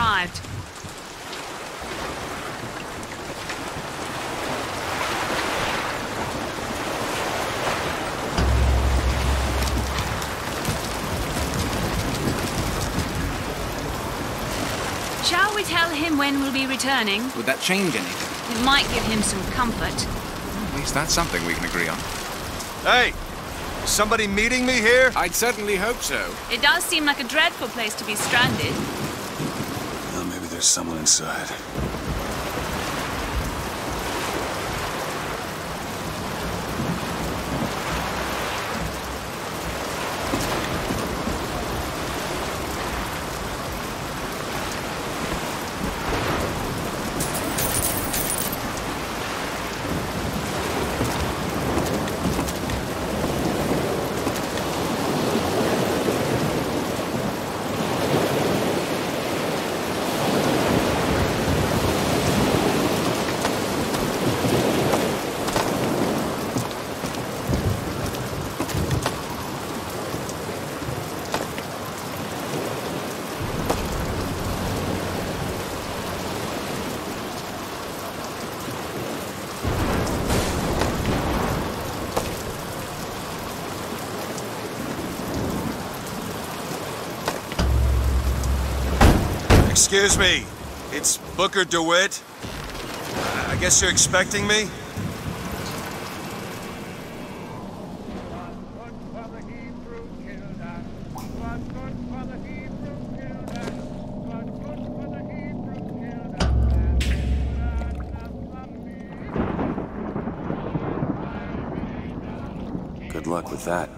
arrived. Shall we tell him when we'll be returning? Would that change anything? It might give him some comfort. At least that's something we can agree on. Hey! Somebody meeting me here? I'd certainly hope so. It does seem like a dreadful place to be stranded. There's someone inside. Excuse me. It's Booker DeWitt. I guess you're expecting me? Good luck with that,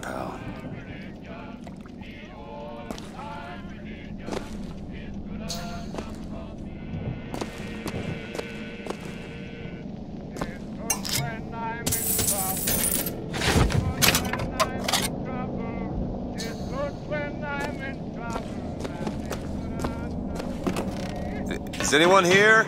anyone here?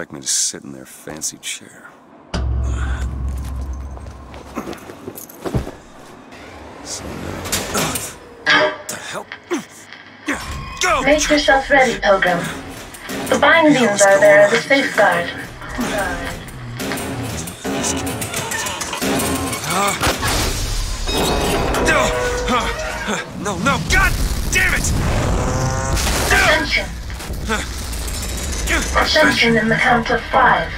Expect me to sit in their fancy chair. So now... The hell? Go! Make yourself ready, Pilgrim. The bindings are there as a safeguard. Ascension in the count of five.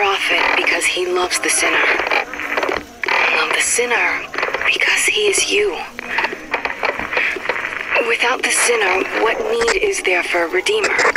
Prophet because he loves the sinner. I Love the sinner because he is you. Without the sinner, what need is there for a redeemer?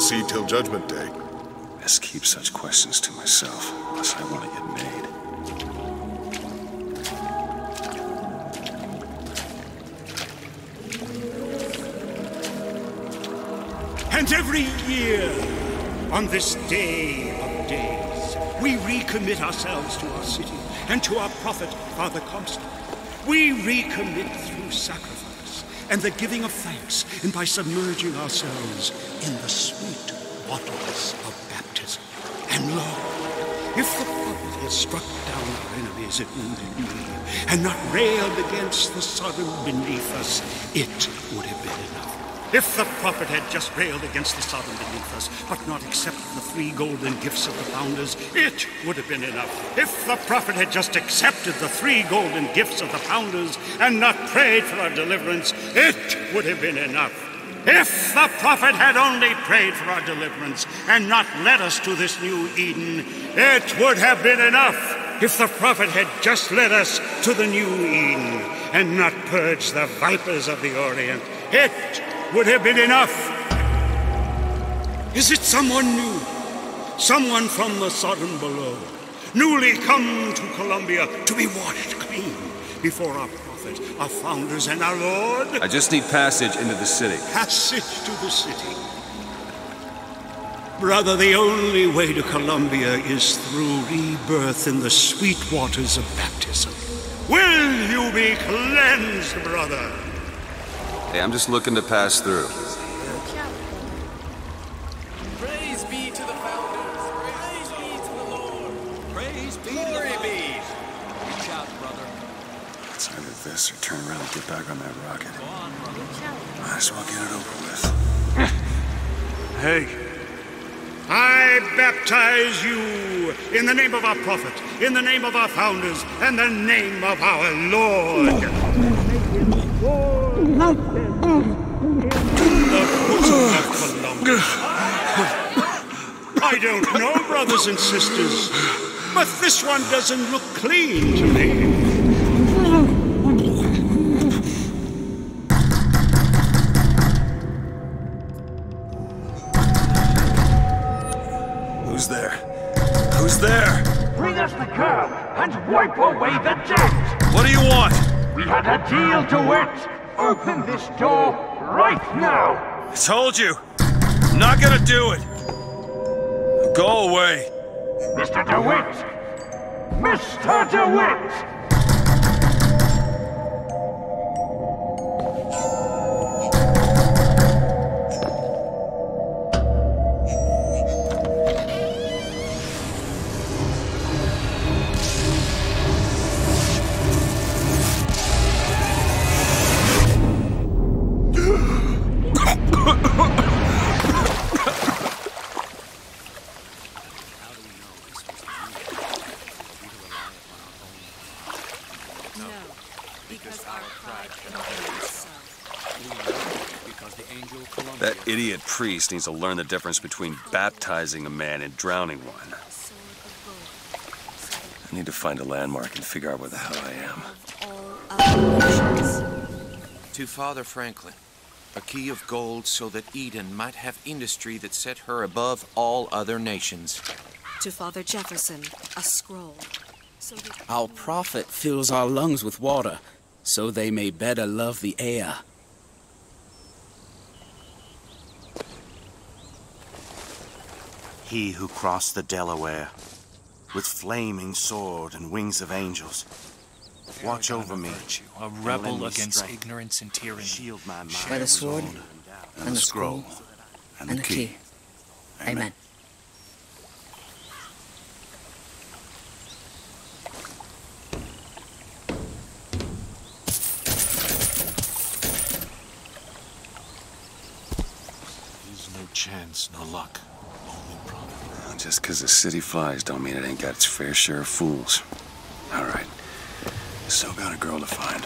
We'll see till Judgment Day. Best keep such questions to myself, unless I want to get made. And every year, on this day of days, we recommit ourselves to our city and to our prophet, Father Comstock. We recommit through sacrifice and the giving of thanks, and by submerging ourselves in the sweet waters of baptism. And Lord, if the prophet had struck down our enemies at wounded knee, and not railed against the Sodom beneath us, it would have been enough. If the prophet had just railed against the Sodom beneath us, but not accepted the three golden gifts of the founders, it would have been enough. If the prophet had just accepted the three golden gifts of the founders and not prayed for our deliverance, it would have been enough. If the prophet had only prayed for our deliverance and not led us to this new Eden, it would have been enough. If the prophet had just led us to the new Eden and not purged the vipers of the Orient, it would have been enough. Is it someone new? Someone from the Sodom below, newly come to Columbia to be washed clean before our prophet, our founders, and our Lord? I just need passage into the city. Passage to the city. Brother, the only way to Columbia is through rebirth in the sweet waters of baptism. Will you be cleansed, brother? Hey, I'm just looking to pass through. Praise be to the founders. Praise be to the Lord. Praise be Glory be. Reach out, brother. It's either this or turn around and get back on that rocket. Might as well get it over with. Hey. I baptize you in the name of our prophet, in the name of our founders, and the name of our Lord. I don't know, brothers and sisters, but this one doesn't look clean to me. We had a deal to it. Open this door right now. I told you. I'm not gonna do it. Go away. Mr. DeWitt! Mr. DeWitt! Priest needs to learn the difference between baptizing a man and drowning one. I need to find a landmark and figure out where the hell I am. To Father Franklin, a key of gold so that Eden might have industry that set her above all other nations. To Father Jefferson, a scroll. So that Our prophet fills our lungs with water, so they may better love the air. He who crossed the Delaware with flaming sword and wings of angels. Watch over me. A rebel me against strength. ignorance and tyranny. Shield my mind. By the sword and the scroll and the key. Amen. There's no chance, no luck. Just because the city flies don't mean it ain't got its fair share of fools. All right. Still got a girl to find.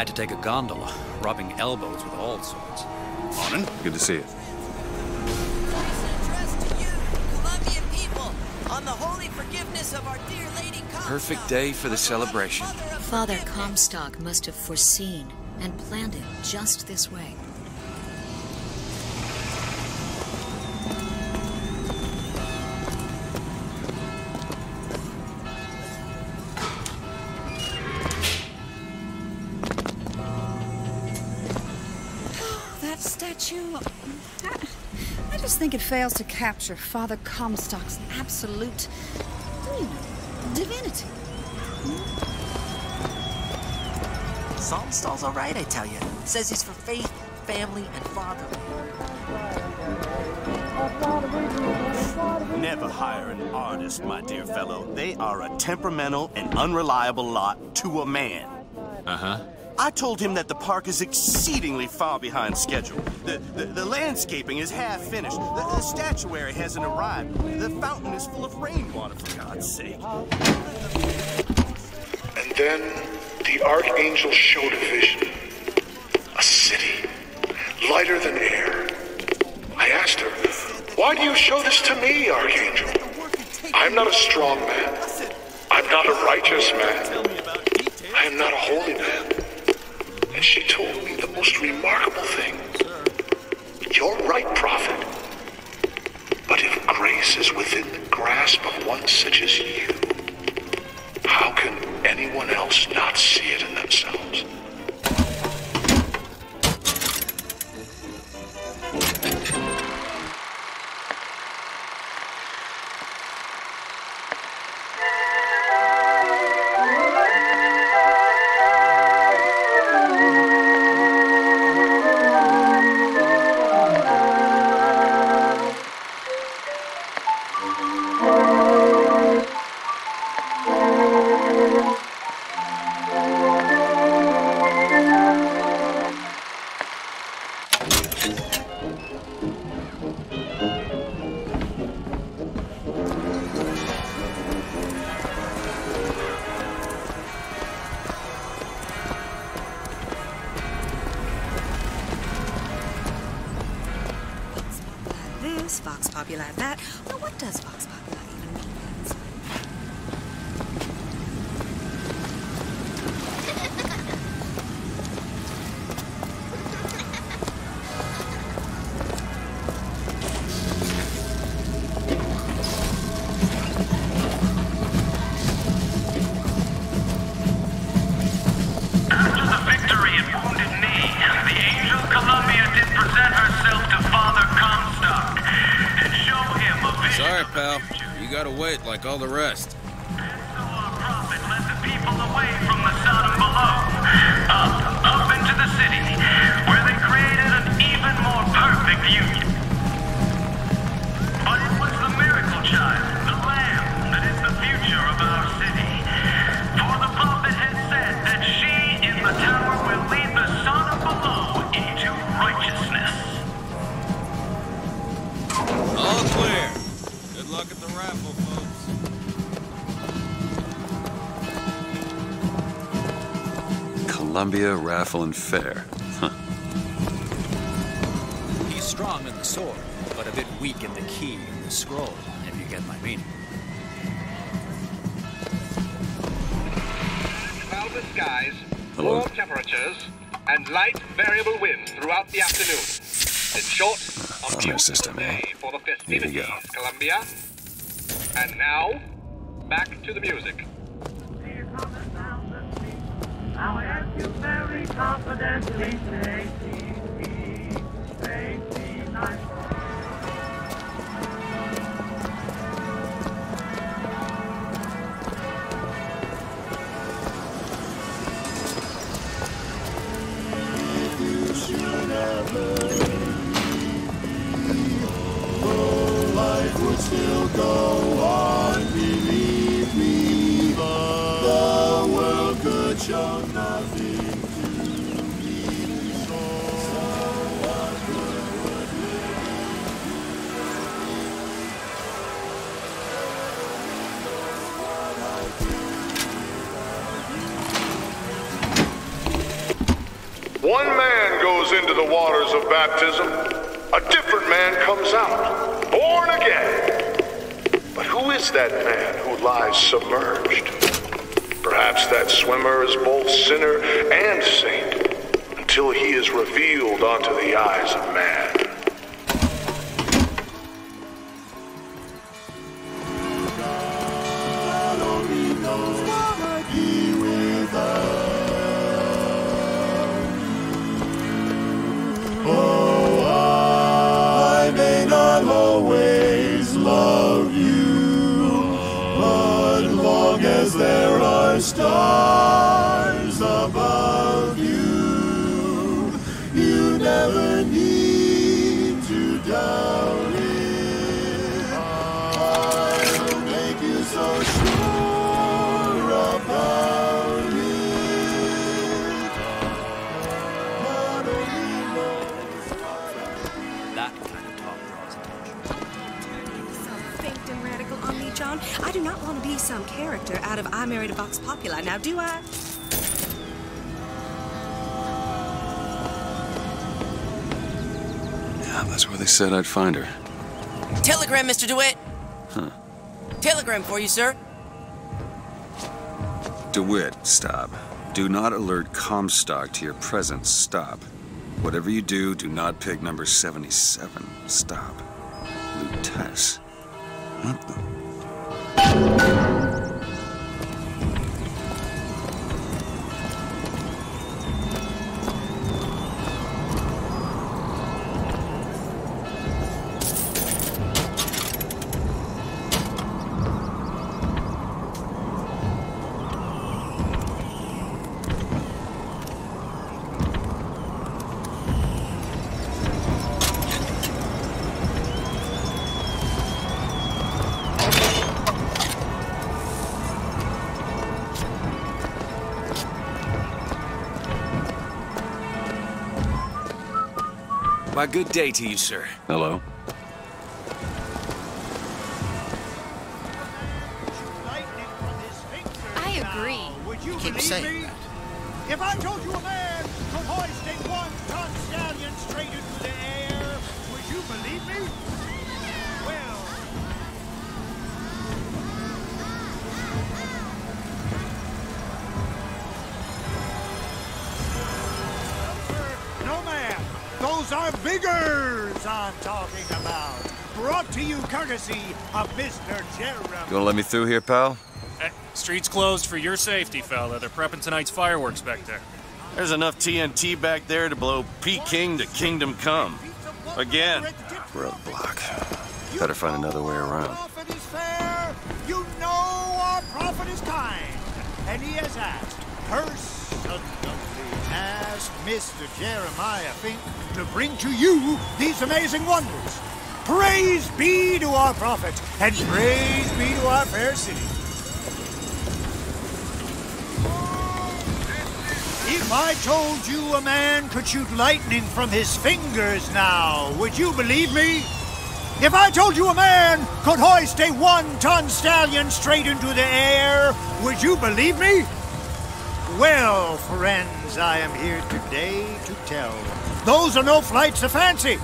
Had to take a gondola, rubbing elbows with all sorts. Morning. Good to see you. On the holy forgiveness of our dear Lady Perfect day for the celebration. Father Comstock must have foreseen and planned it just this way. Fails to capture Father Comstock's absolute, you know, divinity. Saltonstall's all right, I tell you. Says he's for faith, family, and father. Never hire an artist, my dear fellow. They are a temperamental and unreliable lot to a man. Uh huh. I told him that the park is exceedingly far behind schedule. The, the, the landscaping is half finished. The, the statuary hasn't arrived. The fountain is full of rainwater, for God's sake. And then the Archangel showed a vision. A city, lighter than air. I asked her, Why do you show this to me, Archangel? I'm not a strong man. I'm not a righteous man. I am not a holy man. And she told me the most remarkable thing. You're right, prophet. But if grace is within the grasp of one such as you, how can anyone else not see it in themselves? Columbia and Fair. Huh. He's strong in the sword, but a bit weak in the key and the scroll, if you get my meaning. Cloudless skies, Hello. warm temperatures, and light variable winds throughout the afternoon. In short, a Honor beautiful system, eh? for the Here we festivities, go. Columbia. And now, back to the music. Of baptism, a different man comes out, born again. But who is that man who lies submerged? Perhaps that swimmer is both sinner and saint until he is revealed unto the eyes of man. Said I'd find her. Telegram, Mr. DeWitt. Huh. Telegram for you, sir. DeWitt, stop. Do not alert Comstock to your presence. Stop. Whatever you do, do not pick number 77. Stop. Lutece. What the? Why, good day to you, sir. Hello? Let me through here, pal? Hey, street's closed for your safety, fella. They're prepping tonight's fireworks back there. There's enough TNT back there to blow Peking to Kingdom Come. Again. Roadblock. Better find another way around. It is. You know our prophet is kind, and he has asked, personally asked Mr. Jeremiah Fink to bring to you these amazing wonders. Praise be to our prophet, and praise be to our fair city. If I told you a man could shoot lightning from his fingers now, would you believe me? If I told you a man could hoist a one-ton stallion straight into the air, would you believe me? Well, friends, I am here today to tell. Those are no flights of fancy.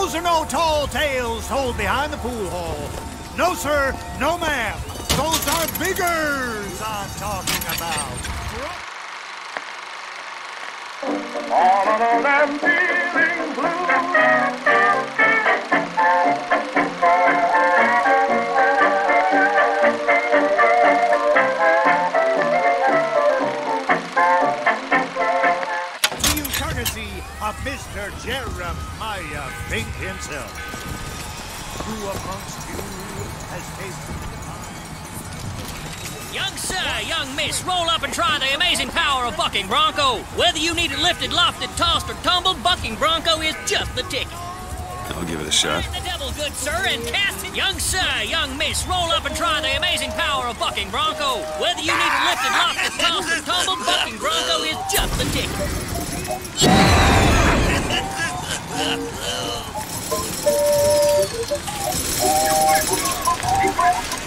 Those are no tall tales told behind the pool hall. No, sir, no, ma'am. Those are Vigors I'm talking about. All of them feeling To you courtesy of Mr. Fink himself. Who amongst you has tasted Young sir, young miss, roll up and try the amazing power of Bucking Bronco. Whether you need it lifted, lofted, tossed, or tumbled, Bucking Bronco is just the ticket. I'll give it a shot. The devil, good sir, and cast it. Young sir, young miss, roll up and try the amazing power of Bucking Bronco. Whether you need it lifted, lofted, tossed, or tumbled, Bucking Bronco is just the ticket. And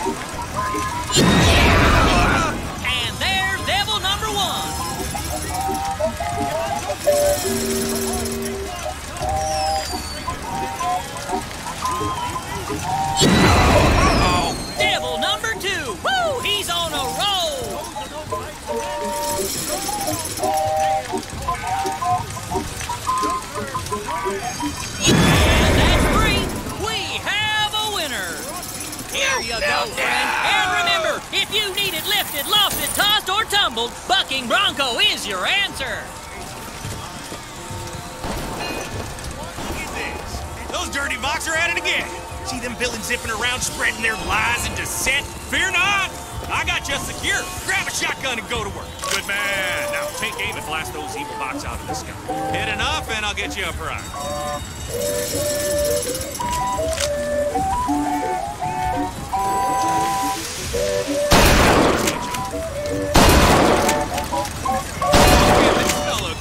Bronco is your answer. Those dirty Vox are at it again. See them villains zipping around, spreading their lies and dissent? Fear not! I got you secure. Grab a shotgun and go to work. Good man. Now take aim and blast those evil Vox out of the sky. Hit enough and I'll get you a prize.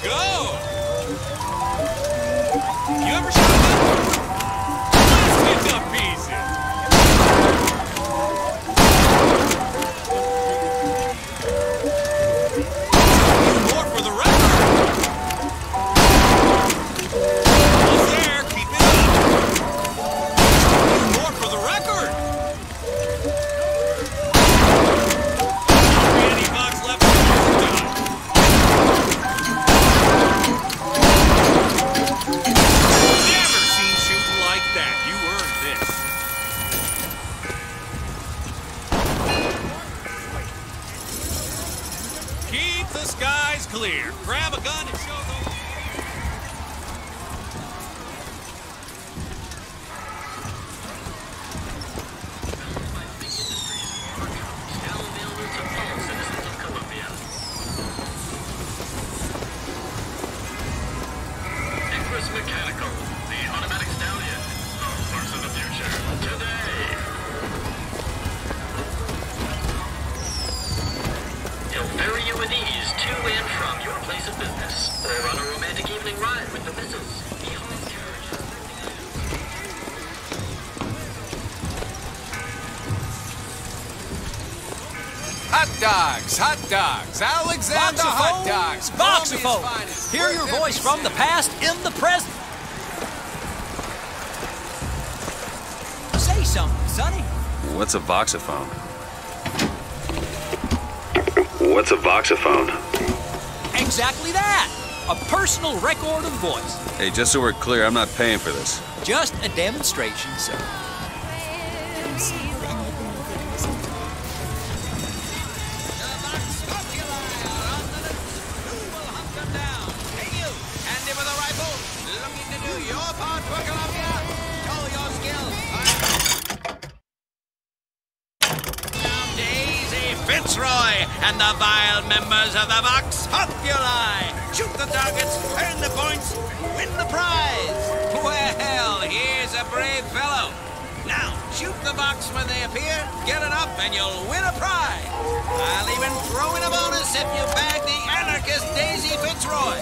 Go! Finest. Your voice from the past in the present. Say something, Sonny. What's a voxophone? What's a voxophone? Exactly that. A personal record of voice. Hey, just so we're clear, I'm not paying for this. Just a demonstration, sir. Members of the Vox Populi. Shoot the targets, earn the points, win the prize. Well, here's a brave fellow. Now, shoot the Vox when they appear, get it up, and you'll win a prize. I'll even throw in a bonus if you bag the anarchist Daisy Fitzroy.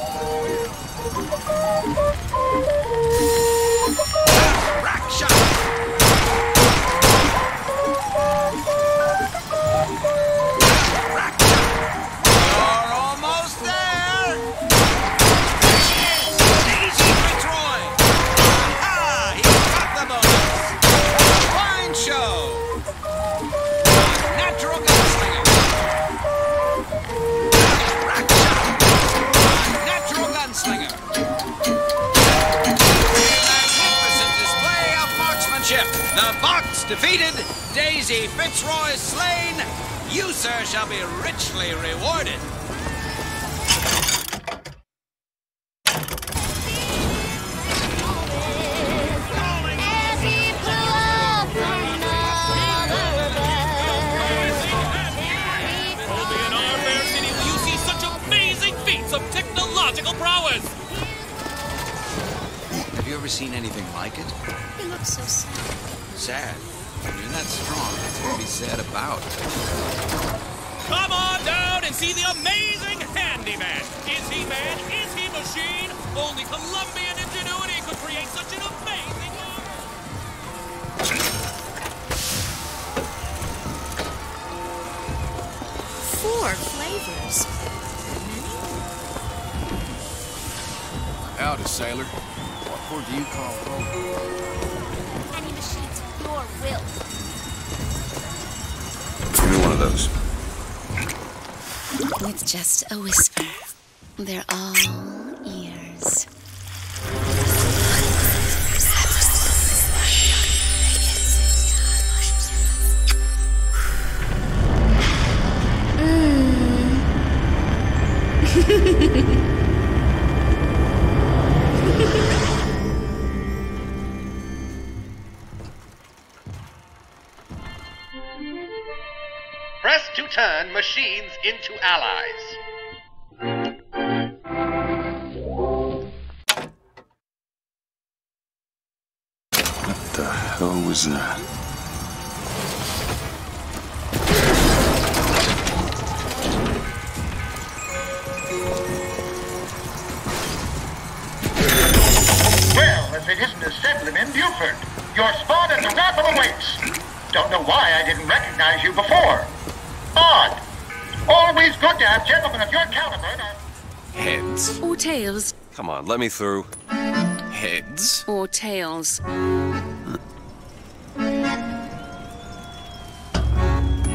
Let me through. Heads? Or tails.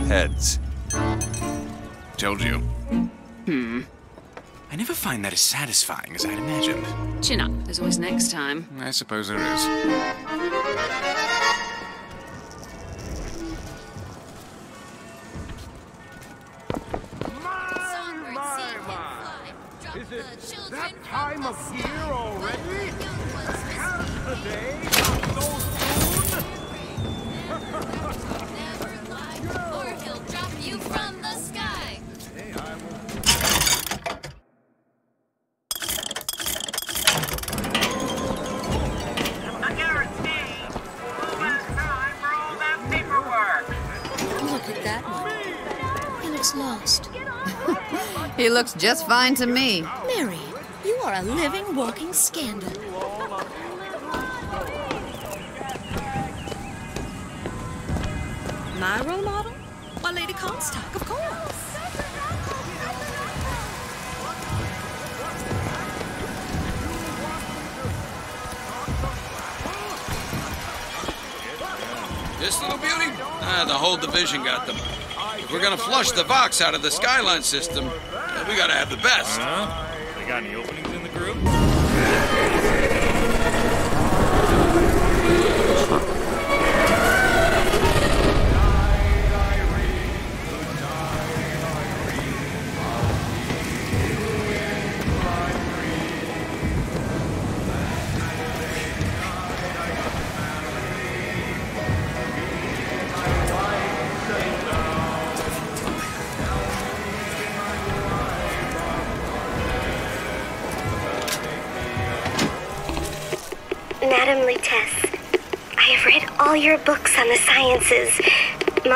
Heads. Told you. Hmm. I never find that as satisfying as I'd imagined. Chin up. There's always next time. I suppose there is. Is looks just fine to me. Mary, you are a living, walking scandal. My role model? Why, Lady Comstock, of course. This little beauty? Ah, the whole division got them. If we're gonna flush the Vox out of the Skyline system, we gotta have the best. Huh?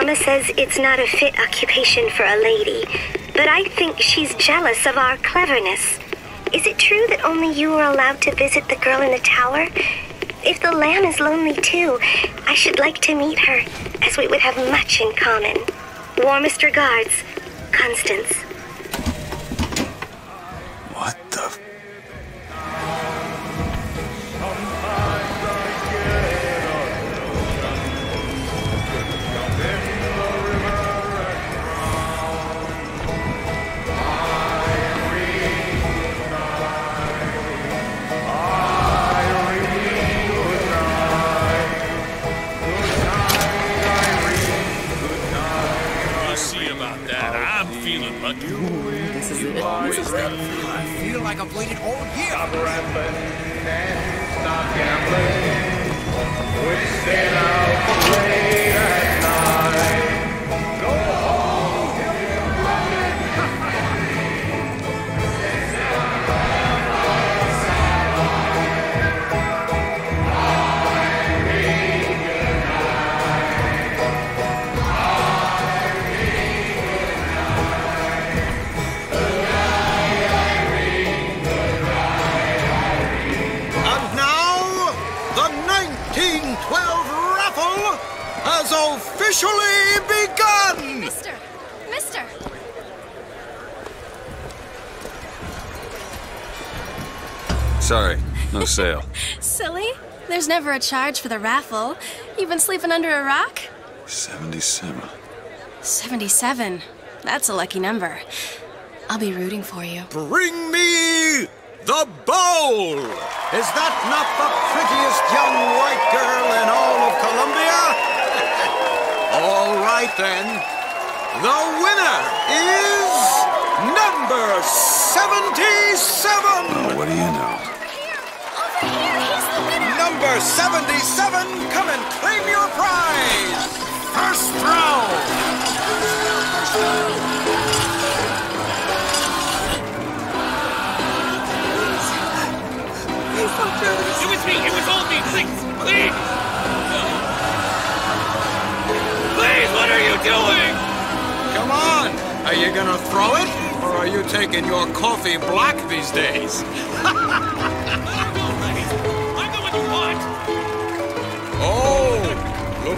Mama says it's not a fit occupation for a lady, but I think she's jealous of our cleverness. Is it true that only you are allowed to visit the girl in the tower? If the lamb is lonely too, I should like to meet her, as we would have much in common. Warmest regards, Constance. Never a charge for the raffle. You've been sleeping under a rock? 77. 77. That's a lucky number. I'll be rooting for you. Bring me the bowl! Is that not the prettiest young white girl in all of Columbia? all right then. The winner is number 77! What do you know? Number 77, come and claim your prize! First round! It was me! It was all me! Please! Please! Please, what are you doing? Come on! Are you gonna throw it? Or are you taking your coffee black these days?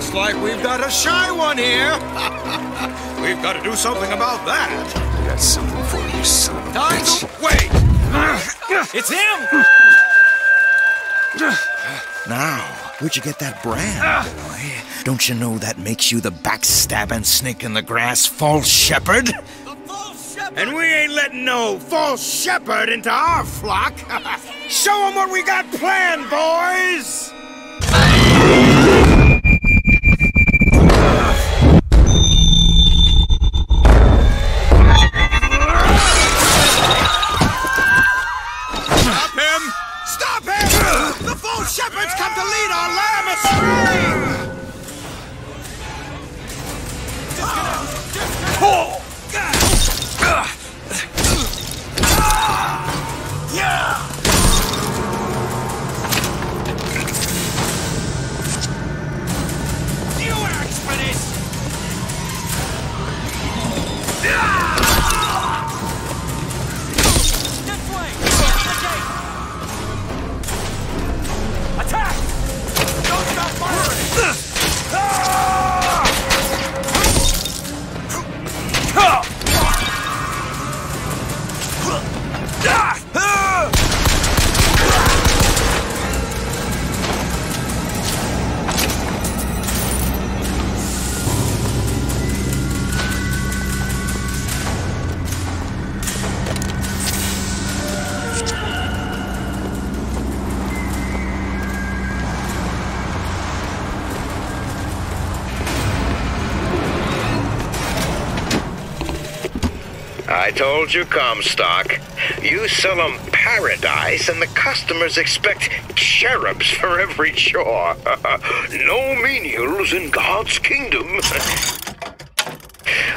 Looks like we've got a shy one here. we've got to do something about that. I got something for you, son of a Time bitch. to wait. It's him! Now, where'd you get that brand, boy? Don't you know that makes you the backstabbing snake in the grass false shepherd? And we ain't letting no false shepherd into our flock. Show them what we got planned, boys! You, Comstock. You sell 'em paradise, and the customers expect cherubs for every chore. no menials in God's kingdom.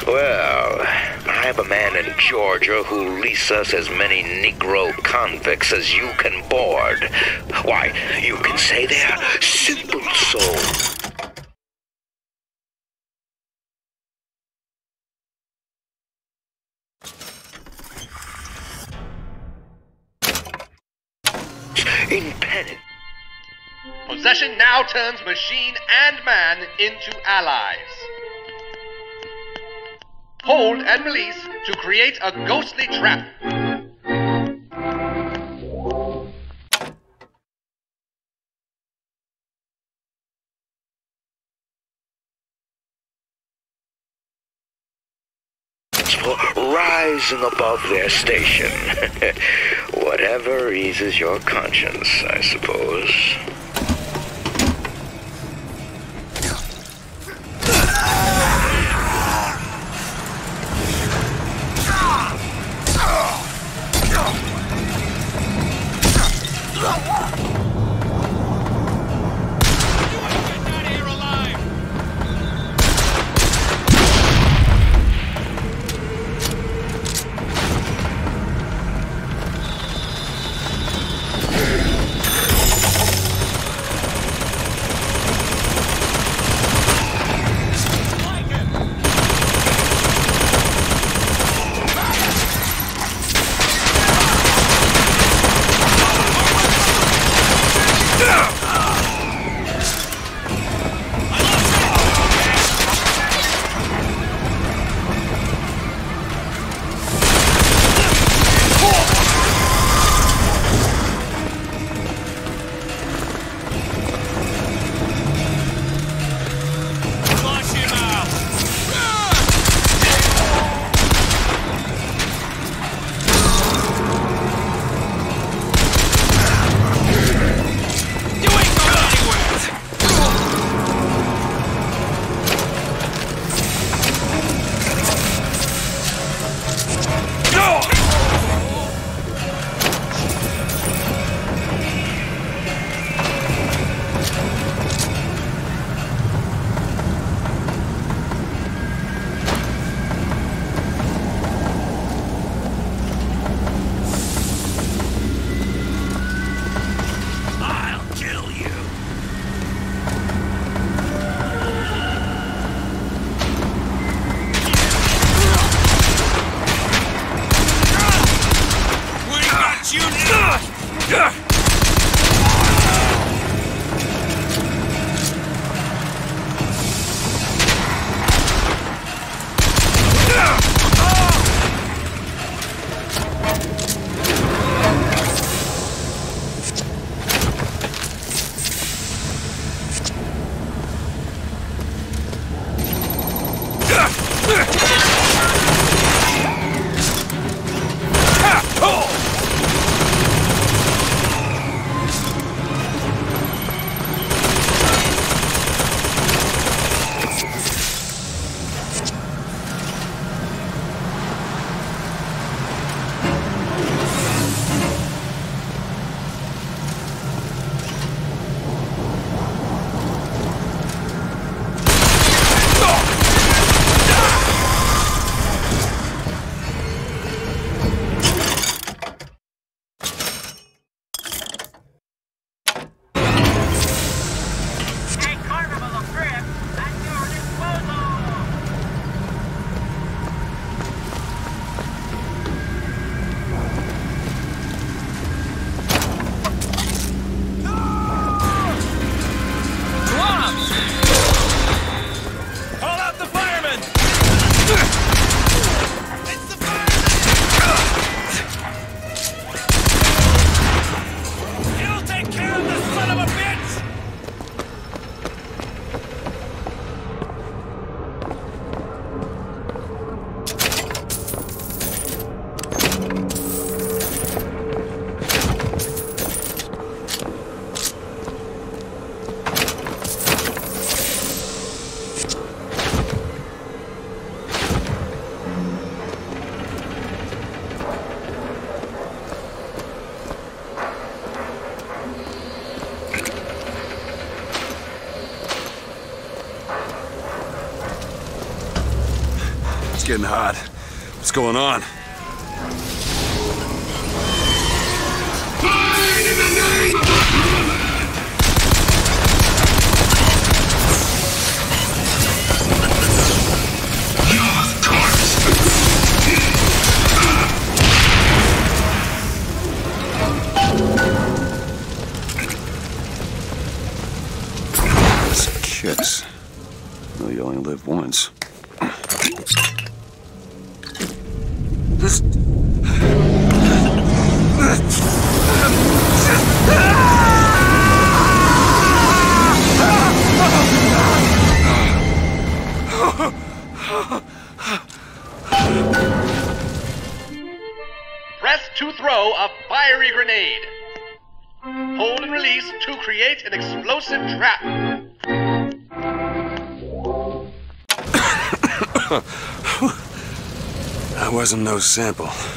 Well, I have a man in Georgia who'll lease us as many Negro convicts as you can board. Why, you can say they're simple souls. Into allies. Hold and release to create a ghostly trap. rising above their station. Whatever eases your conscience, I suppose. getting hot. What's going on? wasn't no sample.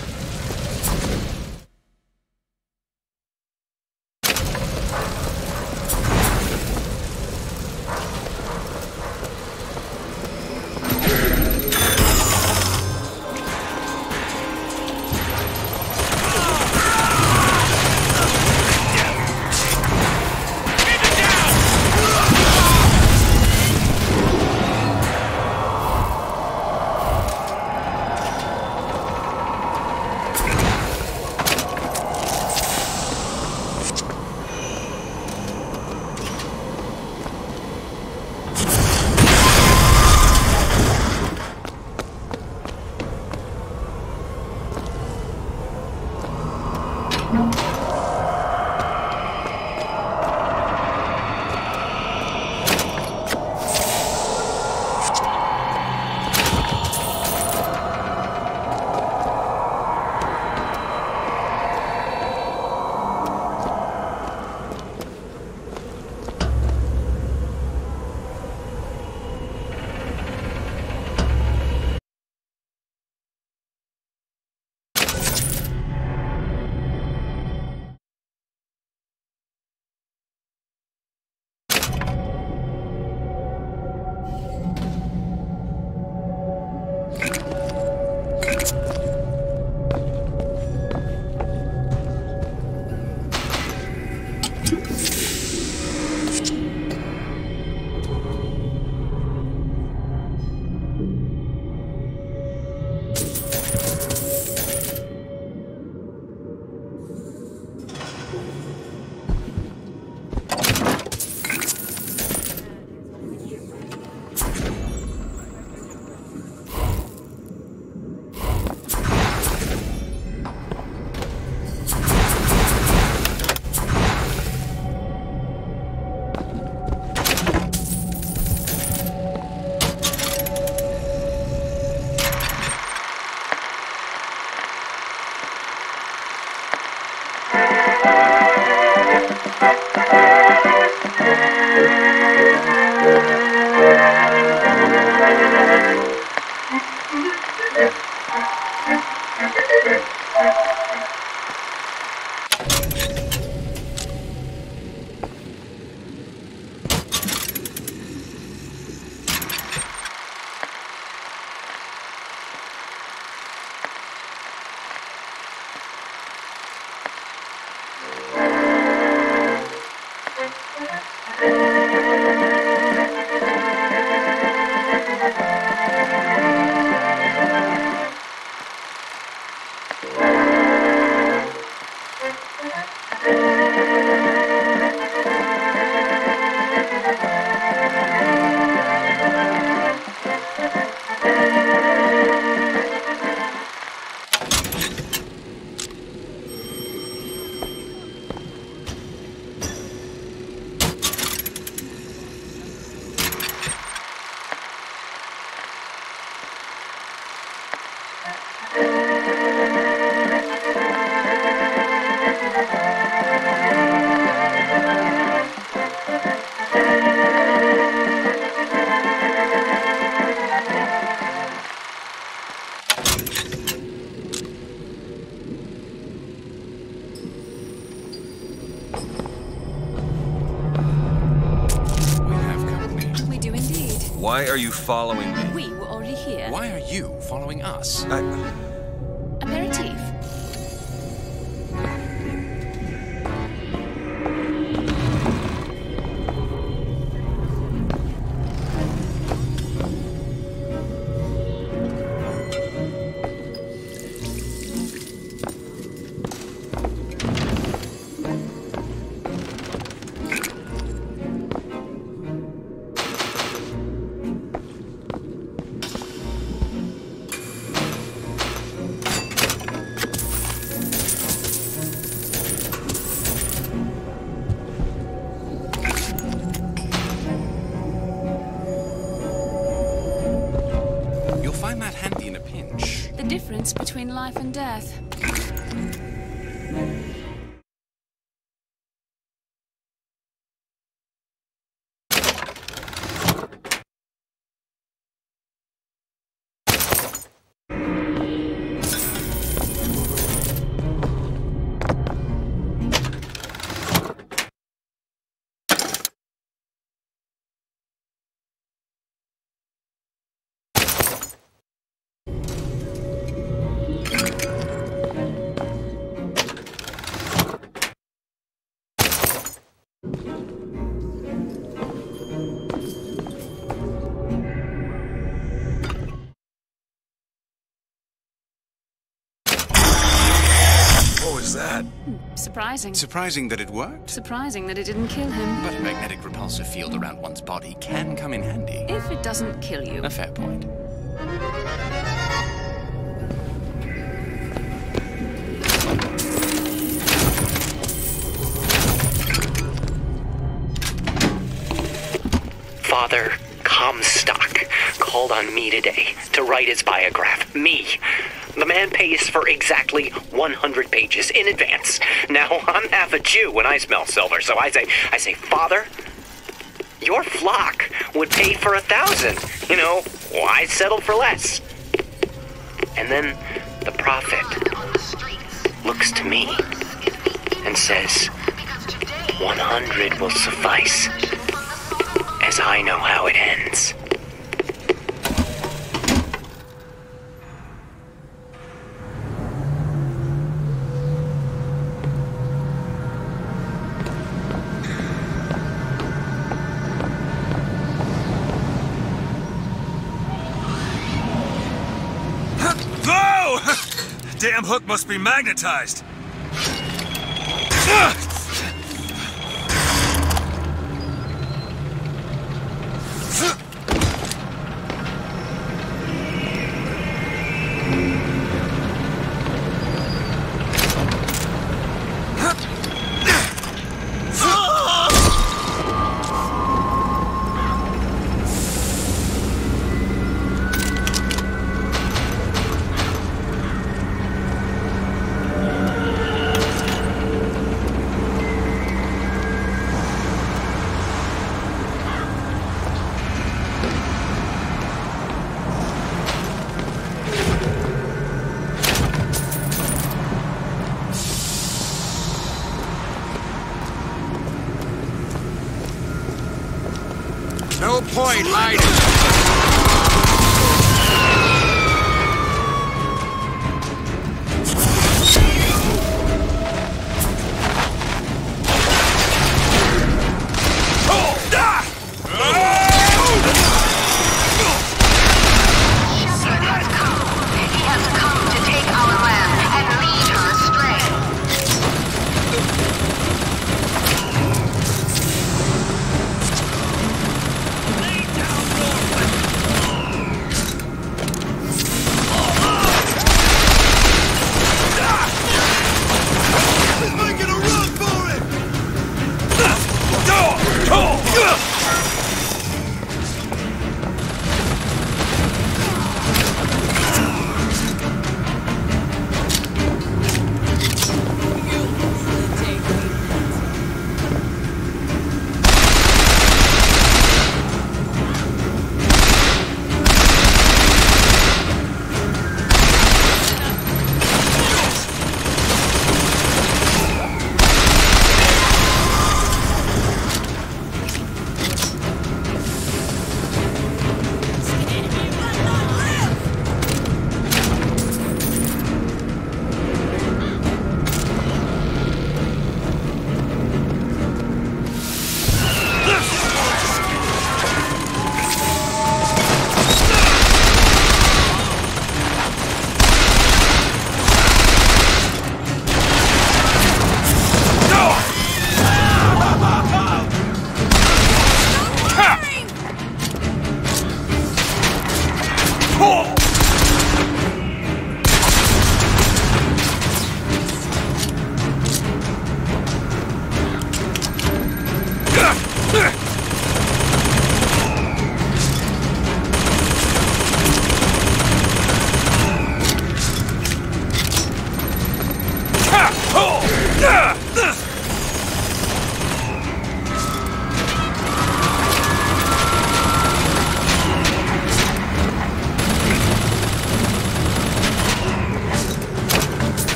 you following me? Was that? Surprising. Surprising that it worked. Surprising that it didn't kill him. But a magnetic repulsive field around one's body can come in handy. If it doesn't kill you. A fair point. Man pays for exactly 100 pages in advance. Now, I'm half a Jew when I smell silver, so I say, I say, Father, your flock would pay for a thousand. You know, why settle for less? And then the prophet looks to me and says, 100 will suffice, as I know how it hook must be magnetized.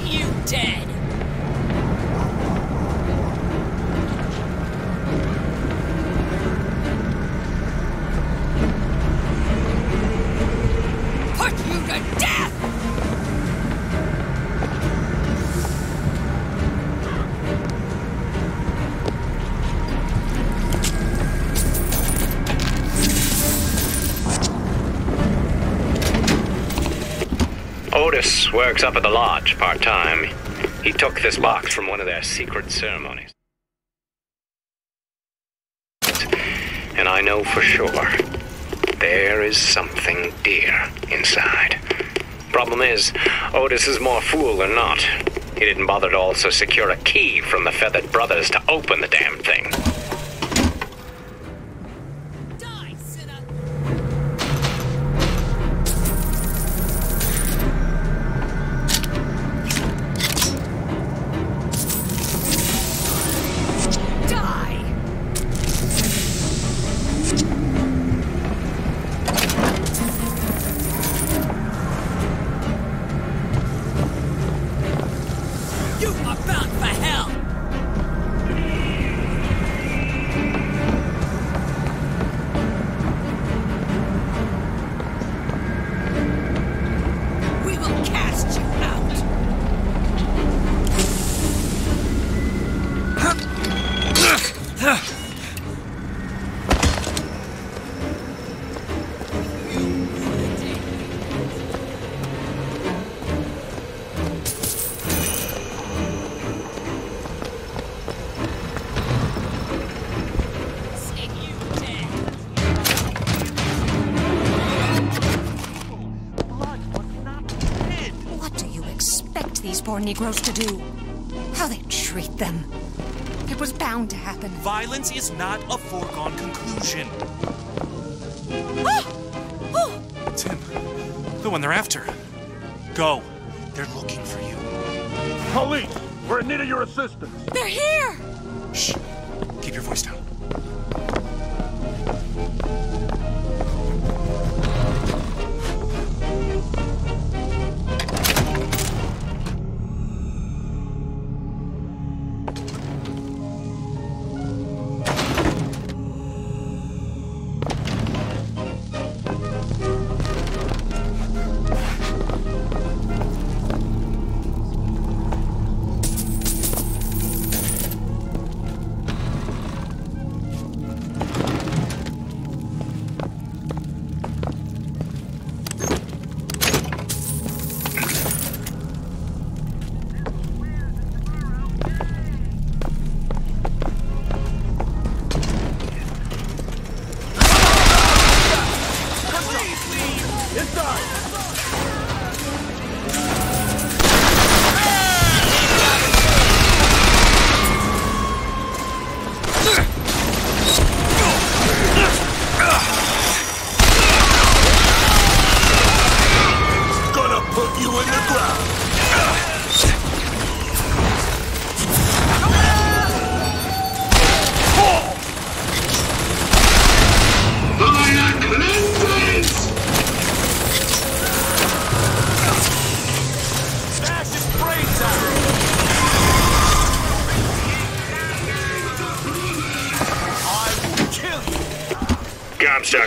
you dead! Works up at the lodge part time. He took this box from one of their secret ceremonies. And I know for sure there is something dear inside. Problem is, Otis is more fool than not. He didn't bother to also secure a key from the Feathered Brothers to open the damn thing. Poor Negroes to do? How they treat them. It was bound to happen. Violence is not a foregone conclusion. Ah! Oh! Tim, the one they're after. Go. They're looking for you. Police, we're in need of your assistance. They're here!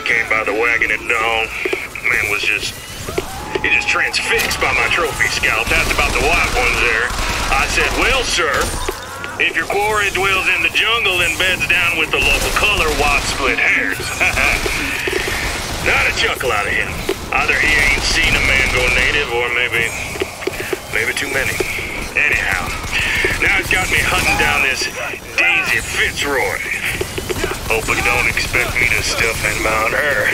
Came by the wagon at dawn. Uh, man was just. He just transfixed by my trophy scalp. Asked about the white ones there. I said, Well, sir, if your quarry dwells in the jungle and beds down with the local color, why split hairs? Not a chuckle out of him. Either he ain't seen a man go native, or maybe. maybe too many. Anyhow, now it's got me hunting down this Daisy Fitzroy. Hope you don't expect me to stuff and mount her.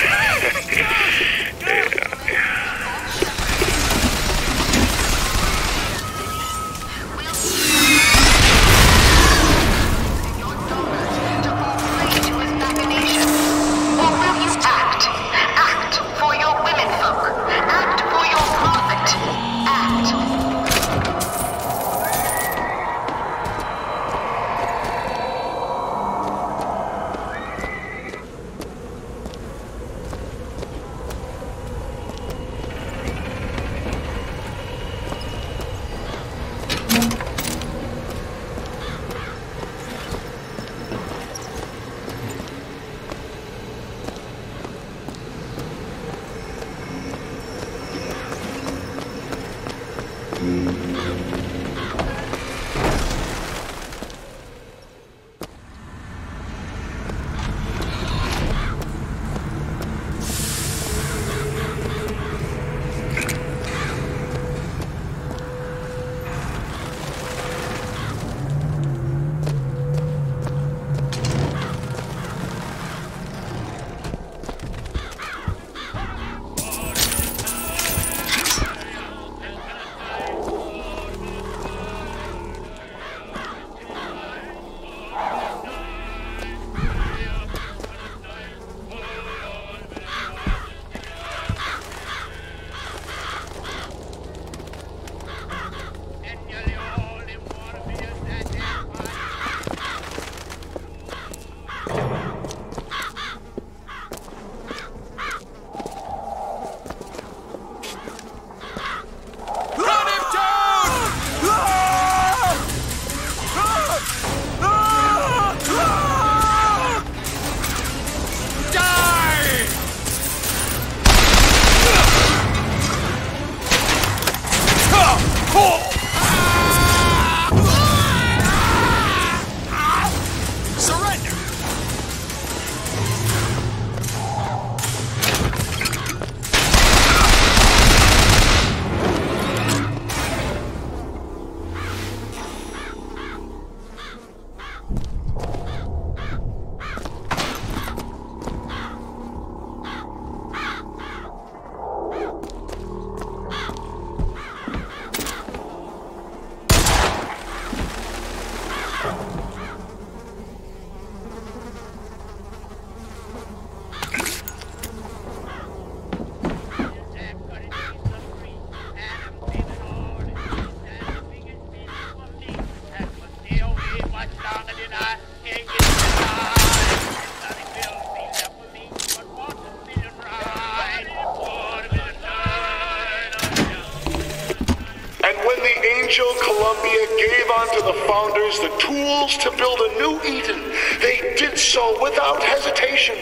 The the tools to build a new Eden. They did so without hesitation.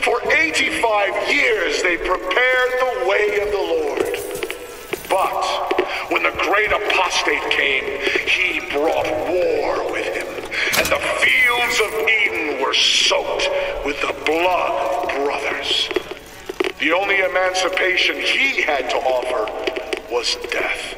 For 85 years they prepared the way of the Lord. But when the great apostate came, he brought war with him, and the fields of Eden were soaked with the blood of brothers. The only emancipation he had to offer was death.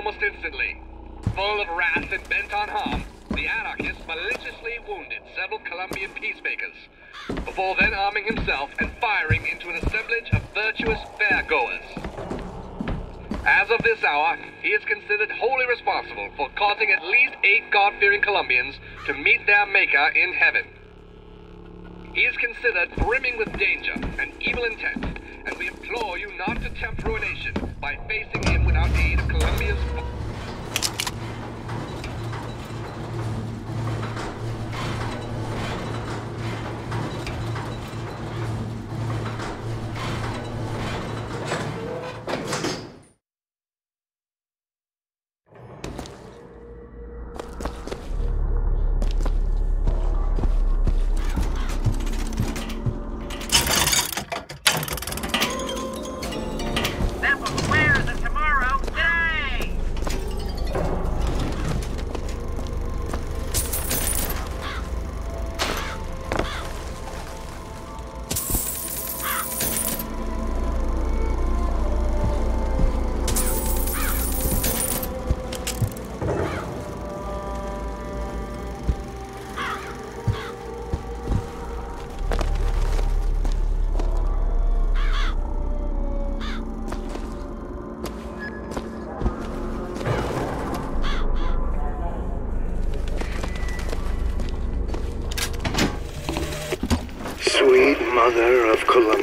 almost instantly.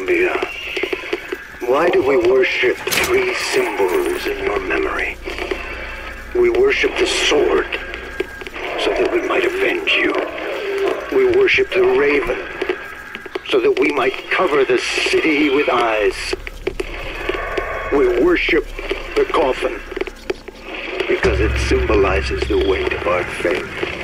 Columbia. Why do we worship three symbols in your memory? We worship the sword, so that we might avenge you. We worship the raven, so that we might cover the city with eyes. We worship the coffin, because it symbolizes the weight of our faith.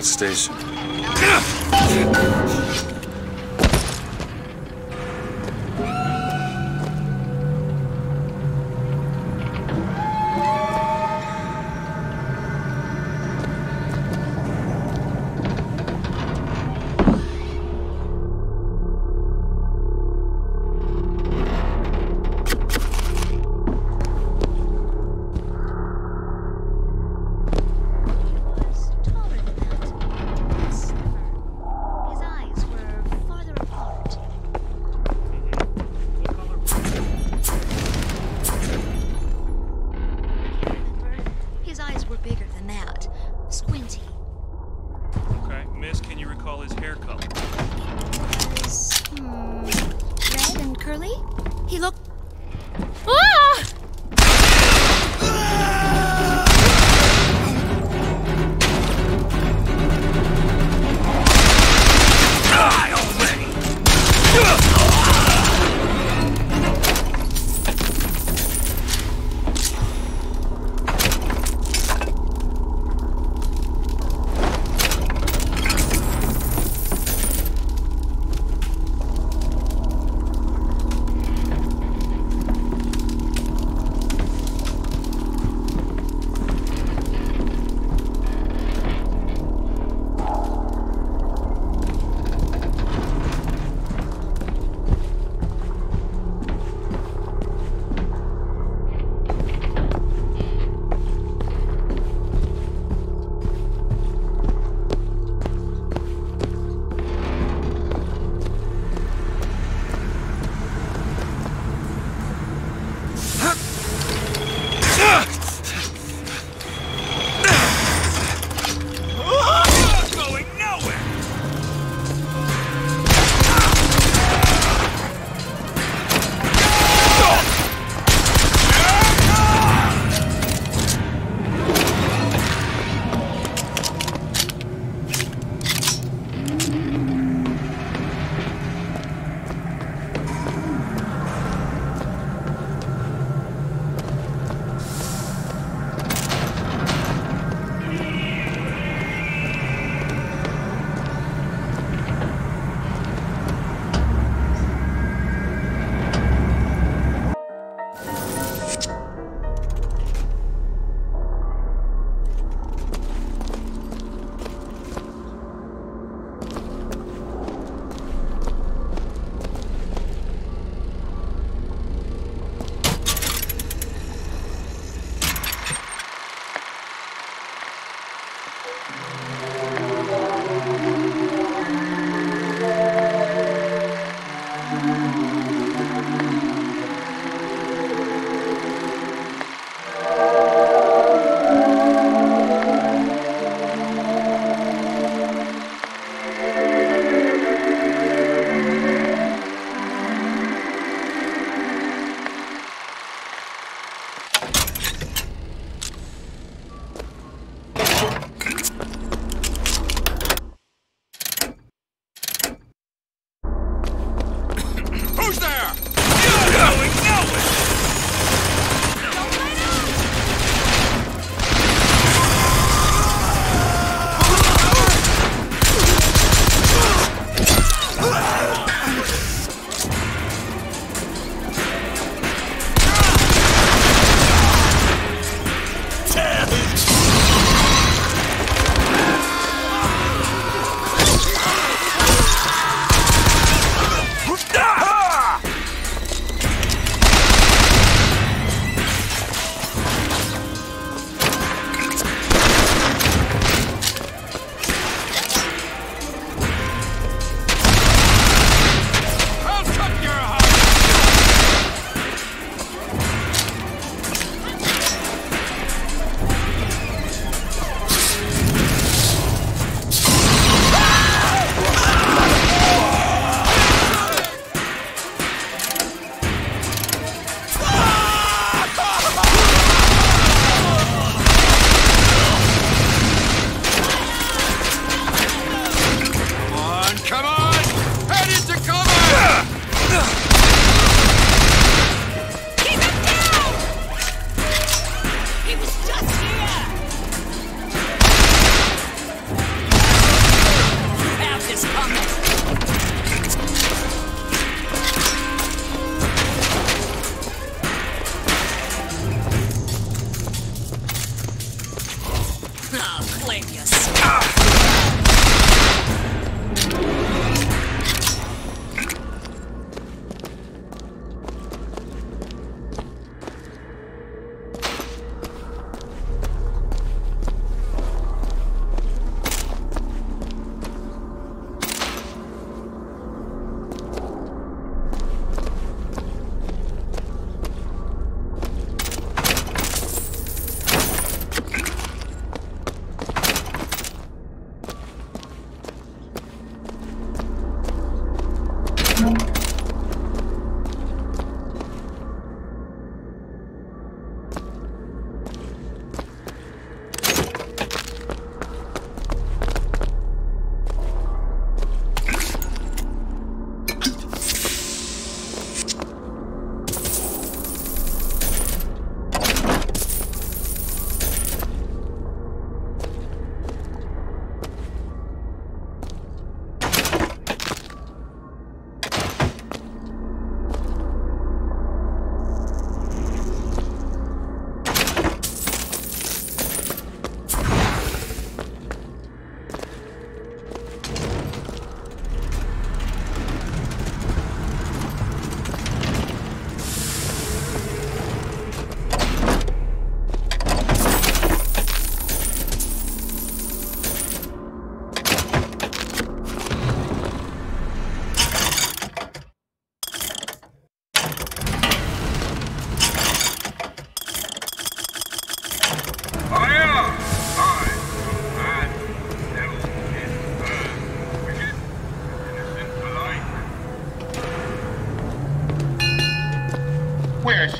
That station.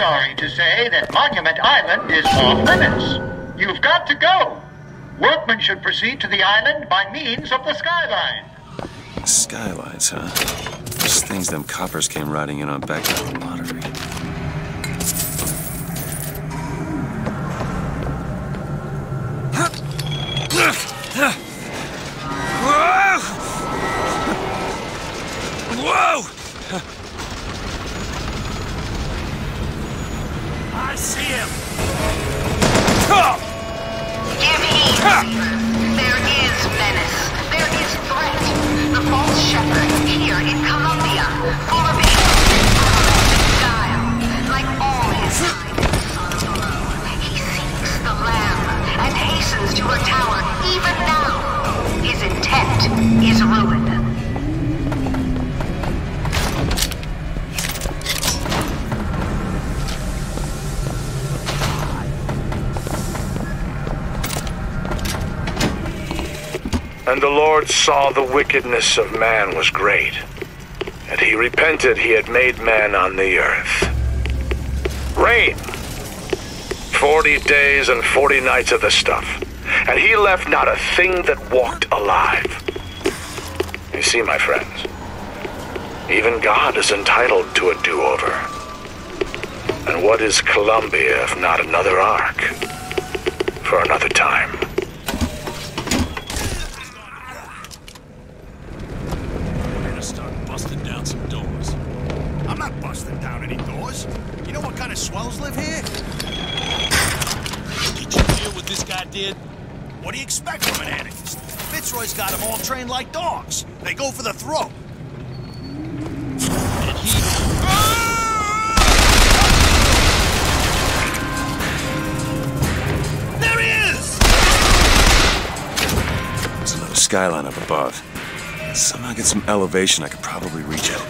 Sorry to say that Monument Island is off limits. You've got to go. Workmen should proceed to the island by means of the skyline. Skylines, huh? Those things them coppers came riding in on back wickedness of man was great, and he repented he had made man on the earth. Rain. Forty days and forty nights of the stuff, and he left not a thing that walked alive. You see, my friends, even God is entitled to a do-over. And what is Columbia if not another ark? For another time. Some elevation, I could probably reach it.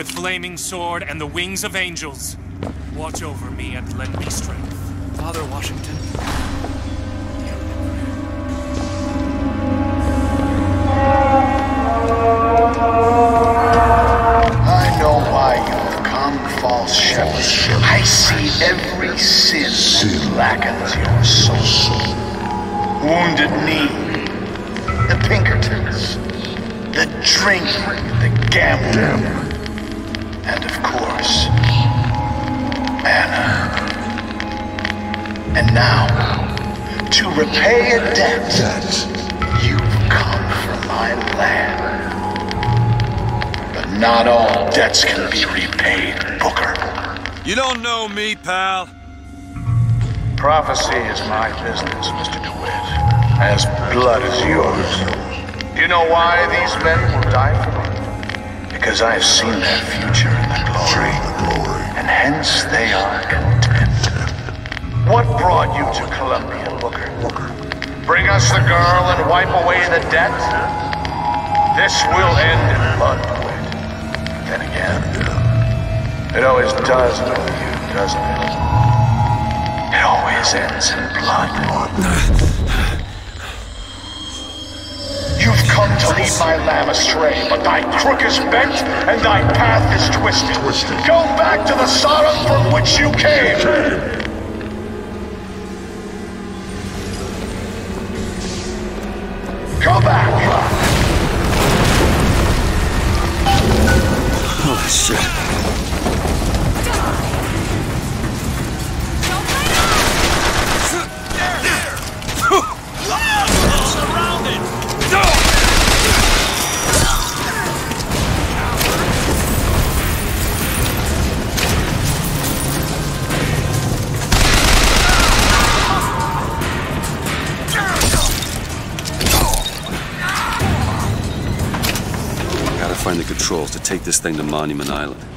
With flaming sword and the wings of angels. Watch over me and lend me strength. Father Washington. I know why you've come, false shepherd. I see every sin that blackens your soul. Wounded knee, the Pinkertons, the drinking, the gambling, to repay a debt, you've come from my land. But not all debts can be repaid, Booker. You don't know me, pal. Prophecy is my business, Mr. DeWitt. As blood is yours. Do you know why these men will die for me? Because I have seen their future in the glory, and hence they are Bring us the girl and wipe away the debt? This will end in blood, Then again, it always does with you, doesn't it? It always ends in blood. You've come to lead my lamb astray, but thy crook is bent and thy path is twisted. Go back to the Sodom from which you came. Thing to Monument Island.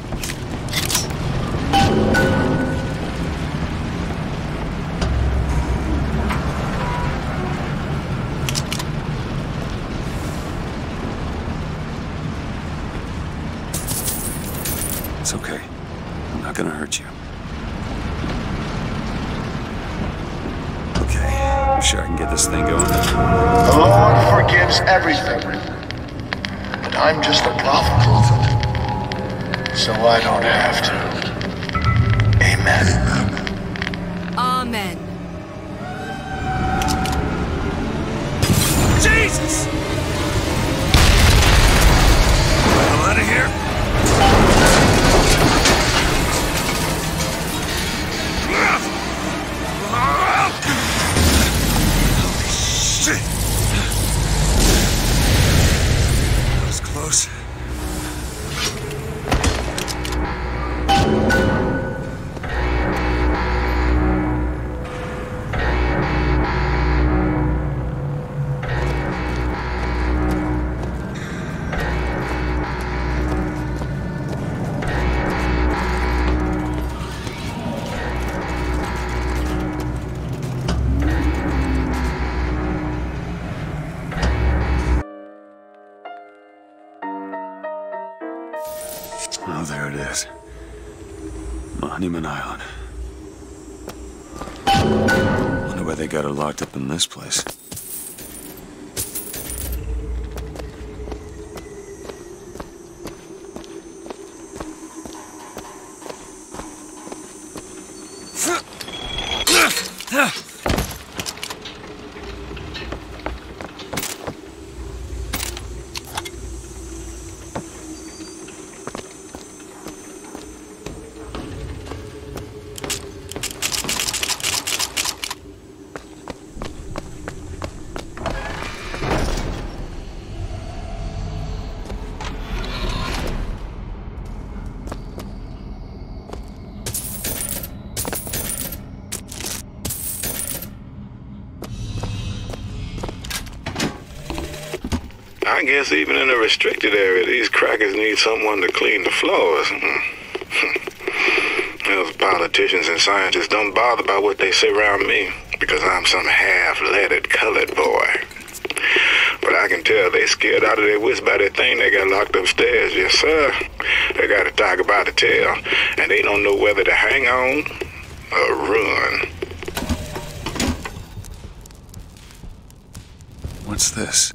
Guess even in a restricted area, these crackers need someone to clean the floors. Hmm. Those politicians and scientists don't bother about what they say around me because I'm some half-leaded colored boy. But I can tell they scared out of their wits by that thing they got locked upstairs. Yes, sir. They got a tiger by the tail, and they don't know whether to hang on or run. What's this?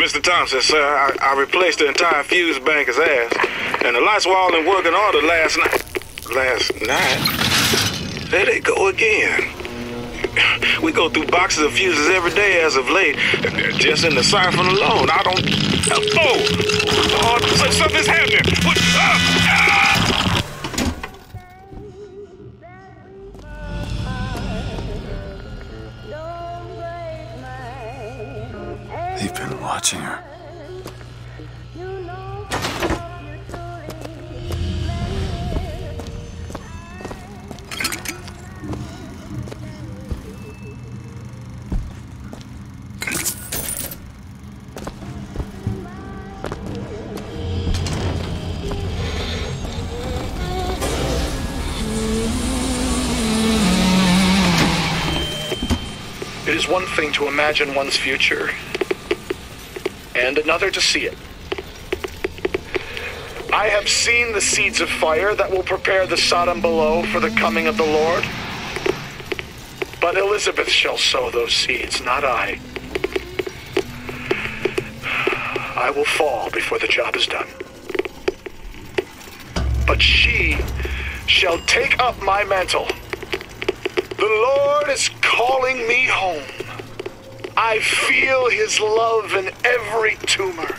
Mr. Thompson, sir, I, I replaced the entire fuse banker's ass, and the lights were all in working order last night. Last night? There they go again. We go through boxes of fuses every day as of late. Just in the siphon alone, I don't. Oh! So- something's happening! What? Ah! Imagine one's future, and another to see it. I have seen the seeds of fire that will prepare the Sodom below for the coming of the Lord. But Elizabeth shall sow those seeds, not I. I will fall before the job is done. But she shall take up my mantle. I feel his love in every tumor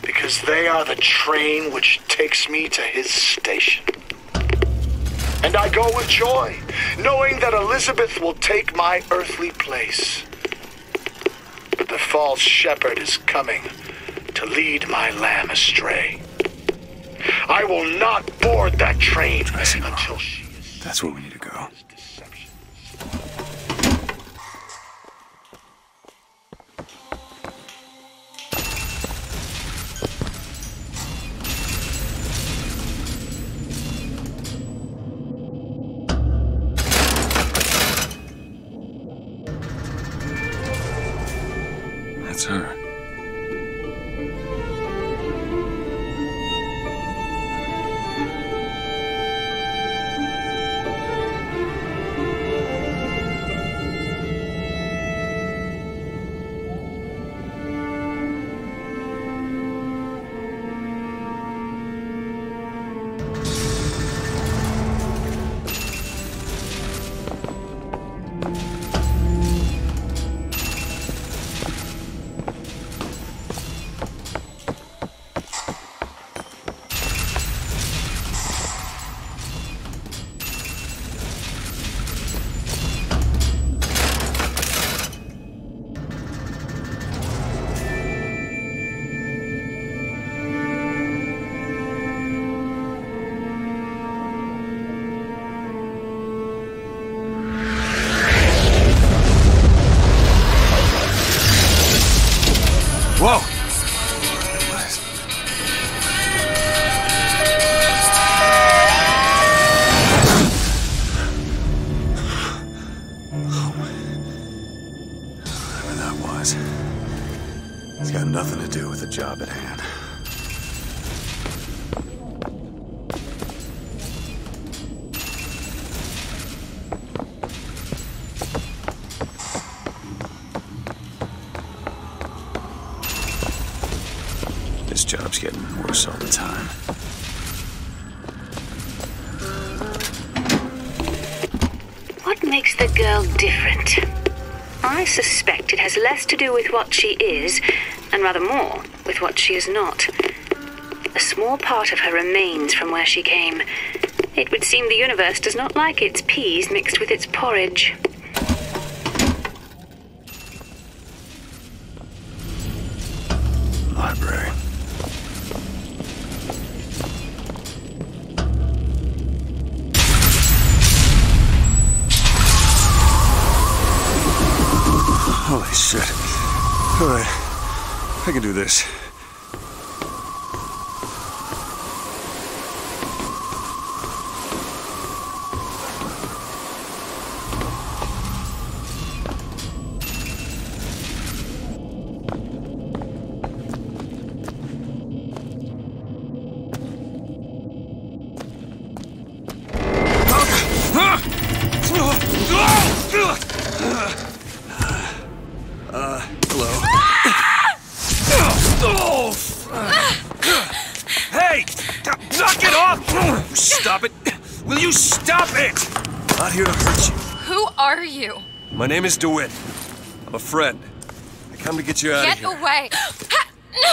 because they are the train which takes me to his station. And I go with joy, knowing that Elizabeth will take my earthly place. But the false shepherd is coming to lead my lamb astray. I will not board that train until she is. That's where we need to not. A small part of her remains from where she came. It would seem the universe does not like its peas mixed with its porridge. Library. Holy shit. Alright. I can do this. Name is DeWitt. I'm a friend. I come to get you out Get of here. Get away! no!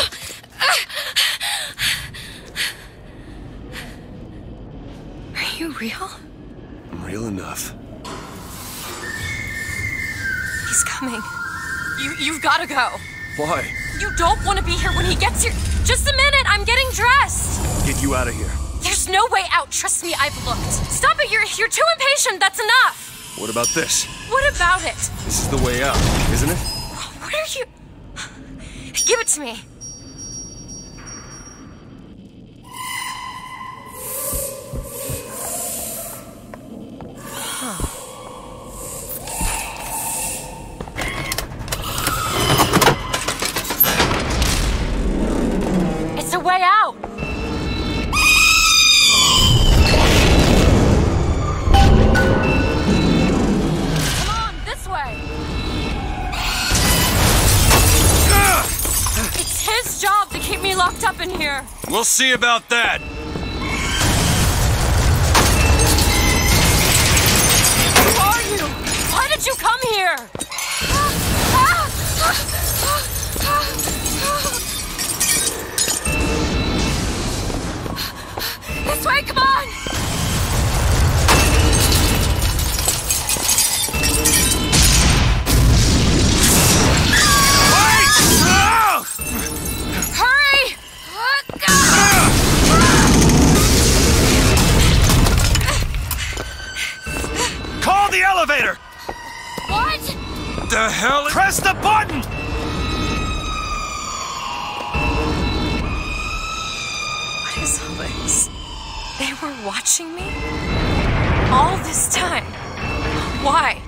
Are you real? I'm real enough. He's coming. You you've gotta go. Why? You don't want to be here when he gets here. Just a minute, I'm getting dressed. Get you out of here. There's no way out. Trust me, I've looked. Stop it. You're you're too impatient. That's enough. What about this? About it? This is the way out, isn't it? What are you? Give it to me. See about that. The hell? Press the button! What is all this? They were watching me? All this time? Why?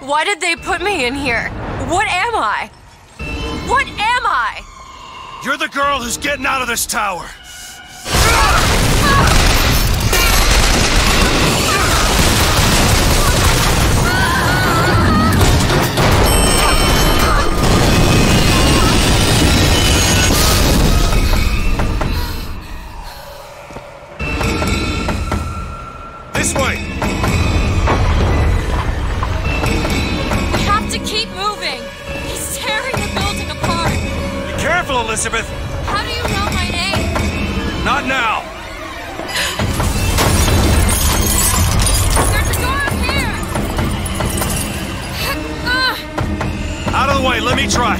Why did they put me in here? What am I? What am I? You're the girl who's getting out of this tower. Way! We have to keep moving. He's tearing the building apart. Be careful, Elizabeth! How do you know my name? Not now! There's a door up here. Out of the way, let me try.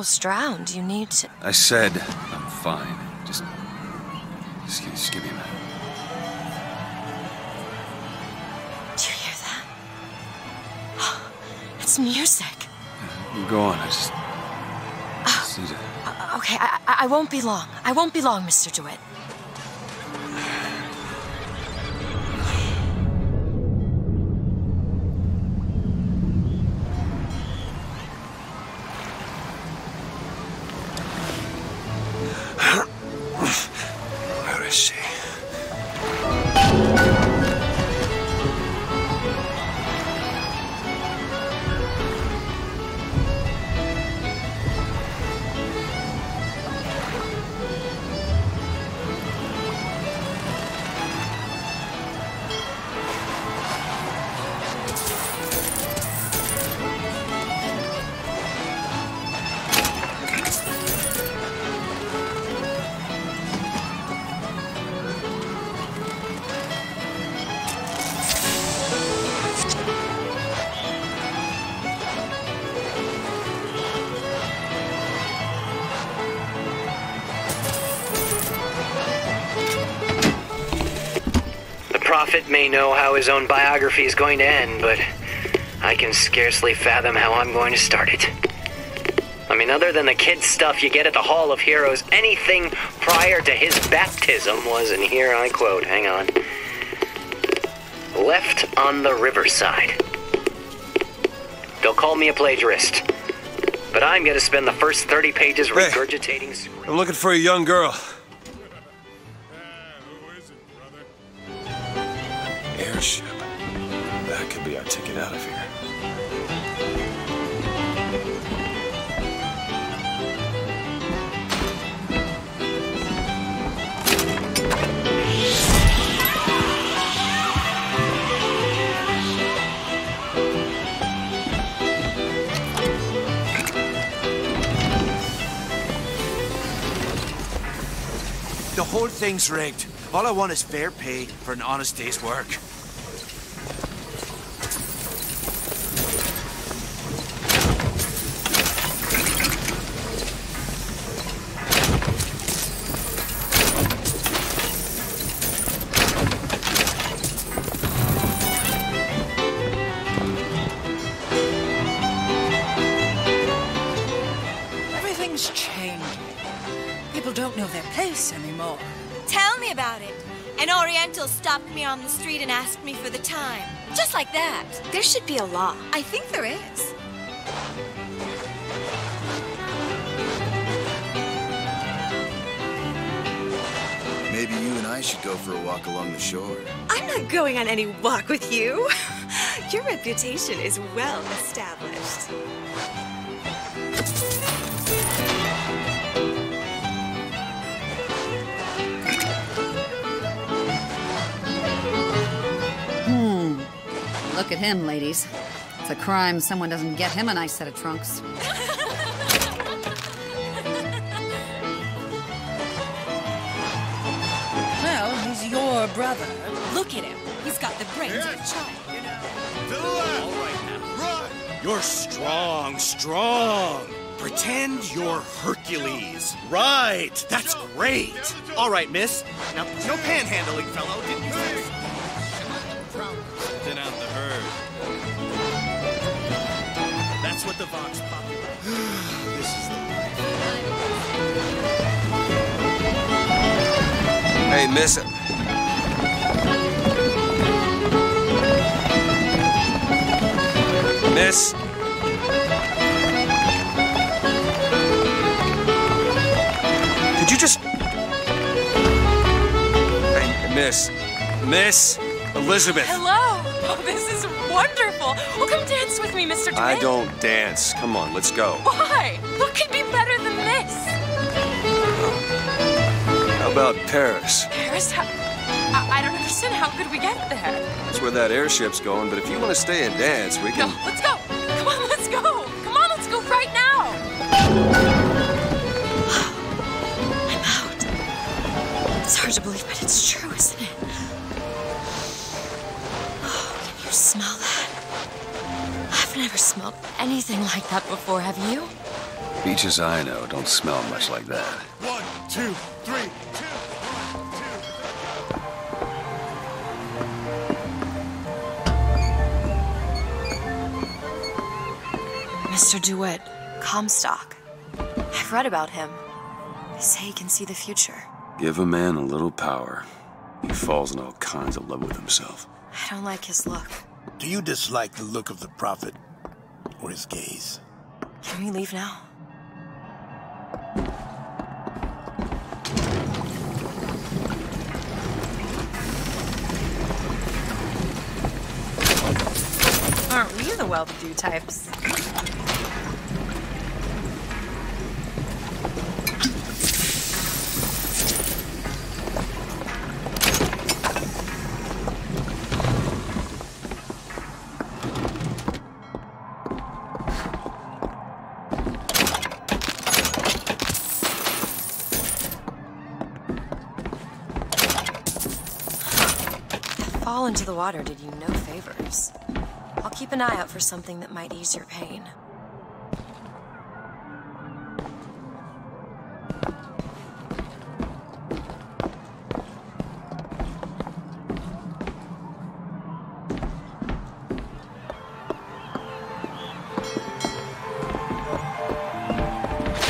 Almost drowned. You need to. I said I'm fine. Just. Just, just give me a minute. Do you hear that? It's music. You go on. I just. just need to. Uh, okay, I, I, I won't be long. I won't be long, Mr. DeWitt. May know how his own biography is going to end, but I can scarcely fathom how I'm going to start it. I mean, other than the kid stuff you get at the Hall of Heroes, anything prior to his baptism was, and here I quote, hang on, left on the riverside. They'll call me a plagiarist, but I'm going to spend the first 30 pages regurgitating. I'm looking for a young girl. Thing's rigged. All I want is fair pay for an honest day's work. There should be a law. I think there is. Maybe you and I should go for a walk along the shore. I'm not going on any walk with you. Your reputation is well established. Look at him, ladies. It's a crime someone doesn't get him a nice set of trunks. Well, he's your brother. Look at him. He's got the brains of a child. All right now. Run! You're strong, strong. Pretend you're Hercules. Right. That's great. All right, miss. Now, no panhandling, fellow. Didn't you Hey, miss. Miss. Could you just. Hey, miss. Miss Elizabeth. Hello. Oh, this is wonderful. Well, come dance with me, Mr. I don't dance. Come on, let's go. Why? What could be How about Paris? Paris? How, I, I don't understand. How could we get there? That's where that airship's going, but if you want to stay and dance, we can... No, let's go. Come on, let's go. Come on, let's go right now. I'm out. It's hard to believe, but it's true, isn't it? Oh, can you smell that? I've never smelled anything like that before, have you? Beaches I know don't smell much like that. One, two, three. Mr. DeWitt, Comstock. I've read about him. They say he can see the future. Give a man a little power, he falls in all kinds of love with himself. I don't like his look. Do you dislike the look of the prophet or his gaze? Can we leave now? Aren't we the well-to-do types? Fall into the water did you no favors. I'll keep an eye out for something that might ease your pain.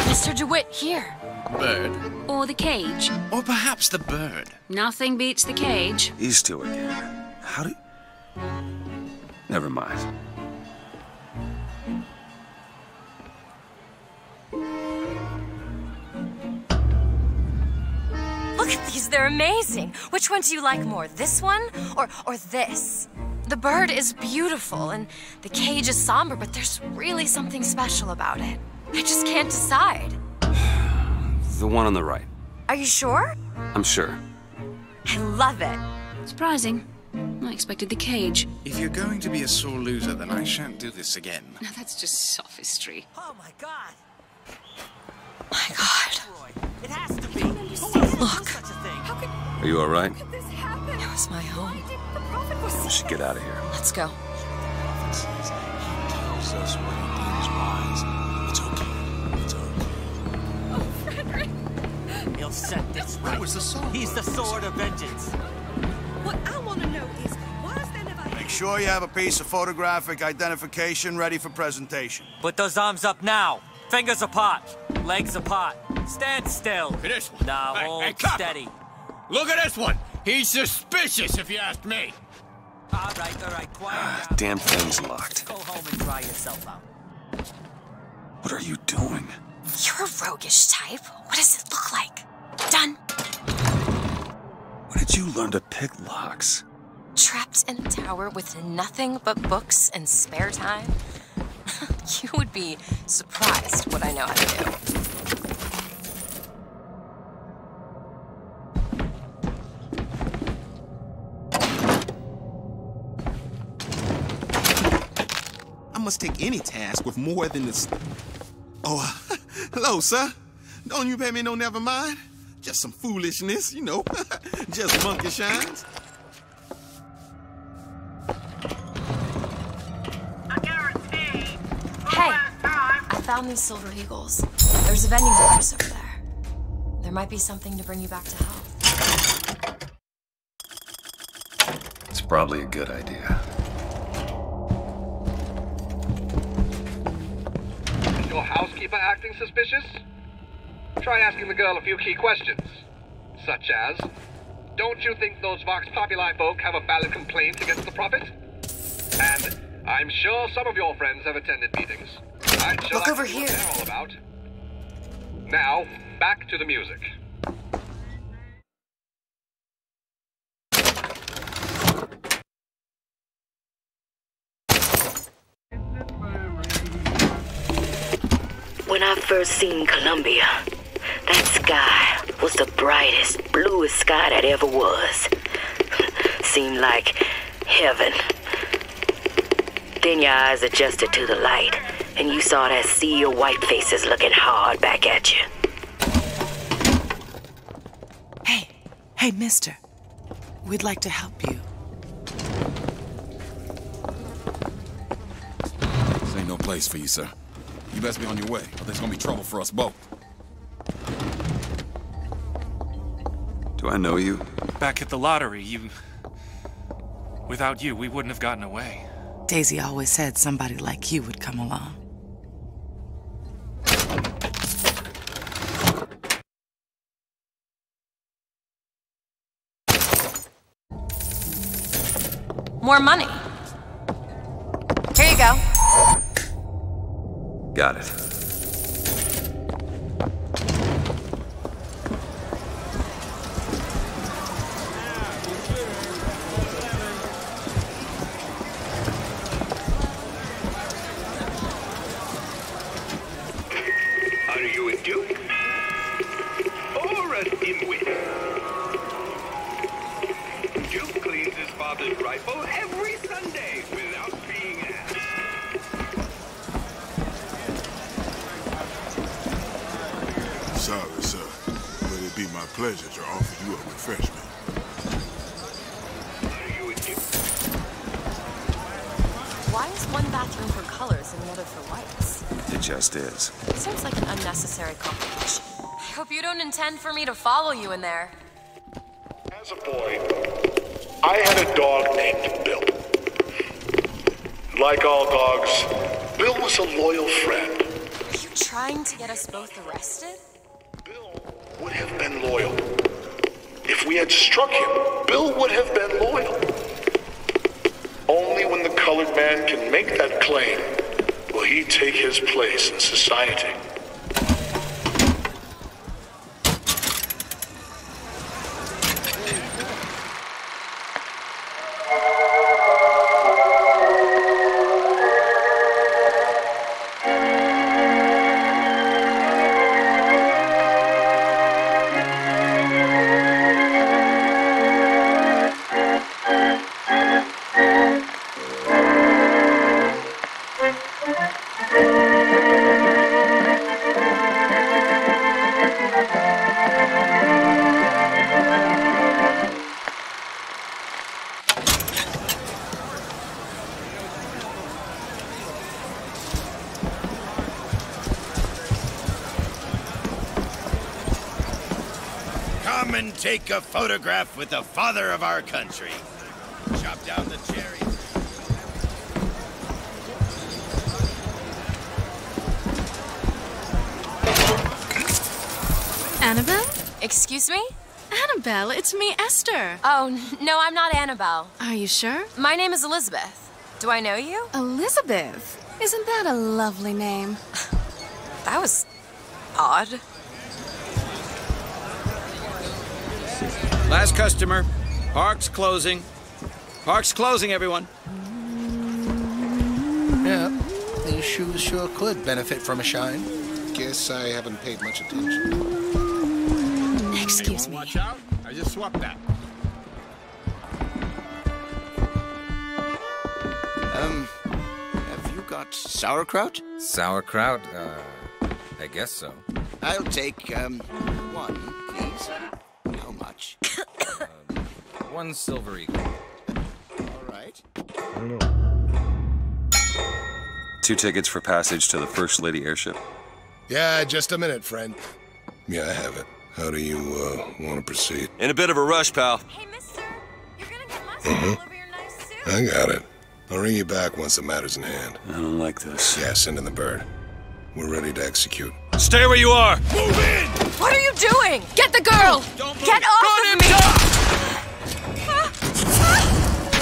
Mr. DeWitt, here. Bird. Or the cage. Or perhaps the bird. Nothing beats the cage. These two again. How do. Never mind. Look at these, they're amazing. Which one do you like more, this one or, or this? The bird is beautiful and the cage is somber, but there's really something special about it. I just can't decide. The one on the right. Are you sure? I'm sure. I love it. Surprising. I expected the cage. If you're going to be a sore loser, then I shan't do this again. Now that's just sophistry. Oh my god. My god. It has to be. Look. Such a thing. How could Are you alright? It was my home. We should get out of here. Let's go. Tells us what he did is wise. It's okay. It's okay. Oh, He'll set this right. Where was the sword? He's the sword of vengeance. What I want to know is, why is there never... Make sure you have a piece of photographic identification ready for presentation. Put those arms up now. Fingers apart. Legs apart. Stand still. This one. Now Hey, hold hey, copper. steady. Look at this one. He's suspicious, if you ask me. All right, all right, quiet Ah, Damn thing's locked. Go home and dry yourself out. What are you doing? You're a roguish type. What does it look like? Done. Where did you learn to pick locks? Trapped in a tower with nothing but books and spare time? you would be surprised what I know how to do. I must take any task with more than this. Oh, hello, sir. Don't you pay me no never mind? Just some foolishness, you know. Just monkey shines. Hey, I found these silver eagles. There's a vending device over there. There might be something to bring you back to health. It's probably a good idea. Your housekeeper acting suspicious? Try asking the girl a few key questions. Such as, don't you think those Vox Populi folk have a valid complaint against the Prophet? And I'm sure some of your friends have attended meetings. I'd sure Look over what here. they're all about. Now, back to the music. When I first seen Columbia, that sky was the brightest, bluest sky that ever was. Seemed like heaven. Then your eyes adjusted to the light, and you saw that sea of white faces looking hard back at you. Hey, hey, mister. We'd like to help you. This ain't no place for you, sir. You best be on your way, or there's gonna be trouble for us both. Do I know you? Back at the lottery, you. Without you, we wouldn't have gotten away. Daisy always said somebody like you would come along. More money. Here you go. Got it. It just is. Seems like an unnecessary complication. I hope you don't intend for me to follow you in there. As a boy, I had a dog named Bill. Like all dogs, Bill was a loyal friend. Are you trying to get us both arrested? Bill would have been loyal. If we had struck him, Bill would have been loyal. Only when the colored man can make that claim he take his place in society. A photograph with the father of our country. Chop down the cherries. Annabelle? Excuse me? Annabelle, it's me, Esther. Oh, no, I'm not Annabelle. Are you sure? My name is Elizabeth. Do I know you? Elizabeth. Isn't that a lovely name? That was odd. Customer. Park's closing. Park's closing, everyone. Yeah, these shoes sure could benefit from a shine. Guess I haven't paid much attention. Excuse me. Watch out. I just swapped that. Um, have you got sauerkraut? Sauerkraut? Uh, I guess so. I'll take, um, One silver eagle. All right. Two tickets for passage to the First Lady airship. Yeah, just a minute, friend. Yeah, I have it. How do you, uh, want to proceed? In a bit of a rush, pal. Mm-hmm. I got it. I'll ring you back once the matter's in hand. I don't like this. Yeah, send in the bird. We're ready to execute. Stay where you are! Move in! What are you doing? Get the girl! Get off of me! We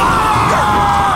Open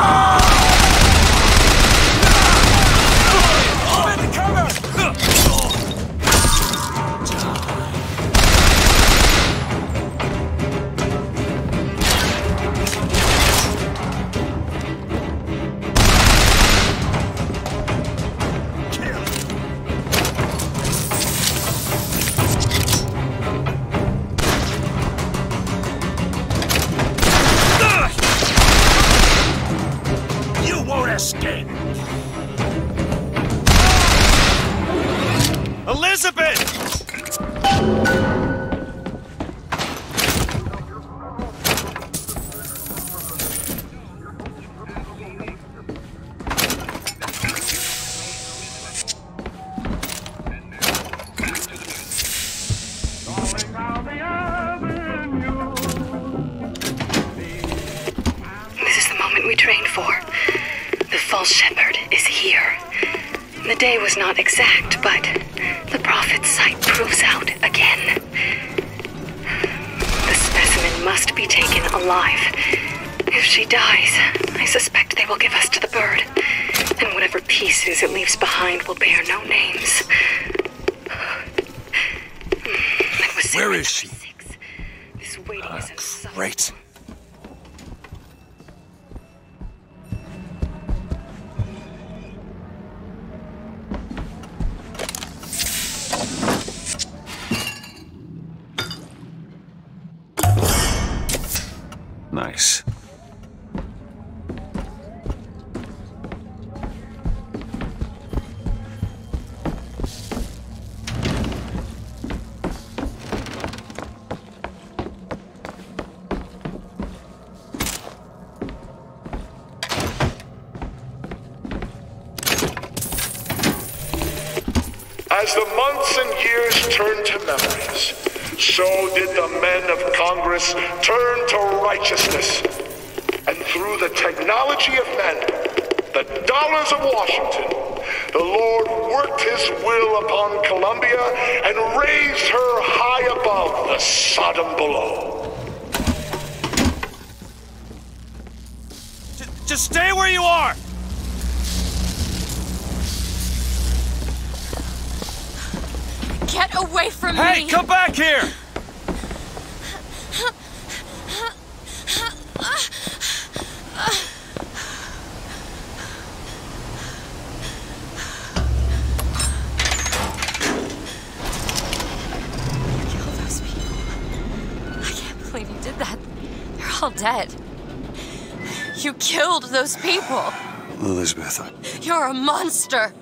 monster.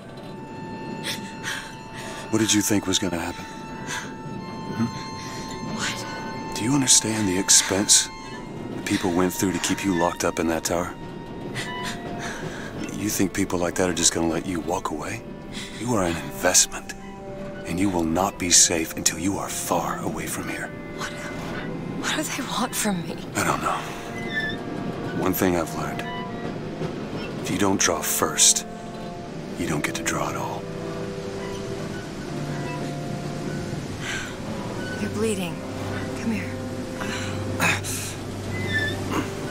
what did you think was going to happen? Hmm? What? Do you understand the expense the people went through to keep you locked up in that tower? You think people like that are just going to let you walk away? You are an investment, and you will not be safe until you are far away from here. What, What do they want from me? I don't know. One thing I've learned if you don't draw first, you don't get to draw at all. You're bleeding. Come here.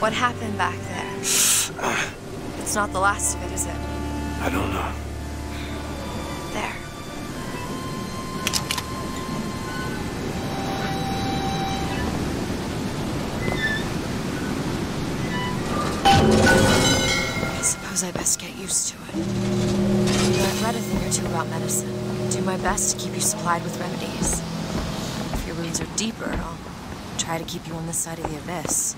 What happened back there? It's not the last of it, is it? I don't know. There. I suppose I best get used to it. Read a thing or two about medicine. do my best to keep you supplied with remedies. If your wounds are deeper, I'll try to keep you on this side of the abyss.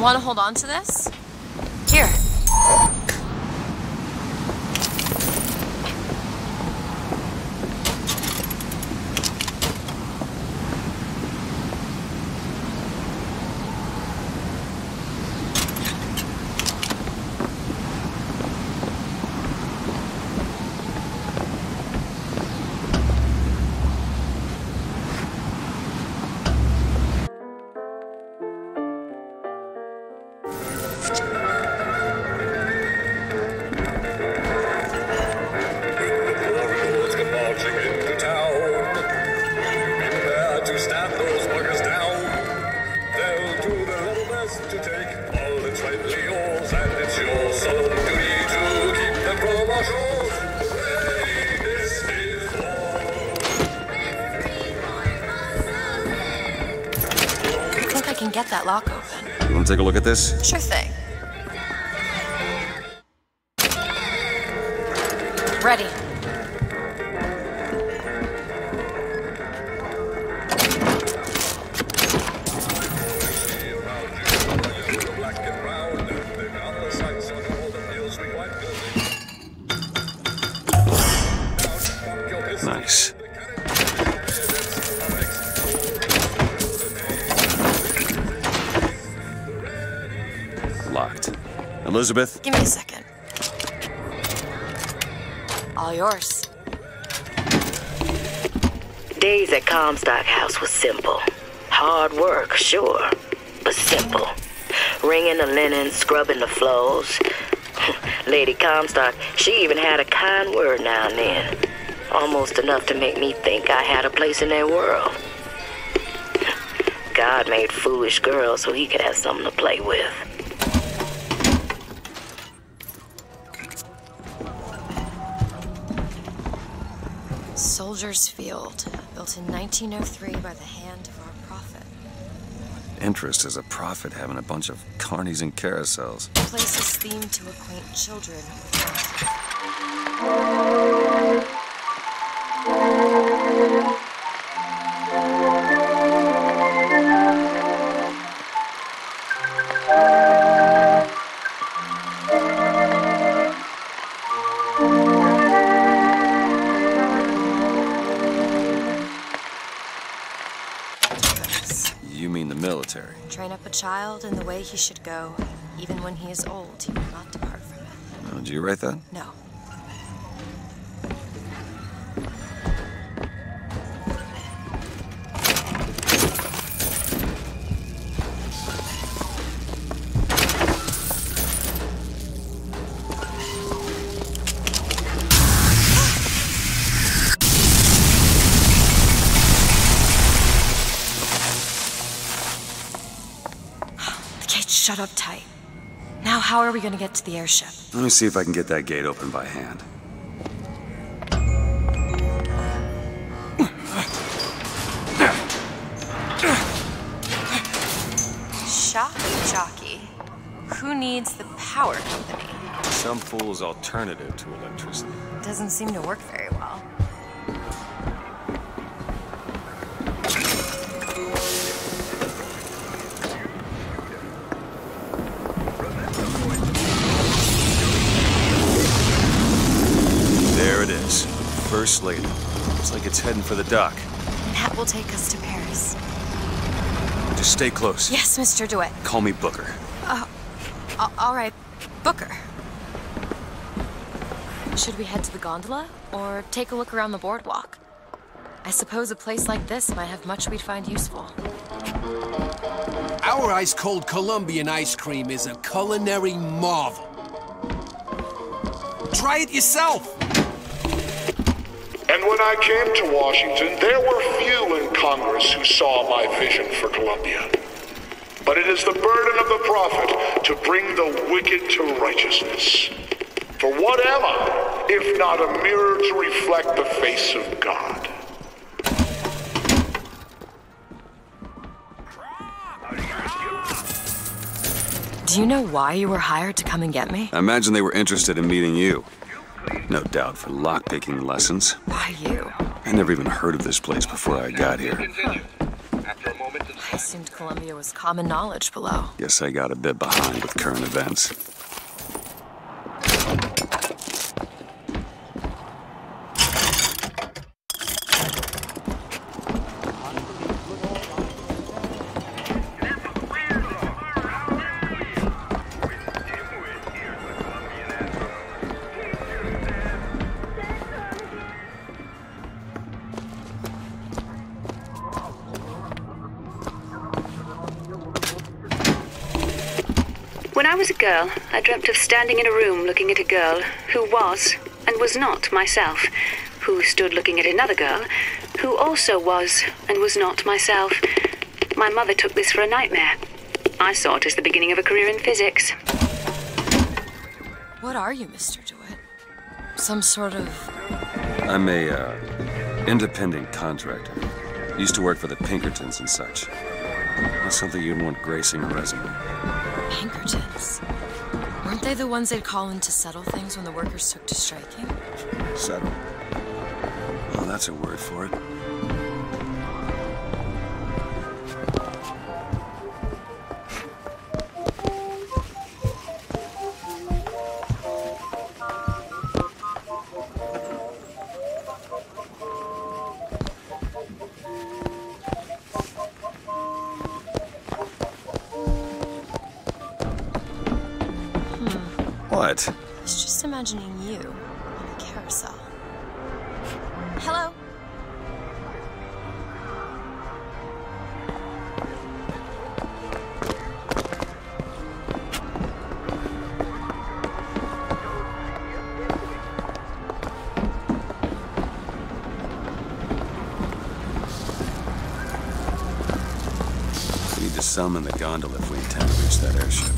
Want to hold on to this? This? Sure thing. Elizabeth? Give me a second. All yours. Days at Comstock House was simple. Hard work, sure, but simple. Wringing the linen, scrubbing the floors. Lady Comstock, she even had a kind word now and then. Almost enough to make me think I had a place in their world. God made foolish girls so he could have something to play with. Soldier's Field, built in 1903 by the hand of our prophet. Interest is a prophet having a bunch of carnies and carousels. The place is themed to acquaint children with You child in the way he should go. Even when he is old, he will not depart from it. Oh, did you write that? Shut up tight. Now, how are we going to get to the airship? Let me see if I can get that gate open by hand. Shock Jockey. Who needs the power company? Some fool's alternative to electricity. Doesn't seem to work very well. The dock. That will take us to Paris. Just stay close. Yes, Mr. DeWitt. Call me Booker. Uh, all right, Booker. Should we head to the gondola or take a look around the boardwalk? I suppose a place like this might have much we'd find useful. Our ice cold Columbian ice cream is a culinary marvel. Try it yourself. And when I came to Washington, there were few in Congress who saw my vision for Columbia. But it is the burden of the prophet to bring the wicked to righteousness. For what am I, if not a mirror to reflect the face of God? Do you know why you were hired to come and get me? I imagine they were interested in meeting you. No doubt for lockpicking lessons. Why you? I never even heard of this place before I got here. I assumed Columbia was common knowledge below. Guess I got a bit behind with current events. Girl, I dreamt of standing in a room looking at a girl who was and was not myself, who stood looking at another girl who also was and was not myself. My mother took this for a nightmare. I saw it as the beginning of a career in physics. What are you, Mr. DeWitt? Some sort of. I'm a, uh, independent contractor. Used to work for the Pinkertons and such. Not something you'd want gracing a resume. Pinkertons. Weren't they the ones they'd call in to settle things when the workers took to striking? Settle. Well, that's a word for it. Imagining you on the carousel. Hello? We need to summon the gondola if we intend to reach that airship.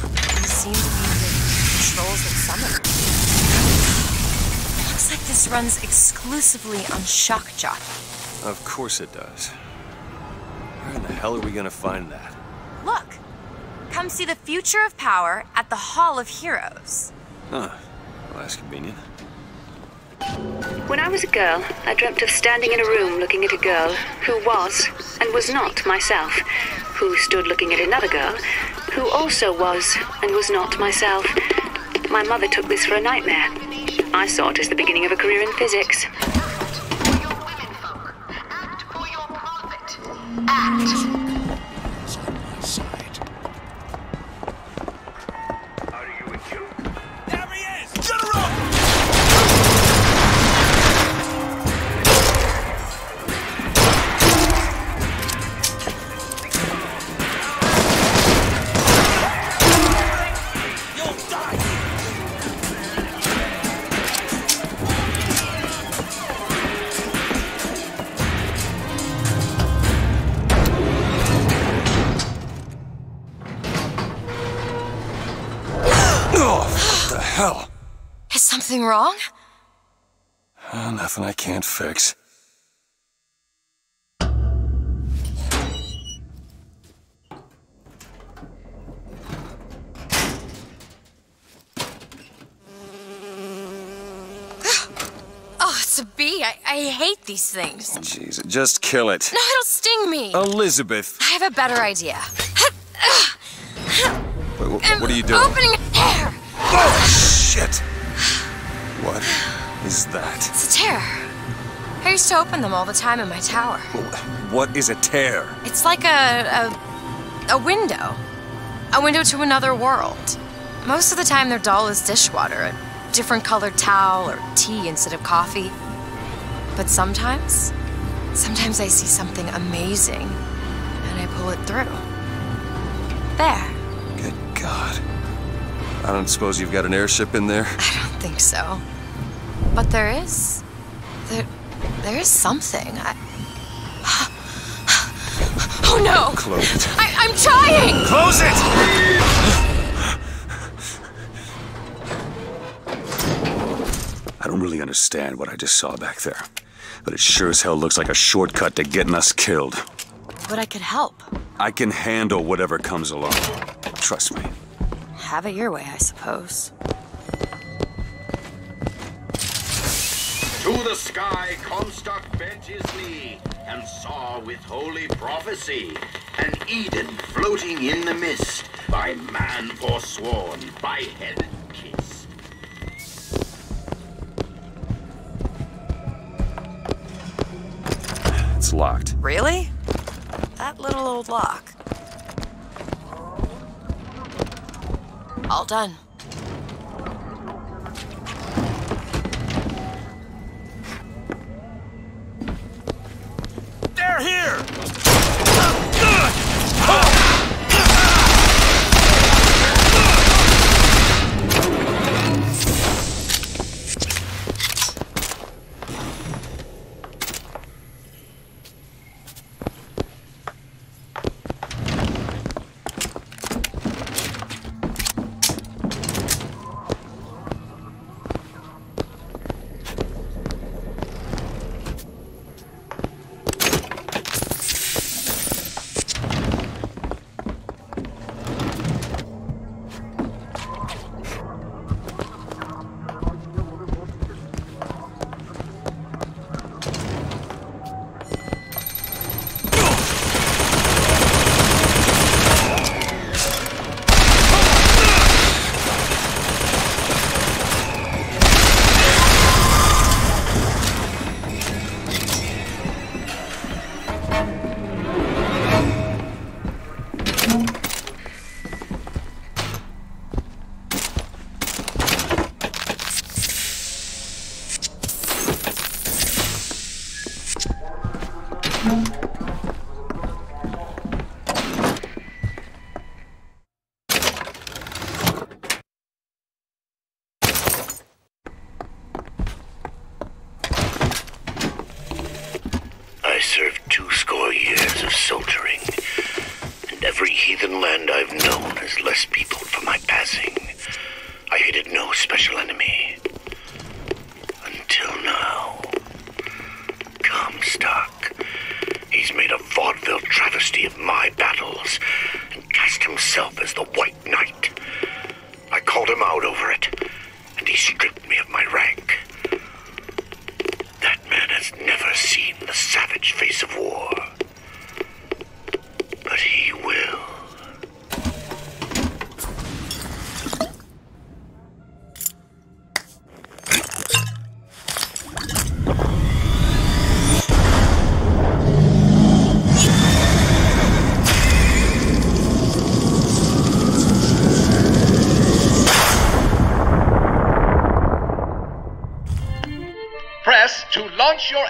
Looks runs exclusively on shock jockey. Of course it does. Where in the hell are we gonna find that? Look! Come see the future of power at the Hall of Heroes. Huh. Well, that's convenient. When I was a girl, I dreamt of standing in a room looking at a girl who was and was not myself, who stood looking at another girl who also was and was not myself. My mother took this for a nightmare. I saw it as the beginning of a career in physics. Oh, what these things. Jeez, just kill it. No, it'll sting me. Elizabeth. I have a better idea. Wait, wh- what are you doing? Opening a tear. Oh, shit! What is that? It's a tear. I used to open them all the time in my tower. What is a tear? It's like a, a a window. A window to another world. Most of the time they're dull as dishwater, a different colored towel or tea instead of coffee. But sometimes, sometimes I see something amazing and I pull it through. There. Good God. I don't suppose you've got an airship in there? I don't think so. But there is. There there is something. I Oh no! Close it. I, I'm trying! Close it! I don't really understand what I just saw back there, but it sure as hell looks like a shortcut to getting us killed. But I could help. I can handle whatever comes along. Trust me. Have it your way, I suppose. To the sky Comstock bent his knee and saw with holy prophecy an Eden floating in the mist, by man forsworn, by heaven kissed. It's locked. Really? That little old lock. All done. They're here!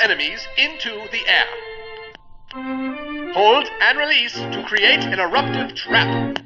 Enemies into the air. Hold and release to create an eruptive trap.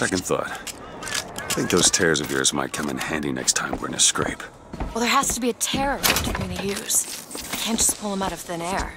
Second thought, I think those tears of yours might come in handy next time we're in a scrape. Well, there has to be a tear me to use. I can't just pull them out of thin air.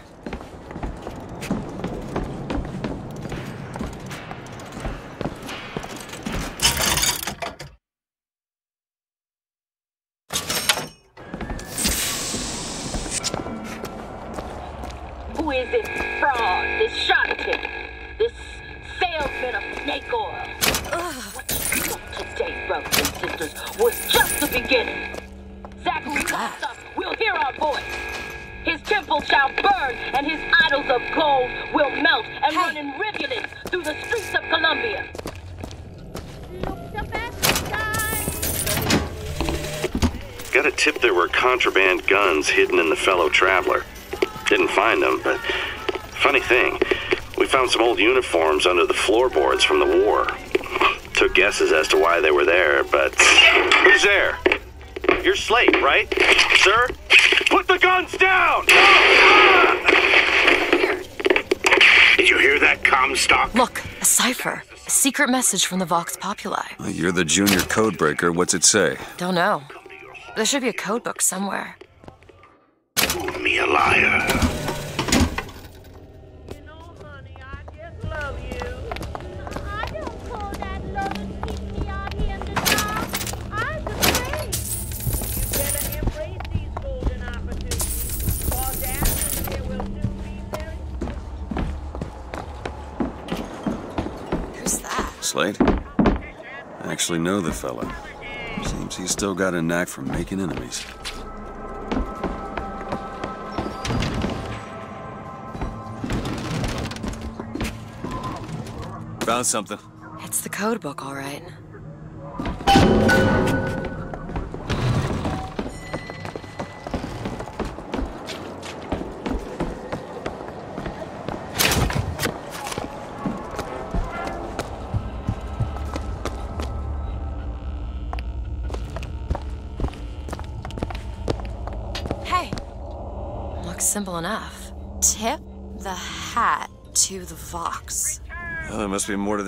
Fellow traveler. Didn't find them, but funny thing, we found some old uniforms under the floorboards from the war. Took guesses as to why they were there, but who's there? You're Slate, right? Sir? Put the guns down! Did you hear that, Comstock? Look, a cipher. A secret message from the Vox Populi. Well, You're the junior codebreaker. What's it say? Don't know. There should be a codebook somewhere. Actually know the fella. Seems he's still got a knack for making enemies. Found something. It's the code book, all right.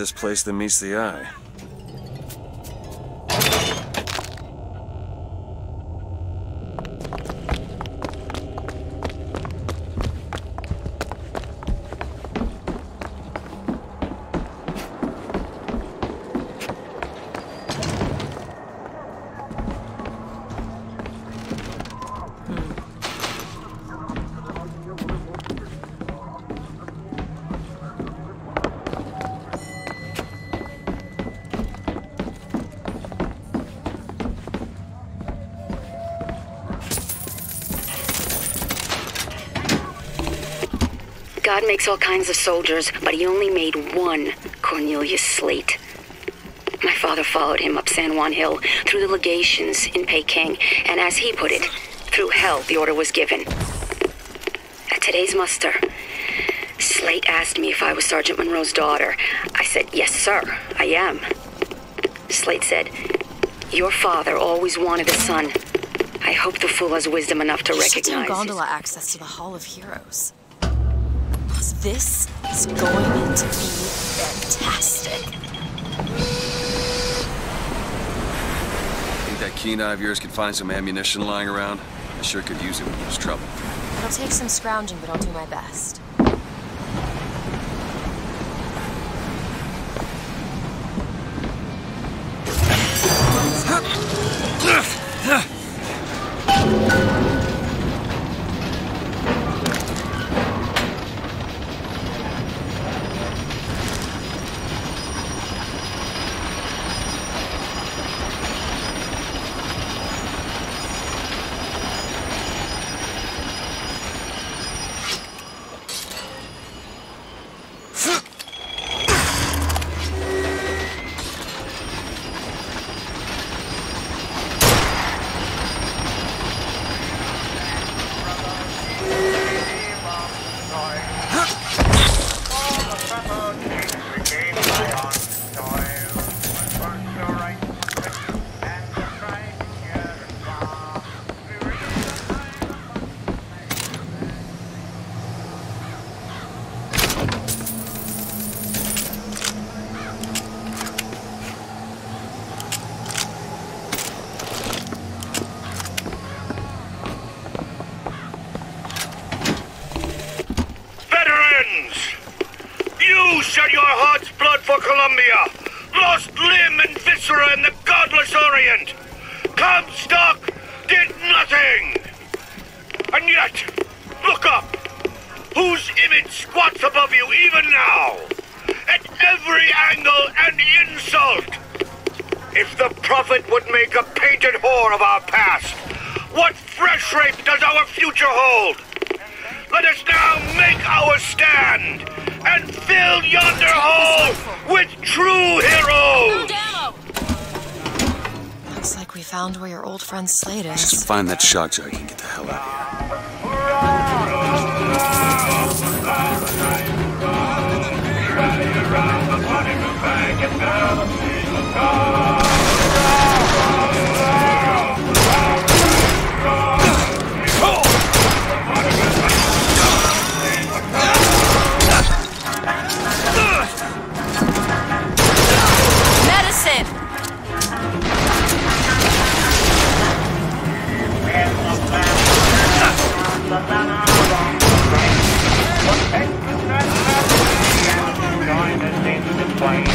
This place than meets the eye. Makes all kinds of soldiers, but he only made one Cornelius Slate. My father followed him up San Juan Hill through the legations in Peking, and as he put it, through hell the order was given. At today's muster, Slate asked me if I was Sergeant Monroe's daughter. I said, Yes, sir, I am. Slate said, Your father always wanted a son. I hope the fool has wisdom enough to down recognize. gondola access to the Hall of Heroes. This is going to be fantastic. Think that keen eye of yours could find some ammunition lying around? I sure could use it when there's trouble. It'll take some scrounging, but I'll do my best. Whose image squats above you even now? At every angle and insult. If the prophet would make a painted whore of our past, what fresh rape does our future hold? Let us now make our stand and fill yonder hole with true heroes! Looks like we found where your old friend Slate is. Just find that shock jock and get the hell out of here. plane.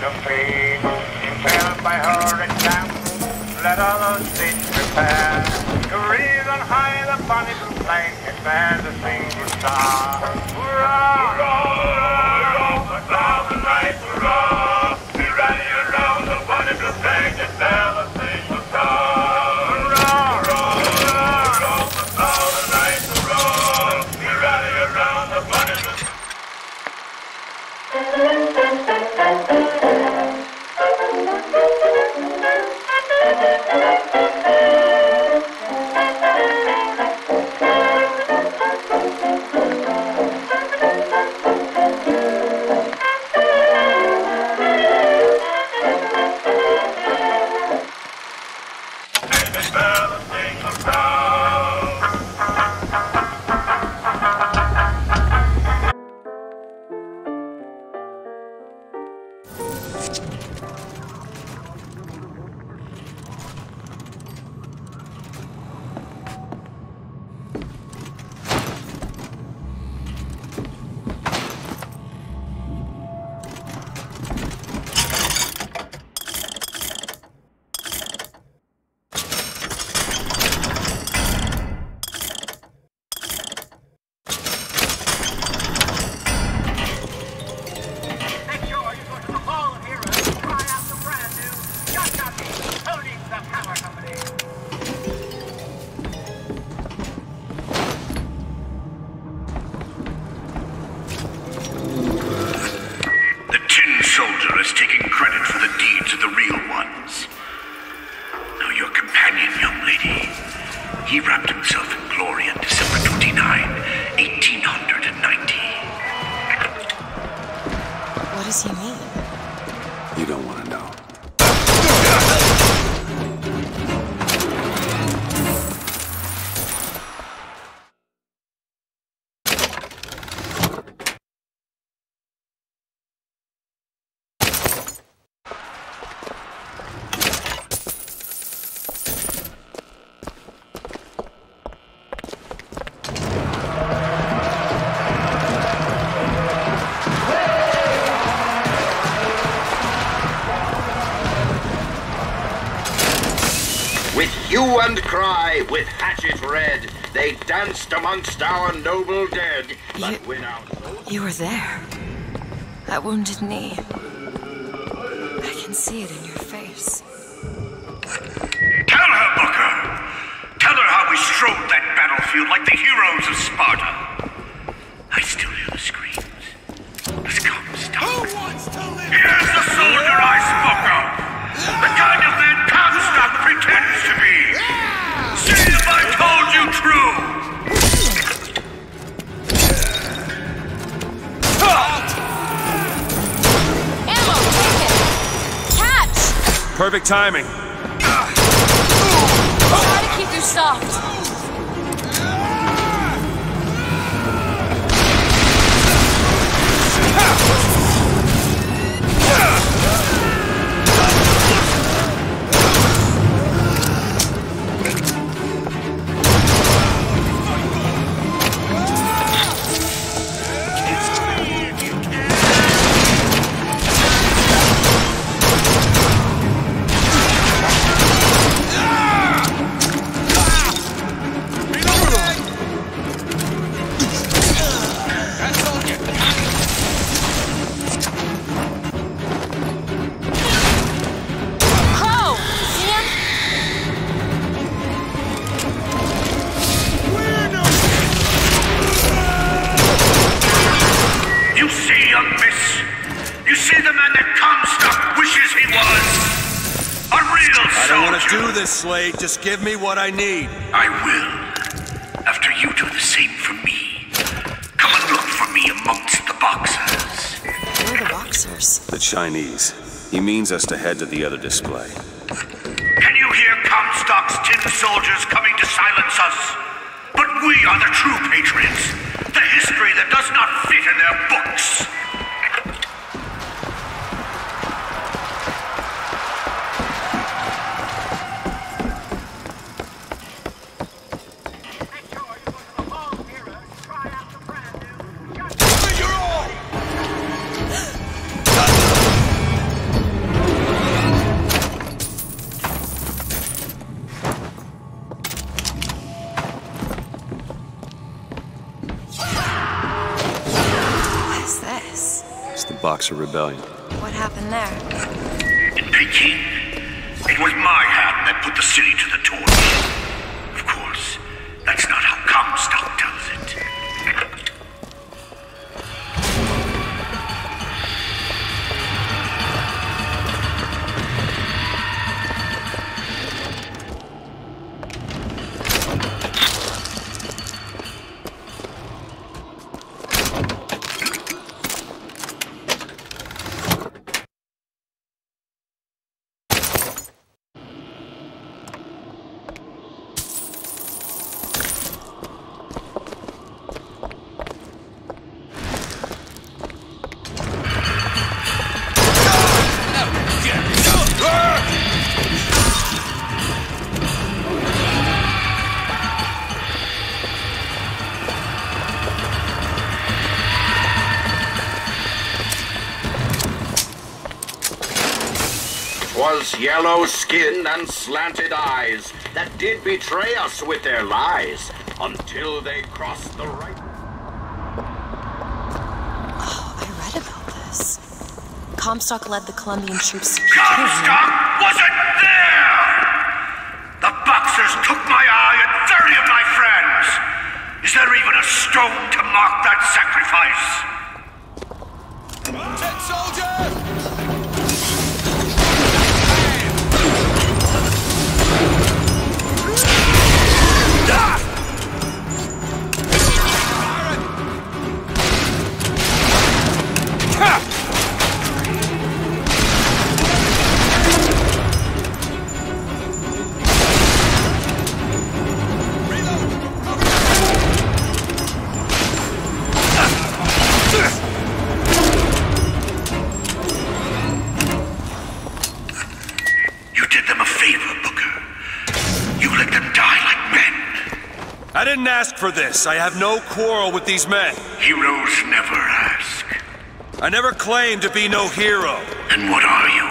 linked of? Impelled by her example, let other states prepare to raise on high the blue flag and bear the single star. Hurrah! Hurrah! Hurrah! A thousand knights, hurrah! With red, they danced amongst our noble dead. But when our You were there. That wounded knee. Timing. Just give me what I need. I will. After you do the same for me. Come and look for me amongst the boxers. Who are the boxers? The Chinese. He means us to head to the other display. Can you hear Comstock's tin soldiers coming to silence us? But we are the true patriots. Rebellion. Yellow skin and slanted eyes that did betray us with their lies until they crossed the right. Oh, I read about this. Comstock led the Columbian troops to Peking. Comstock wasn't there! The boxers took my eye and 30 of my friends! Is there even a stone to mark that sacrifice? This. I have no quarrel with these men. Heroes never ask. I never claimed to be no hero. Then what are you?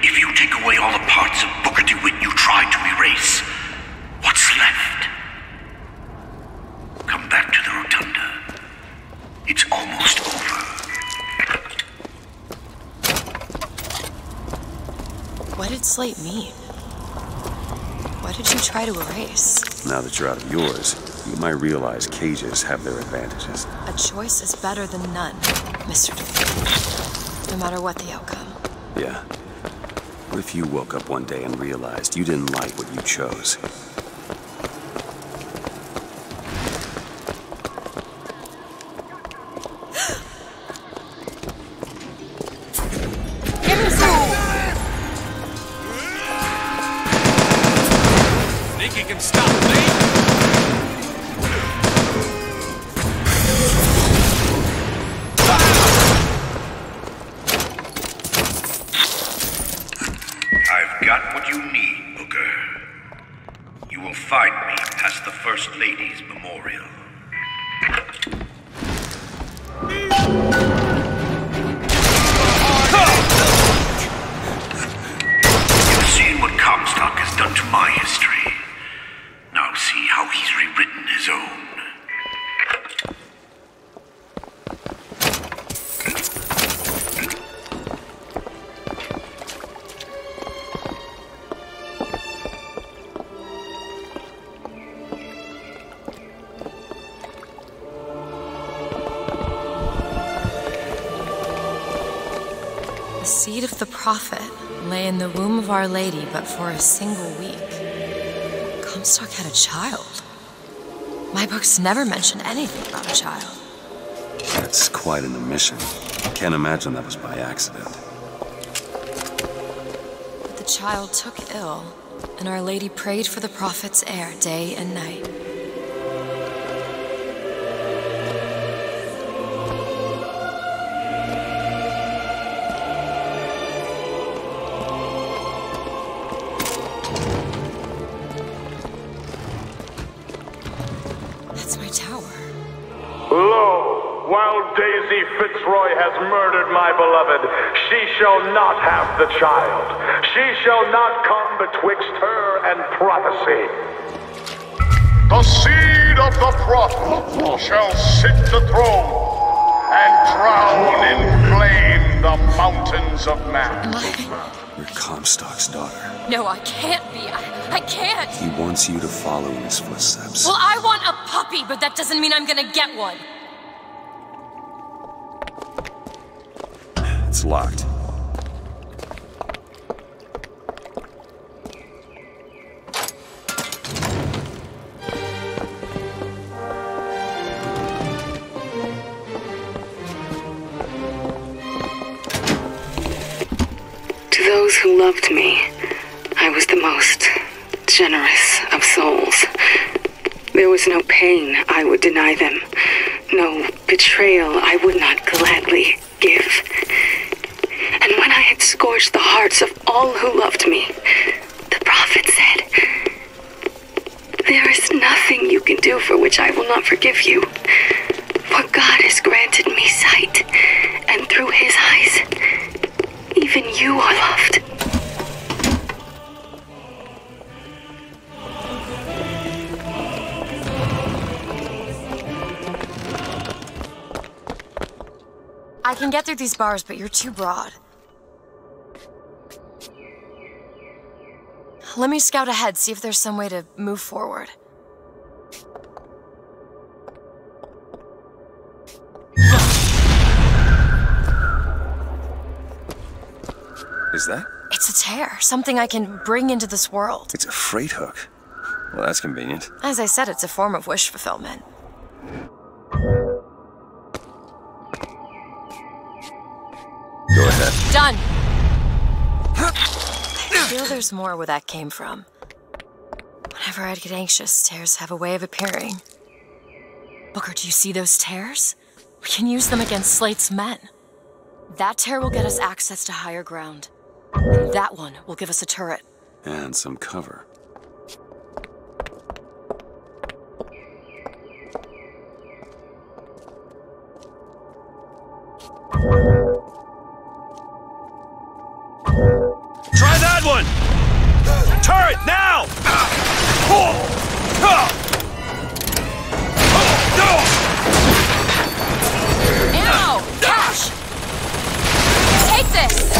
If you take away all the parts of Booker DeWitt you tried to erase, what's left? Come back to the rotunda. It's almost over. What did Slate mean? What did you try to erase? Now that you're out of yours, might realize cages have their advantages. A choice is better than none, Mr. No matter what the outcome. Yeah. What if you woke up one day and realized you didn't like what you chose? But for a single week. Comstock had a child. My books never mention anything about a child. That's quite an omission. Can't imagine that was by accident. But the child took ill, and Our Lady prayed for the prophet's heir day and night. Murdered my beloved, she shall not have the child. She shall not come betwixt her and prophecy. The seed of the prophet shall sit the throne and drown in flame the mountains of man. You're Comstock's daughter. No, I can't be. I, I can't. He wants you to follow in his footsteps. Well, I want a puppy, but that doesn't mean I'm gonna get one. Locked. These bars, but you're too broad. Let me scout ahead, see if there's some way to move forward. Is that? It's a tear, something I can bring into this world. It's a freight hook. Well, that's convenient. As I said, it's a form of wish fulfillment. Done! I feel there's more where that came from. Whenever I'd get anxious, tears have a way of appearing. Booker, do you see those tears? We can use them against Slate's men. That tear will get us access to higher ground. And that one will give us a turret. And some cover. Try that one! Turret, now! Ammo! Cash! Take this!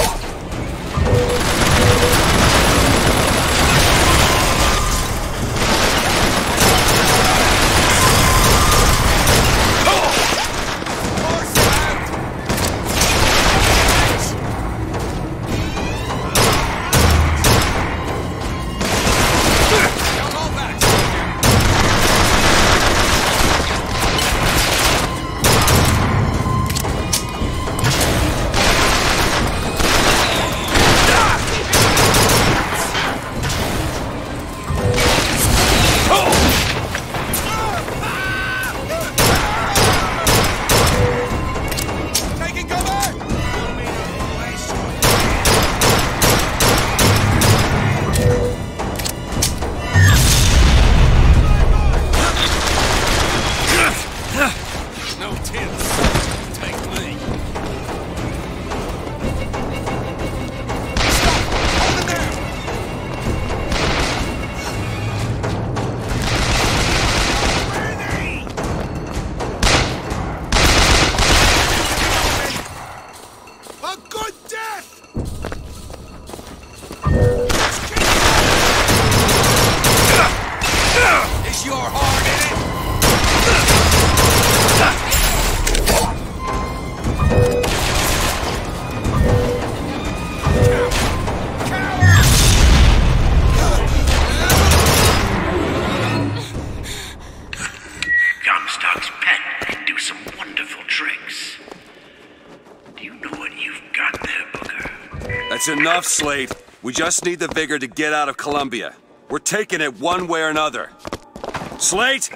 Enough, Slate. We just need the vigor to get out of Columbia. We're taking it one way or another. Slate!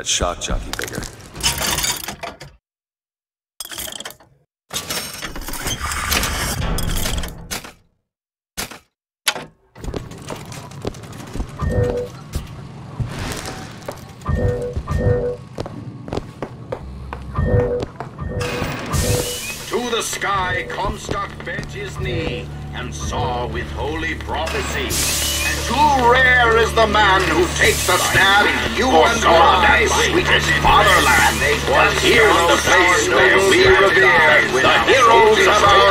That shock jockey vigor. To the sky, Comstock bent his knee and saw with holy prophecy. And too rare is the man who takes stab in you and sweetest fatherland. Was here the place where we revere the heroes of our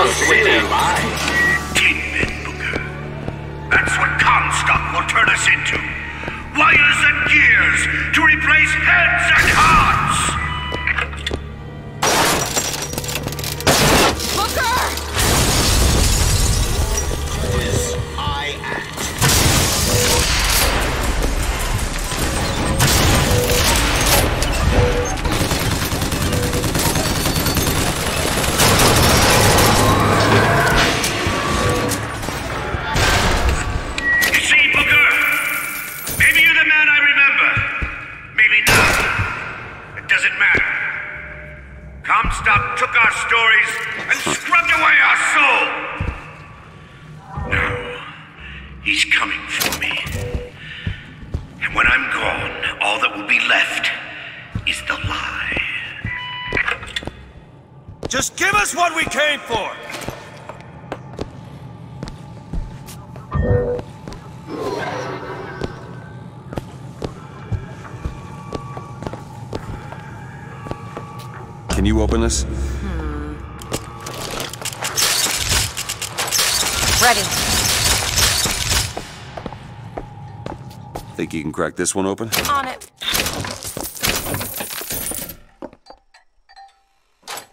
crack this one open? On it.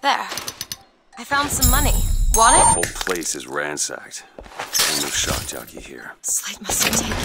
There. I found some money. The Want whole place is ransacked. No shock jockey here. it? Slate must have taken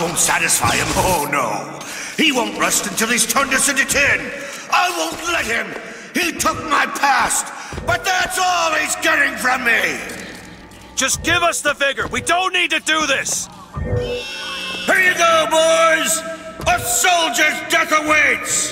Won't satisfy him. Oh, no. He won't rest until he's turned us into tin. I won't let him. He took my past, but that's all he's getting from me. Just give us the vigor! We don't need to do this! Here you go, boys! A soldier's death awaits!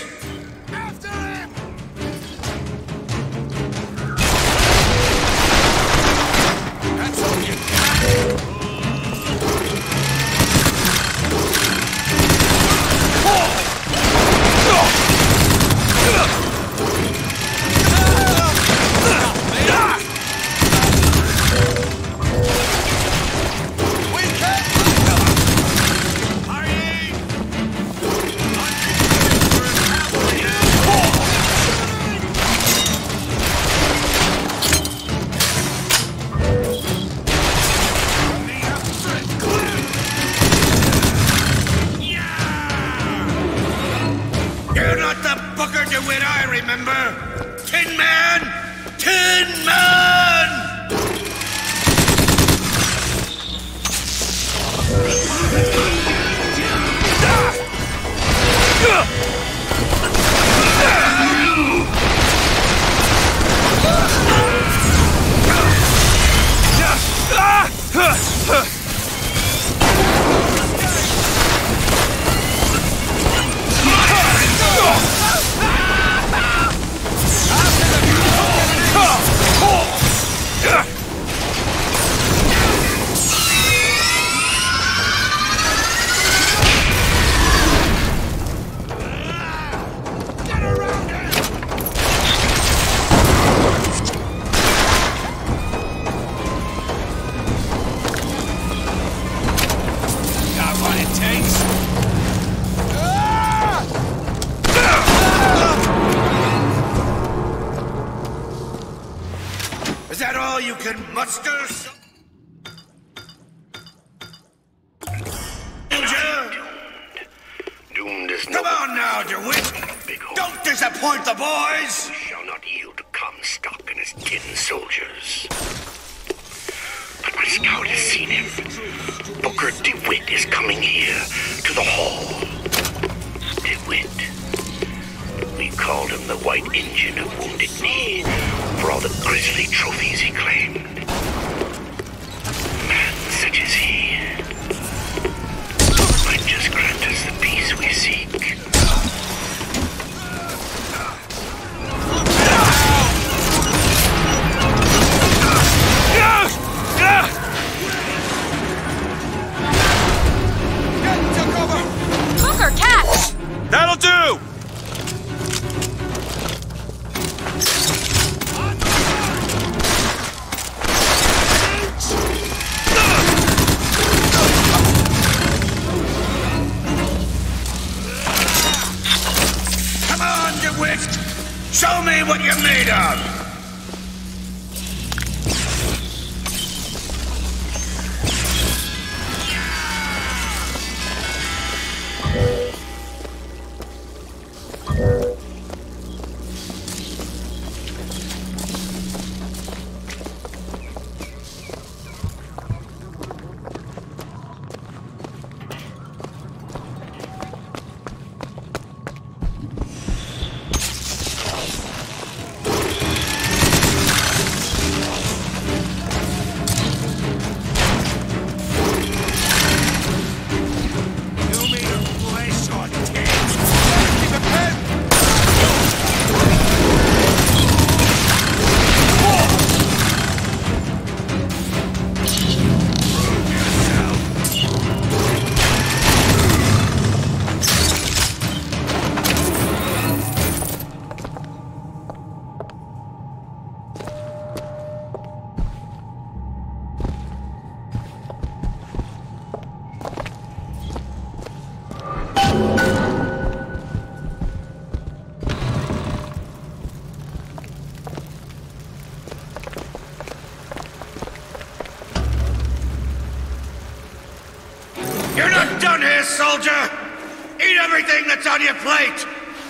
on your plate!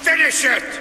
Finish it!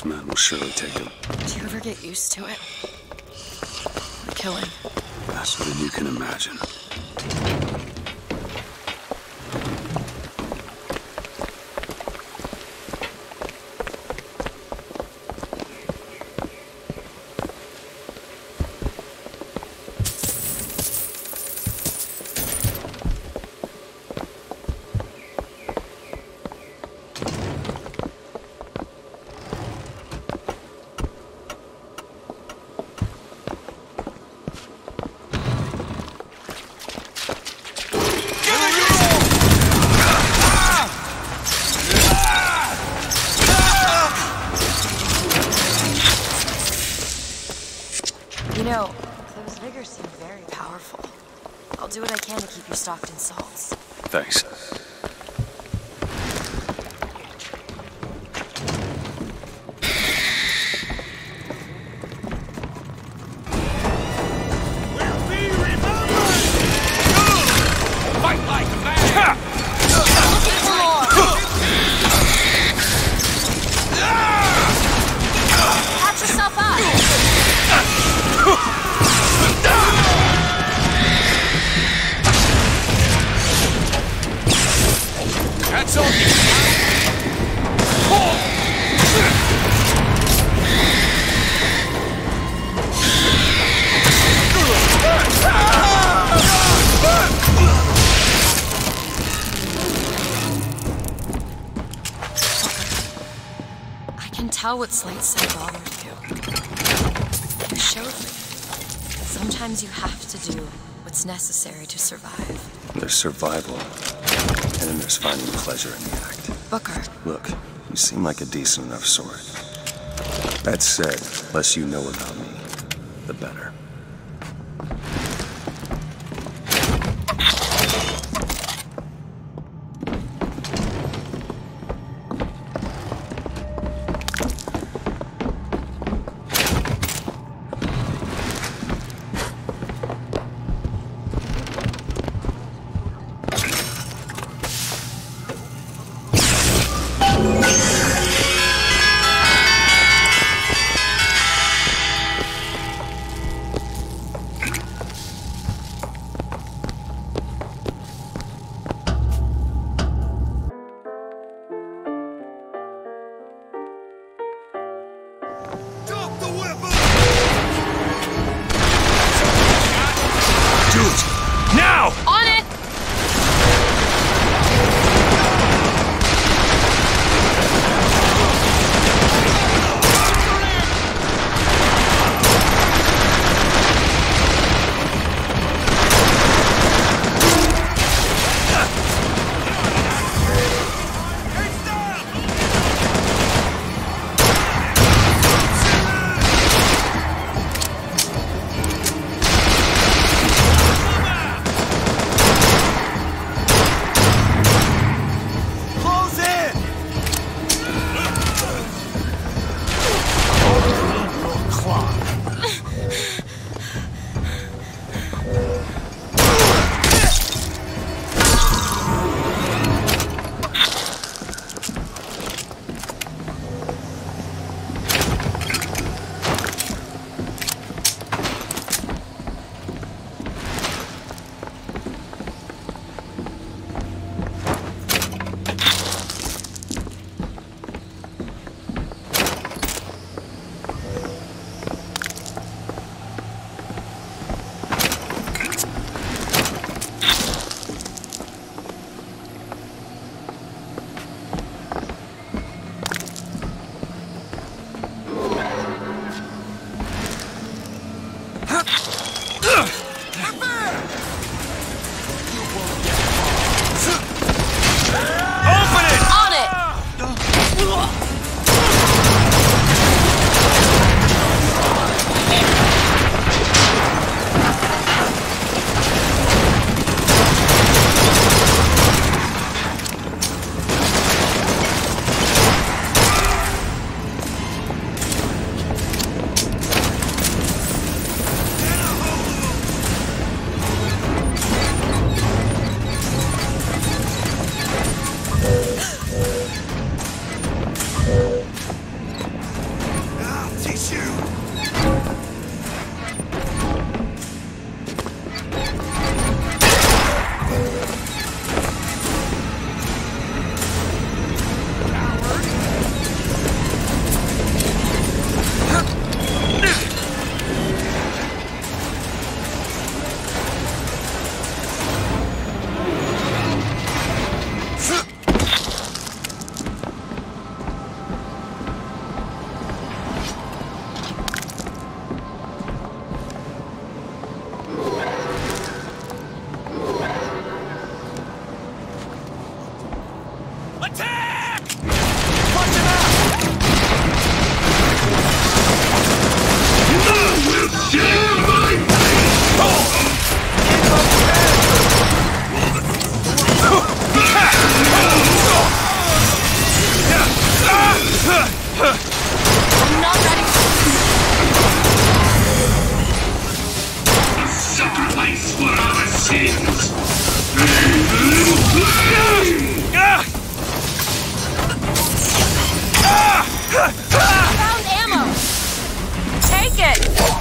This man will surely take him. Do you ever get used to it? The killing. Faster than you can imagine. Tell what Slate said bothered you. You showed me. Sometimes you have to do what's necessary to survive. There's survival, and then there's finding pleasure in the act. Booker, Look, you seem like a decent enough sort. That said, less you know about me, the better.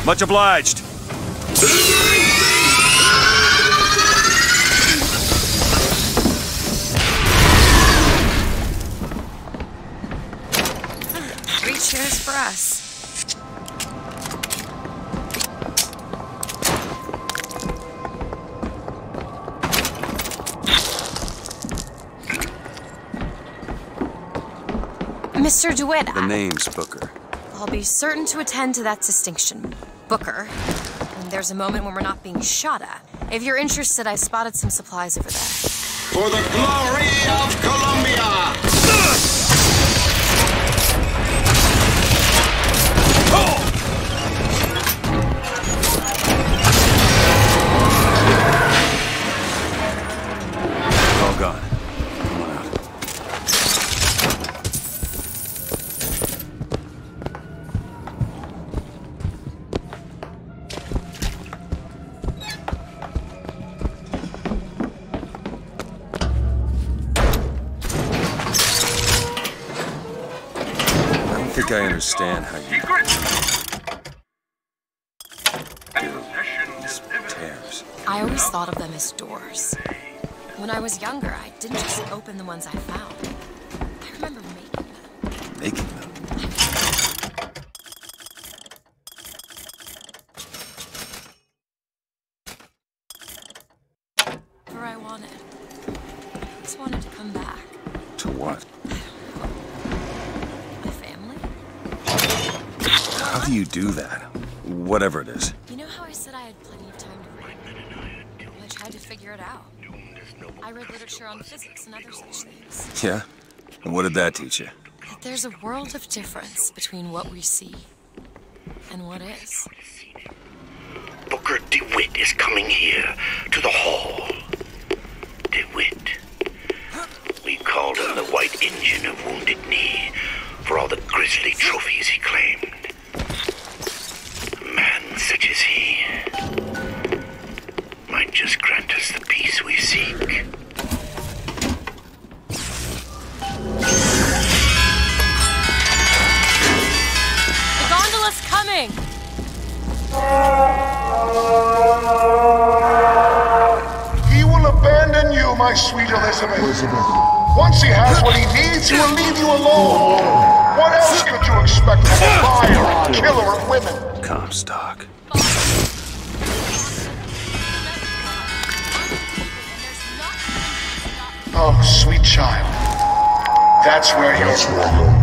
Much obliged. Three cheers for us. Mr. DeWitt, The name's Booker. I'll be certain to attend to that distinction. There's a moment when we're not being shot at. If you're interested, I spotted some supplies over there. For the glory of Columbia! Ones I found. I remember making them. Making them. Whatever I wanted. I just wanted to come back. To what? My family? How do you do that? Whatever it is. You know how I said I had plenty of time to read? Well, I tried to figure it out. I read literature on physics and other such things. Yeah? And what did that teach you? That there's a world of difference between what we see and what is. Booker DeWitt is coming here to the hall. DeWitt. We called him the White Injun of Wounded Knee for all the grisly trophies he claimed. A man such as he might just grant us the peace we seek. The gondola's coming! He will abandon you, my sweet Elizabeth. Once he has what he needs, he will leave you alone. What else could you expect from a liar and killer of women? Comstock. Oh, sweet child. That's where you're thanks.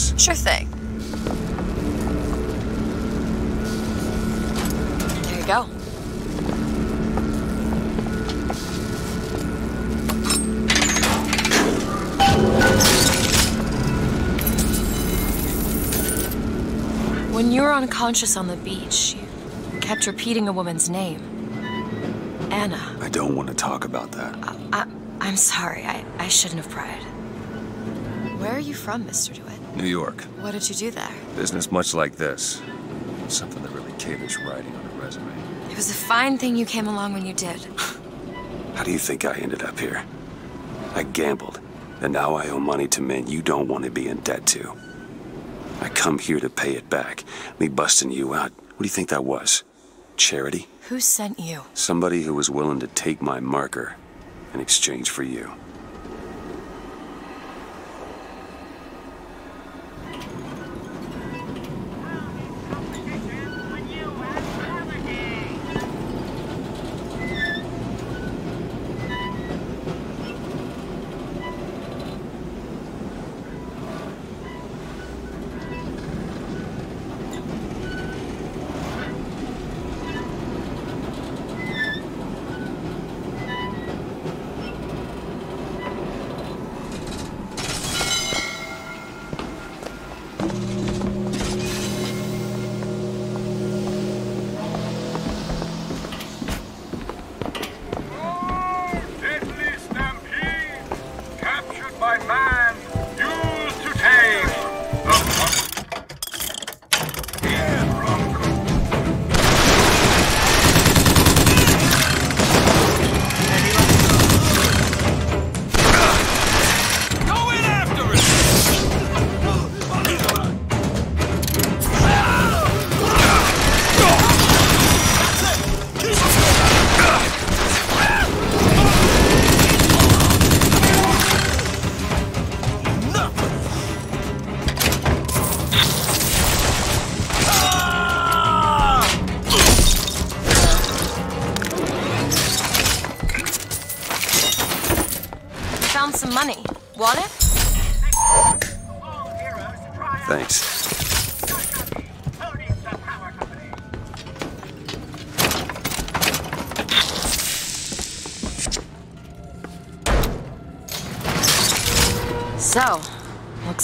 This? Sure thing. There you go. When you were unconscious on the beach, you kept repeating a woman's name. Anna. I don't want to talk about that. I, I'm sorry. I, I shouldn't have pried. Where are you from, Mr. DeWitt? New York. What did you do there? Business much like this. Something that really caters writing on a resume. It was a fine thing you came along when you did. How do you think I ended up here? I gambled, and now I owe money to men you don't want to be in debt to. I come here to pay it back. Me busting you out, what do you think that was? Charity? Who sent you? Somebody who was willing to take my marker in exchange for you.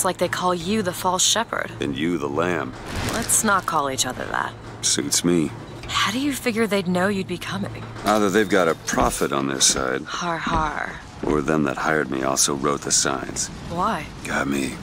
Like they call you the false shepherd. And you, the lamb. Let's not call each other that. Suits me. How do you figure they'd know you'd be coming? Either they've got a prophet on their side, Har har. or them that hired me also wrote the signs. Why? Got me.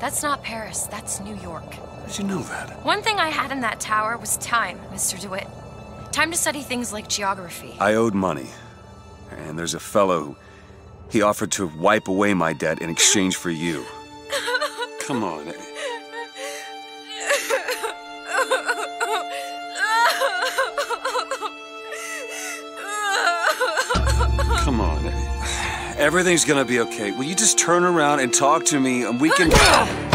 That's not Paris, that's New York. How did you know that? One thing I had in that tower was time, Mr. DeWitt. Time to study things like geography. I owed money. And there's a fellow who. He offered to wipe away my debt in exchange for you. Come on. Everything's gonna be okay. Will you just turn around and talk to me and we can.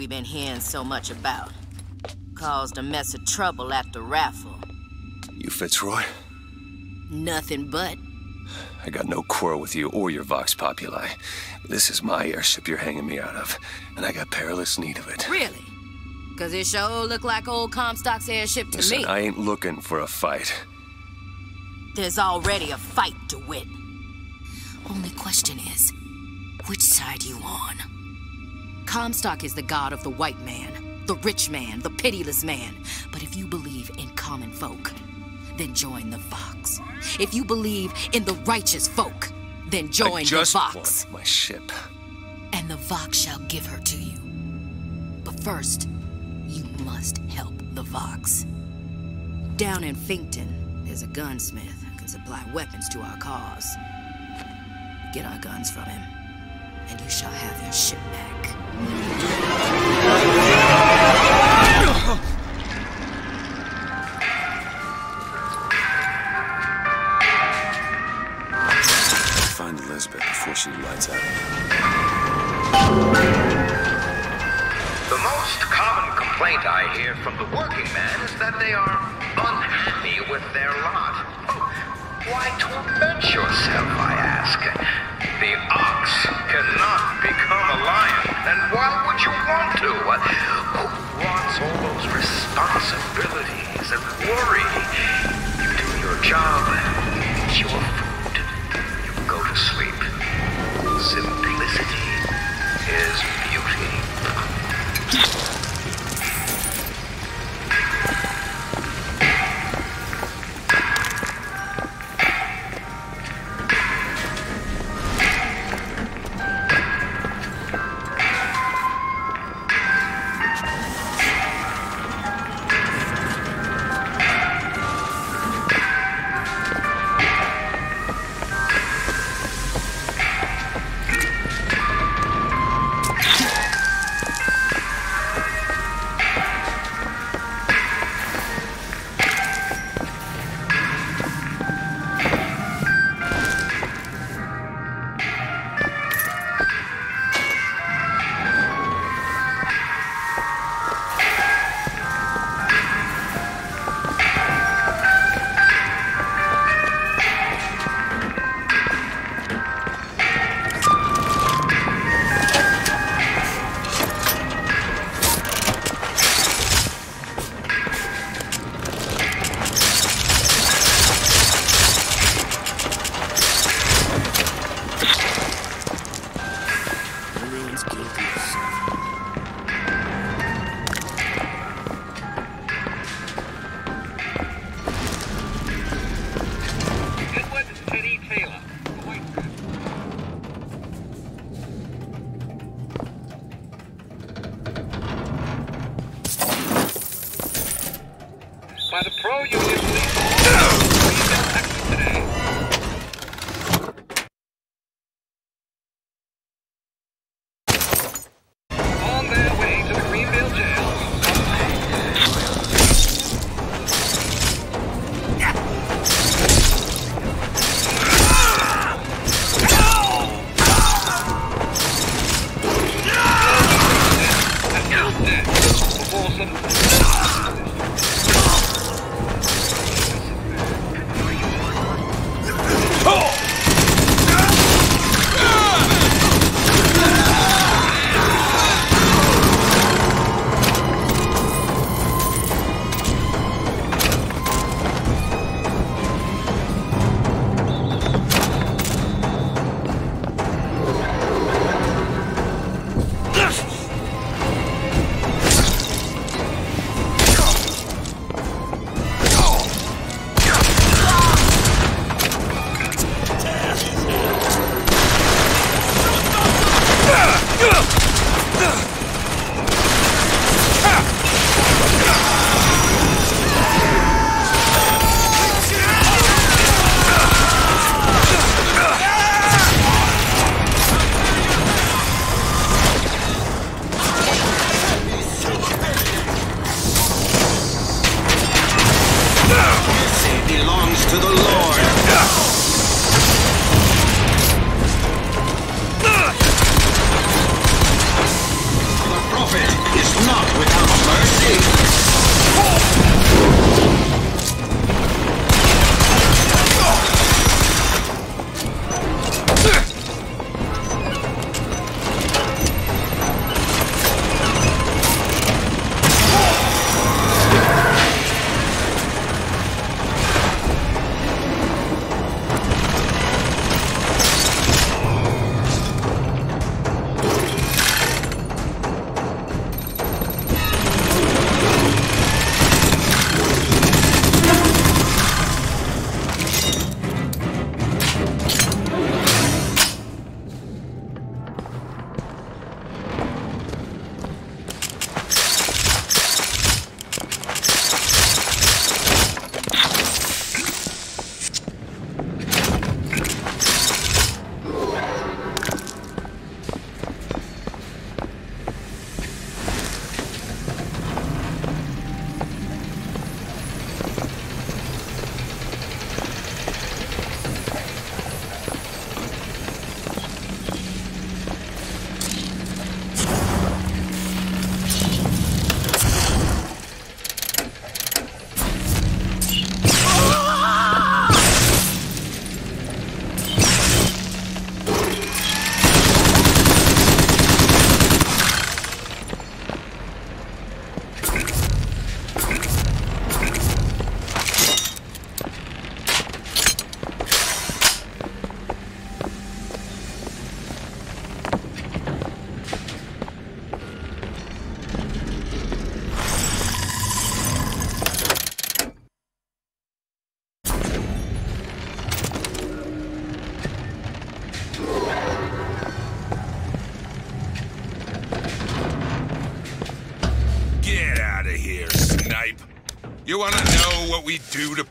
We've been hearing so much about. Caused a mess of trouble at the raffle. You Fitzroy? Nothing but. I got no quarrel with you or your Vox Populi. This is my airship you're hanging me out of, and I got perilous need of it. Really? Cause it sure look like old Comstock's airship to Listen, me. I ain't looking for a fight. There's already a fight to win. Only question is, which side you on? Comstock is the god of the white man, the rich man, the pitiless man. But if you believe in common folk, then join the Vox. If you believe in the righteous folk, then join the Vox. my ship. And the Vox shall give her to you. But first, you must help the Vox. Down in Finkton, there's a gunsmith who can supply weapons to our cause. Get our guns from him, and you shall have your ship back.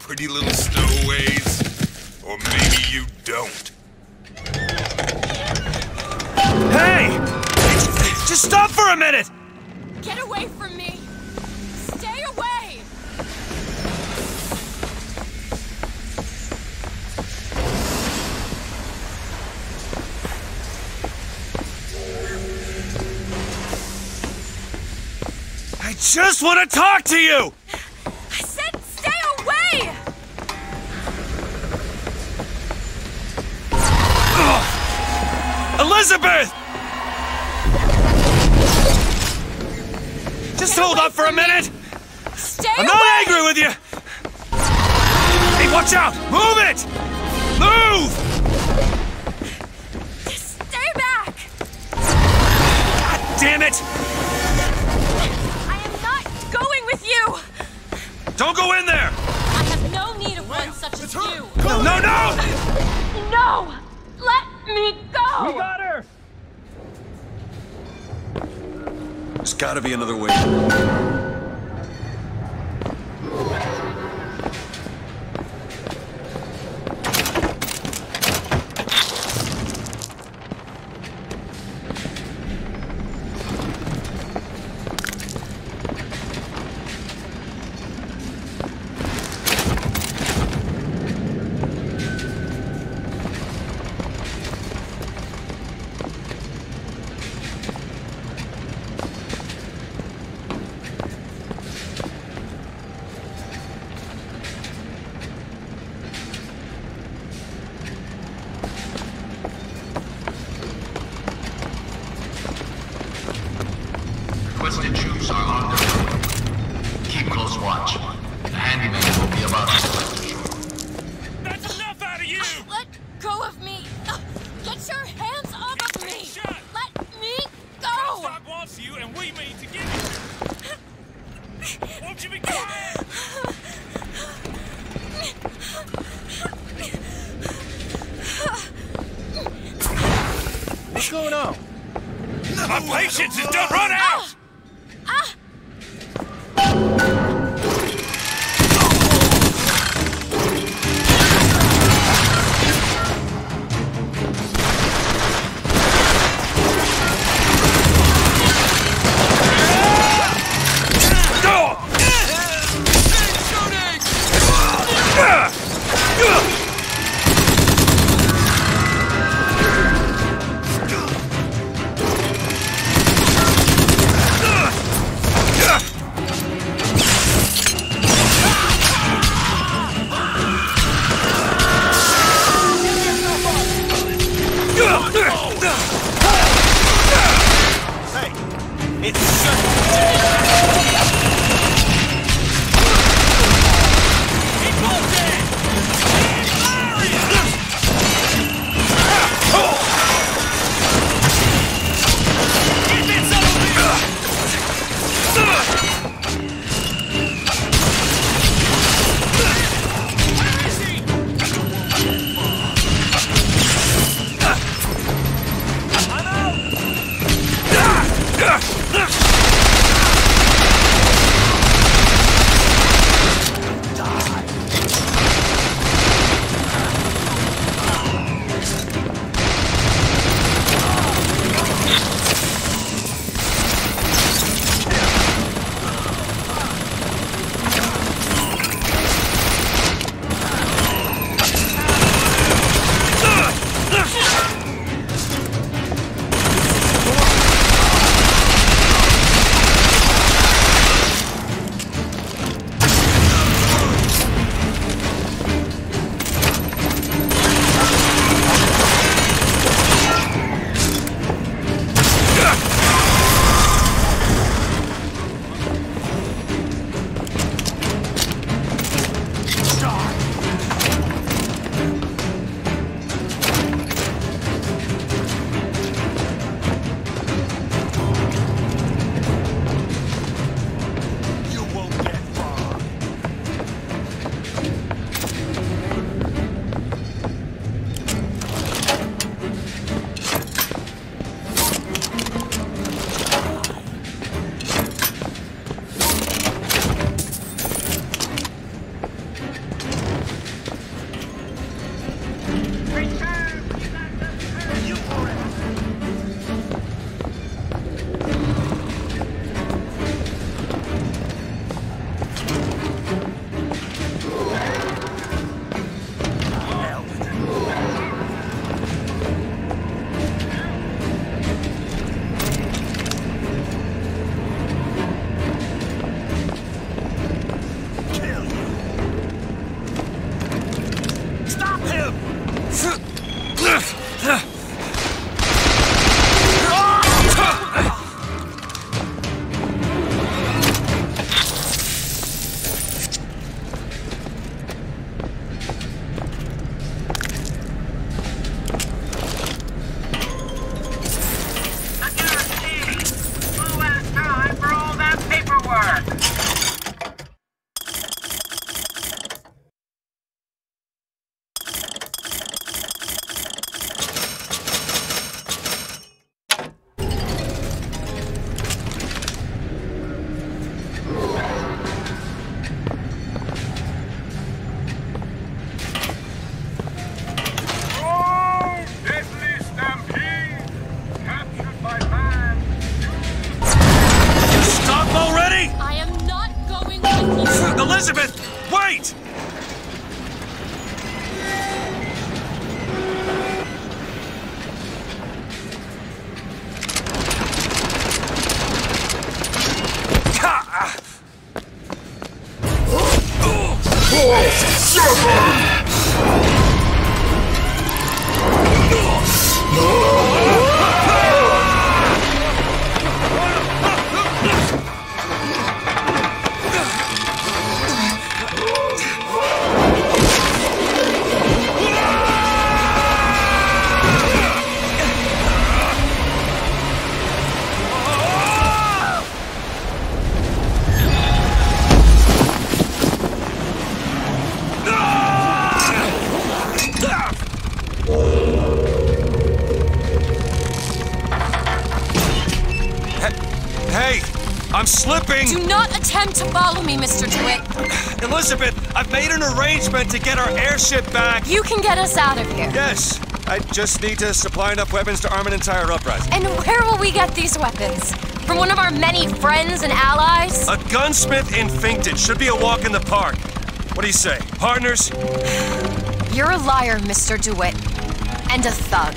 pretty little stowaways. Or maybe you don't. Hey! Just stop for a minute! Get away from me! Stay away! I just want to talk to you! gotta be another way. Do not attempt to follow me, Mr. DeWitt. Elizabeth, I've made an arrangement to get our airship back. You can get us out of here. Yes, I just need to supply enough weapons to arm an entire uprising. And where will we get these weapons? From one of our many friends and allies? A gunsmith in Finkton should be a walk in the park. What do you say, partners? You're a liar, Mr. DeWitt. And a thug.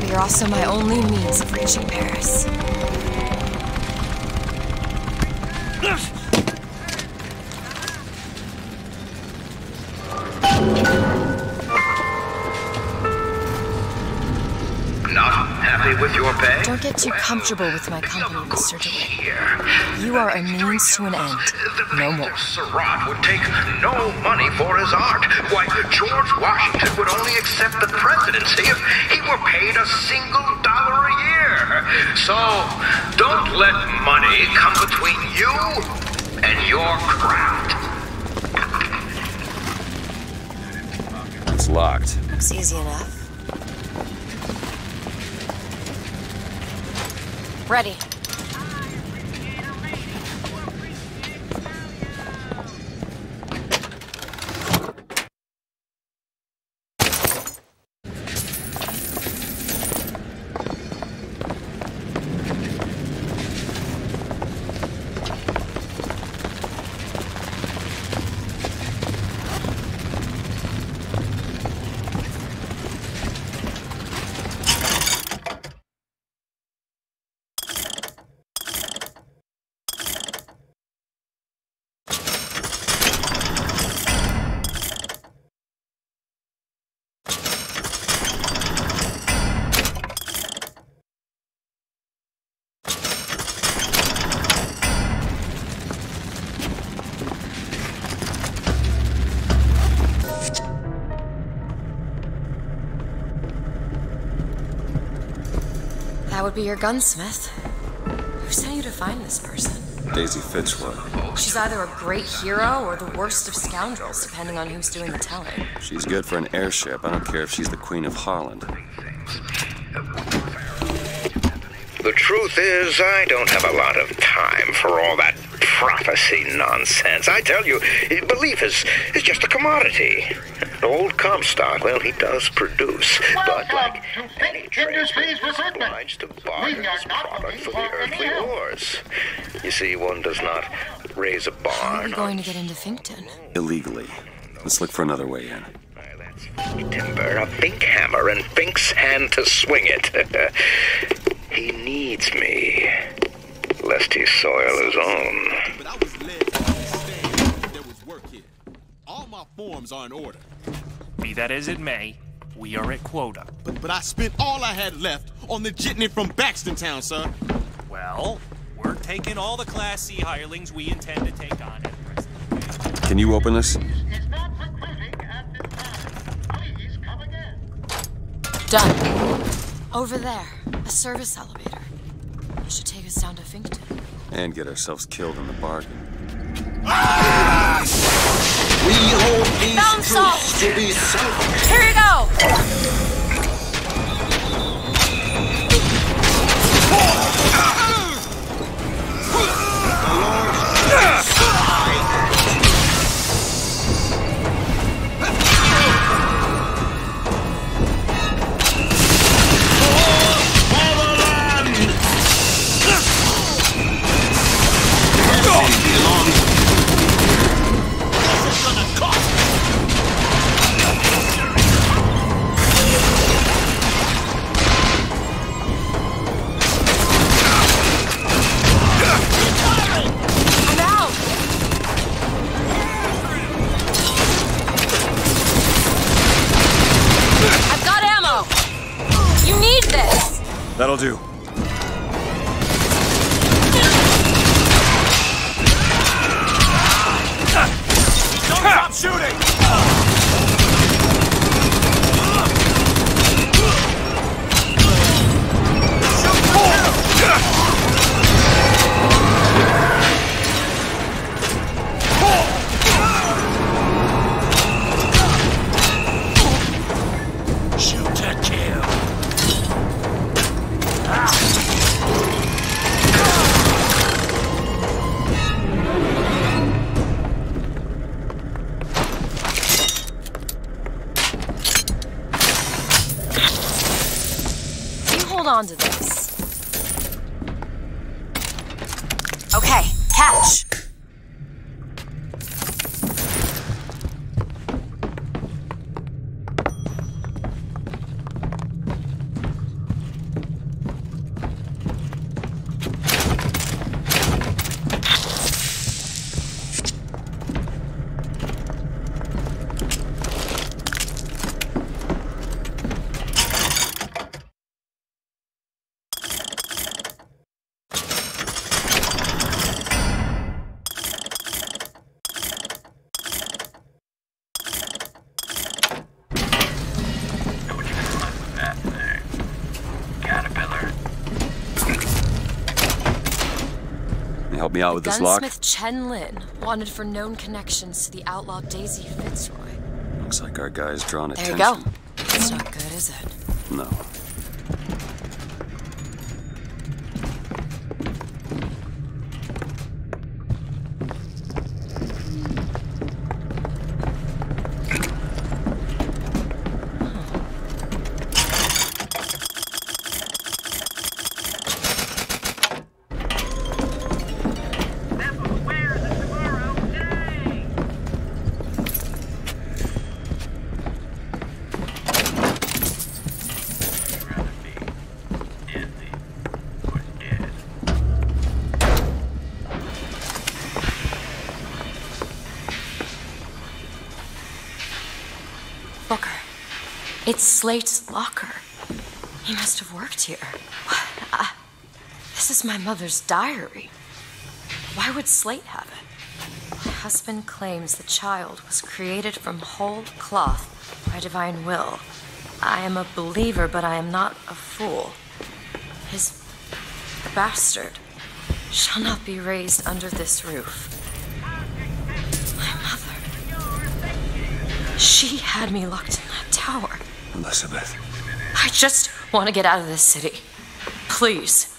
But you're also my only means of reaching Paris. Comfortable with my company, Mr. DeWitt. You are a means to an end. No more. Surratt would take no money for his art. Why, George Washington would only accept the presidency if he were paid a single dollar a year. So, don't let money come between you and your craft. It's locked. Looks easy enough. Ready. Be your gunsmith. Who sent you to find this person? Daisy Fitzroy. She's either a great hero or the worst of scoundrels, depending on who's doing the telling. She's good for an airship. I don't care if she's the Queen of Holland. The truth is, I don't have a lot of time for all that prophecy nonsense. I tell you, belief is, is just a commodity. Old Comstock, well, he does produce, but um, like any tradesman, he's obliged to barter his product for the earthly wars. You see, one does not raise a How are barn we going to get into Finkton? Illegally. Let's look for another way in. timber, a Fink hammer, and Fink's hand to swing it. he needs me, lest he soil his own. But I was led to understand there was work here. All my forms are in order. Be that as it may, we are at quota. But but I spent all I had left on the jitney from Baxton Town, sir. Well, we're taking all the Class C hirelings we intend to take on at present. Can you open this? It's not a pick at this time. Done. Over there, a service elevator. It should take us down to Finkton. And get ourselves killed in the bargain. Ah! We hold these truths off. to be self. Here you go! That'll do. Out with this lock? Gunsmith Chen Lin, wanted for known connections to the outlaw Daisy Fitzroy. Looks like our guy's drawn Their attention. There you go. It's not good, is it? No. Mother's diary. Why would Slate have it? My husband claims the child was created from whole cloth by divine will. I am a believer, but I am not a fool. His bastard shall not be raised under this roof. My mother. She had me locked in that tower. Elizabeth. I just want to get out of this city. Please.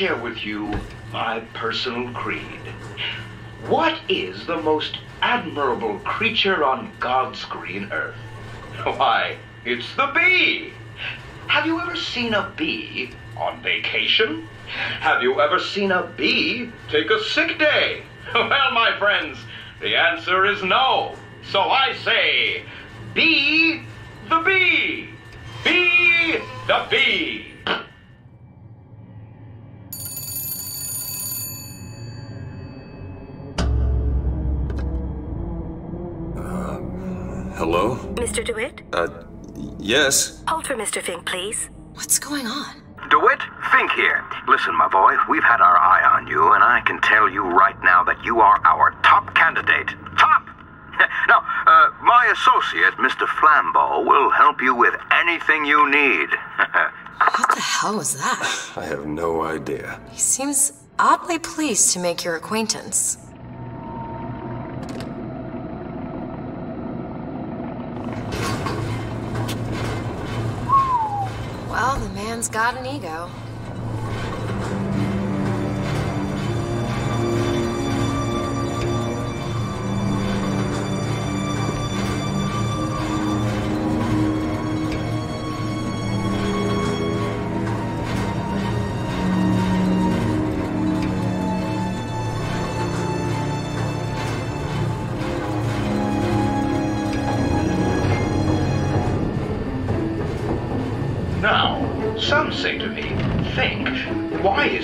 Share with you my personal creed. What is the most admirable creature on God's green earth? Why, it's the bee. Have you ever seen a bee on vacation? Have you ever seen a bee take a sick day? Well, my friends, the answer is no. So I say, be the bee. Be the bee. Mr. DeWitt? Uh, yes? Hold for Mr. Fink, please. What's going on? DeWitt, Fink here. Listen, my boy, we've had our eye on you, and I can tell you right now that you are our top candidate. Top! now, uh, my associate, Mr. Flambeau, will help you with anything you need. What the hell was that? I have no idea. He seems oddly pleased to make your acquaintance. Well, the man's got an ego.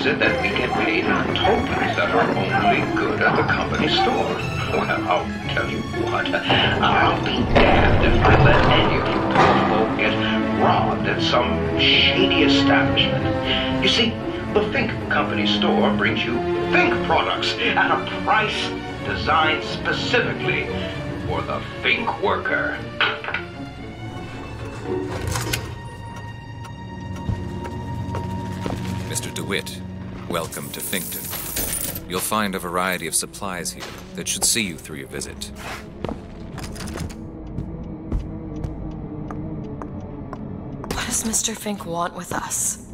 That we get paid in tokens that are only good at the company store? Well, I'll tell you what, I'll be damned if I let any of you poor folk get robbed at some shady establishment. You see, the Fink Company store brings you Fink products at a price designed specifically for the Fink worker. Mr. DeWitt, welcome to Finkton. You'll find a variety of supplies here that should see you through your visit. What does Mr. Fink want with us?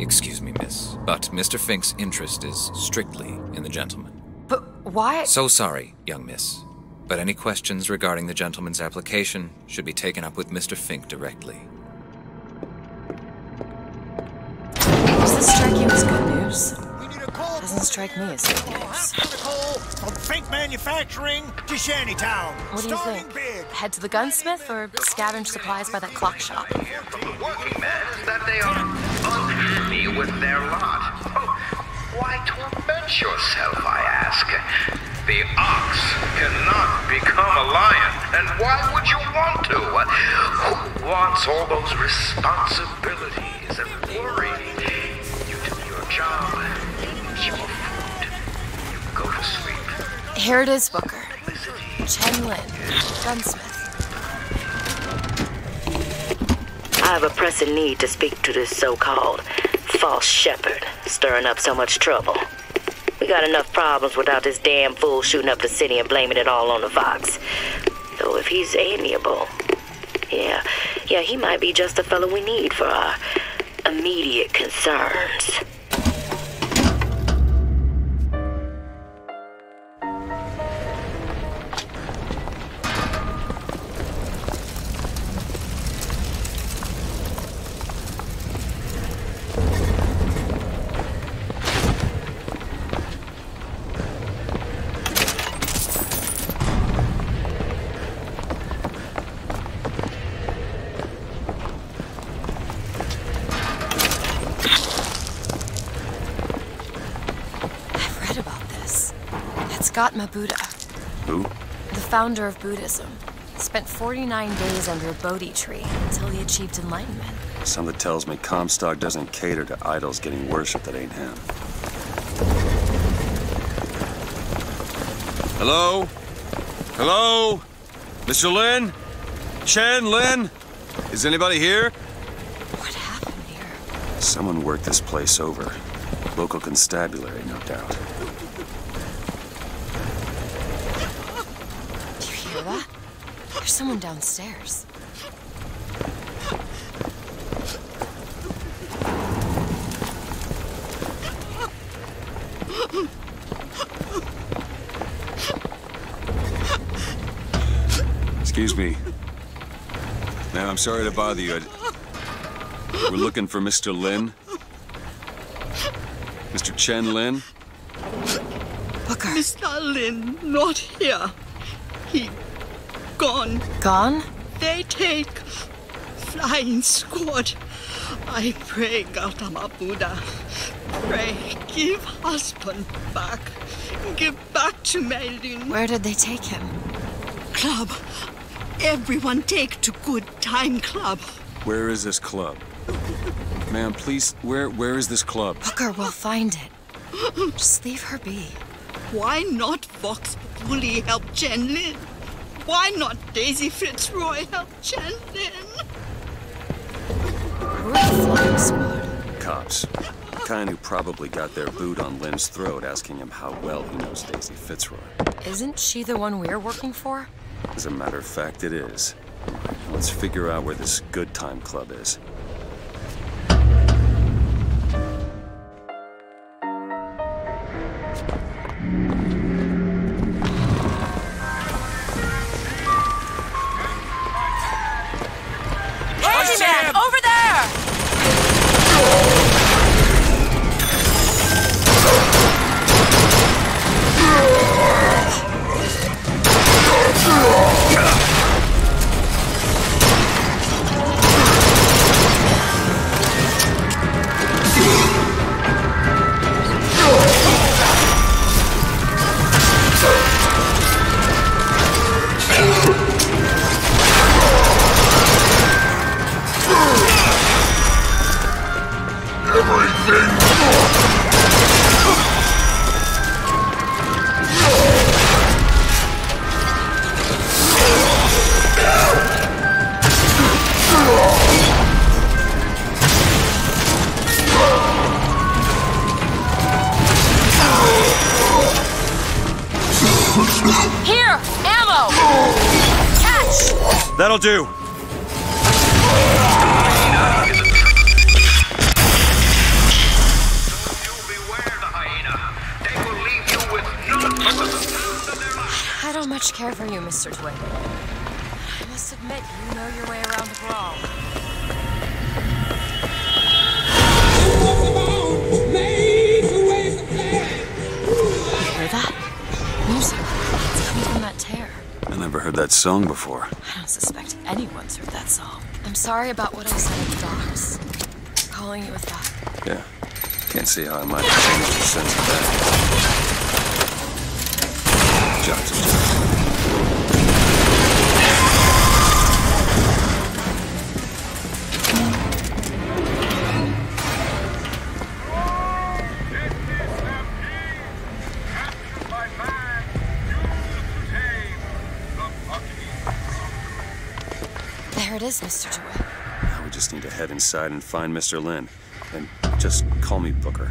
Excuse me, miss, but Mr. Fink's interest is strictly in the gentleman. But why? So sorry, young miss, but any questions regarding the gentleman's application should be taken up with Mr. Fink directly. Does this strike you as good news? Doesn't strike me as good news. From Fink Manufacturing to Shantytown. What do you think? Head to the gunsmith or scavenge supplies by that clock shop? Working men is that they are unhappy with their lot. Oh, why torment yourself, I ask? The ox cannot become a lion, and why would you want to? Who wants all those responsibilities and worry? You do your job, eat your food, Here it is, Booker. Chen Lin, gunsmith. I have a pressing need to speak to this so-called false shepherd, stirring up so much trouble. We got enough problems without this damn fool shooting up the city and blaming it all on the Vox. Though if he's amiable, yeah, yeah, he might be just the fellow we need for our immediate concerns. Gautama Buddha, Who? the founder of Buddhism. Spent 49 days under a Bodhi tree until he achieved enlightenment. Something tells me Comstock doesn't cater to idols getting worship that ain't him. Hello? Hello? Mr. Lin? Chen Lin? Is anybody here? What happened here? Someone worked this place over. Local constabulary, no doubt. Do you hear that? There's someone downstairs. Excuse me. Ma'am, I'm sorry to bother you. I- We're looking for Mr. Lin. Mr. Chen Lin? Booker. Mr. Lin, not here. He gone. Gone? They take flying squad. I pray, Gautama Buddha. Pray, give husband back. Give back to Meilin. Where did they take him? Club. Everyone take to good time club. Where is this club? Ma'am, please, where where is this club? Booker, we'll find it. Just leave her be. Why not Vox Populi help Chen Lin? Why not Daisy Fitzroy help Chen Lin? Who are the flying squad? Cops. The kind who probably got their boot on Lin's throat asking him how well he knows Daisy Fitzroy. Isn't she the one we're working for? As a matter of fact, it is. Let's figure out where this good time club is. That'll do. I don't much care for you, Mr. Twin. I must admit, you know your way around the brawl. You hear that? Music. It's coming from that tear. I never heard that song before. Sorry about what I said at the docks. Calling you a thought. Yeah. Can't see how I might have changed the sense of that. And find Mr. Lin. And just call me Booker.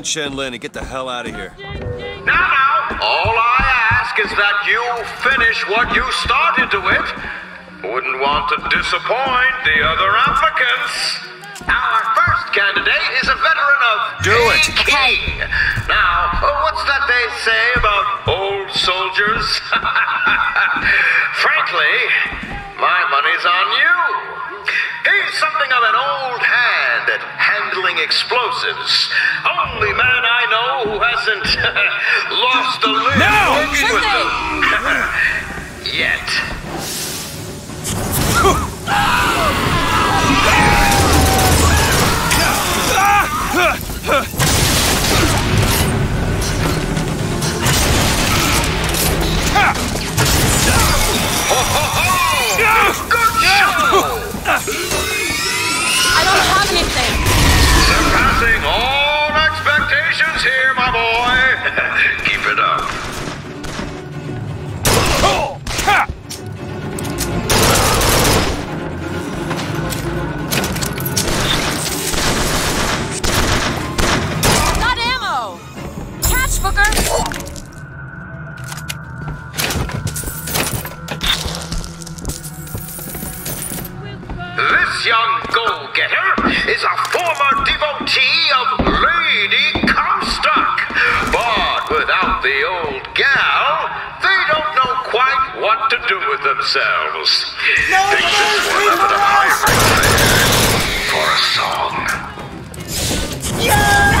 Find Chen Lin and get the hell out of here. Now, now, all I ask is that you finish what you started to it. Wouldn't want to disappoint the other applicants. Our first candidate is a veteran of Do it. Peking. Now, what's that they say about old soldiers? Frankly, my money's on you. He's something of an old hand at handling explosives. Only man I know who hasn't lost a limb No! working with them. Yet. Good ah! Is a former devotee of Lady Comstock. But without the old gal, they don't know quite what to do with themselves. One up at a pirate fair for a song. We're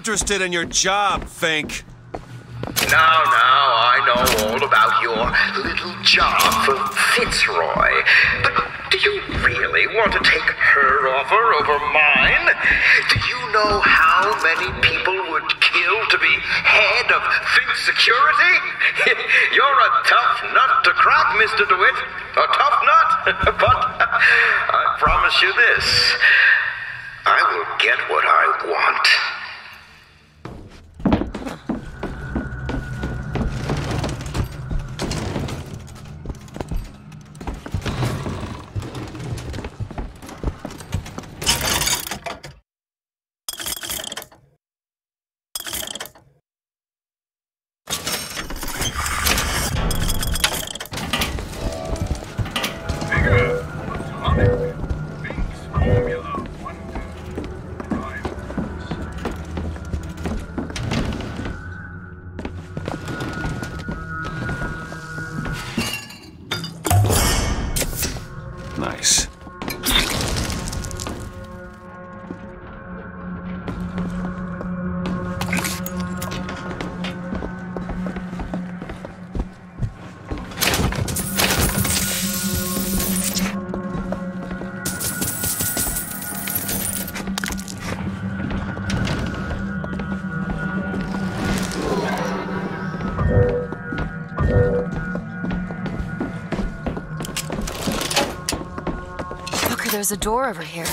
interested in your job, Fink. a door over here.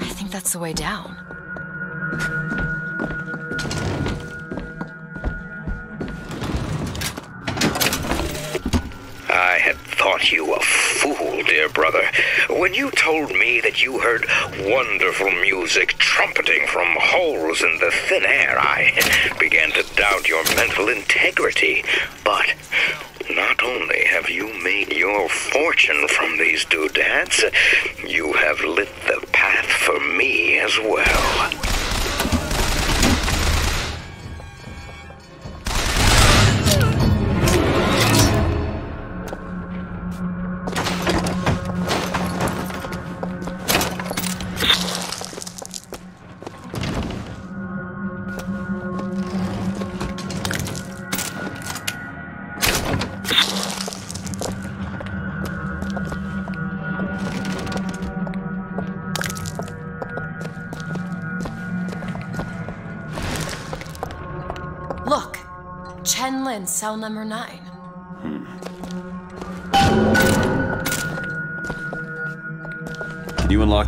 I think that's the way down.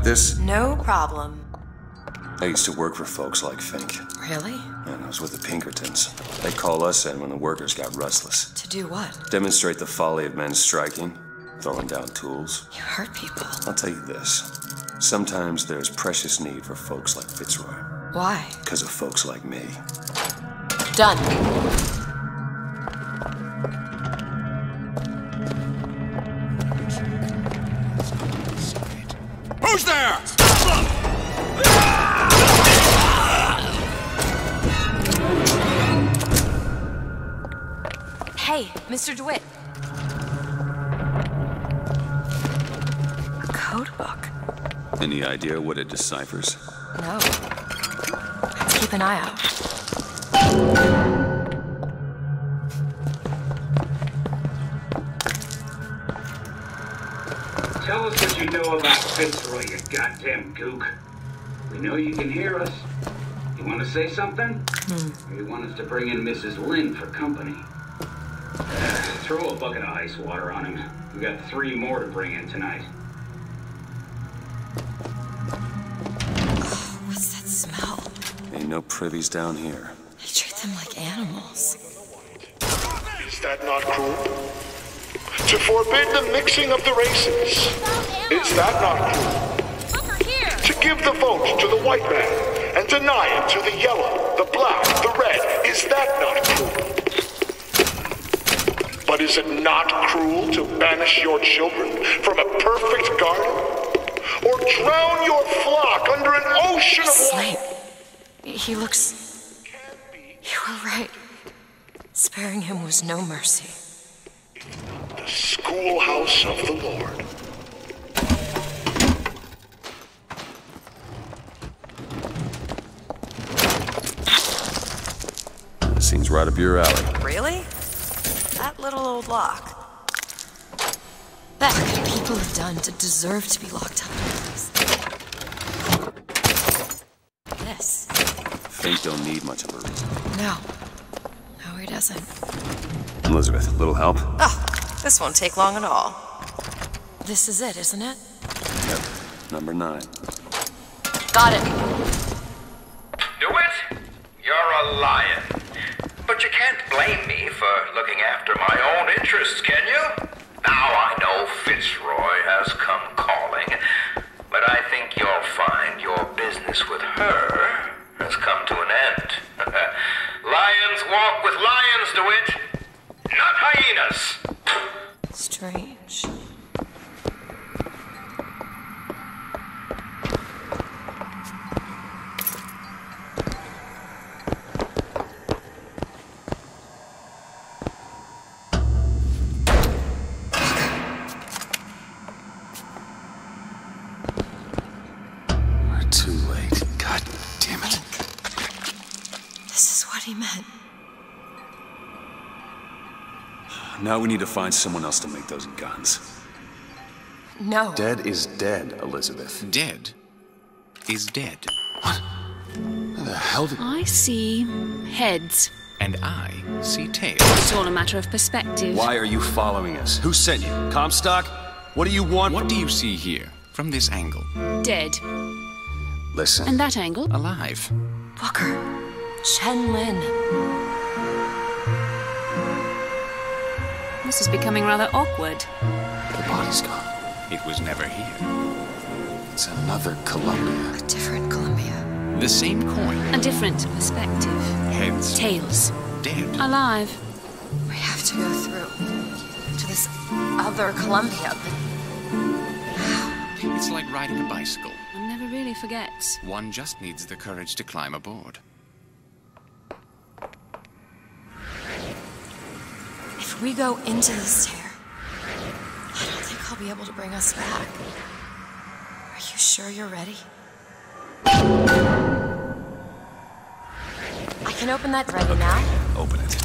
this? No problem. I used to work for folks like Fink. Really? And I was with the Pinkertons. They call us in when the workers got restless. To do what? Demonstrate the folly of men striking, throwing down tools. You hurt people. I'll tell you this. Sometimes there's precious need for folks like Fitzroy. Why? Because of folks like me. Done. Mr. DeWitt. A code book. Any idea what it deciphers? No. Let's keep an eye out. Tell us what you know about Fitzroy, you goddamn gook. We know you can hear us. You want to say something? Hmm. Or you want us to bring in Mrs. Lin for company? Throw a bucket of ice water on him. We got three more to bring in tonight. Oh, What's that smell? Ain't no privies down here. They treat them like animals. Is that not cruel? To forbid the mixing of the races. Is that not cruel? To give the vote to the white man and deny it to the yellow, the black, the red. Is that not cruel? But is it not cruel to banish your children from a perfect garden? Or drown your flock under an ocean of Snape. He looks. You were right. Sparing him was no mercy. Done to deserve to be locked up like this? This? Fate don't need much of a reason. No. No, he doesn't. Elizabeth, a little help? Oh, this won't take long at all. This is it, isn't it? Yep. Number nine. Got it. DeWitt, you're a lion. But you can't blame me for looking after my own interests, can you? Now I know Fitzroy has come calling, but I think you'll find your business with her has come to an end. lions walk with lions, DeWitt, not hyenas. Strange. We need to find someone else to make those guns. No. Dead is dead, Elizabeth. Dead is dead. How the hell did... I see heads. And I see tails. It's all a matter of perspective. Why are you following us? Who sent you? Comstock? What do you want What from do you see here, from this angle? Dead. Listen. And that angle? Alive. Booker. Chen Lin. This is becoming rather awkward. The body's gone. It was never here. It's another Columbia. A different Columbia. The same coin. A different perspective. Heads. Tails. Dead. Alive. We have to go through to this other Columbia. It's like riding a bicycle. One never really forgets. One just needs the courage to climb aboard. If we go into this tear, I don't think I'll be able to bring us back. Are you sure you're ready? I can open that ready now. Open it.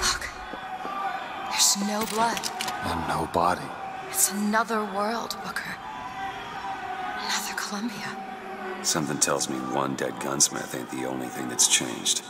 Look, there's no blood. And no body. It's another world, Booker. Columbia. Something tells me one dead gunsmith ain't the only thing that's changed.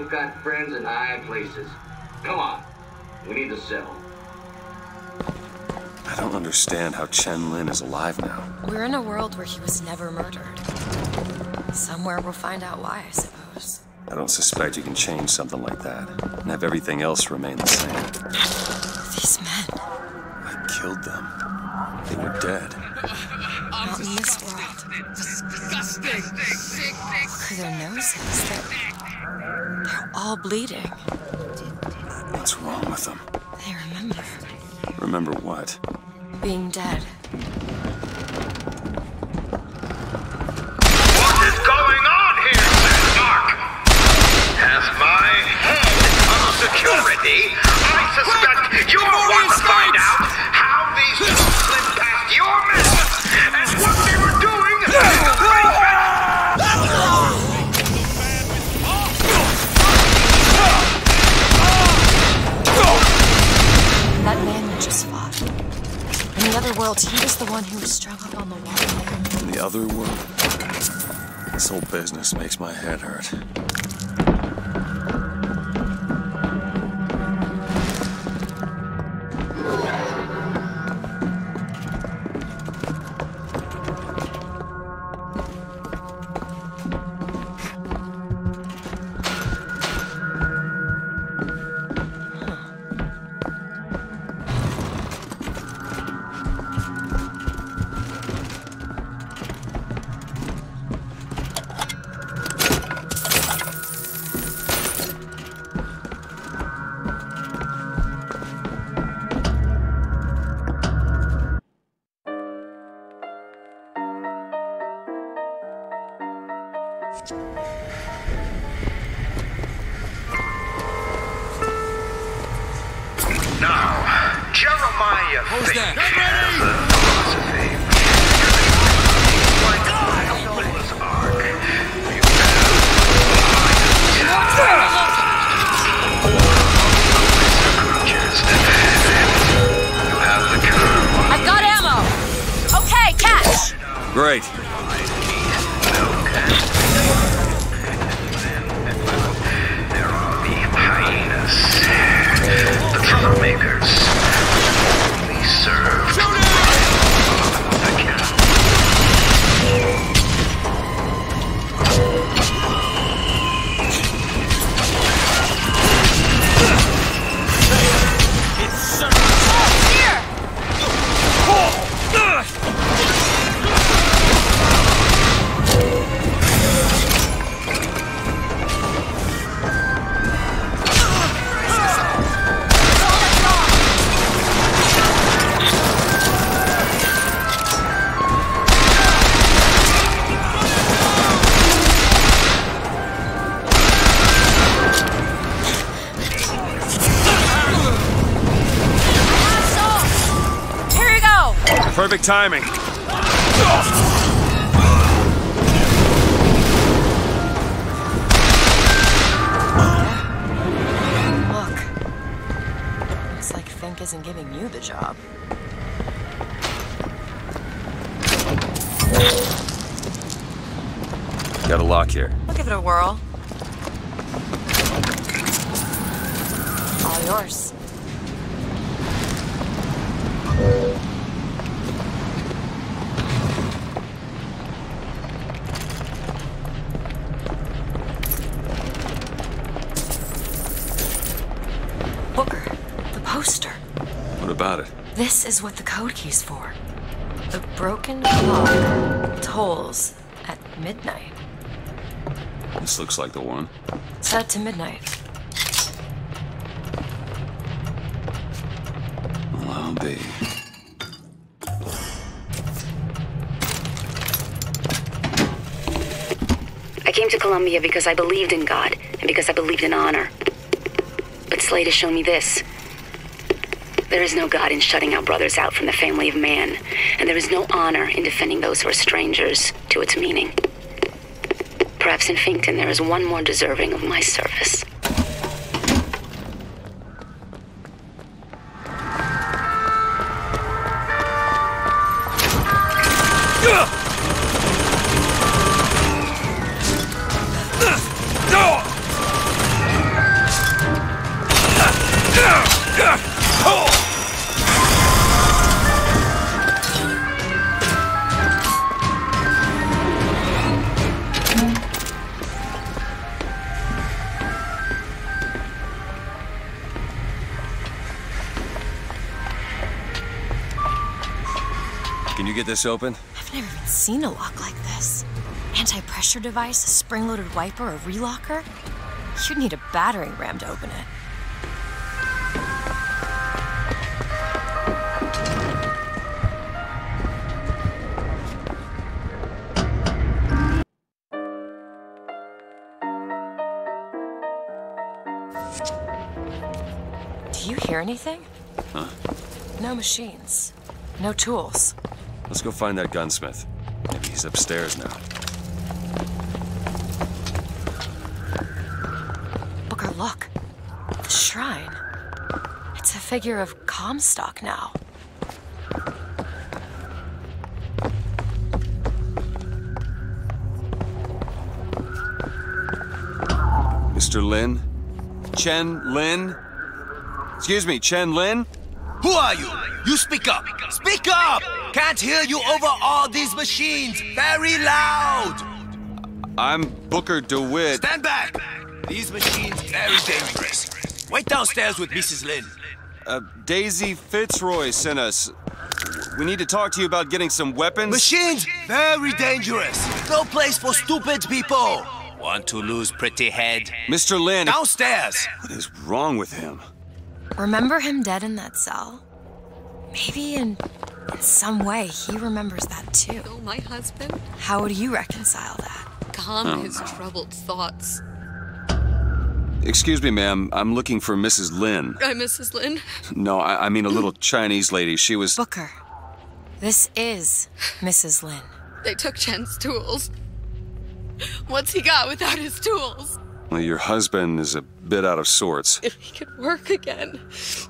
Chink's wife got friends in high places. Come on. We need to settle. I don't understand how Chen Lin is alive now. We're in a world where he was never murdered. Somewhere we'll find out why, I suppose. I don't suspect you can change something like that and have everything else remain the same. These men. I killed them. They were dead. Not in this world. Disgusting. Sick. Look at their noses. They're, they're all bleeding. What's wrong with them? They remember Remember what? being dead. What is going on here, Mark? As my head of security, I suspect you're want to find out how these two slipped past your world, he was the one who was strung up on the wall. In the other world? This whole business makes my head hurt. Timing. Key's for. The broken clock tolls at midnight. This looks like the one. Set to midnight. Well, I'll be. I came to Columbia because I believed in God and because I believed in honor. But Slate has shown me this. There is no God in shutting our brothers out from the family of man, and there is no honor in defending those who are strangers to its meaning. Perhaps in Finkton there is one more deserving of my service. This open? I've never even seen a lock like this. Anti-pressure device, a spring-loaded wiper, a relocker. You'd need a battering ram to open it. Do you hear anything? Huh? No machines. No tools. Let's go find that gunsmith. Maybe he's upstairs now. Booker, look. The shrine. It's a figure of Comstock now. Mr. Lin? Chen Lin? Excuse me, Chen Lin? Who are you? You speak up. Speak up! Can't hear you over all these machines. Very loud. I'm Booker DeWitt. Stand back. These machines very dangerous. Wait downstairs with Mrs. Lin. Uh, Daisy Fitzroy sent us. We need to talk to you about getting some weapons. Machines very dangerous. No place for stupid people. Want to lose pretty head? Mr. Lin. Downstairs. What is wrong with him? Remember him dead in that cell? Maybe in, in some way he remembers that too. Oh, my husband? How would you reconcile that? Calm Oh, his no. troubled thoughts. Excuse me, ma'am. I'm looking for Mrs. Lin. I'm Mrs. Lin. No, I, I mean a little Chinese lady. She was. Booker. This is Mrs. Lin. They took Chen's tools. What's he got without his tools? Well, your husband is a bit out of sorts. If he could work again,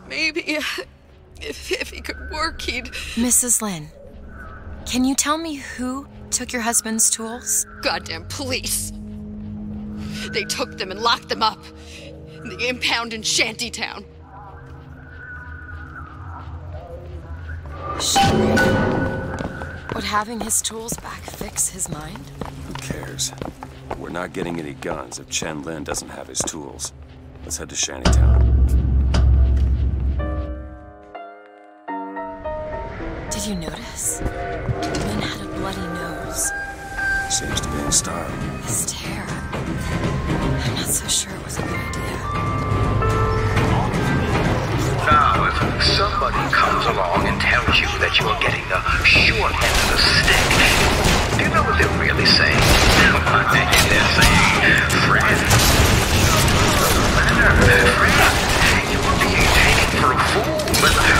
maybe. If, if he could work, he'd. Mrs. Lin, can you tell me who took your husband's tools? Goddamn police. They took them and locked them up in the impound in Shantytown. Would having his tools back fix his mind? Who cares? We're not getting any guns if Chen Lin doesn't have his tools. Let's head to Shantytown. Did you notice? Lin had a bloody nose. Seems to be in style. His terror. I'm not so sure it was a good idea. Now, if somebody comes along and tells you that you are getting the short end of the stick, do you know what they're really saying? they're saying, friend, matter, friend, you are being taken for a fool,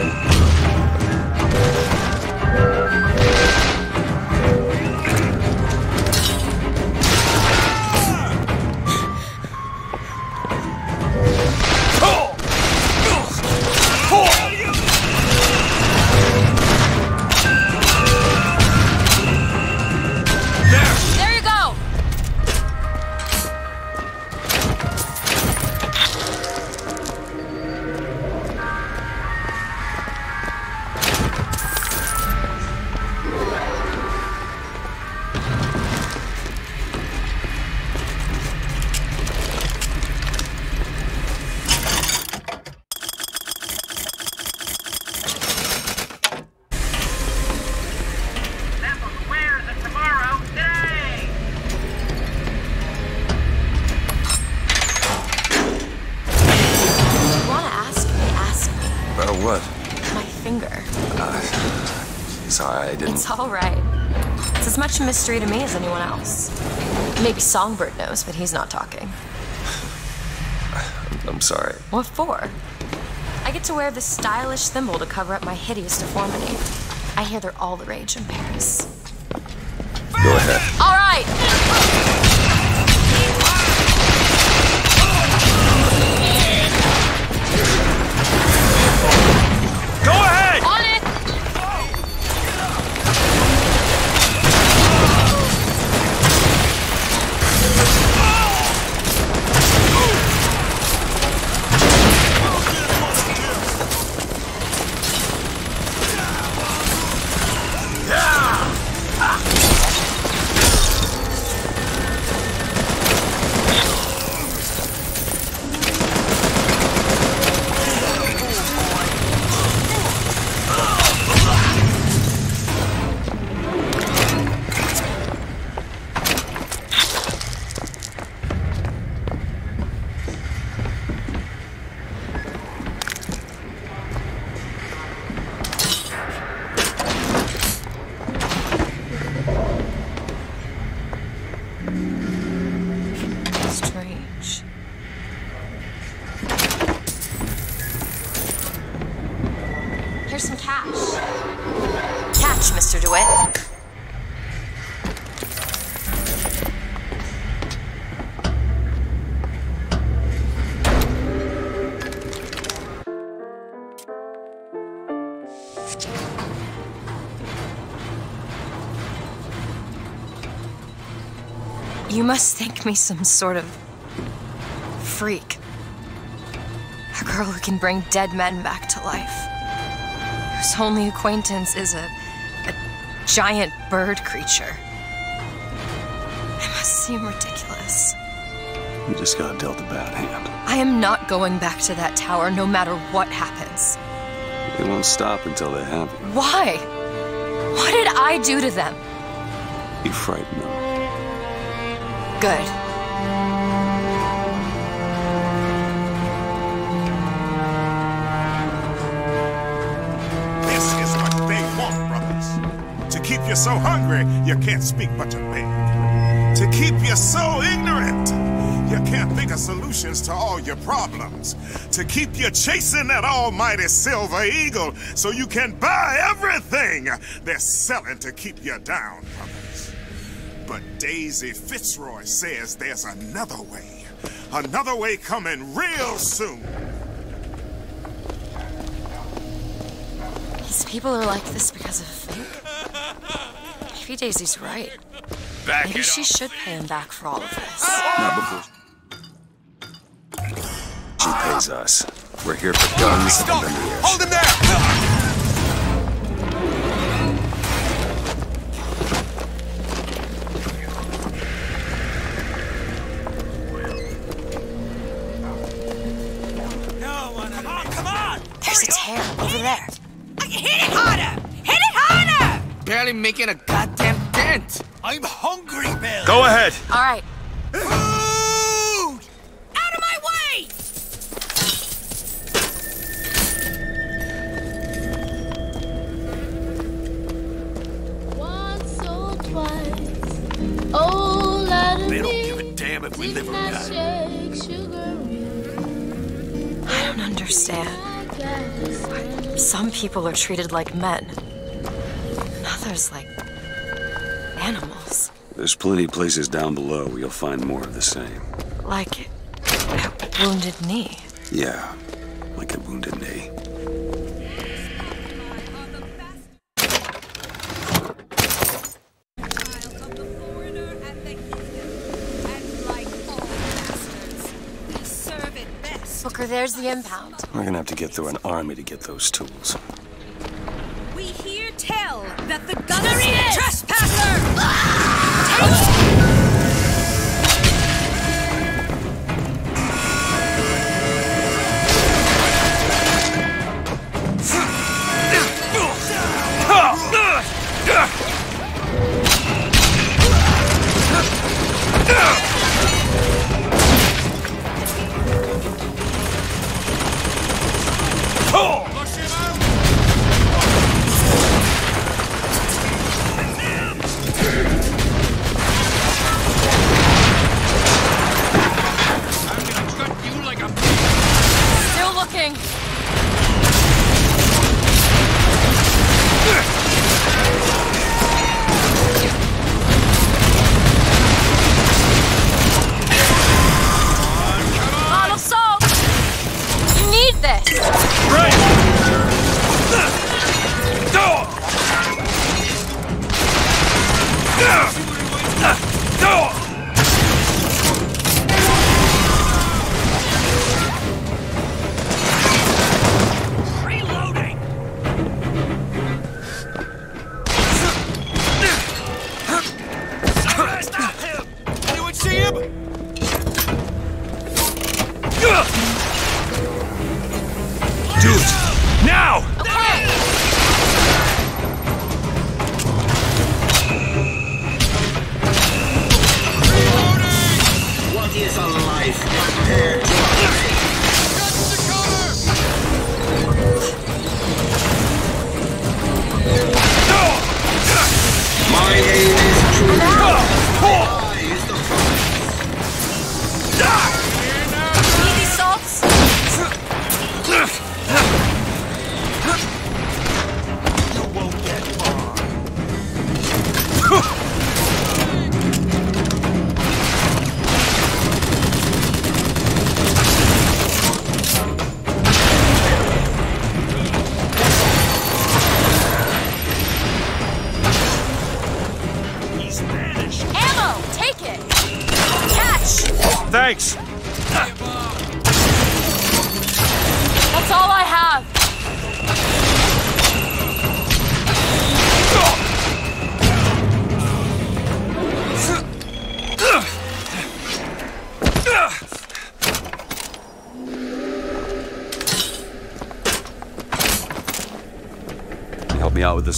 mystery to me as anyone else. Maybe Songbird knows, but he's not talking. I'm sorry. What for? I get to wear this stylish thimble to cover up my hideous deformity. I hear they're all the rage in Paris. You must think me some sort of freak. A girl who can bring dead men back to life. Whose only acquaintance is a, a giant bird creature. It must seem ridiculous. You just got dealt a bad hand. I am not going back to that tower no matter what happens. They won't stop until they have you. Why? What did I do to them? You frighten them. Good. This is what they want, brothers. To keep you so hungry, you can't speak but to beg. To keep you so ignorant, you can't think of solutions to all your problems. To keep you chasing that almighty silver eagle so you can buy everything they're selling to keep you down, Daisy Fitzroy says there's another way. Another way coming real soon. These people are like this because of Fink. Maybe Daisy's right. Back Maybe she up. should pay him back for all of this. Not before. She pays us. We're here for guns and vendors. Hold him there! Making a goddamn dent. I'm hungry, Bill. Go ahead. All right. Food! Out of my way! Once or twice. Oh, let They don't give a damn if we live or die. shake I don't understand. Some people are treated like men, and others like animals. There's plenty of places down below where you'll find more of the same. Like a wounded knee. Yeah, like a wounded knee. Booker, there's the impound. We're gonna have to get through an army to get those tools. The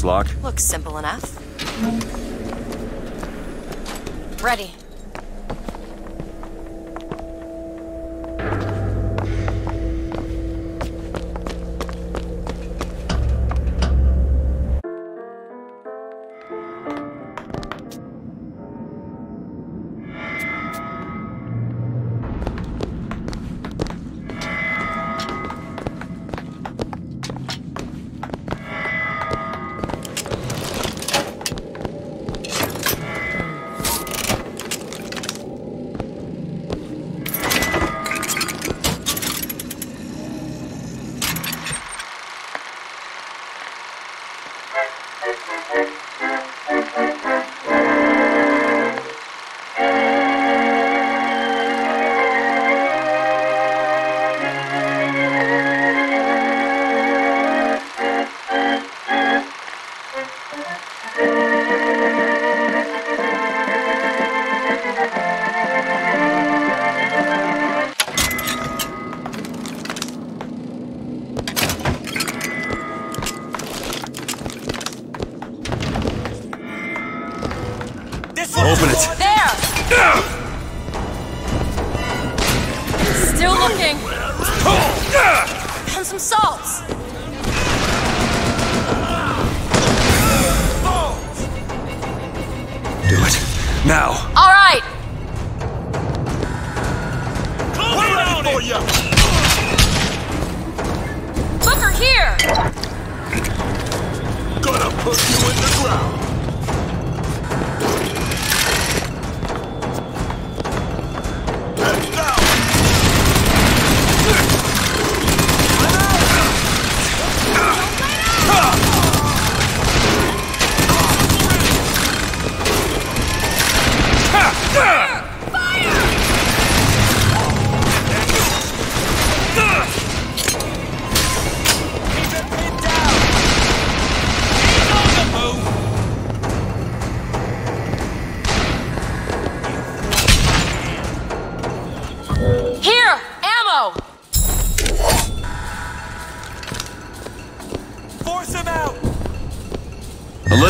lock? Looks simple enough.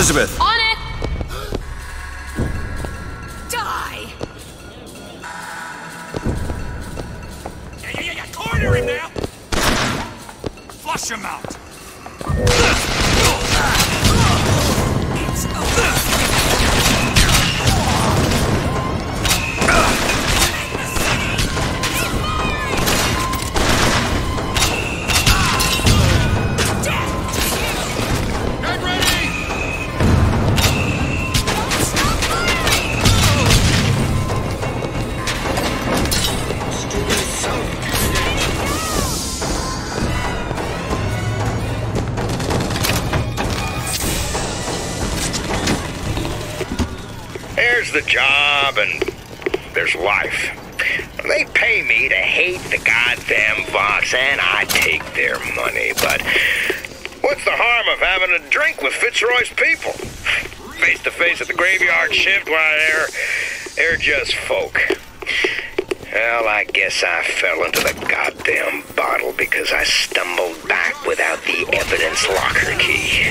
Elizabeth! Life. They pay me to hate the goddamn Vox, and I take their money, but what's the harm of having a drink with Fitzroy's people? Face to face at the graveyard shift, why, they're, they're just folk. Well, I guess I fell into the goddamn bottle because I stumbled back without the evidence locker key.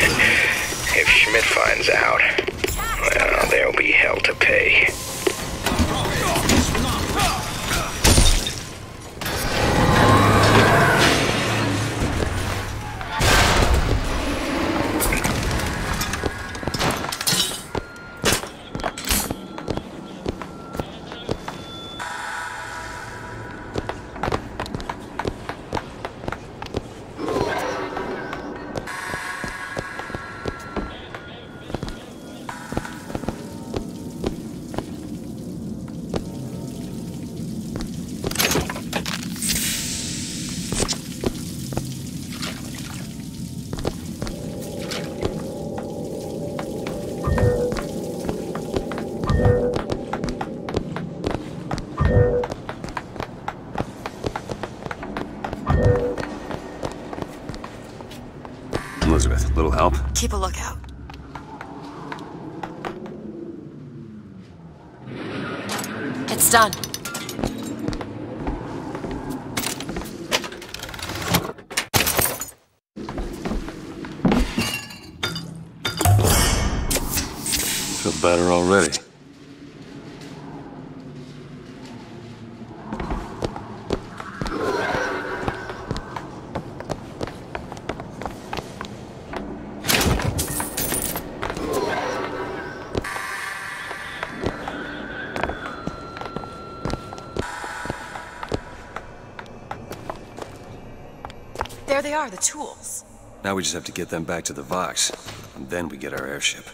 If Schmidt finds out, well, there'll be hell to pay. Are, the tools. Now we just have to get them back to the Vox, and then we get our airship.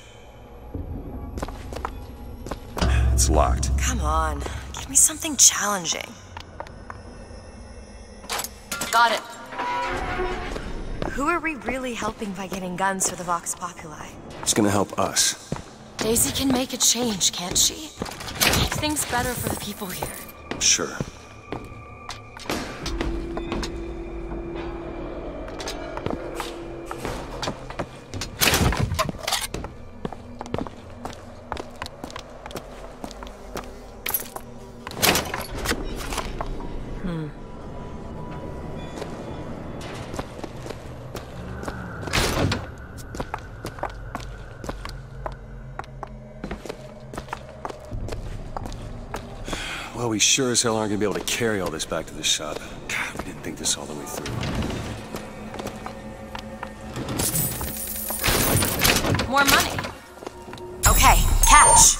It's locked. Come on, give me something challenging. Got it. Who are we really helping by getting guns for the Vox Populi? It's gonna help us. Daisy can make a change, can't she? Make things better for the people here. Sure. Sure as hell aren't gonna be able to carry all this back to the shop. God, we didn't think this all the way through. More money. Okay, cash.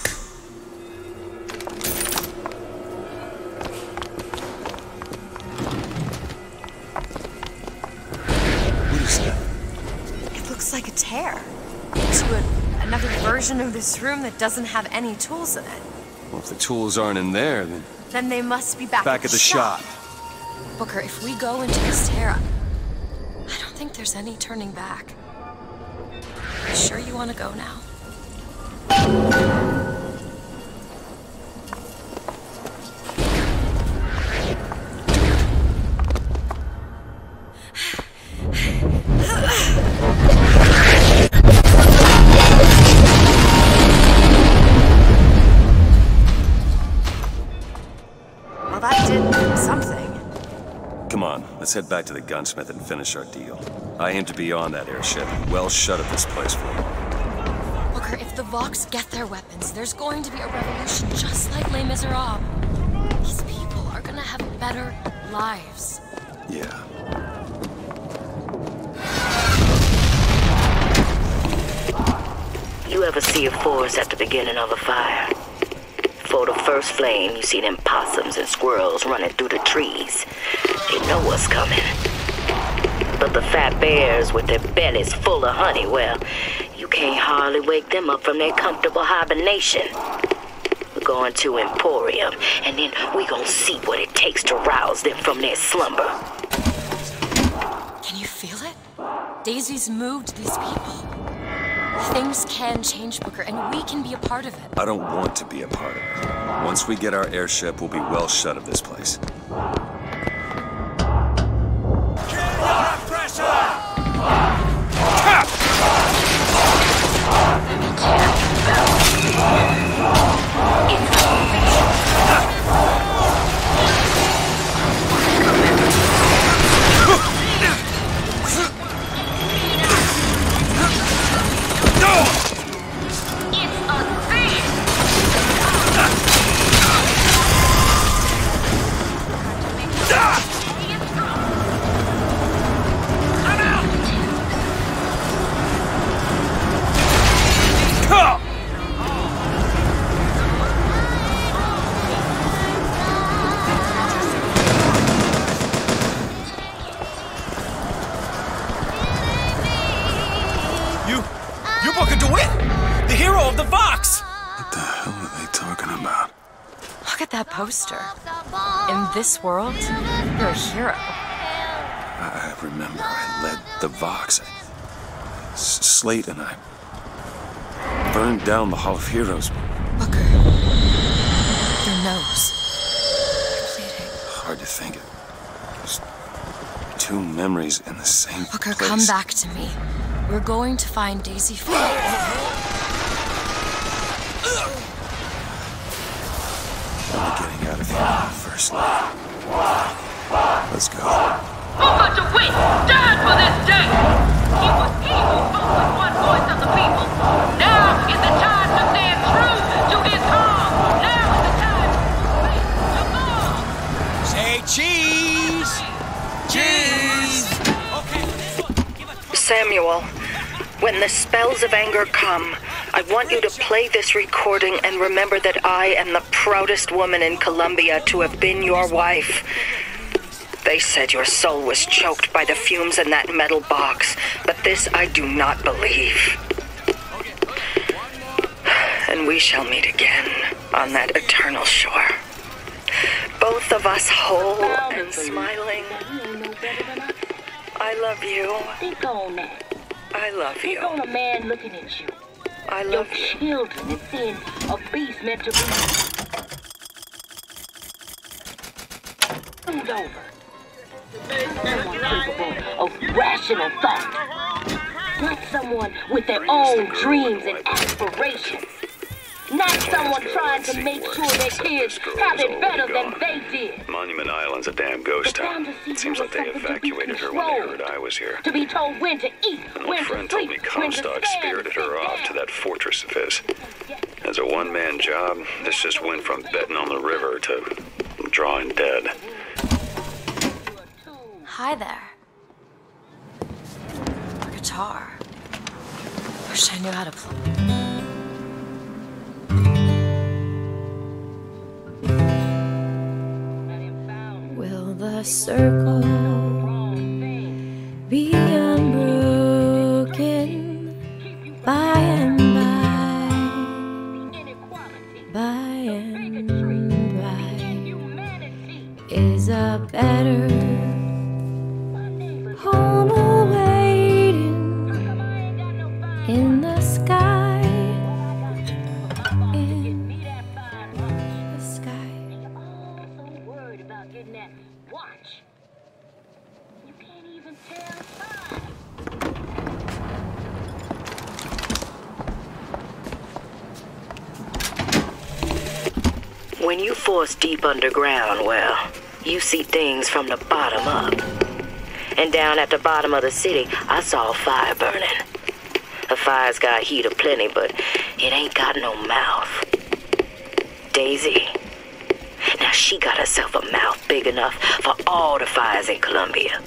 What is that? It looks like a tear into a, another version of this room that doesn't have any tools in it. Well, if the tools aren't in there, then Then they must be back, back at the shop. Booker, if we go into this tear, I don't think there's any turning back. You sure you want to go now? Let's head back to the gunsmith and finish our deal. I aim to be on that airship, well shut of this place for a while. Booker, if the Vox get their weapons, there's going to be a revolution just like Les Miserables. These people are gonna have better lives. Yeah. You ever see a forest at the beginning of a fire? For the first flame, you see them possums and squirrels running through the trees. They know what's coming. But the fat bears with their bellies full of honey, well, you can't hardly wake them up from their comfortable hibernation. We're going to Emporium, and then we gonna see what it takes to rouse them from their slumber. Can you feel it? Daisy's moved these people. Things can change, Booker, and we can be a part of it. I don't want to be a part of it. Once we get our airship, we'll be well shut of this place. This world, you're a hero. I remember I led the Vox. S- Slate and I burned down the Hall of Heroes. Booker. Your nose. Hard to think of. Just two memories in the same Booker, place. come back to me. We're going to find Daisy. When the spells of anger come, I want you to play this recording and remember that I am the proudest woman in Columbia to have been your wife. They said your soul was choked by the fumes in that metal box, but this I do not believe. And we shall meet again on that eternal shore. Both of us whole and smiling. I love you. Think on that. I love Think you. on a man looking at you. I Your love you. children and seeing a beast meant to be moved over. Someone capable of rational thought. Not someone with their own dreams and aspirations. Not someone trying to make sure their kids have it better than they did. Monument Island's a damn ghost town. It seems like they evacuated her when they heard I was here. To be told when to eat, An when to friend told me when to Comstock spirited her off to that fortress of his. As a one-man job, this just went from betting on the river to drawing dead. Hi there. A guitar. Wish I knew how to play. The circle be unbroken by and by? By and by is a better When you force deep underground, well, you see things from the bottom up. And down at the bottom of the city, I saw a fire burning. The fire's got heat aplenty, but it ain't got no mouth. Daisy. Now she got herself a mouth big enough for all the fires in Columbia.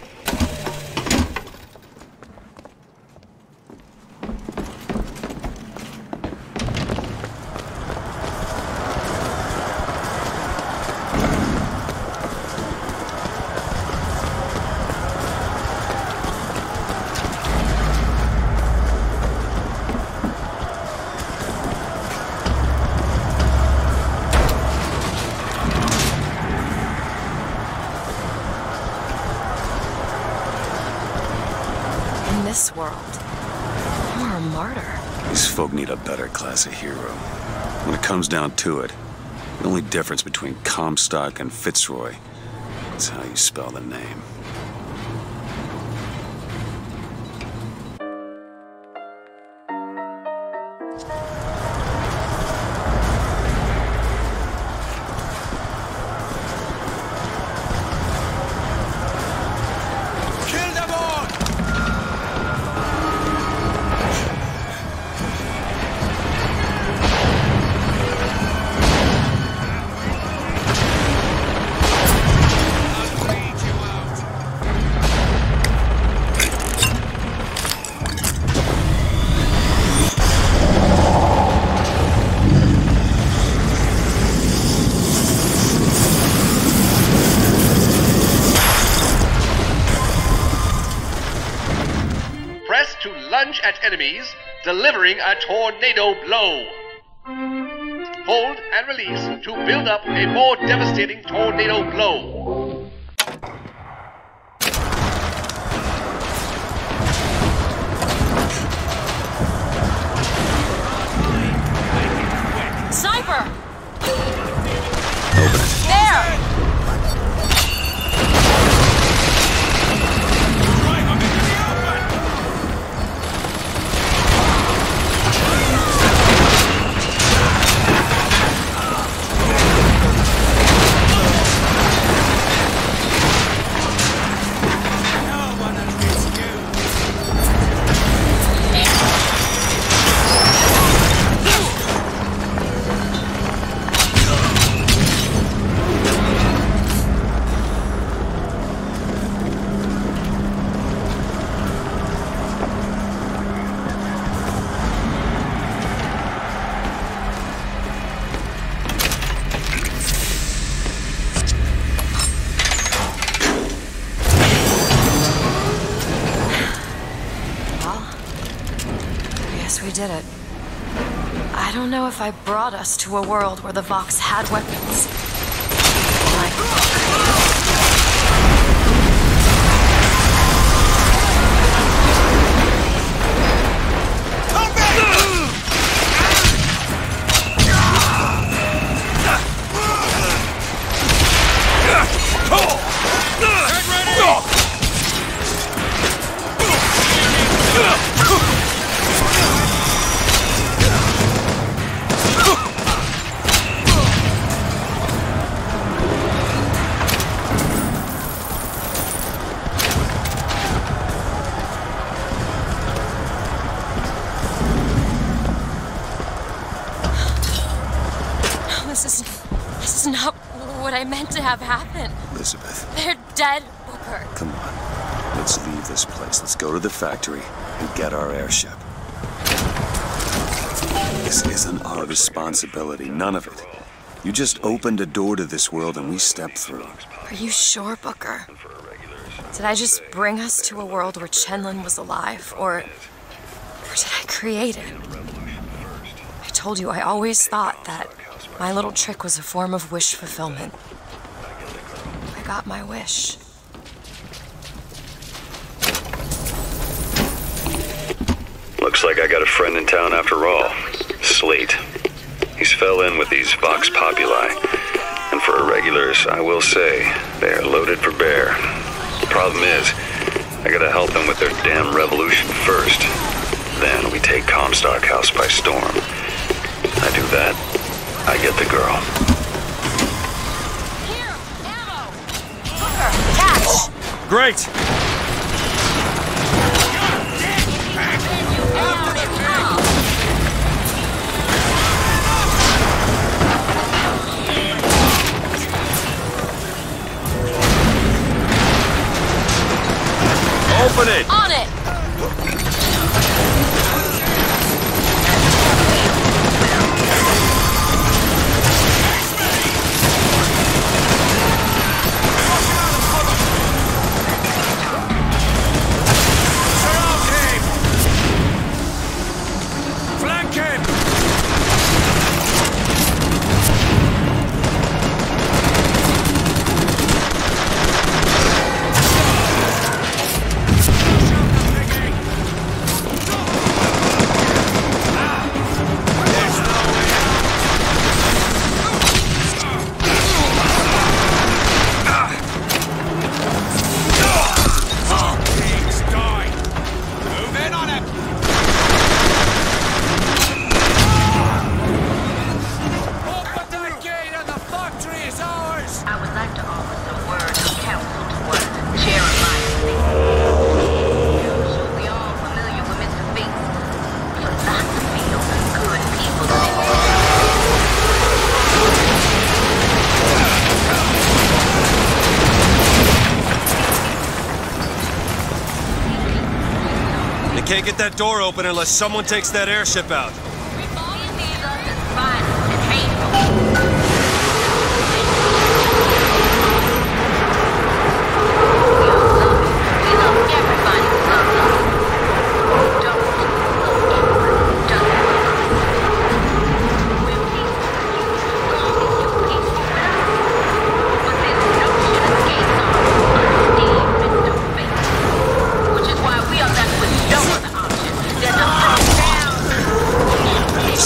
Better a hero. When it comes down to it, the only difference between Comstock and Fitzroy is how you spell the name. Tornado blow. Hold and release to build up a more devastating tornado blow. A world where the Vox had weapons. Responsibility, none of it. You just opened a door to this world and we stepped through. Are you sure, Booker? Did I just bring us to a world where Chen Lin was alive, or, or did I create it? I told you I always thought that my little trick was a form of wish fulfillment. I got my wish. Looks like I got a friend in town after all. Slate. He's fell in with these Vox Populi. And for irregulars, I will say, they are loaded for bear. The Problem is, I gotta help them with their damn revolution first. Then we take Comstock House by storm. I do that, I get the girl. Here, ammo! Booker, catch! Great! Open it! That door open unless someone takes that airship out.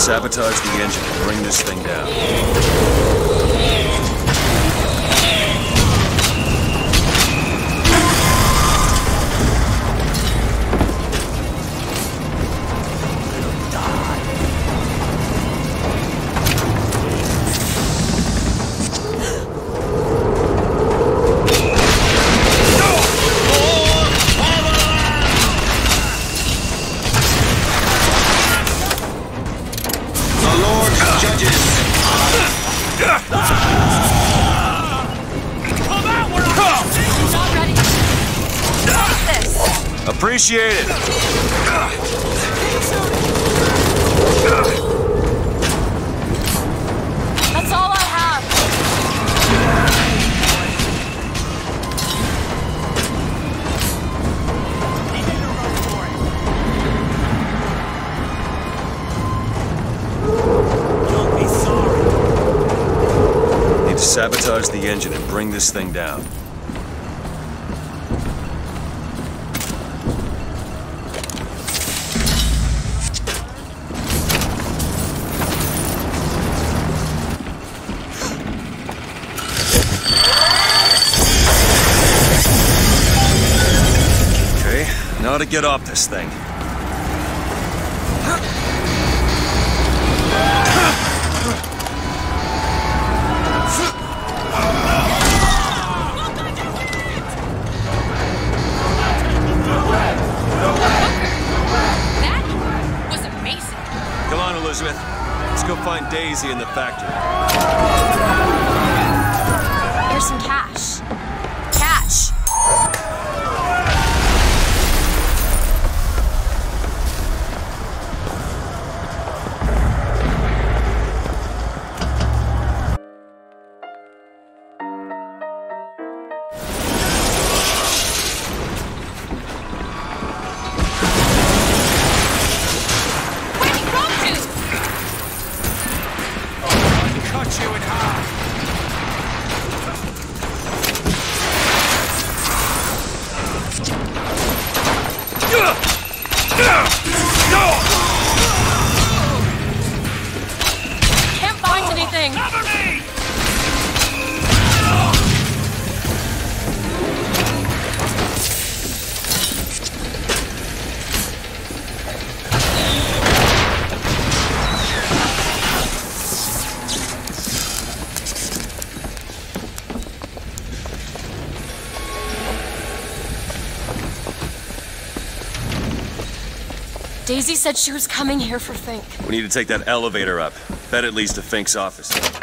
Sabotage the engine and bring this thing down. Appreciate it. That's all I have. Don't be sorry. Need to Sabotage the engine and bring this thing down. Get off this thing. That was amazing. Come on, Elizabeth. Let's go find Daisy in the factory. Said she was coming here for Fink. We need to take that elevator up. That it leads to Fink's office.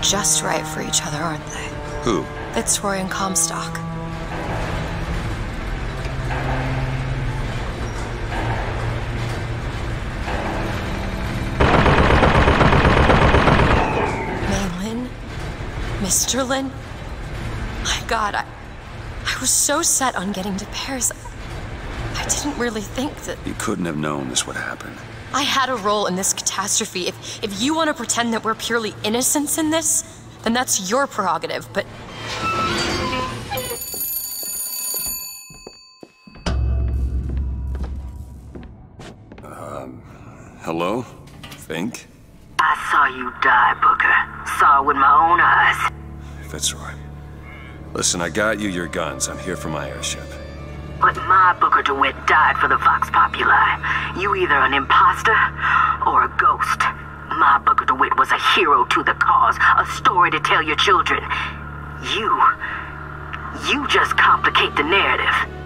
They're just right for each other, aren't they? Who? Fitzroy and Comstock. Maylin? Mr. Lin? My god, I, I was so set on getting to Paris. I didn't really think that You couldn't have known this would happen. I had a role in this catastrophe. If if you want to pretend that we're purely innocents in this, then that's your prerogative. But Um, hello? Fink? I saw you die, Booker. Saw with my own eyes. Fitzroy. Listen, I got you your guns. I'm here for my airship. But my Booker DeWitt died for the Vox Populi. You either an imposter or a ghost. My Booker DeWitt was a hero to the cause, a story to tell your children. You. You just complicate the narrative.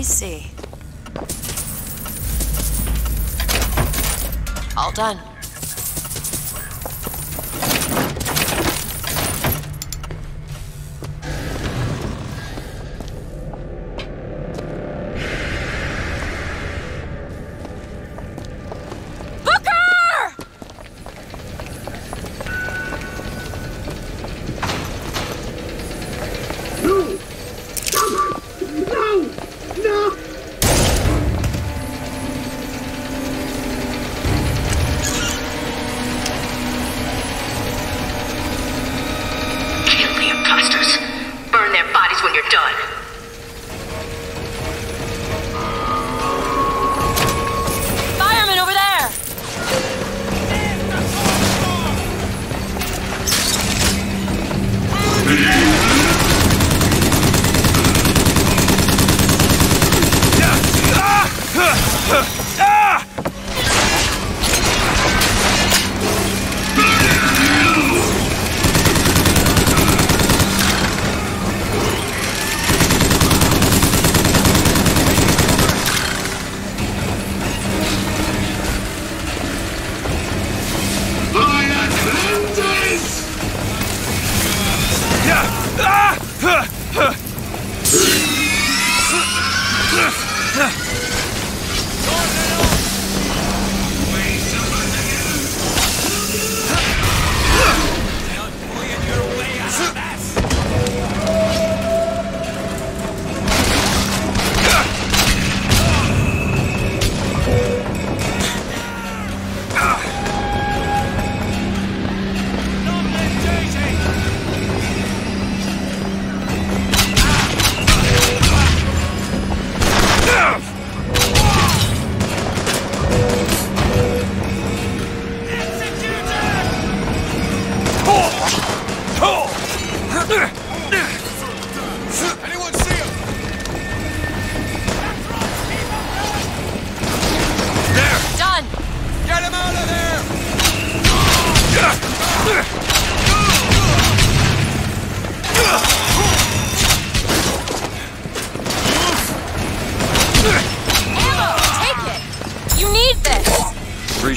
Me see.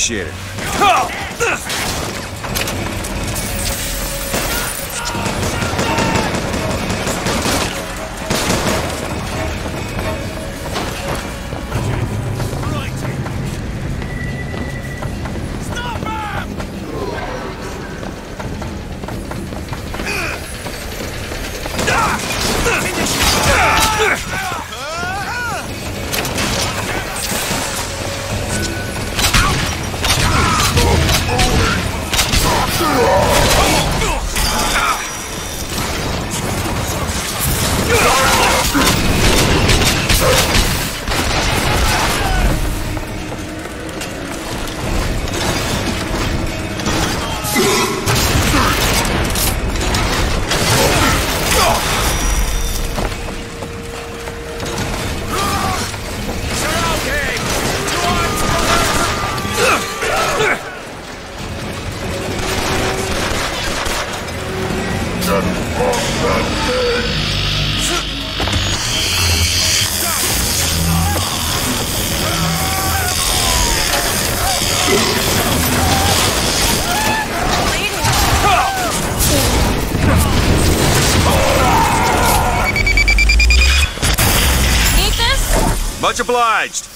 Appreciate it. Obliged.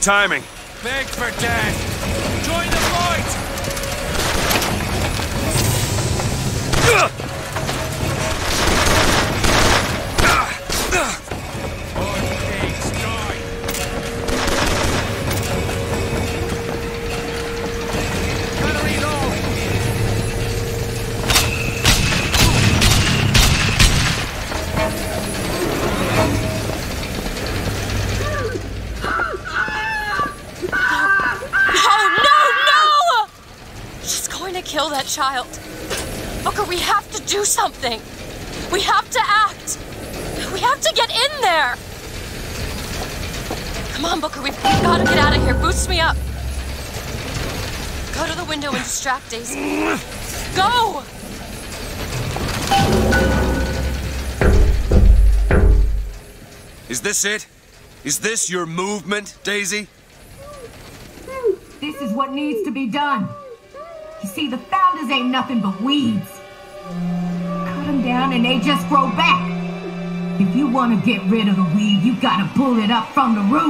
Timing. Daisy. Go! Is this it? Is this your movement, Daisy? This is what needs to be done. You see, the founders ain't nothing but weeds. Cut them down and they just grow back. If you want to get rid of the weed, you gotta pull it up from the root.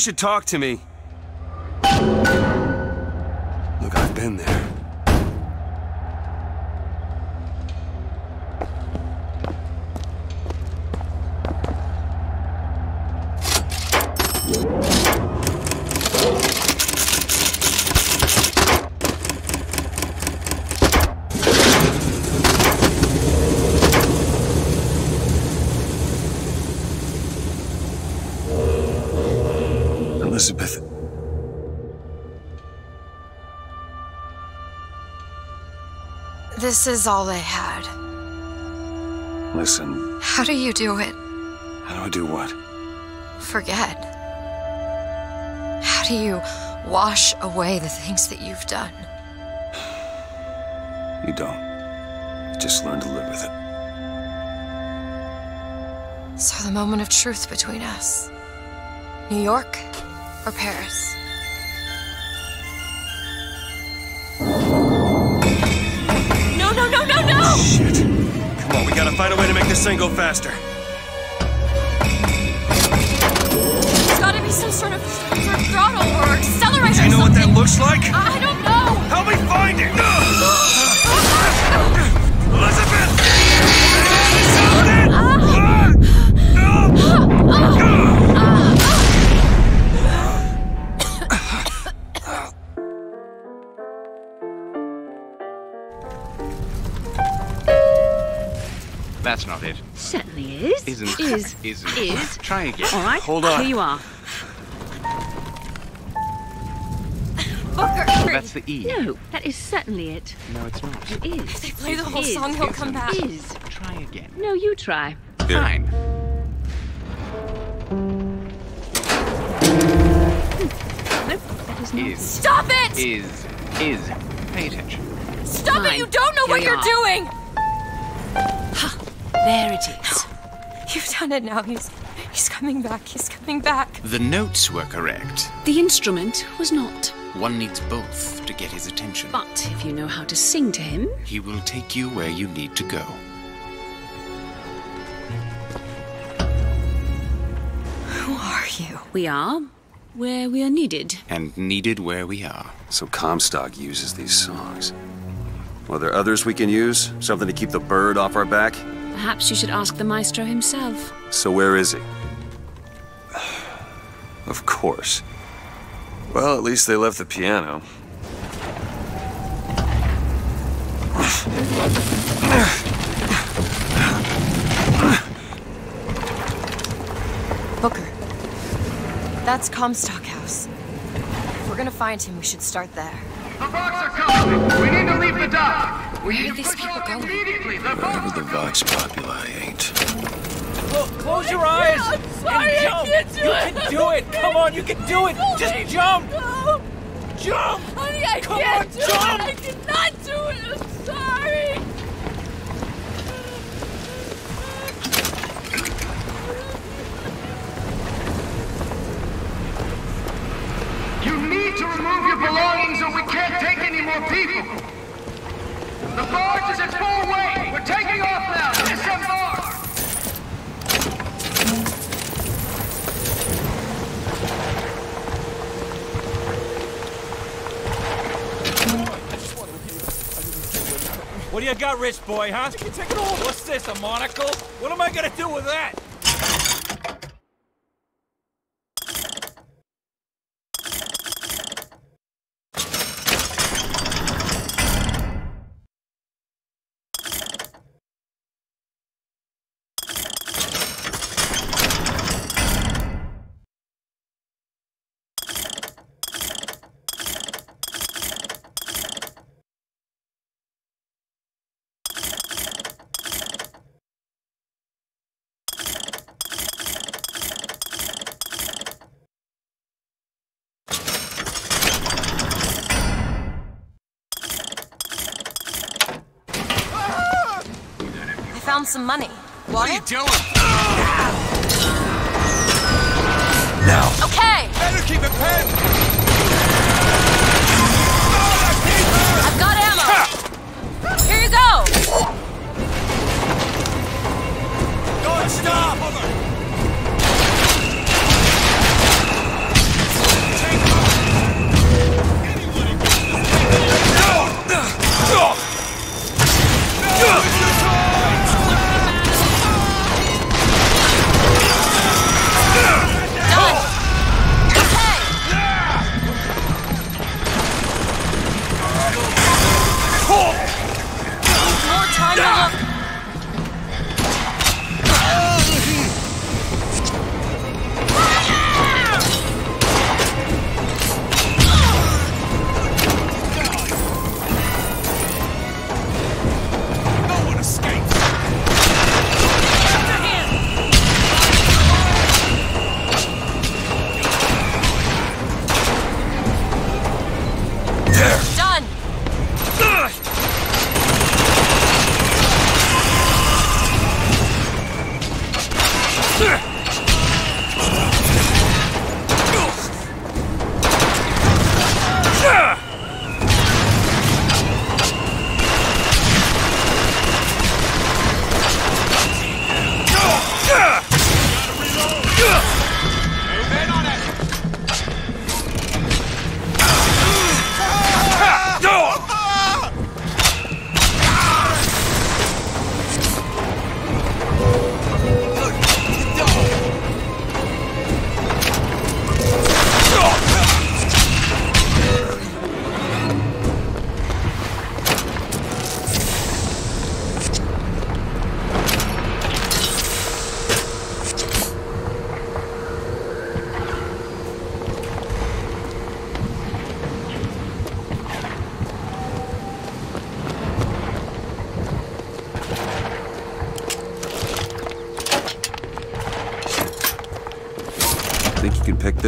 Should talk to me. This is all they had. Listen, How do you do it? how do I do what? Forget. How do you wash away the things that you've done? You don't. You just learn to live with it. So the moment of truth between us New York or Paris? This thing go faster. There's gotta be some sort of, sort of throttle or accelerator. Do you know what that looks like? I Try again. All right. Hold on. Here you are. Booker! That's the E. No, that is certainly it. No, it's not. It is. If they play the whole is. song, he'll come back. Is. Try again. No, you try. Here. Fine. Hmm. Nope, that is not. Is. Stop it! Is. Is. Pay attention. Stop it! You don't know Here what you're are. doing! There it is. You've done it now. He's he's coming back. He's coming back. The notes were correct. The instrument was not. One needs both to get his attention. But if you know how to sing to him, He will take you where you need to go. Who are you? we are where we are needed. And needed where we are. So Comstock uses these songs. Well, there others we can use? Something to keep the bird off our back? Perhaps you should ask the maestro himself. So where is he? Of course. Well, at least they left the piano. Booker. That's Comstock House. If we're gonna find him, we should start there. The Vox are coming! We need to leave the dock! Where are these people going? Wherever the Vox Populi ain't. Clo- close your eyes I'm sorry, and I can't do you it. can do it. Come on, you can do it. Oh Just jump. Jump. Honey, I Come can't on, jump. it. I cannot do it. I'm sorry. You need to remove your belongings or we can't take any more people. The barge is at full weight. We're taking off now. Disembark. What do you got, rich boy, huh? You can take it all. What's this, a monocle? What am I gonna do with that? I found some money. Want it? doing? Now. Okay. Better keep it pinned. I've got ammo. Here you go. Don't stop. More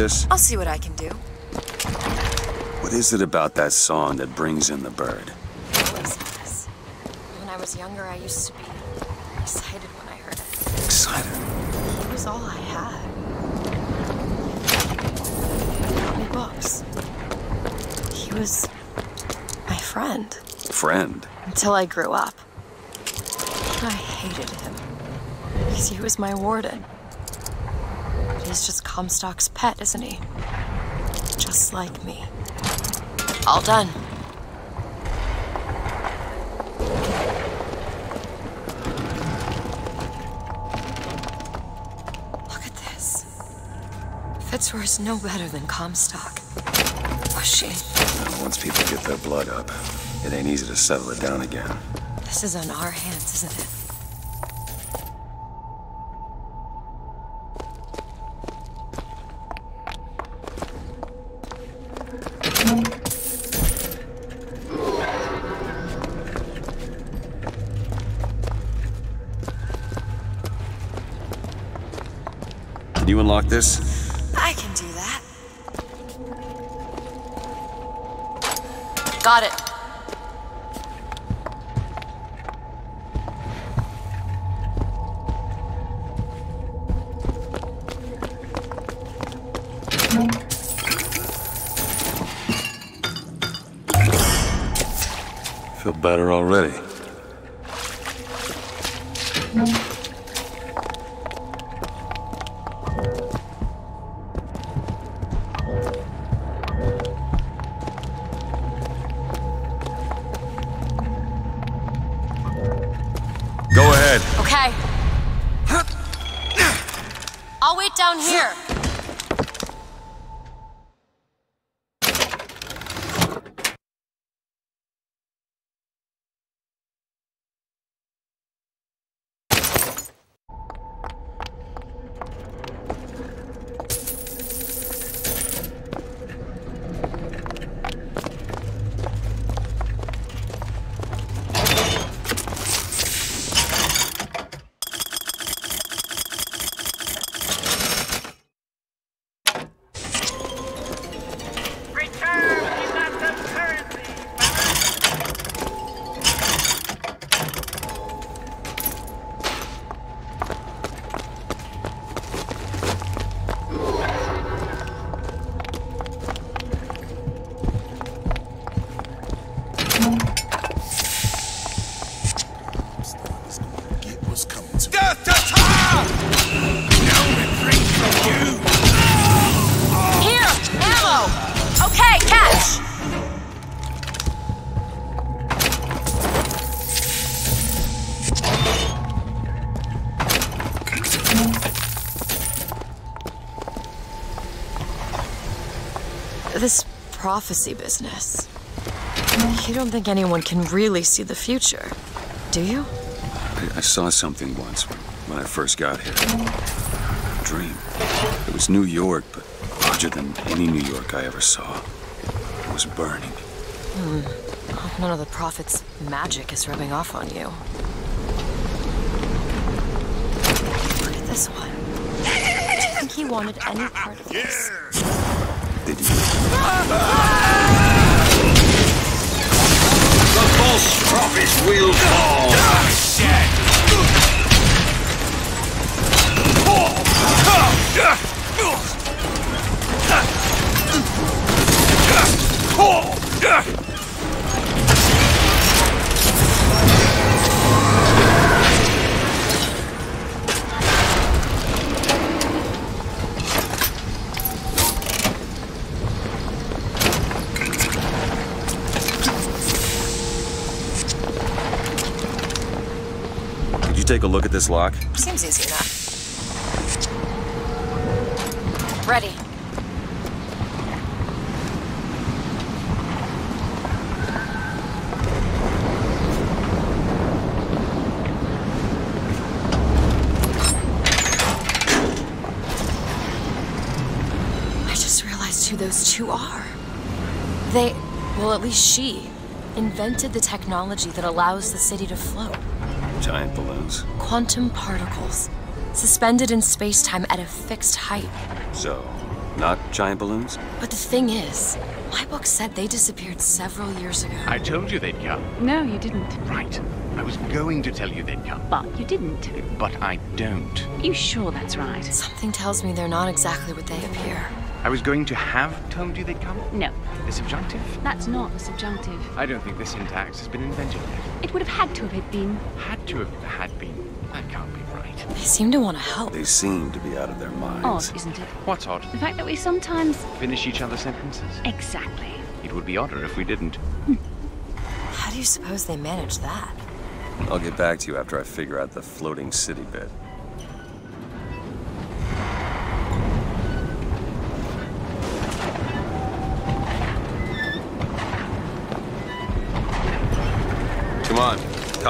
this? I'll see what I can do. What is it about that song that brings in the bird? When I was younger, I used to be excited when I heard it. Excited? He was all I had. He brought me books. He was my friend Friend. until I grew up. I hated him because he was my warden. But he's just Comstock's pet, isn't he? Just like me. All done. Look at this. Fitzroy's no better than Comstock. Was she? Once people get their blood up, it ain't easy to settle it down again. This is on our hands, isn't it? Unlock this? I can do that. Got it. Feel better already. Prophecy business. You don't think anyone can really see the future, do you? I, I saw something once when, when I first got here. A dream. It was New York, but larger than any New York I ever saw. It was burning. Hmm. None of the prophet's magic is rubbing off on you. Look at this one. Do you think he wanted any part of this? The false prophets will fall. Oh, Did take a look at this lock? Seems easy enough. Ready. I just realized who those two are. They, well, at least she, invented the technology that allows the city to float. Giant balloons. Quantum particles, suspended in space-time at a fixed height. So, not giant balloons? But the thing is, my book said they disappeared several years ago. I told you they'd come. No, you didn't. Right. I was going to tell you they'd come. But you didn't. But I don't. Are You sure that's right? Something tells me they're not exactly what they appear. I was going to have told you they'd come. No. The subjunctive? That's not the subjunctive. I don't think the syntax has been invented yet. It would have had to have been. Had to have had been. That can't be right. They seem to want to help. They seem to be out of their minds. Odd, isn't it? What's odd? The fact that we sometimes. Finish each other's sentences? Exactly. It would be odder if we didn't. How do you suppose they manage that? I'll get back to you after I figure out the floating city bit.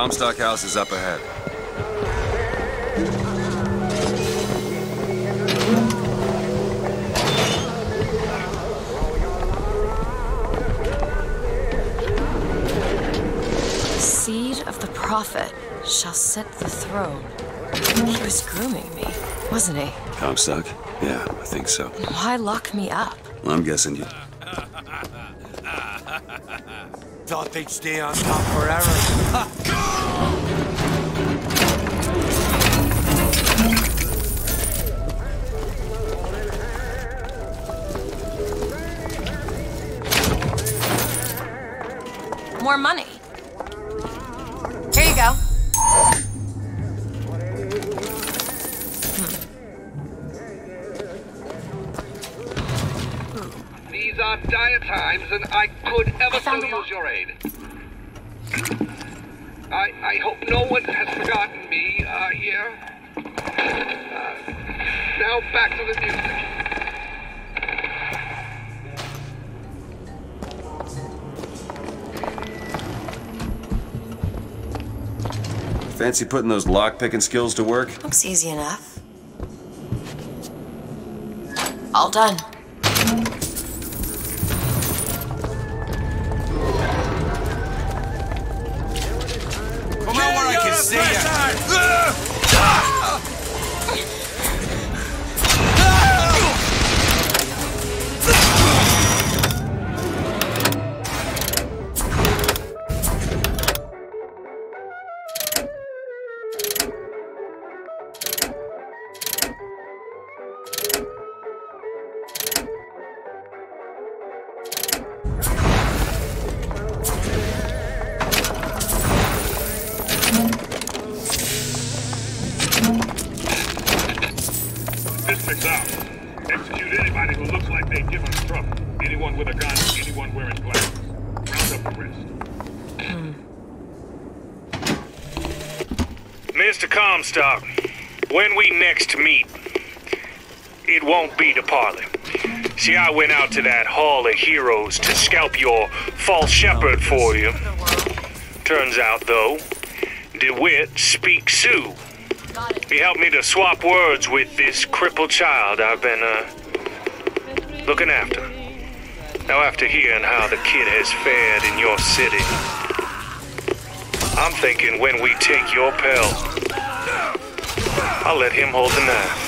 Comstock House is up ahead. Seed of the prophet shall set the throne. He was grooming me, wasn't he? Comstock? Yeah, I think so. Why lock me up? Well, I'm guessing you... Thought they'd stay on top forever. fancy putting those lock-picking skills to work? Looks easy enough. All done. for you. Turns out, though, DeWitt speaks Sioux. He helped me to swap words with this crippled child I've been, uh, looking after. Now, after hearing how the kid has fared in your city, I'm thinking when we take your pal, I'll let him hold the knife.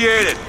Appreciate it.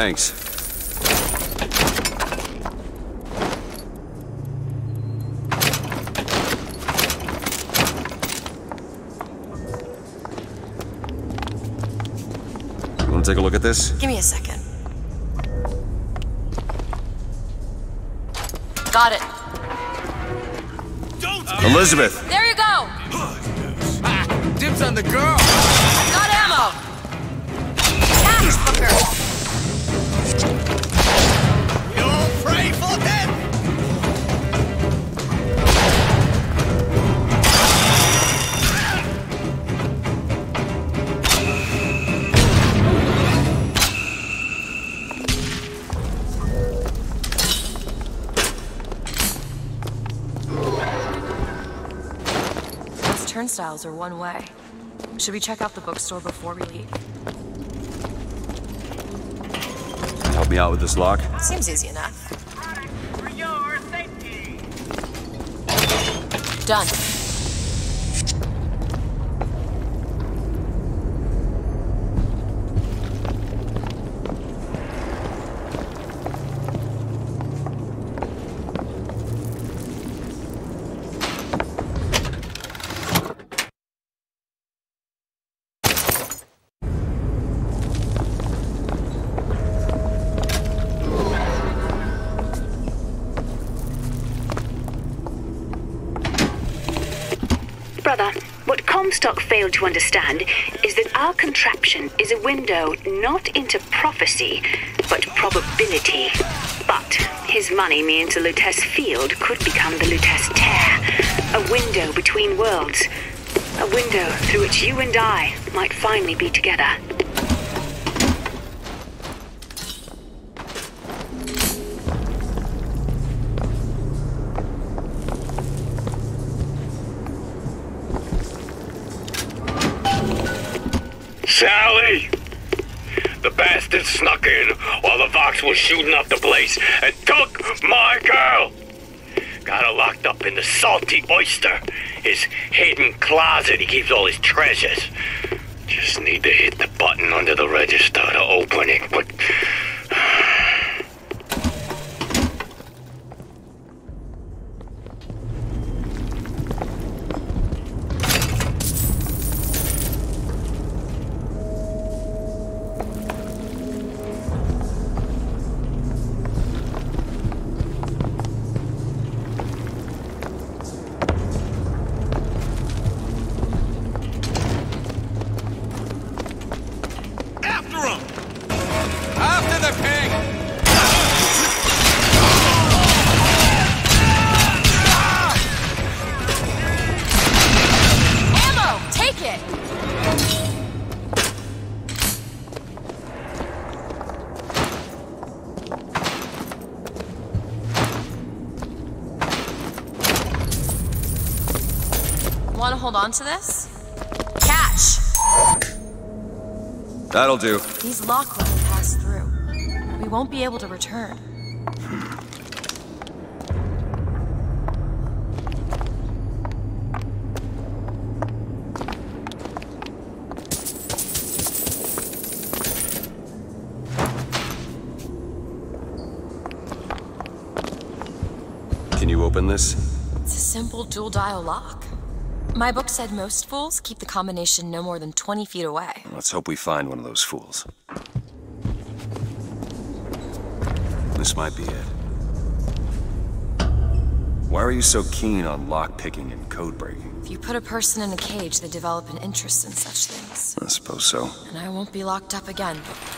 Thanks. You want to take a look at this? Give me a second. Got it. Elizabeth! There you go! Ah, dibs on the girl! Turnstiles are one way. Should we check out the bookstore before we leave? Help me out with this lock? Seems easy enough. Done. To understand is that our contraption is a window not into prophecy, but probability. But his money means the Lutece field could become the Lutece tear, a window between worlds, a window through which you and I might finally be together. He keeps all his treasures. Return. Can you open this? It's a simple dual dial lock. My book said most fools keep the combination no more than 20 feet away. Let's hope we find one of those fools. Might be it. Why are you so keen on lockpicking and code breaking? If you put a person in a cage, they develop an interest in such things. I suppose so. And I won't be locked up again. Elizabeth.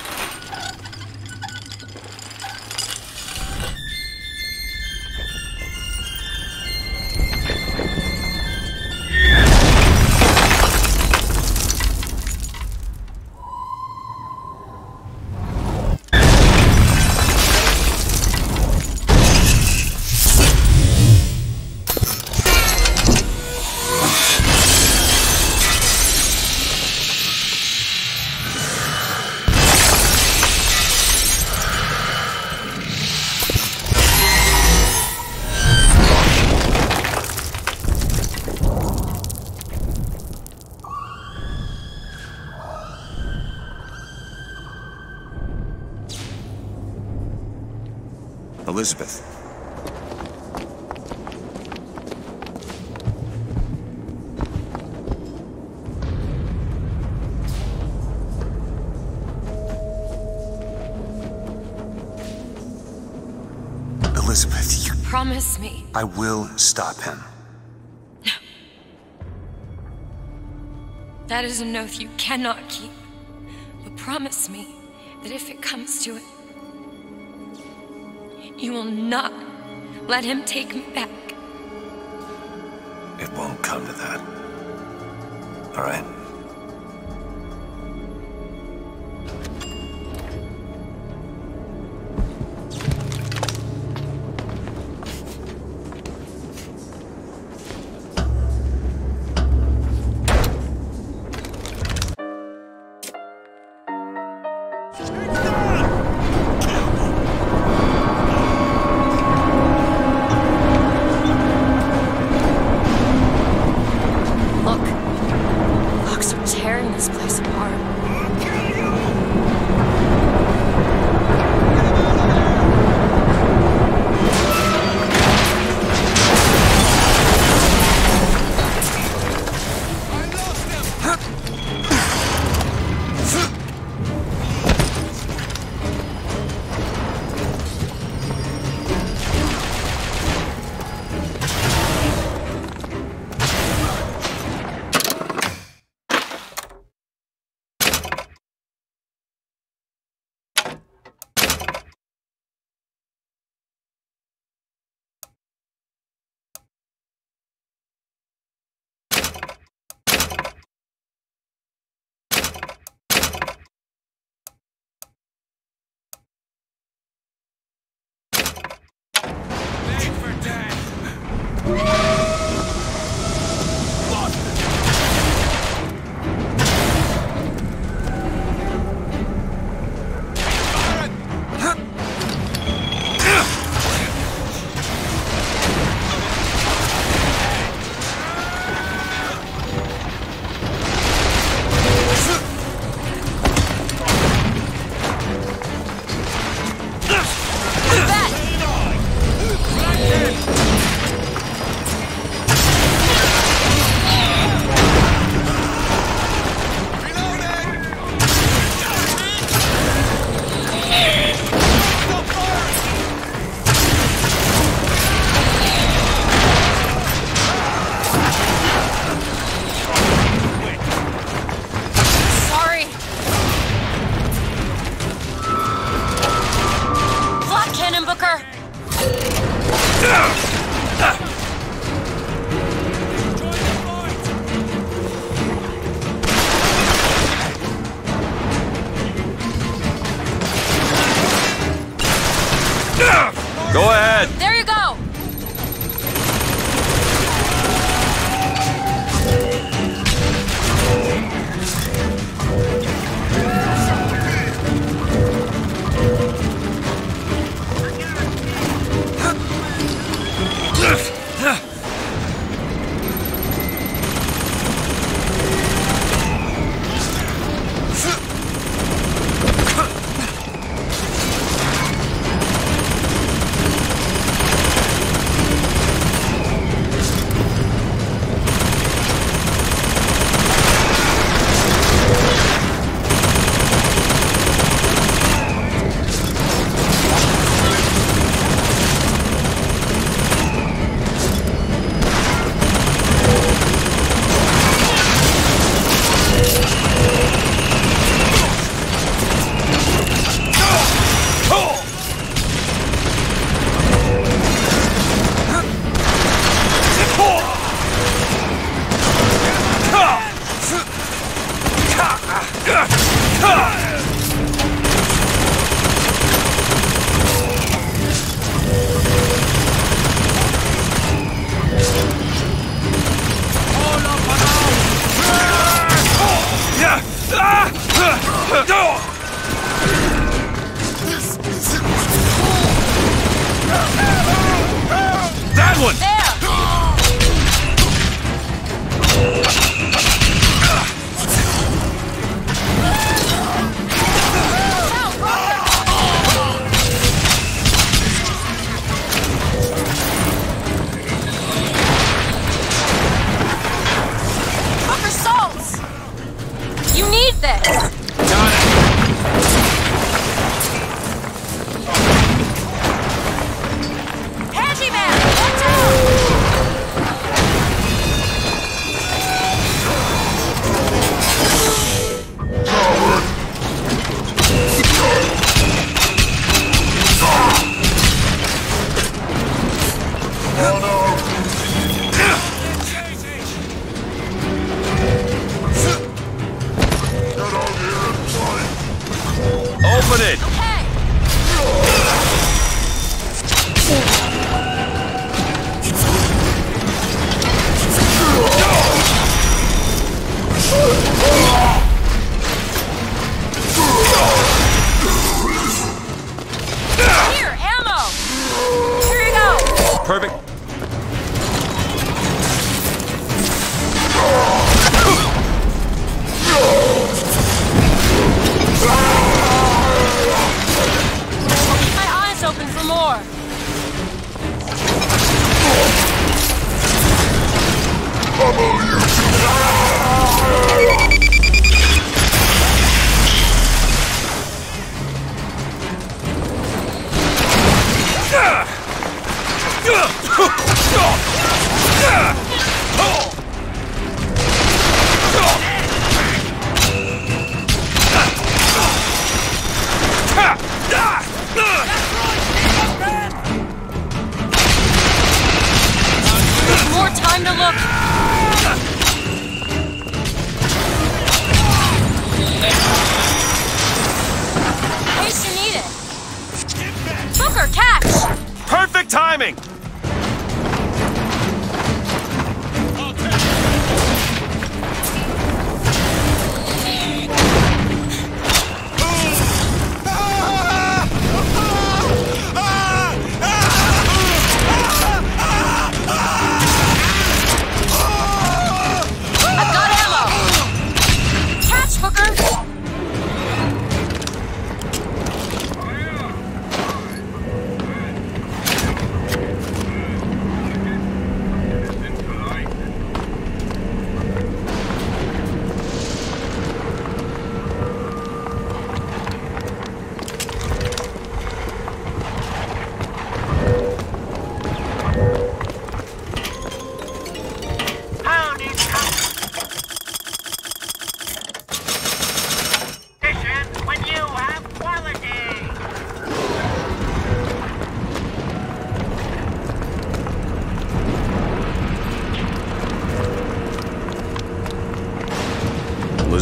Let him take me back.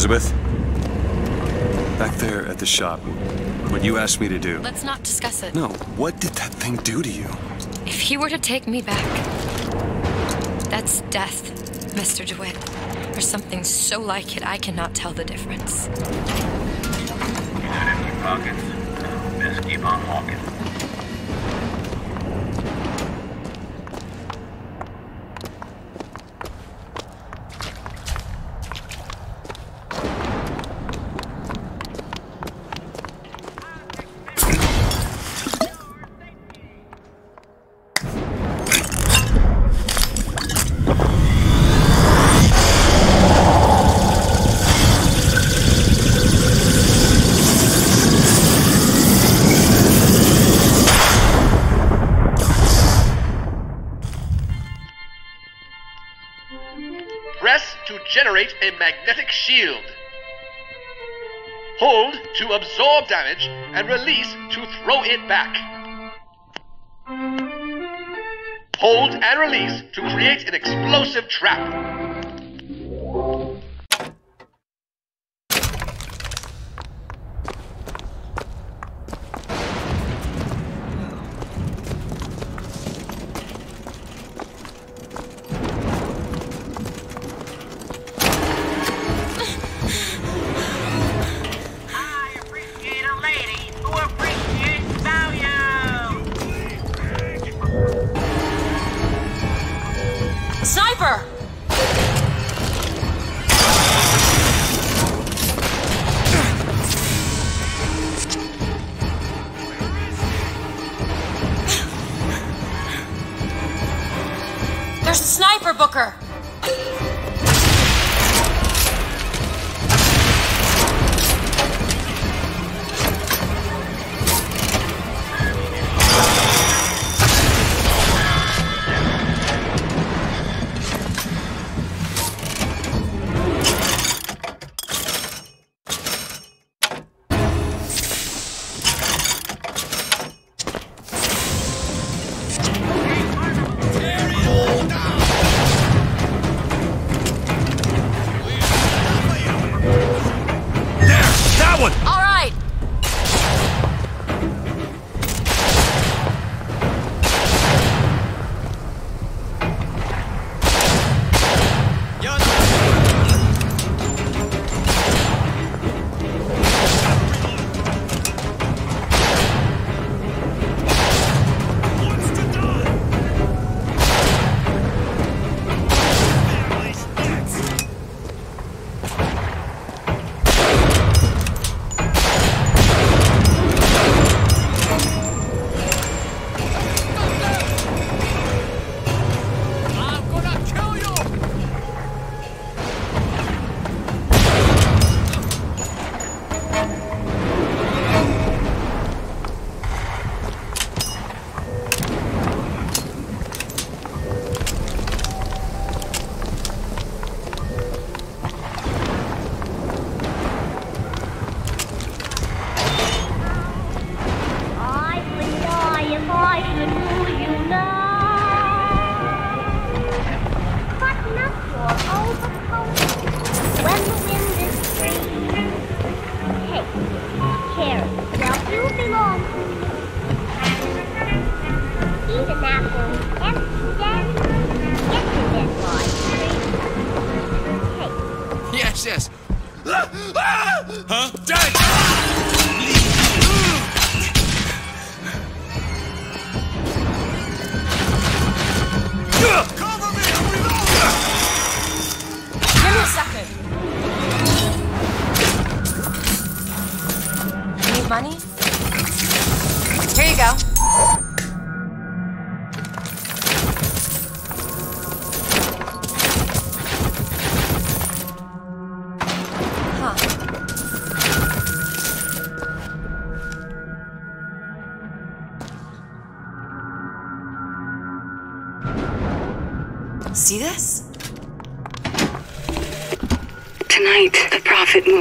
Elizabeth? Back there at the shop, what you asked me to do. Let's not discuss it. No, what did that thing do to you? If he were to take me back, that's death, Mr. DeWitt. Or something so like it, I cannot tell the difference. empty pockets. Best keep on walking. Absorb damage and release to throw it back. Hold and release to create an explosive trap.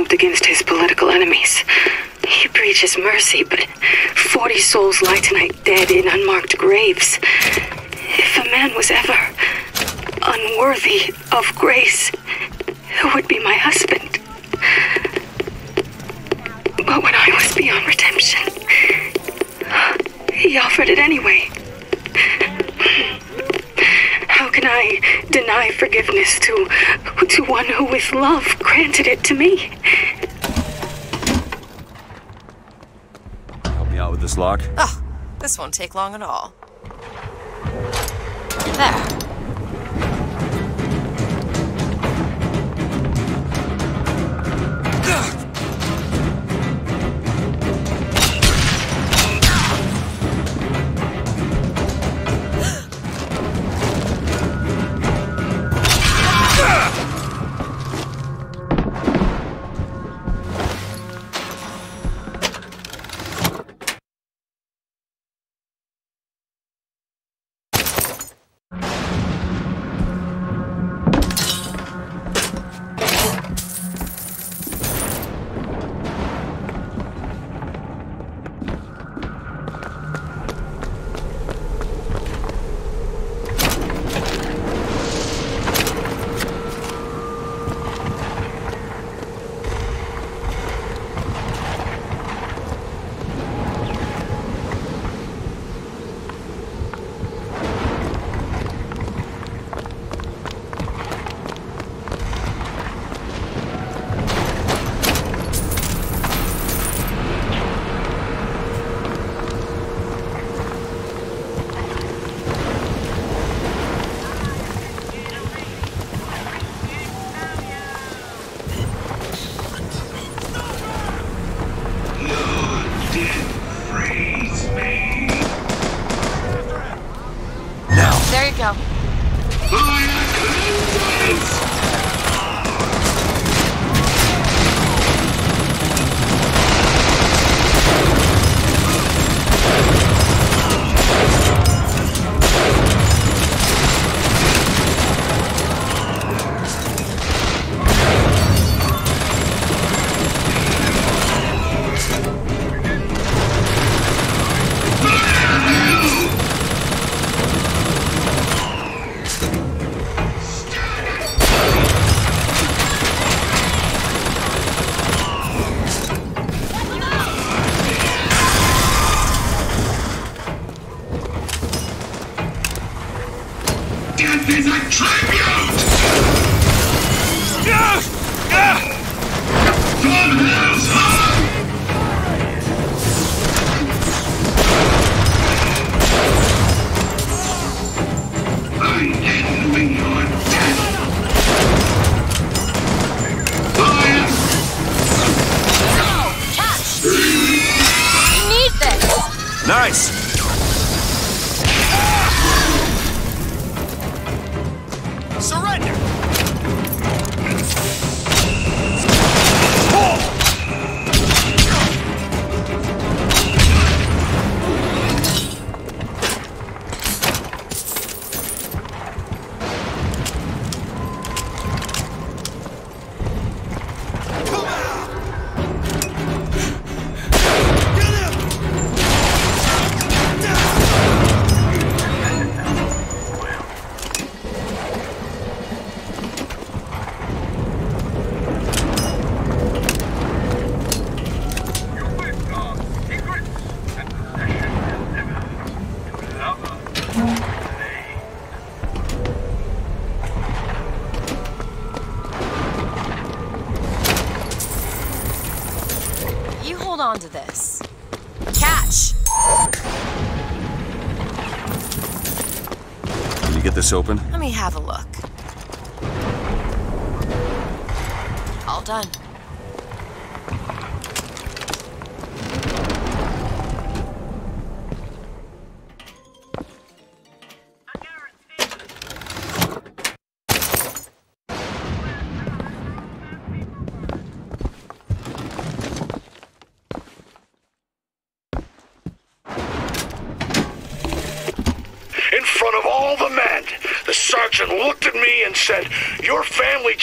Moved against his political enemies. He preaches mercy, but 40 souls lie tonight dead in unmarked graves. If a man was ever unworthy of grace, who would be my husband. But when I was beyond redemption, he offered it anyway. How can I deny forgiveness to to one who with love granted it won't take long at all.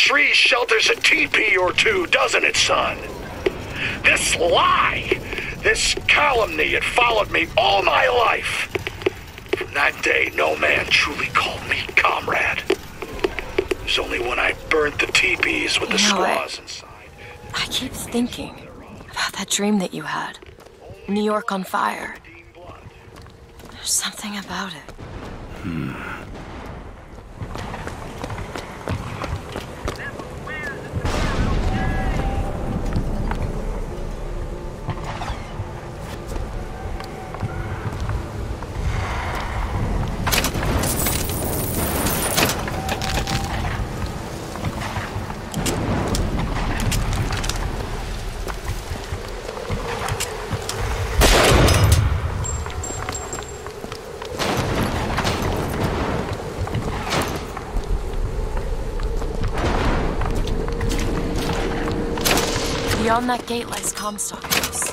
Tree shelters a teepee or two, doesn't it, son? This lie, this calumny, it followed me all my life. From that day, no man truly called me comrade. It was only when I burnt the teepees with the You what? squaws inside. I keep thinking about that dream that you had. New York on fire. Beyond that gate lies Comstock House.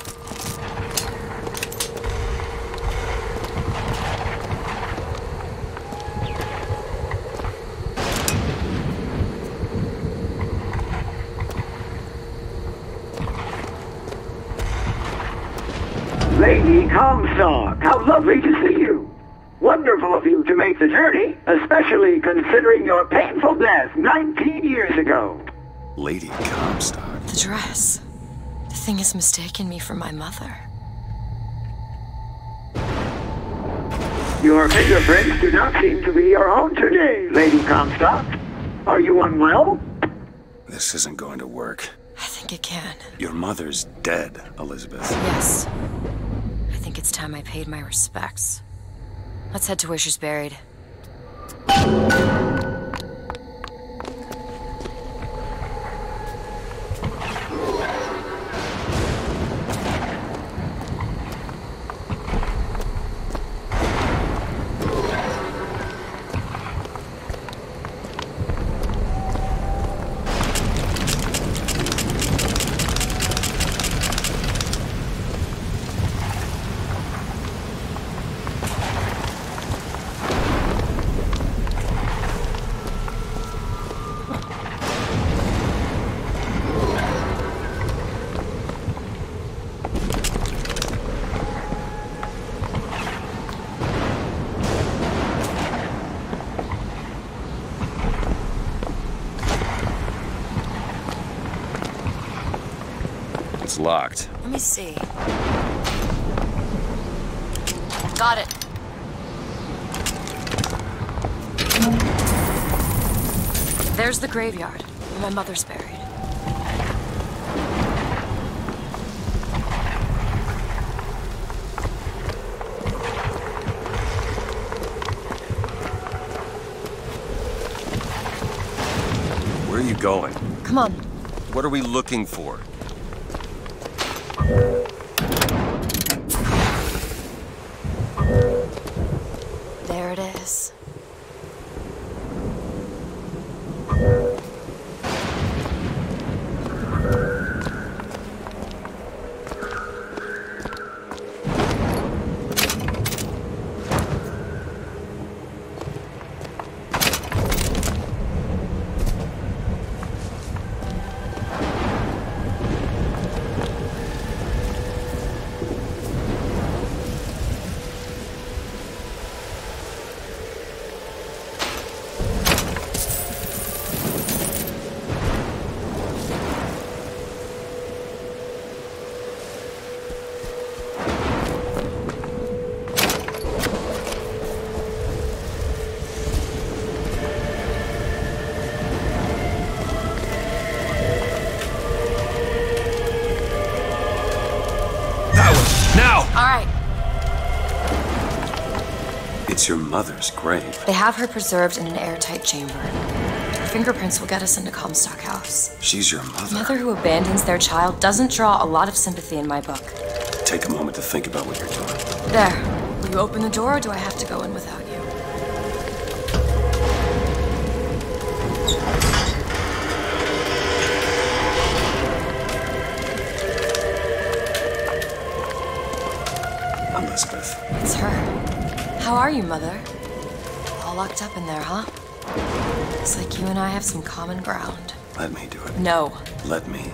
Lady Comstock, how lovely to see you. Wonderful of you to make the journey, especially considering your painful death 19 years ago. Lady Comstock. The dress. The thing has mistaken me for my mother. Your fingerprints do not seem to be your own today, Lady Comstock. Are you unwell? This isn't going to work. I think it can. Your mother's dead, Elizabeth. Yes. I think it's time I paid my respects. Let's head to where she's buried. It's locked. Let me see. Got it. There's the graveyard where my mother's buried. Where are you going? Come on. What are we looking for? Mother's grave. They have her preserved in an airtight chamber. Her fingerprints will get us into Comstock House. She's your A mother. mother who abandons their child doesn't draw a lot of sympathy in my book. Take a moment to think about what you're doing. There. Will you open the door or do I have to go in without you? Elizabeth. It's her. How are you, Mother? wrapped up in there, huh? Looks like you and I have some common ground. Let me do it. No. Let me.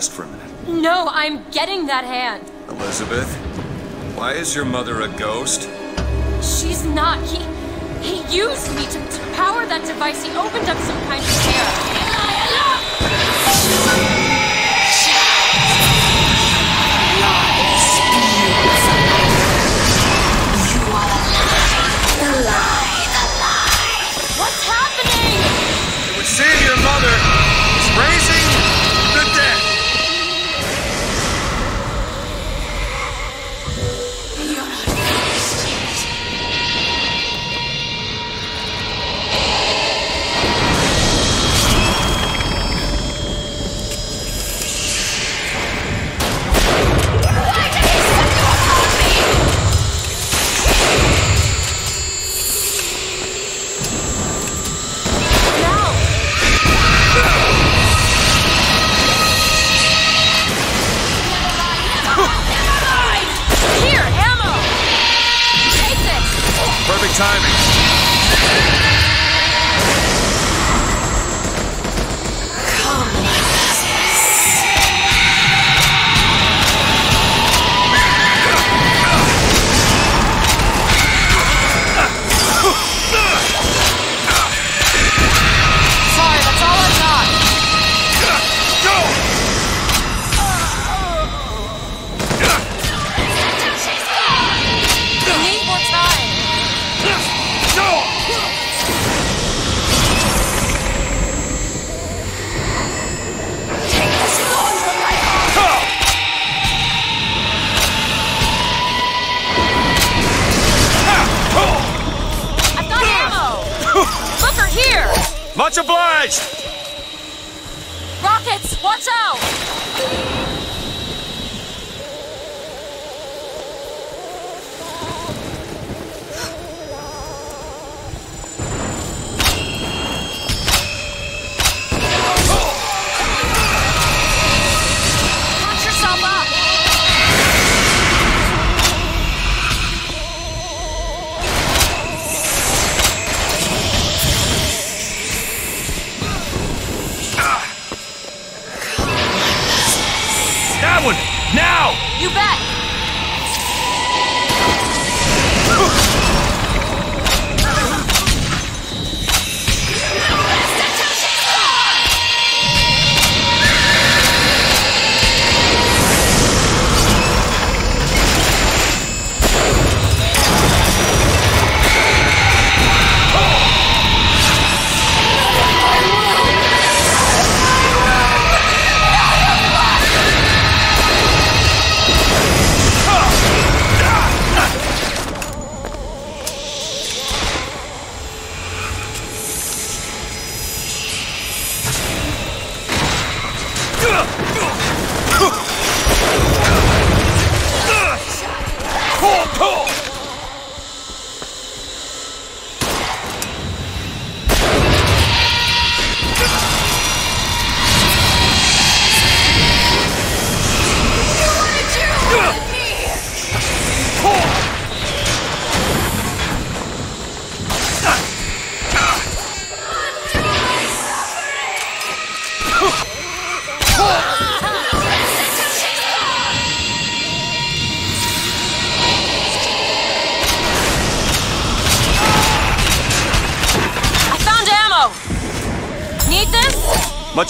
rest for a minute. No, I'm getting that hand. Elizabeth, why is your mother a ghost? She's not. He, he used me to, to power that device. He opened up some kind of.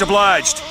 Obliged.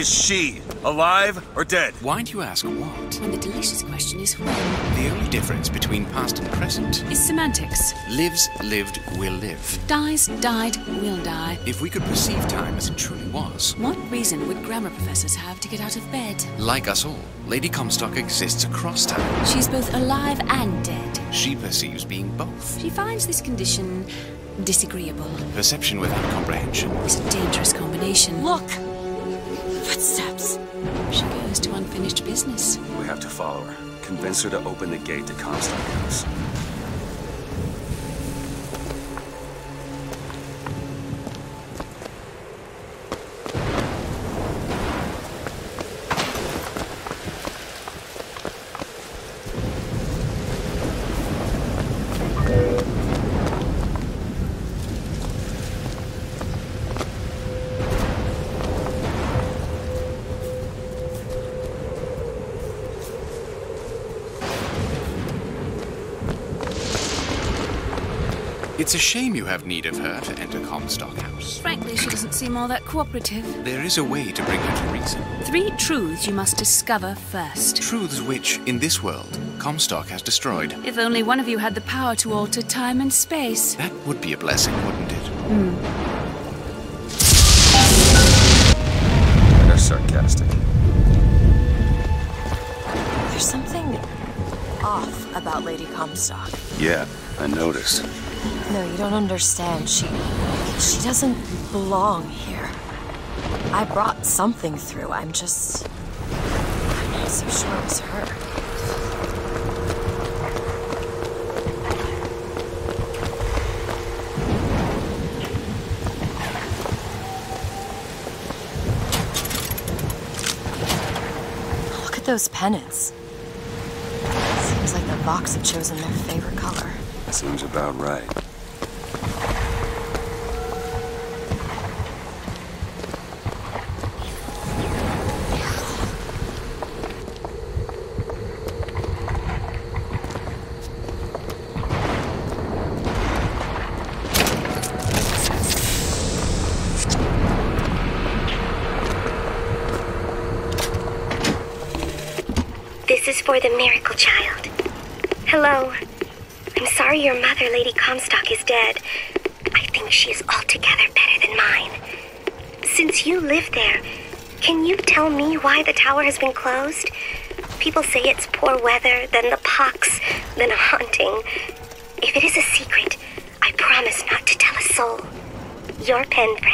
Is she? Alive or dead? Why do you ask what? When the delicious question is when. The only difference between past and present Is semantics. lives, lived, will live. Dies, died, will die. If we could perceive time as it truly was, What reason would grammar professors have to get out of bed? like us all, Lady Comstock exists across time. She's both alive and dead. She perceives being both. She finds this condition disagreeable. Perception without comprehension. is a dangerous combination. Look! Footsteps. She goes to unfinished business. We have to follow her. Convince her to open the gate to Comstock House. It's a shame you have need of her to enter Comstock House. Frankly, she doesn't seem all that cooperative. There is a way to bring her to reason. Three truths you must discover first. Truths which, in this world, Comstock has destroyed. If only one of you had the power to alter time and space. That would be a blessing, wouldn't it? Hmm. Don't understand. She. she doesn't belong here. I brought something through. I'm just. I'm not so sure it was her. Look at those pennants. Tower has been closed? People say it's poor weather, then the pox, then a haunting. If it is a secret, I promise not to tell a soul. Your pen friend,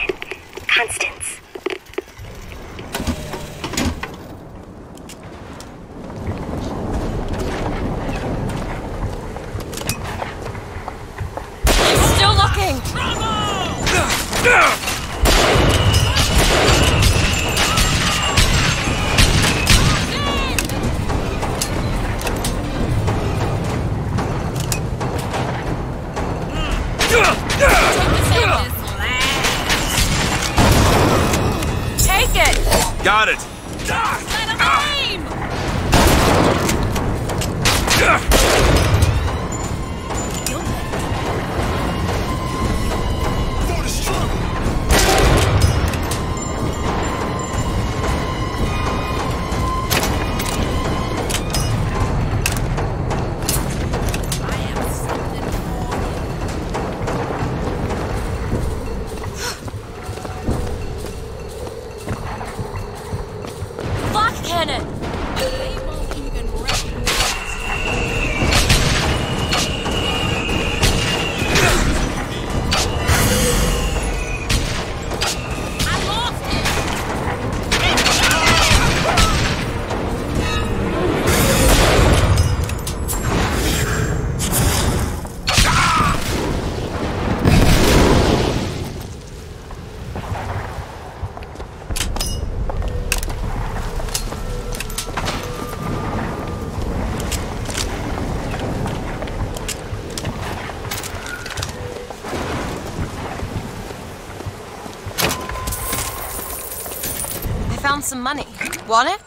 some money. Want it?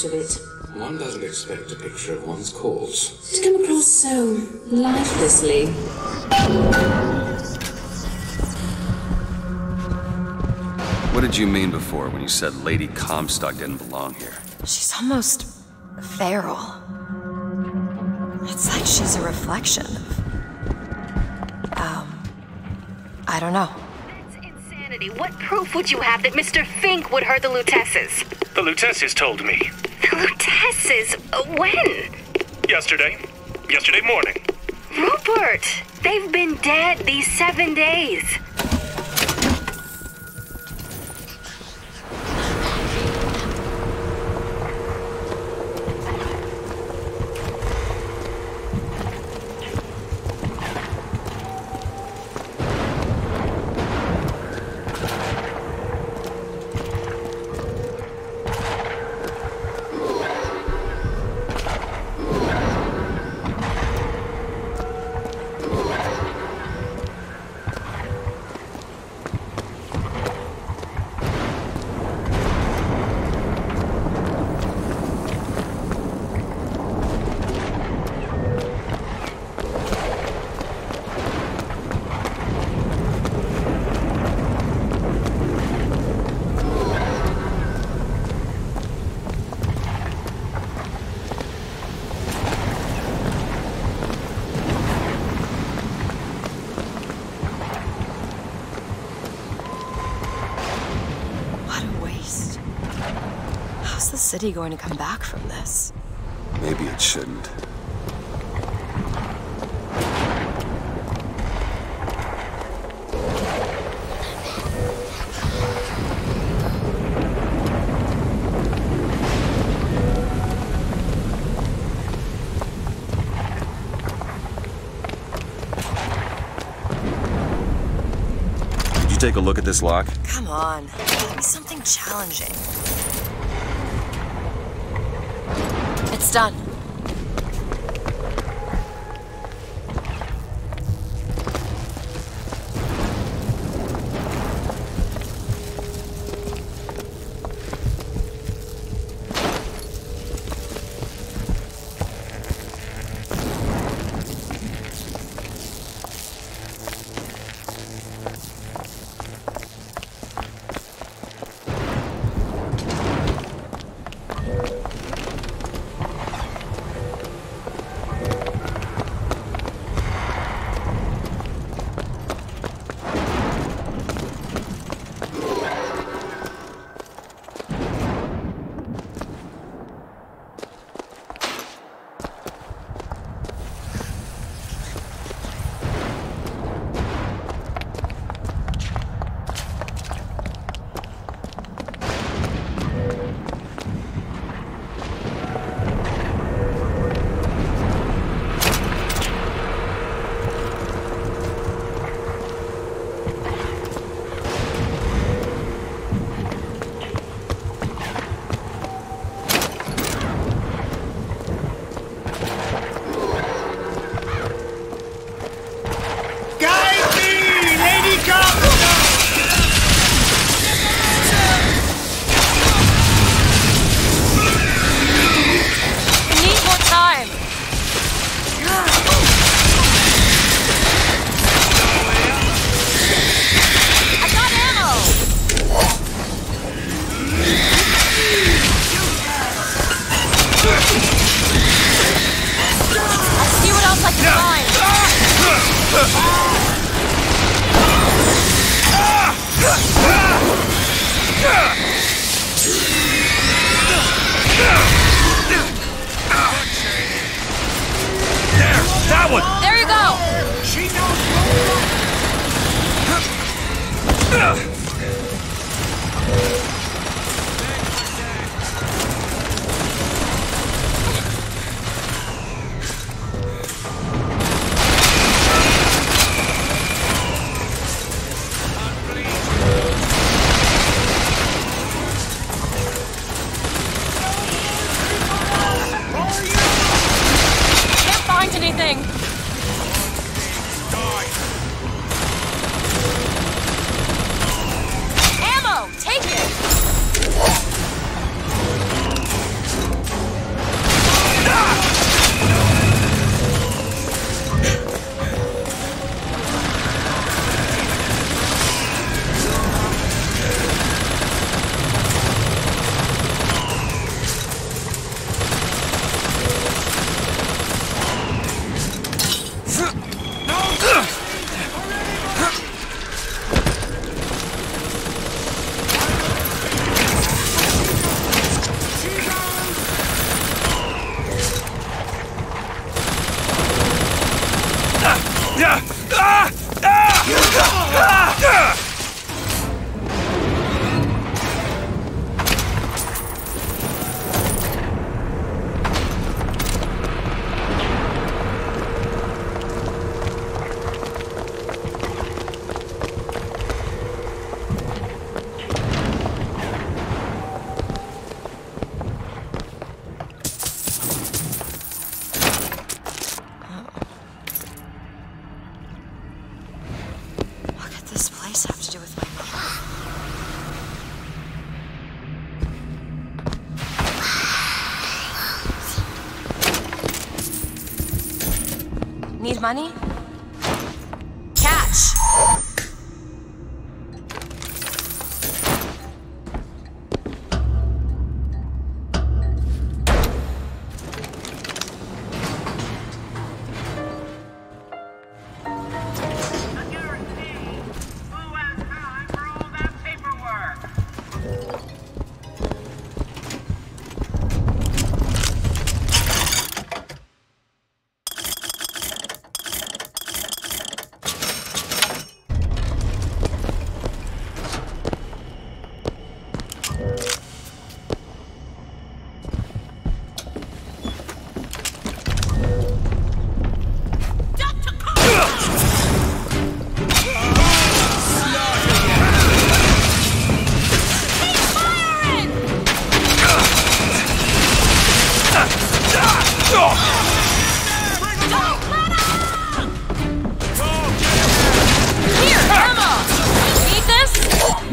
Absolute hash of it. One doesn't expect a picture of one's corpse. To come across so lifelessly. What did you mean before when you said Lady Comstock didn't belong here? She's almost feral. It's like she's a reflection of. Um. I don't know. That's insanity. What proof would you have that Mr. Fink would hurt the Luteces? The Luteces told me. Luteces? Uh, when? Yesterday. Yesterday morning. Rupert! They've been dead these seven days. City going to come back from this? Maybe it shouldn't. Did you take a look at this lock? Come on. Give me something challenging. Done.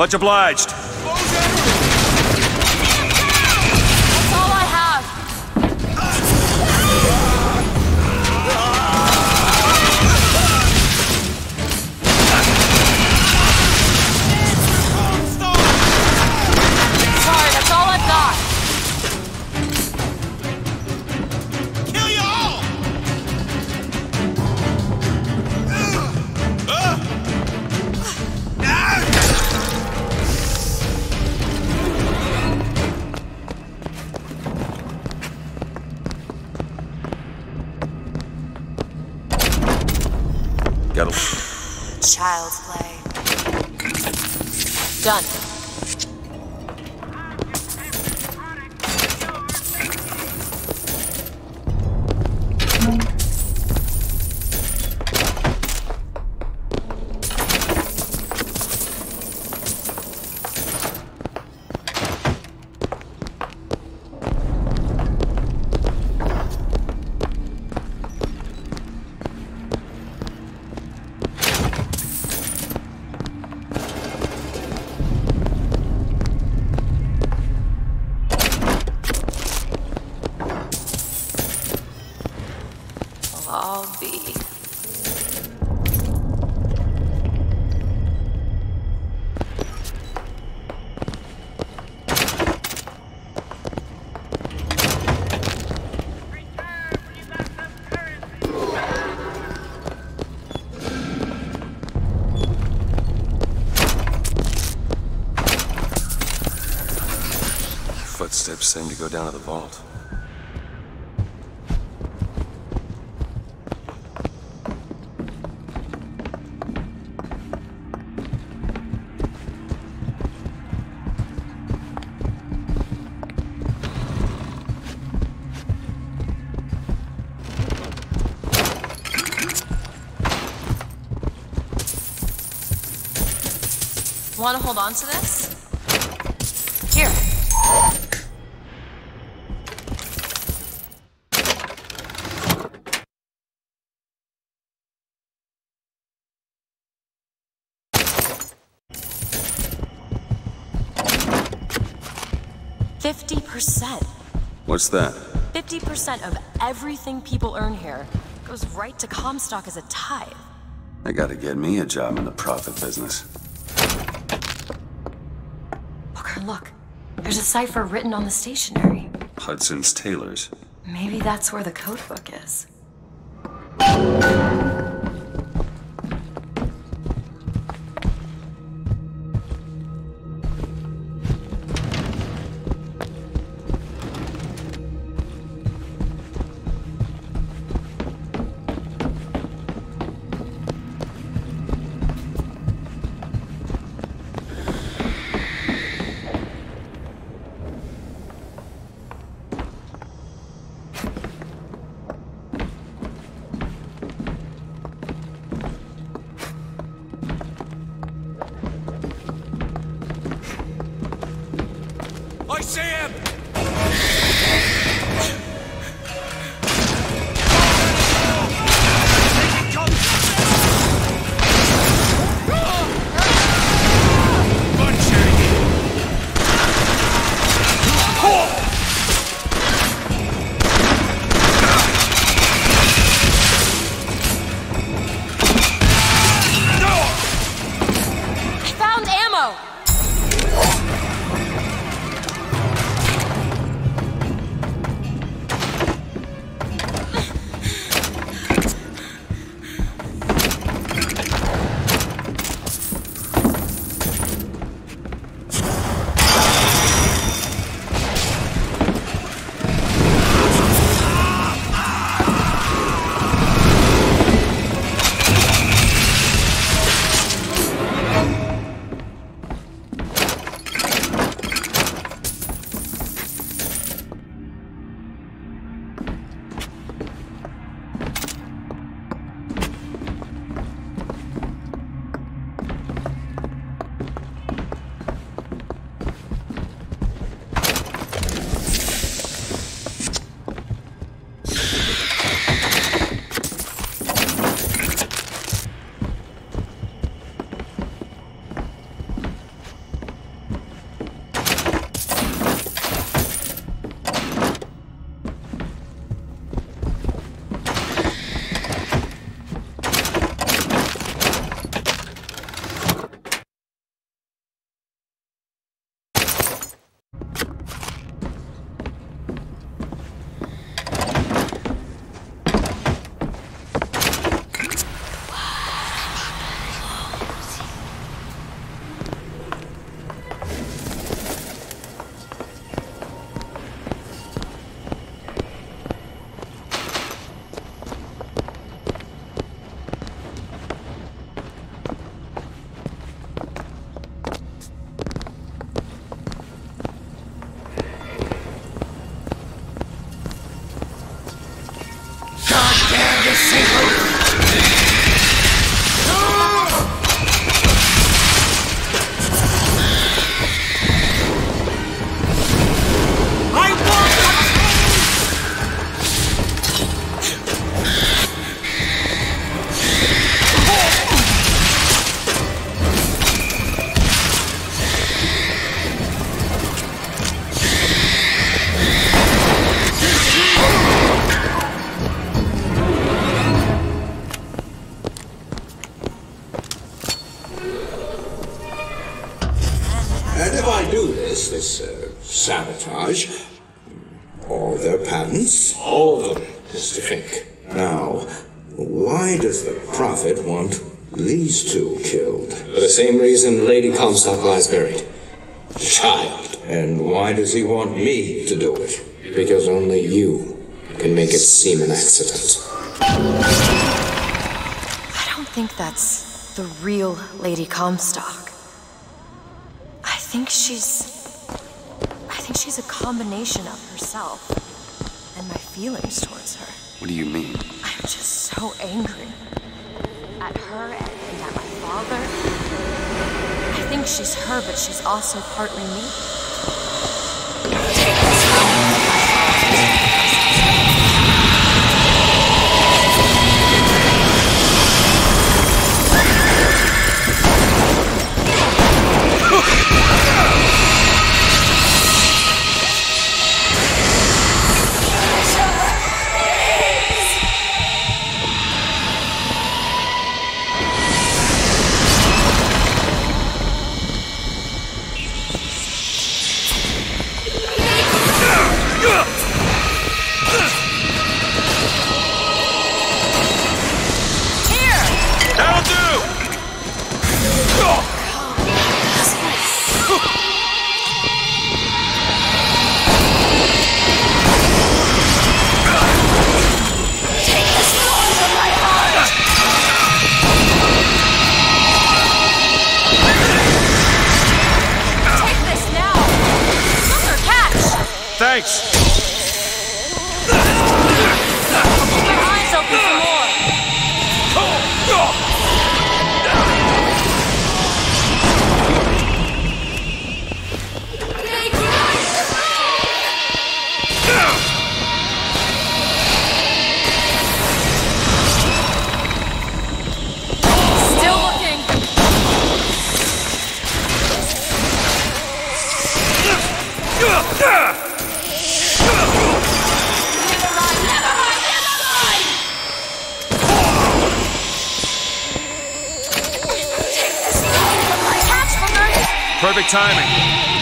Much obliged. footsteps seem to go down to the vault. Want to hold on to this? What's that? 50% of everything people earn here goes right to Comstock as a tithe. I gotta get me a job in the profit business. Booker, look. There's a cipher written on the stationery. Hudson's Tailors. Maybe that's where the code Comstock lies buried. Child. And why does he want me to do it? Because only you can make it seem an accident. I don't think that's the real Lady Comstock. I think she's. I think she's a combination of herself and my feelings towards her. What do you mean? I'm just so angry at her and, and at my father. I think think she's but she's also partly me. Timing.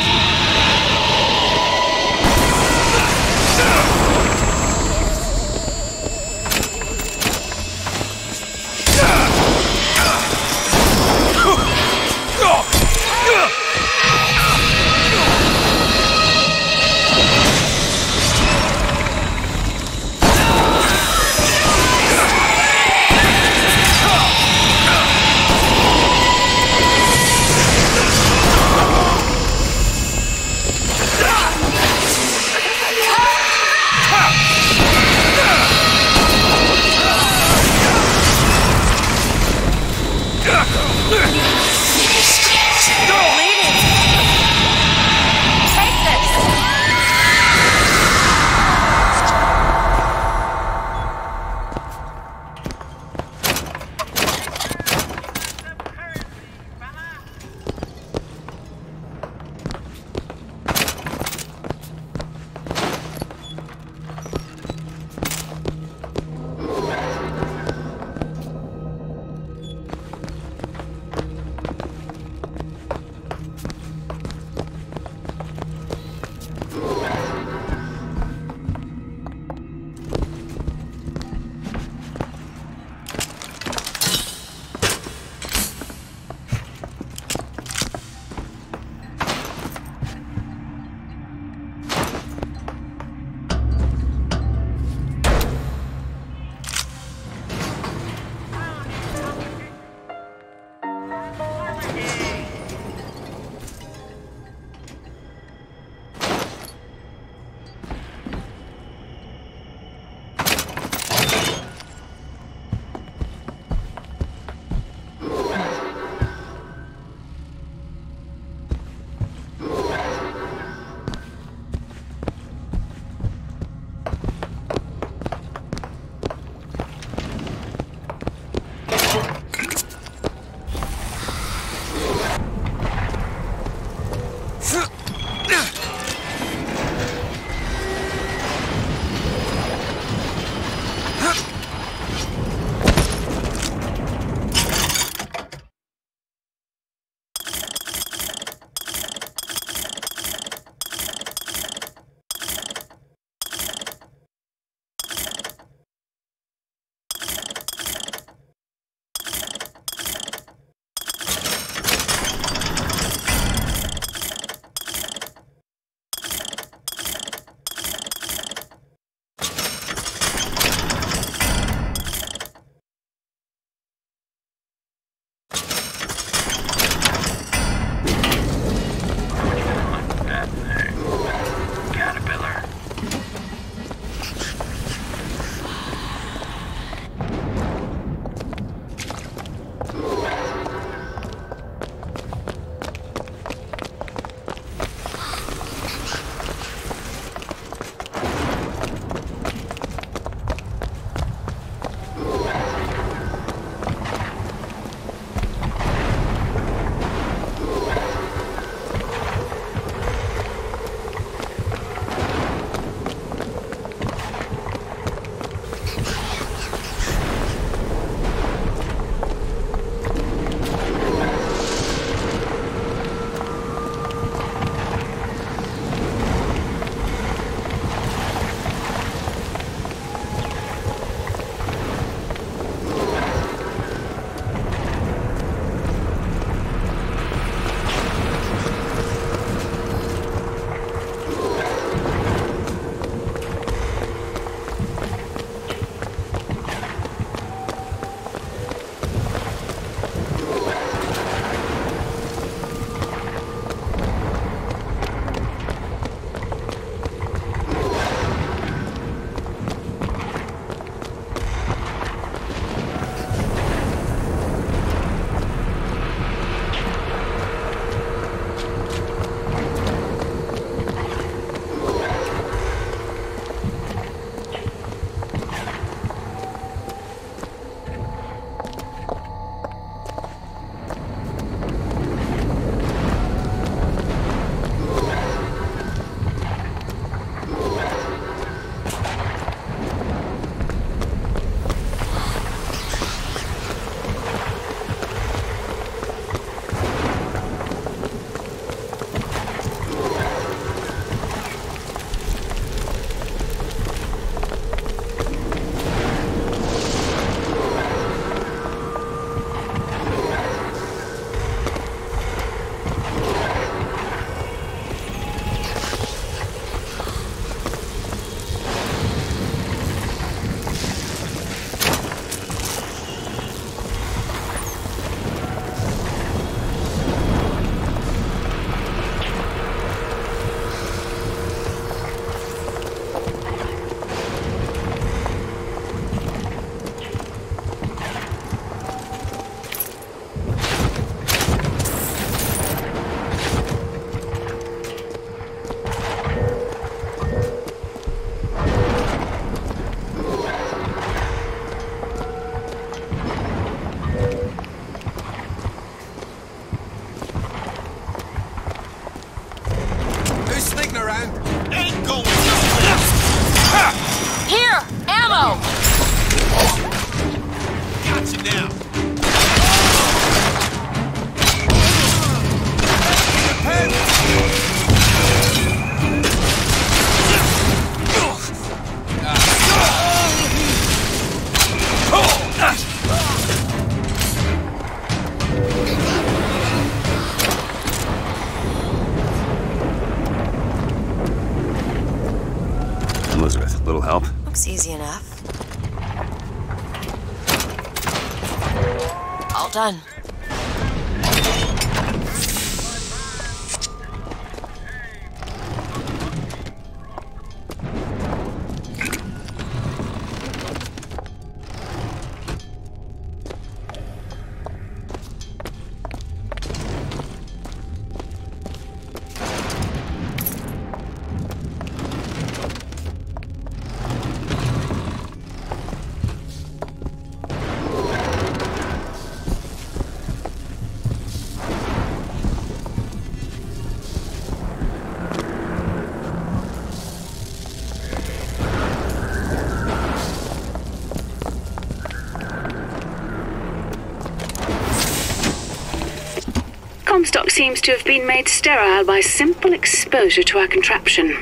Seems to have been made sterile by simple exposure to our contraption.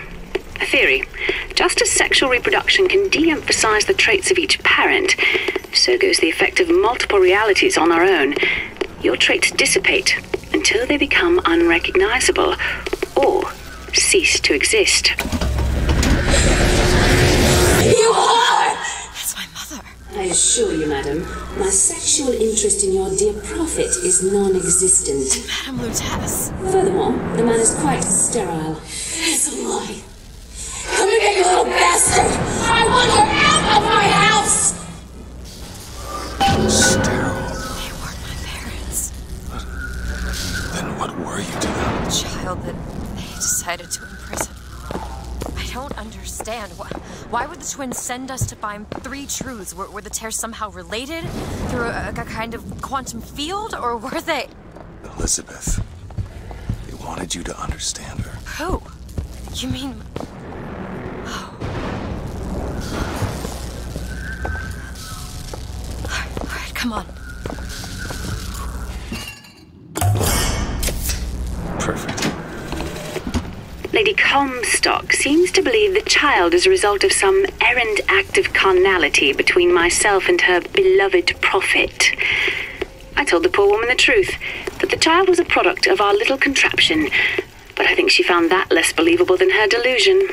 A theory. Just as sexual reproduction can de emphasize the traits of each parent, so goes the effect of multiple realities on our own. Your traits dissipate until they become unrecognizable or cease to exist. You are! That's my mother. I assure you, madam, my sexual interest in your dear prophet is non existent. Madame Lutece. Furthermore, the man is quite sterile. It's a lie. Come here, you little bastard! I want you out of my house! They weren't my parents. Then what were you to them? A child that they decided to imprison. I don't understand. Why, why would the twins send us to find three truths? Were, were the tears somehow related through a, a kind of quantum field, or were they? Elizabeth. They wanted you to understand her. Who? You mean. Oh. All right, come on. Perfect. Lady Comstock seems to believe the child is a result of some errant act of carnality between myself and her beloved prophet. I told the poor woman the truth, that the child was a product of our little contraption, but I think she found that less believable than her delusion.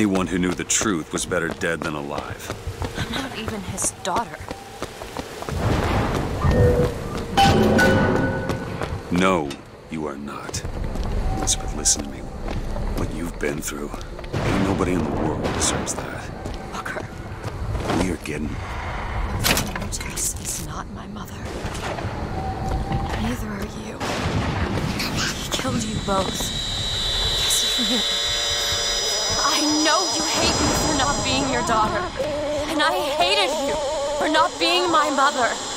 Anyone who knew the truth was better dead than alive. I'm not even his daughter. No, you are not. Elizabeth, listen to me. What you've been through, ain't nobody in the world deserves that. Booker. We are getting. Tess is not my mother. Neither are you. He killed you both. Yes, he knew. I know you hate me for not being your daughter. And I hated you for not being my mother.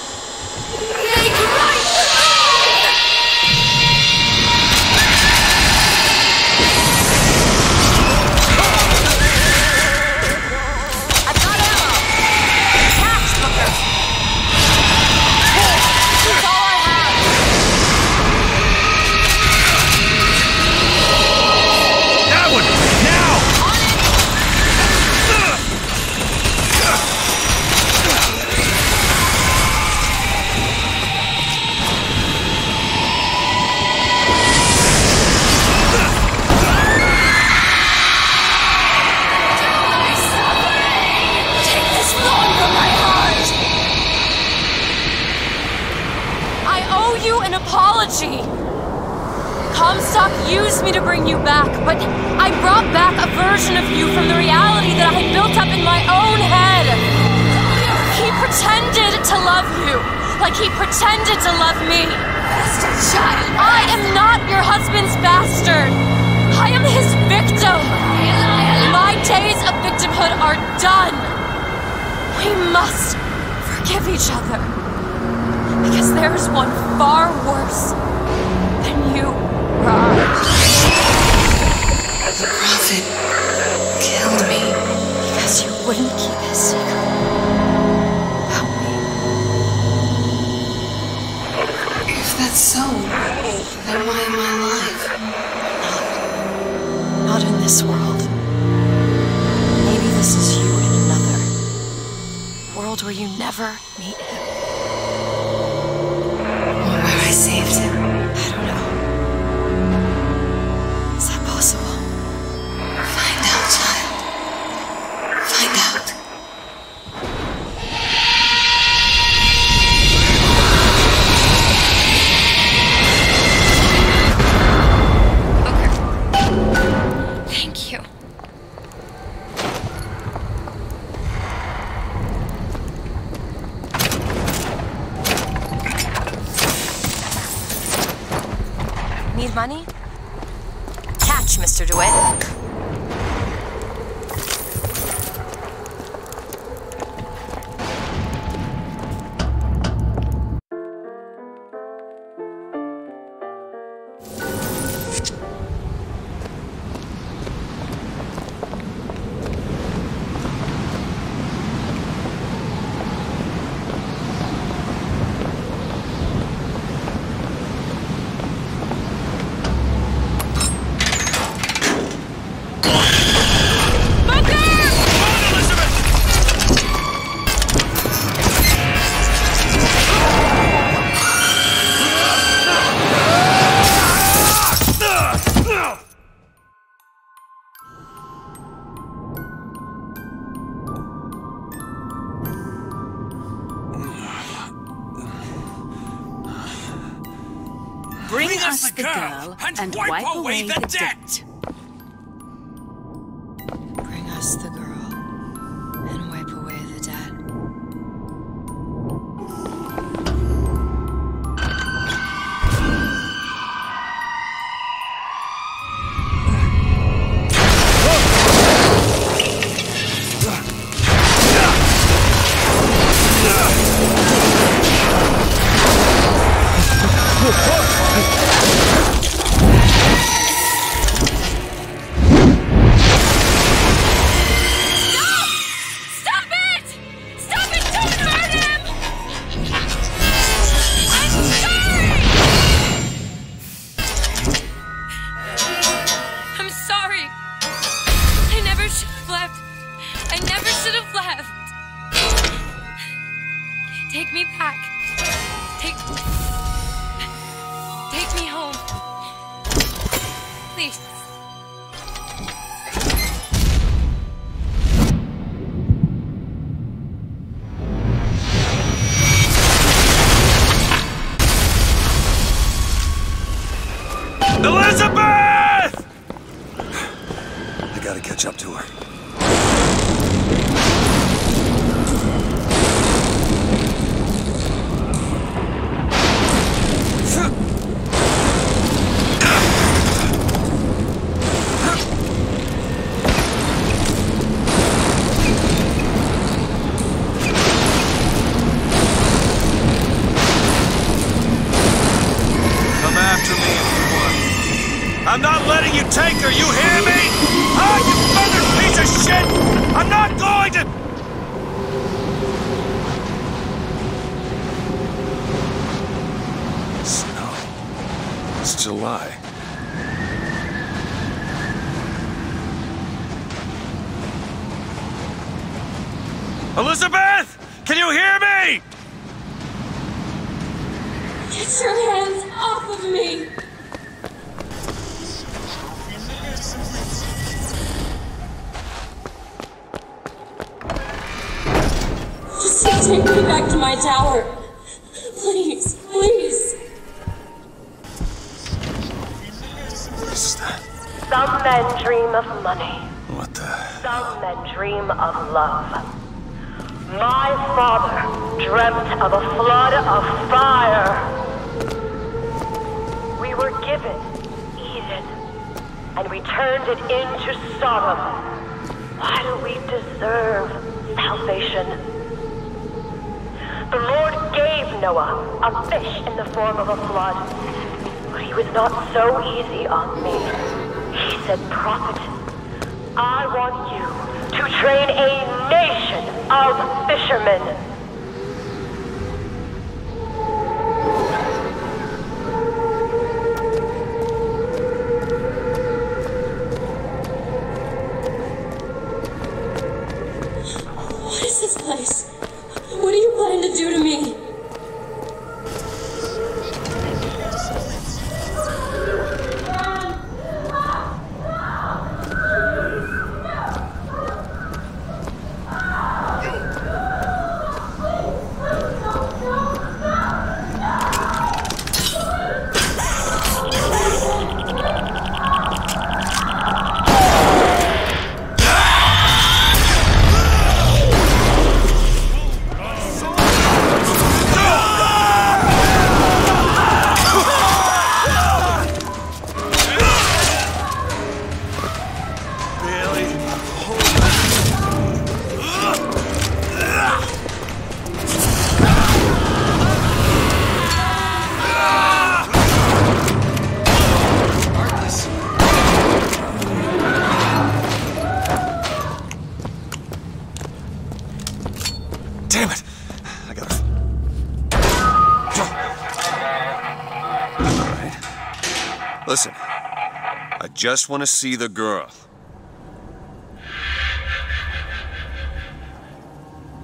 Just want to see the girl.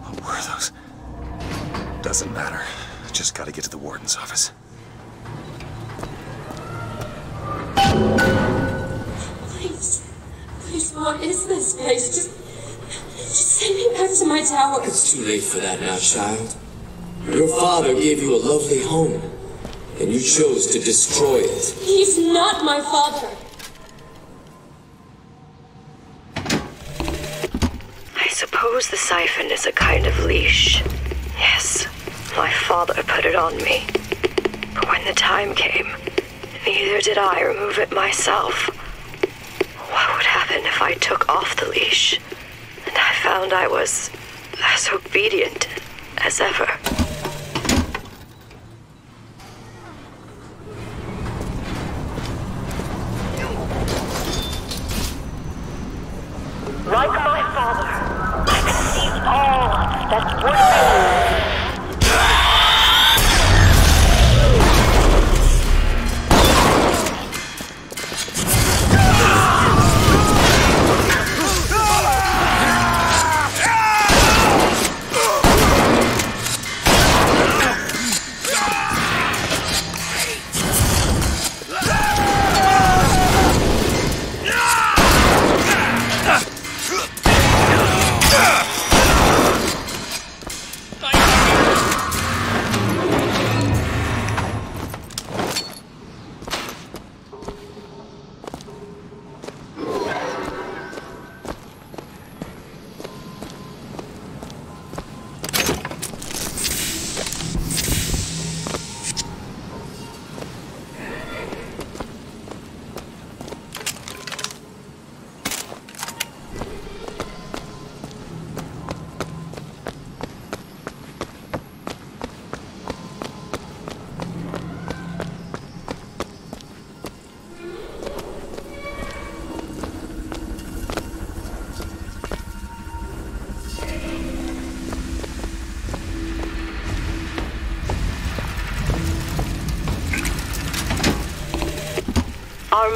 What were those? Doesn't matter. I just gotta get to the warden's office. Please, please, what is this place? Just, just send me back to my tower. It's too late for that now, child.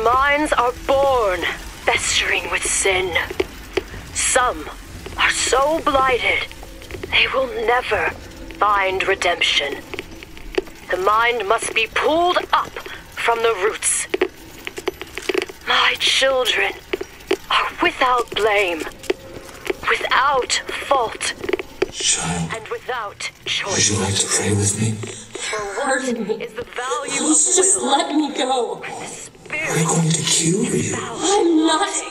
Minds are born festering with sin. Some are so blighted they will never find redemption. The mind must be pulled up from the roots. My children are without blame, without fault, Child, and without choice. would choice. you like to pray with me? Pardon me. Please just let me go. We're going to cure you. I'm not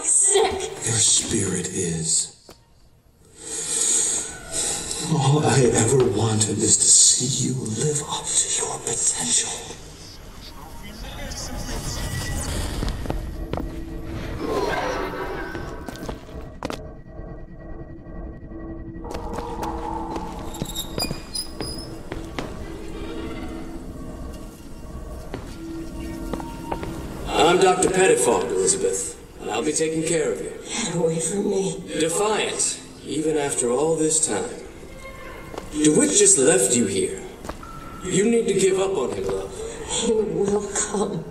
Dr. Pettiford, Elizabeth, and I'll be taking care of you. Get away from me. Defiant, even after all this time. DeWitt just left you here. You need to give up on him, love. He will come.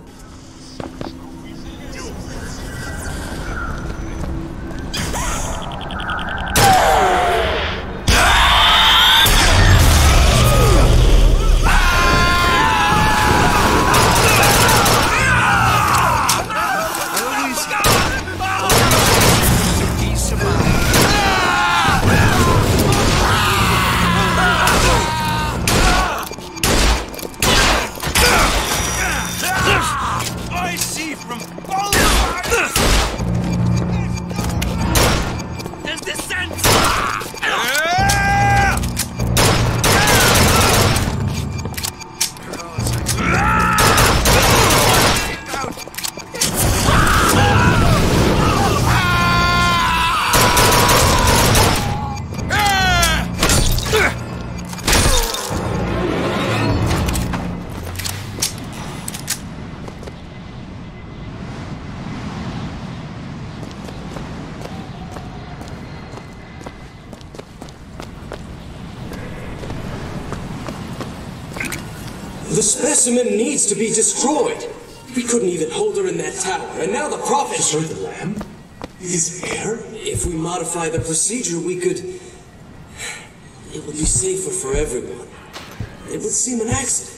To be destroyed. We couldn't even hold her in that tower, and now the prophet. Destroy the lamb? His heir? If we modify the procedure, we could. It would be safer for everyone. It would seem an accident.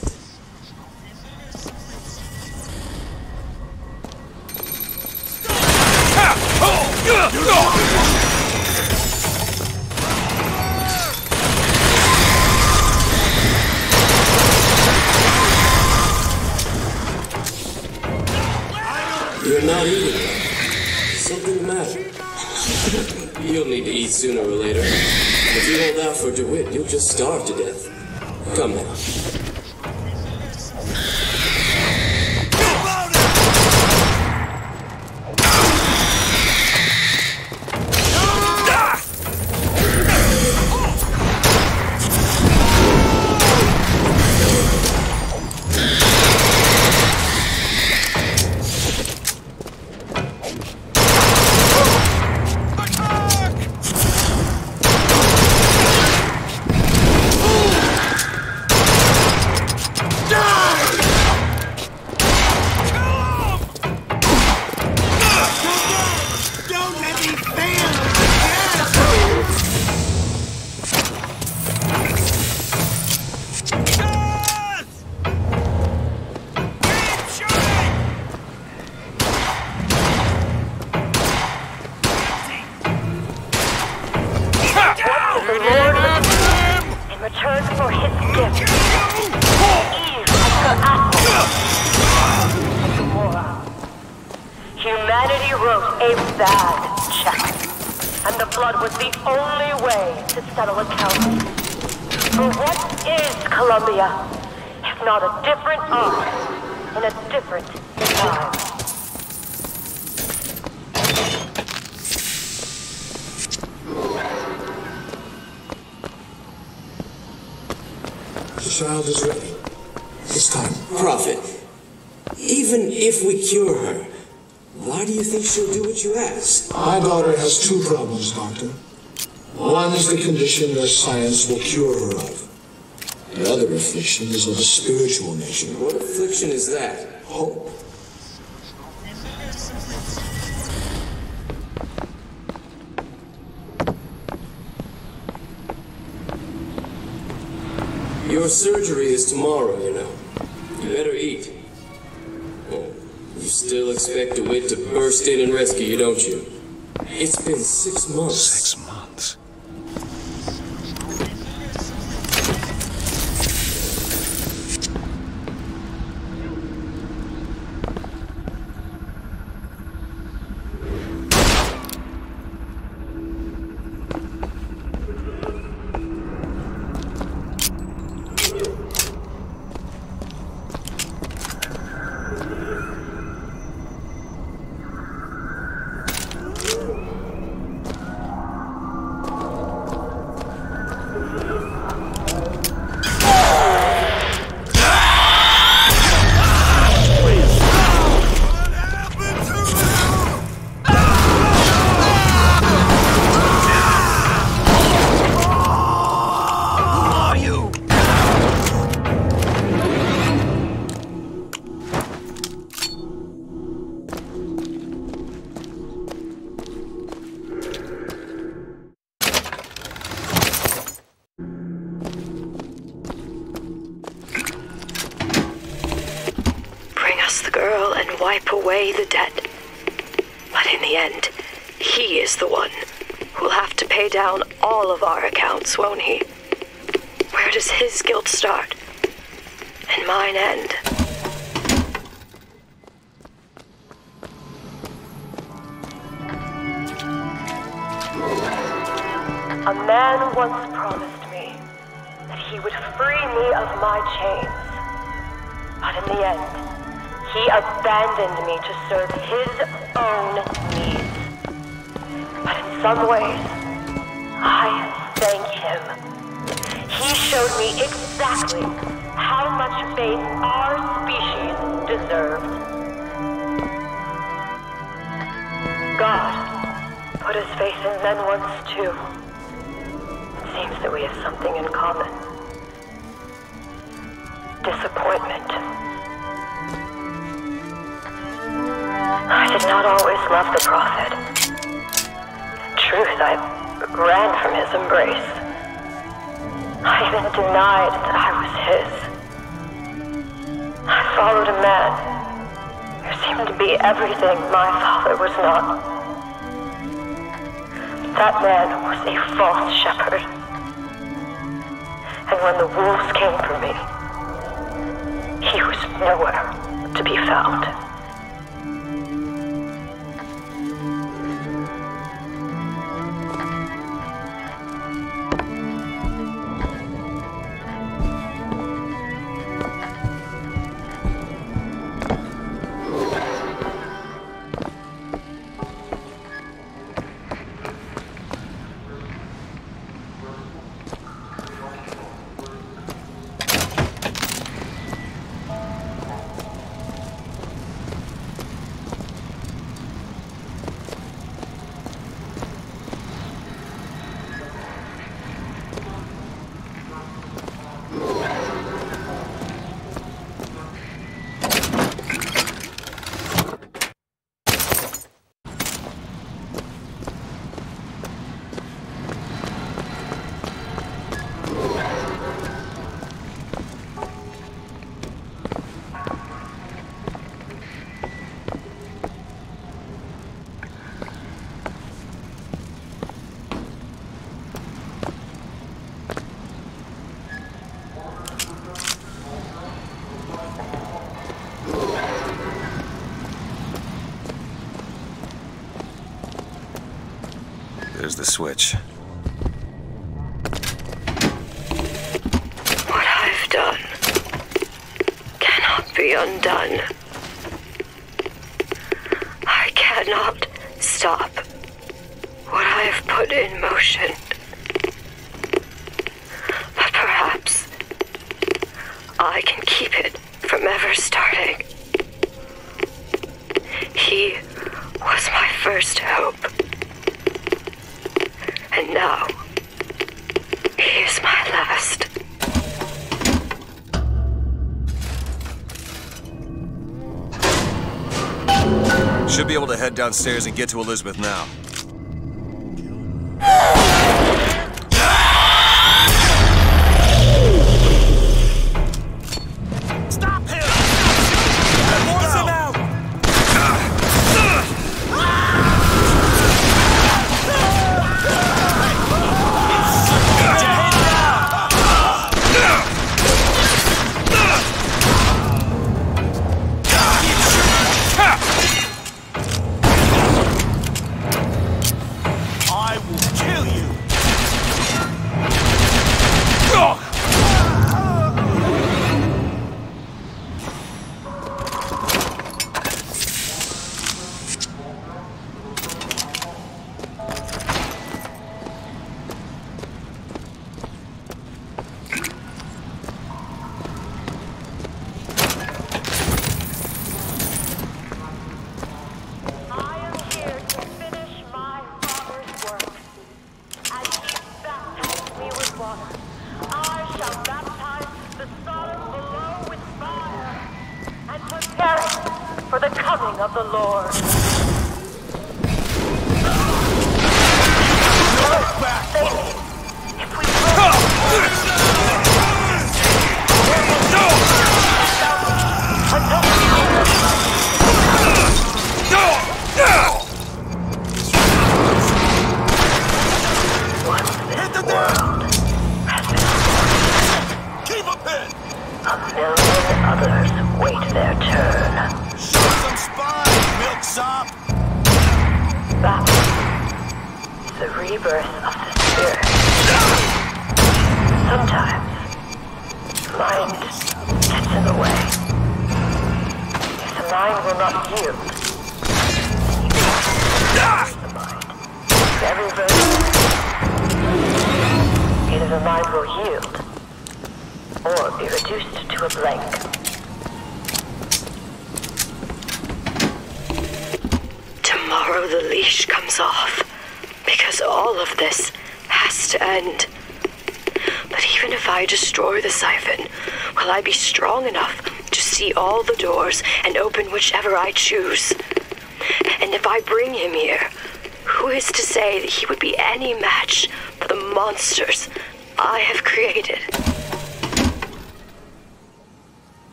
Will cure her of. The other affliction is of a spiritual nature. What affliction is that? Hope. Your surgery is tomorrow, you know. You better eat. Oh, you still expect DeWitt to burst in and rescue you, don't you? It's been. Six months. was the switch. What I've done cannot be undone. downstairs and get to Elizabeth now.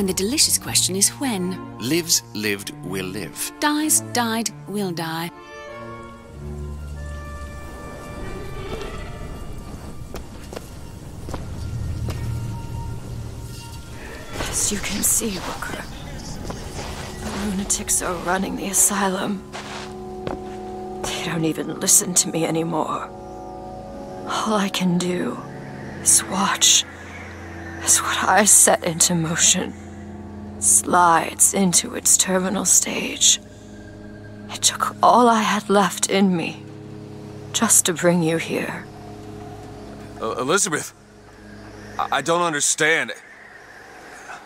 When the delicious question is when. Lives, lived, will live. Dies, died, will die. As you can see, Booker, the lunatics are running the asylum. They don't even listen to me anymore. All I can do is watch as what I set into motion slides into its terminal stage. It took all I had left in me just to bring you here. Uh, Elizabeth, I-, I don't understand.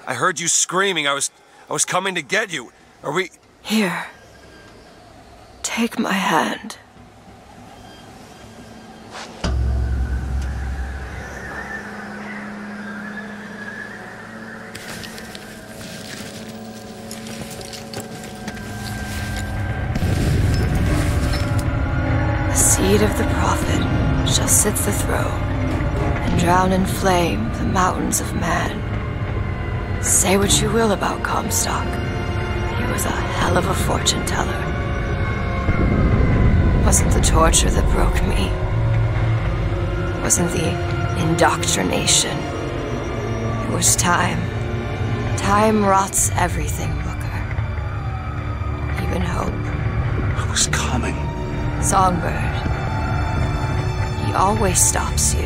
I heard you screaming. I was, I was coming to get you. Are we? Here. Take my hand. Flame the mountains of man. Say what you will about Comstock. He was a hell of a fortune teller. Wasn't the torture that broke me. Wasn't the indoctrination. It was time. Time rots everything, Booker. Even hope. I was coming. Songbird. He always stops you.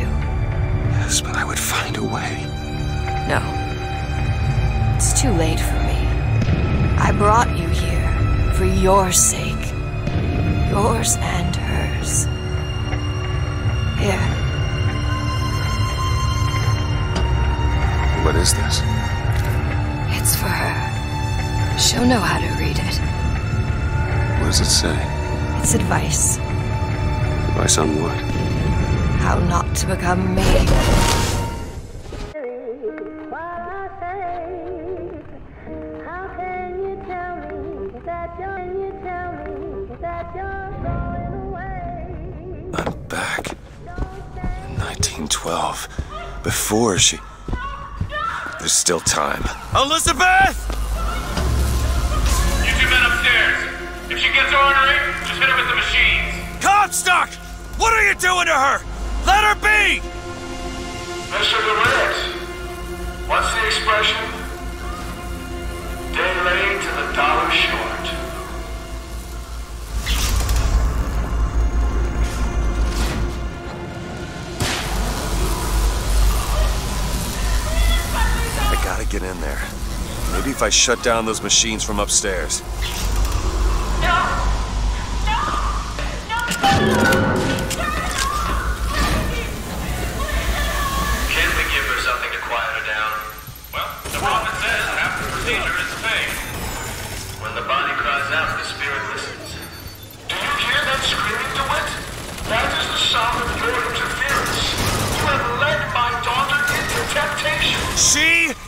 Find a way. No. It's too late for me. I brought you here for your sake. Yours and hers. Here. What is this? It's for her. She'll know how to read it. What does it say? It's advice. Advice on what? How not to become me. Before she. There's still time. Elizabeth! You two men upstairs. If she gets ornery, just hit her with the machines. Comstock! What are you doing to her? Let her be! Mr. DeWitt, what's the expression? Day late and the dollar short. Get in there. Maybe if I shut down those machines from upstairs. Can't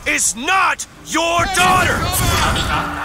is not your daughter!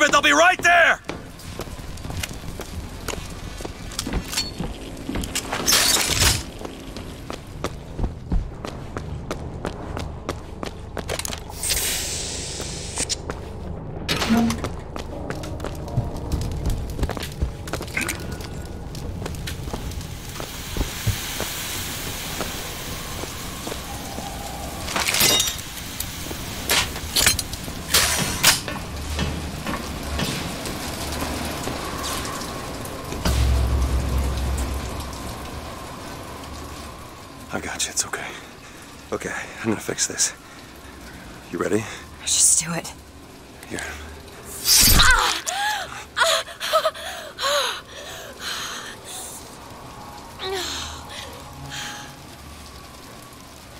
Elizabeth, I'll be right there! I got you, it's okay. Okay, I'm gonna fix this. You ready? Just do it. Here.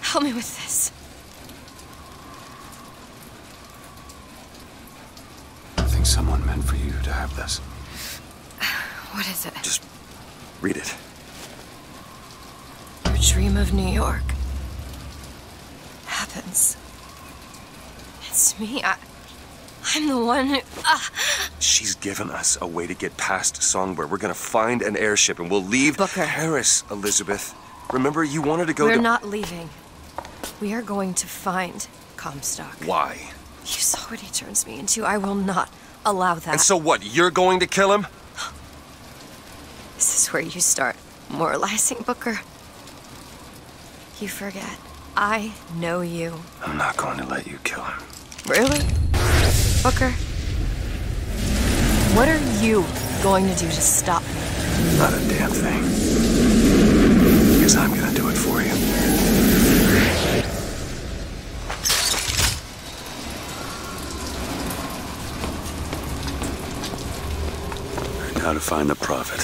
Help me with this. I think someone meant for you to have this. What is it? Just read it. Your dream of New York happens. It's me. I, I'm the one who. Ah. She's given us a way to get past Songbird. We're gonna find an airship and we'll leave Booker. Paris, Elizabeth. Remember, you wanted to go We're to. not leaving. We are going to find Comstock. Why? You saw what he turns me into. I will not allow that. And so what? You're going to kill him? This is where you start moralizing, Booker. You forget. I know you. I'm not going to let you kill him. Really? Booker? What are you going to do to stop me? Not a damn thing. Because I'm gonna do it for you. Now to find the prophet.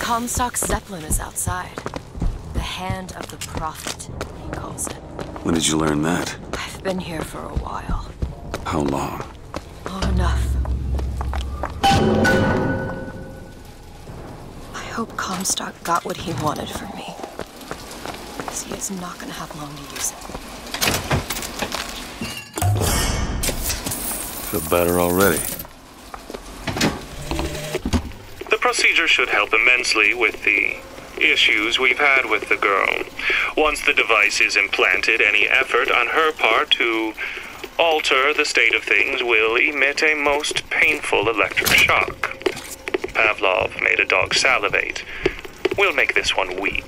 Comstock's Zeppelin is outside. The hand of the prophet, he calls it. When did you learn that? I've been here for a while. How long? Long enough. Comstock got what he wanted from me. Because he is not going to have long to use it. Feel better already. The procedure should help immensely with the issues we've had with the girl. Once the device is implanted, any effort on her part to alter the state of things will emit a most painful electric shock. Pavlov made a dog salivate. We'll make this one weep.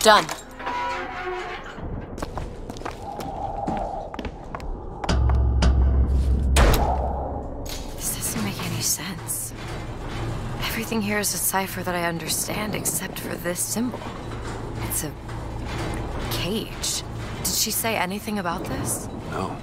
Done. This doesn't make any sense. Everything here is a cipher that I understand except for this symbol. It's a cage. Did she say anything about this? No.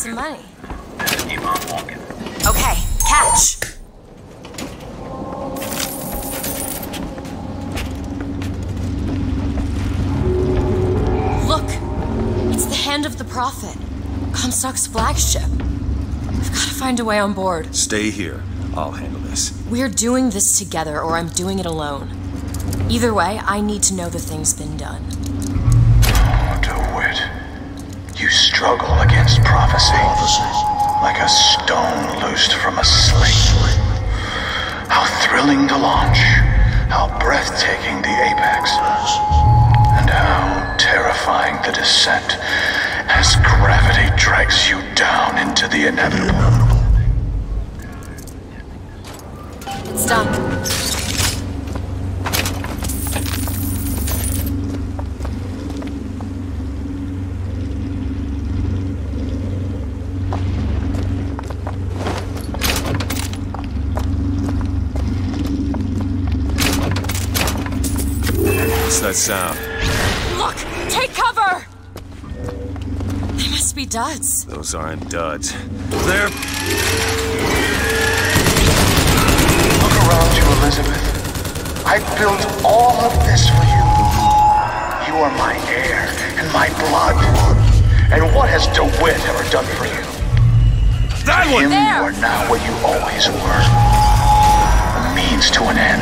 Some money. Keep on walking. Okay, catch. Look, it's the Hand of the Prophet, Comstock's flagship. We've got to find a way on board. Stay here. I'll handle this. We're doing this together, or I'm doing it alone. Either way, I need to know the thing's been done. Struggle against prophecy. Like a stone loosed from a sling. How thrilling the launch. How breathtaking the apex. And how terrifying the descent as gravity drags you down into the inevitable. That sound? Look! Take cover! They must be duds. Those aren't duds. They're. Look around you, Elizabeth. I built all of this for you. You are my heir and my blood. And what has DeWitt ever done for you? That one! Him, you are now what you always were. A means to an end.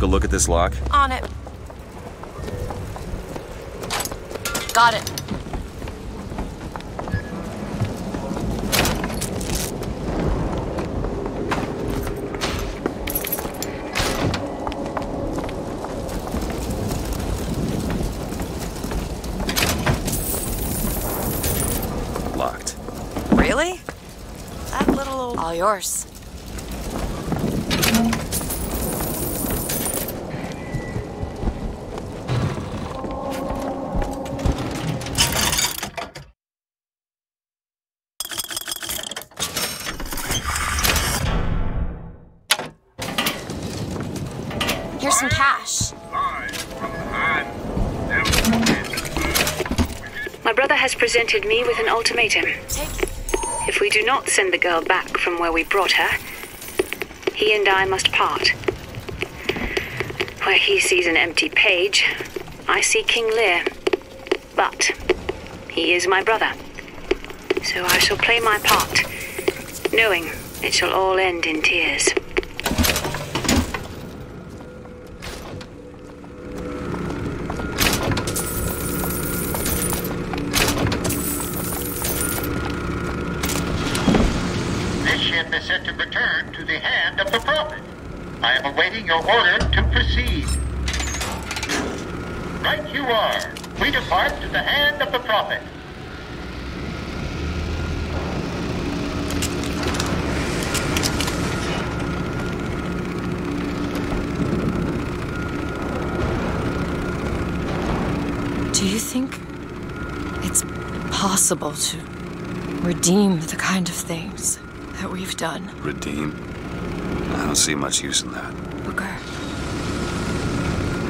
Take a look at this lock? On it. Got it. Locked. Really? That little. All yours. Ultimatum. If we do not send the girl back from where we brought her, he and I must part. Where he sees an empty page, I see King Lear. But he is my brother. So I shall play my part, knowing it shall all end in tears. Possible to redeem the kind of things that we've done? Redeem? I don't see much use in that. Booker,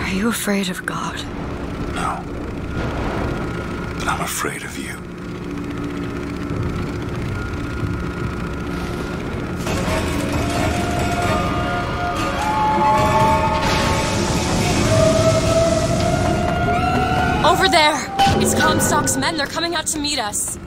are you afraid of God? No. But I'm afraid of you. It's Comstock's men. They're coming out to meet us.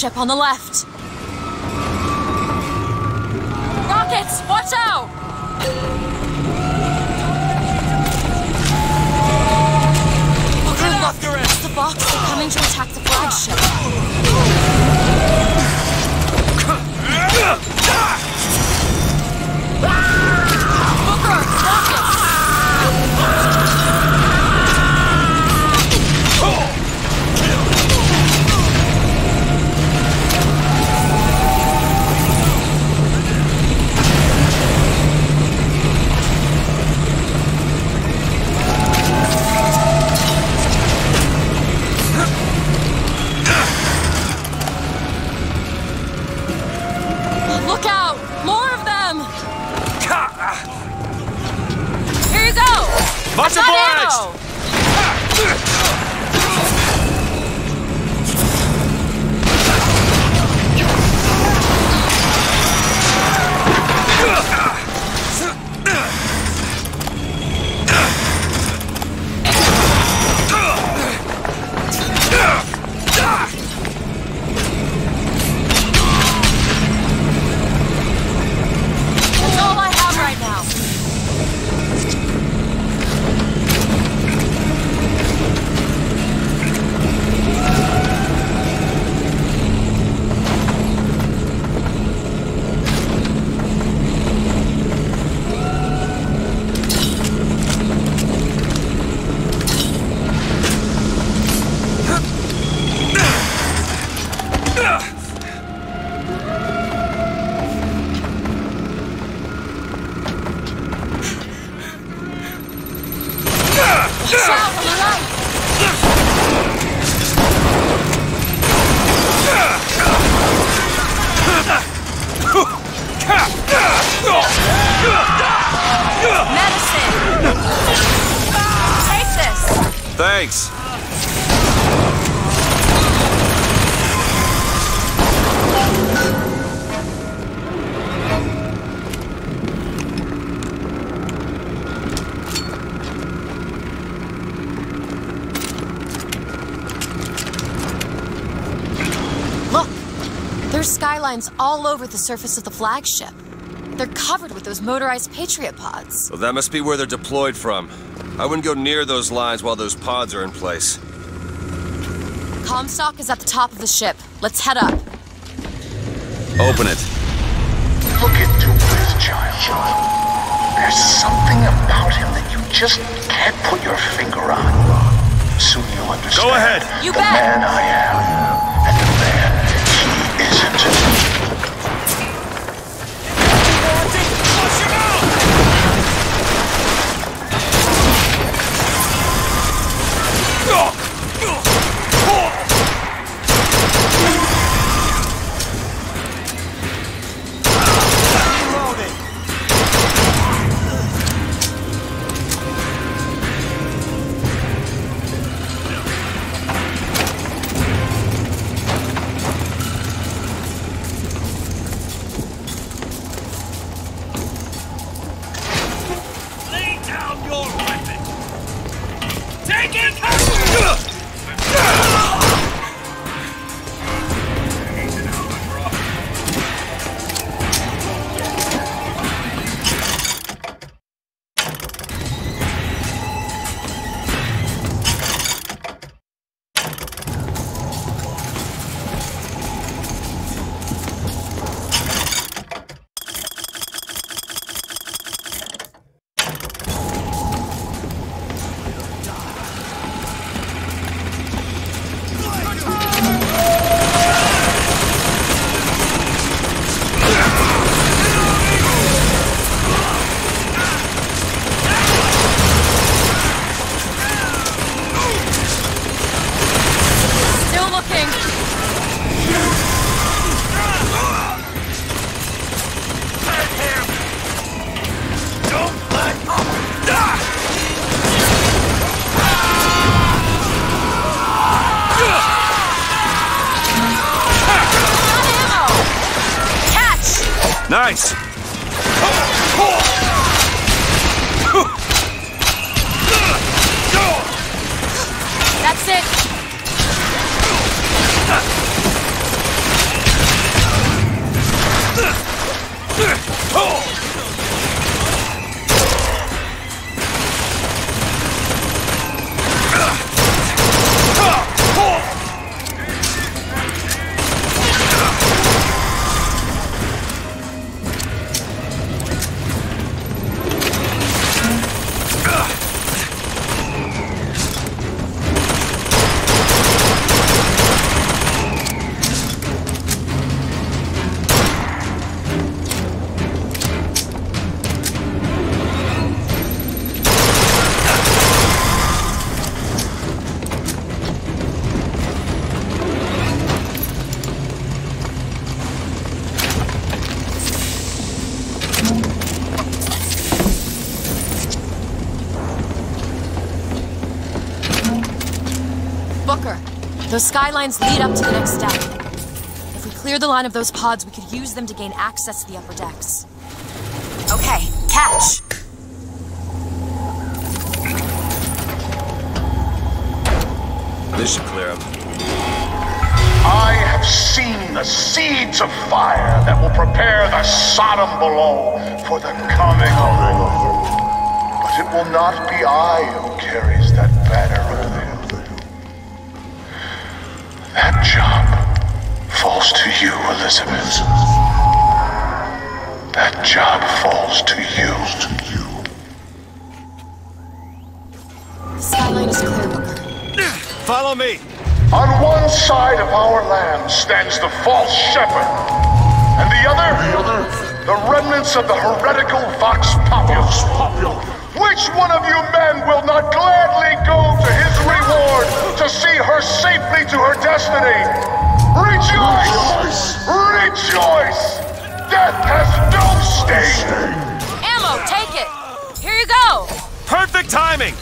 Gunship on the left. Skylines all over the surface of the flagship. They're covered with those motorized Patriot pods. Well, that must be where they're deployed from. I wouldn't go near those lines while those pods are in place. Comstock is at the top of the ship. Let's head up. Open it. Look into his child. There's something about him that you just can't put your finger on. Soon you'll understand. Go ahead. You the bet. man I am, and the man he isn't. Those skylines lead up to the next step. If we clear the line of those pods, we could use them to gain access to the upper decks. Okay, catch! This should clear up. I have seen the seeds of fire that will prepare the Sodom below for the coming of the Lord. But it will not be I who carries that Elizabeth. That job falls to you. The skyline is clear, Booker. Follow me. On one side of our land stands the false shepherd, and the other, the remnants of the heretical Vox Populi. Which one of you men will not gladly go to his reward to see her safely to her destiny? Rejoice! Rejoice! Death has no sting! Ammo, take it! Here you go! Perfect timing.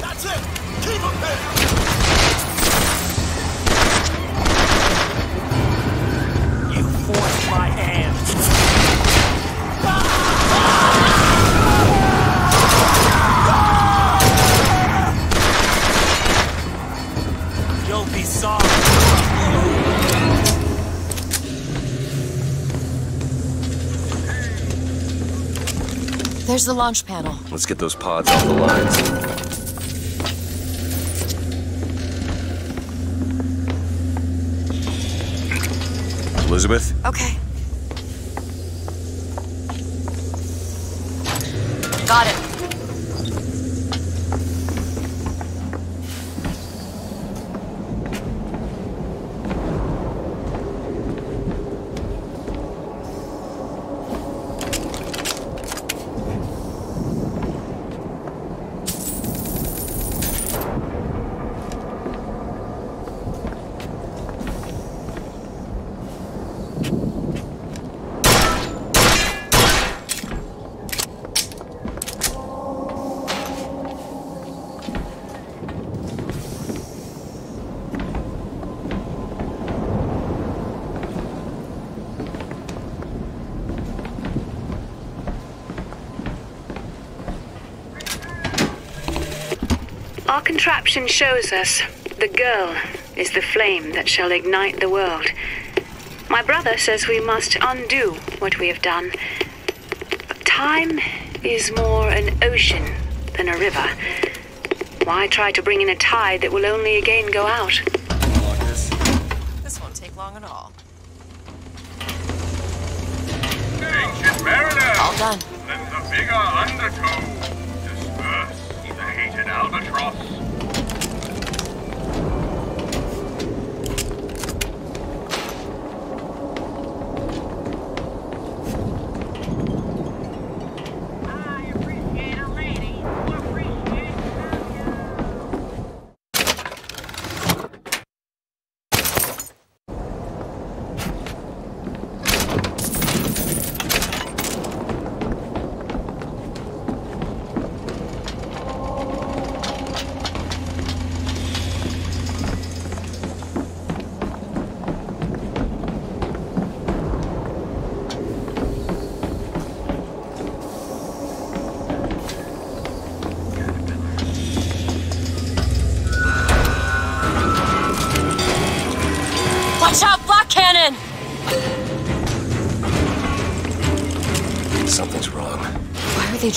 The launch panel. Let's get those pods off the lines. Elizabeth? Okay. Got it. Our contraption shows us the girl is the flame that shall ignite the world. My brother says we must undo what we have done. But Time is more an ocean than a river. Why try to bring in a tide that will only again go out?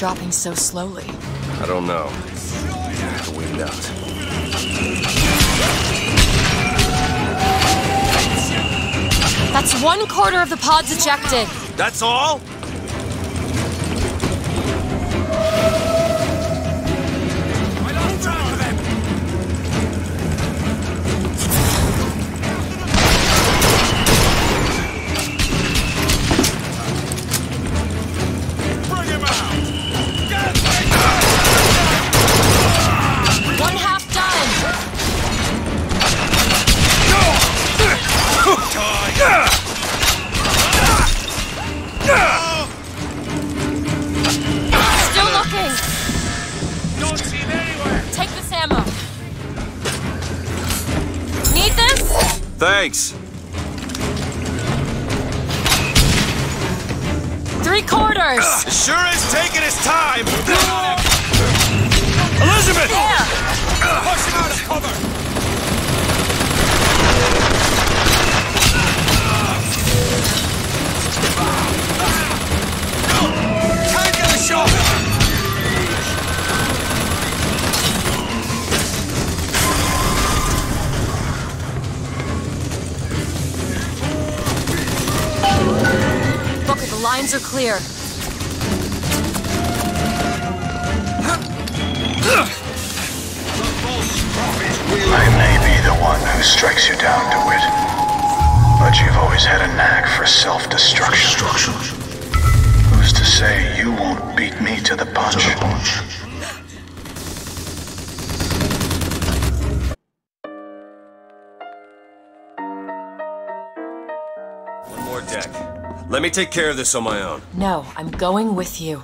Dropping so slowly? I don't know. I have to out. That's one quarter of the pods ejected. That's all? On my own. No, I'm going with you.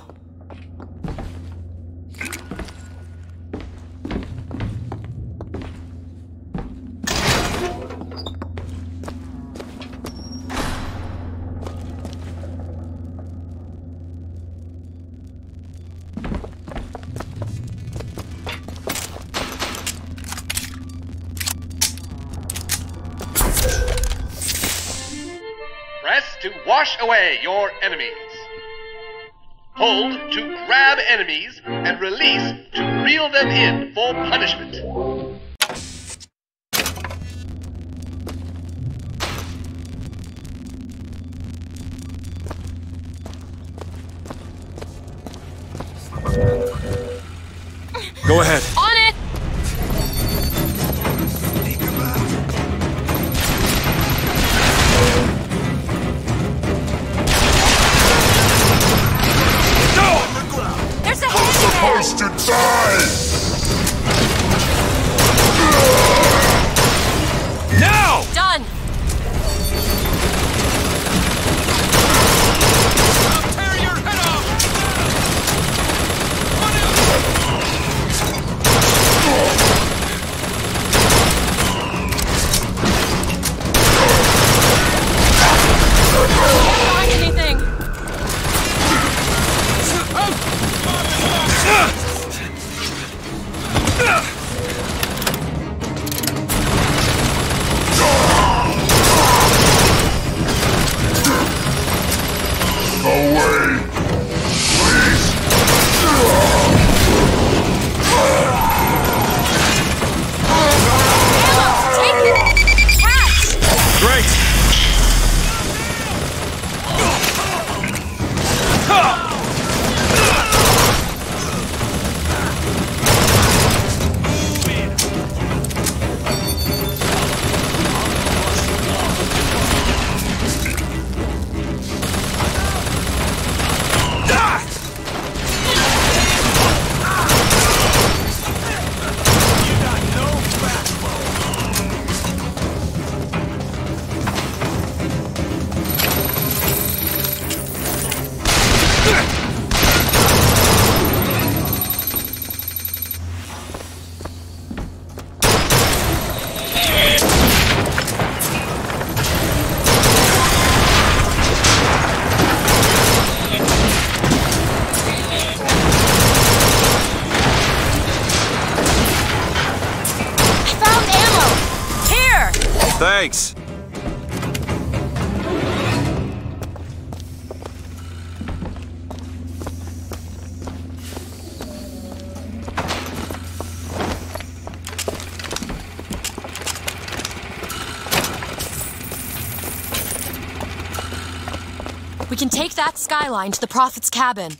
To the Prophet's cabin.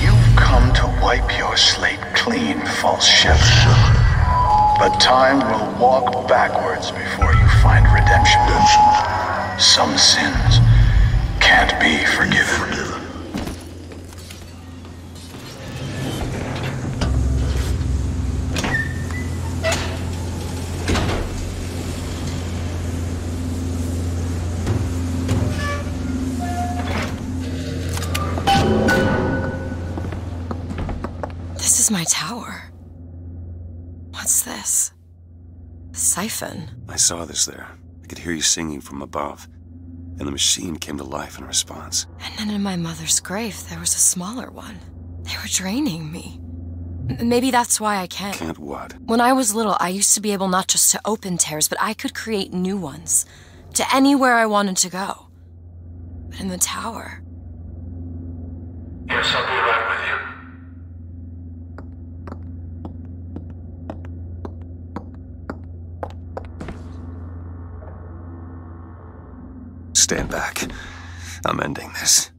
You've come to wipe your slate clean, false shepherd. But time will walk backwards before saw this there. I could hear you singing from above. And the machine came to life in response. And then in my mother's grave, there was a smaller one. They were draining me. Maybe that's why I can't. Can't what? When I was little, I used to be able not just to open tears, but I could create new ones. To anywhere I wanted to go. But in the tower, Yes, I'll be right with you. Stand back. I'm ending this.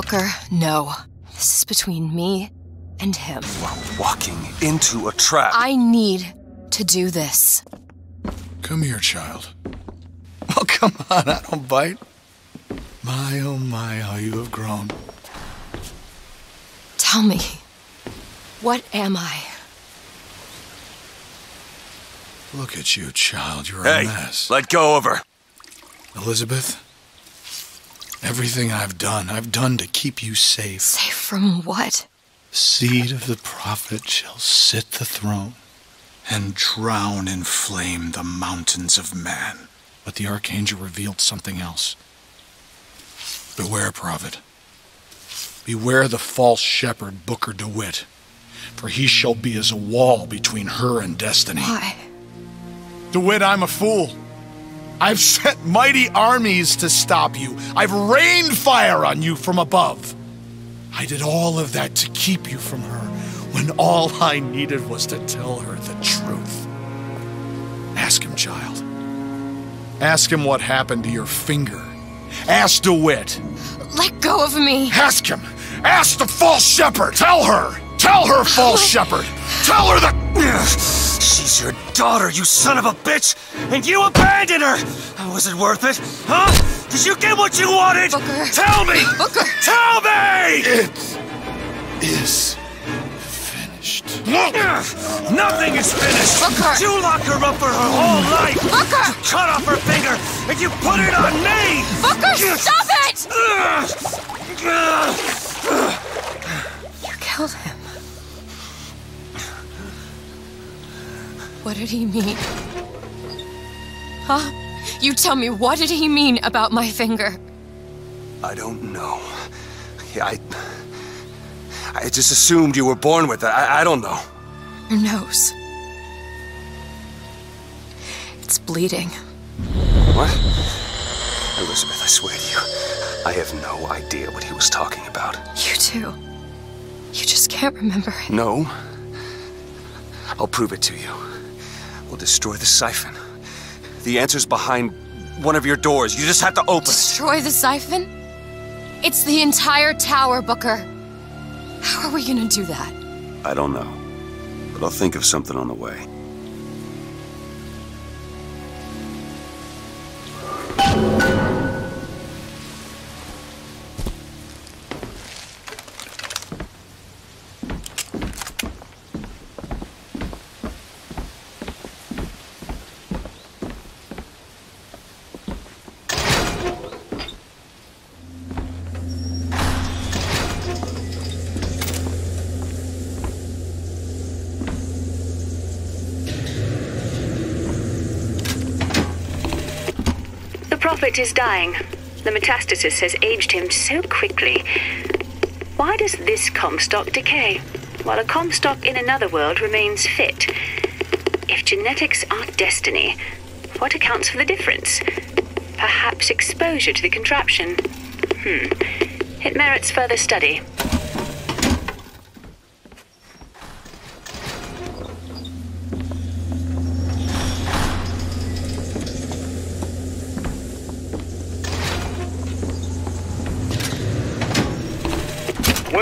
Booker, no. This is between me and him. You are walking into a trap. I need to do this. Come here, child. Oh, come on, I don't bite. My, oh my, how you have grown. Tell me, what am I? Look at you, child. You're Hey, a mess. let go of her. Elizabeth, everything I've done, I've done to keep you safe. Safe from what? Seed of the prophet shall sit the throne and drown in flame the mountains of man. But the archangel revealed something else. Beware, prophet. Beware the false shepherd Booker DeWitt, for he shall be as a wall between her and destiny. Why? DeWitt, I'm a fool. I've sent mighty armies to stop you. I've rained fire on you from above. I did all of that to keep you from her when all I needed was to tell her the truth. Ask him, child. Ask him what happened to your finger. Ask DeWitt. Let go of me. Ask him. Ask the false shepherd. Tell her. Tell her, false shepherd. Tell her that. She's your daughter, you son of a bitch! And you abandoned her! Was it worth it? Huh? Did you get what you wanted? Booker. Tell me! Booker. Tell me! It is finished. Nothing is finished! Booker. You lock her up for her whole life! Booker. You cut off her finger, and you put it on me! Booker, stop it! You killed him. What did he mean? Huh? You tell me, what did he mean about my finger? I don't know. Yeah, I... I just assumed you were born with it. I, I don't know. Your nose. It's bleeding. What? Elizabeth, I swear to you, I have no idea what he was talking about. You too. You just can't remember it. No. I'll prove it to you. We'll destroy the siphon. The answer's behind one of your doors. You just have to open it. Destroy the siphon? It's the entire tower, Booker. How are we gonna do that? I don't know. But I'll think of something on the way. Is dying. The metastasis has aged him so quickly. Why does this Comstock decay, while a Comstock in another world remains fit? If genetics are destiny, what accounts for the difference? Perhaps exposure to the contraption. Hmm. It merits further study.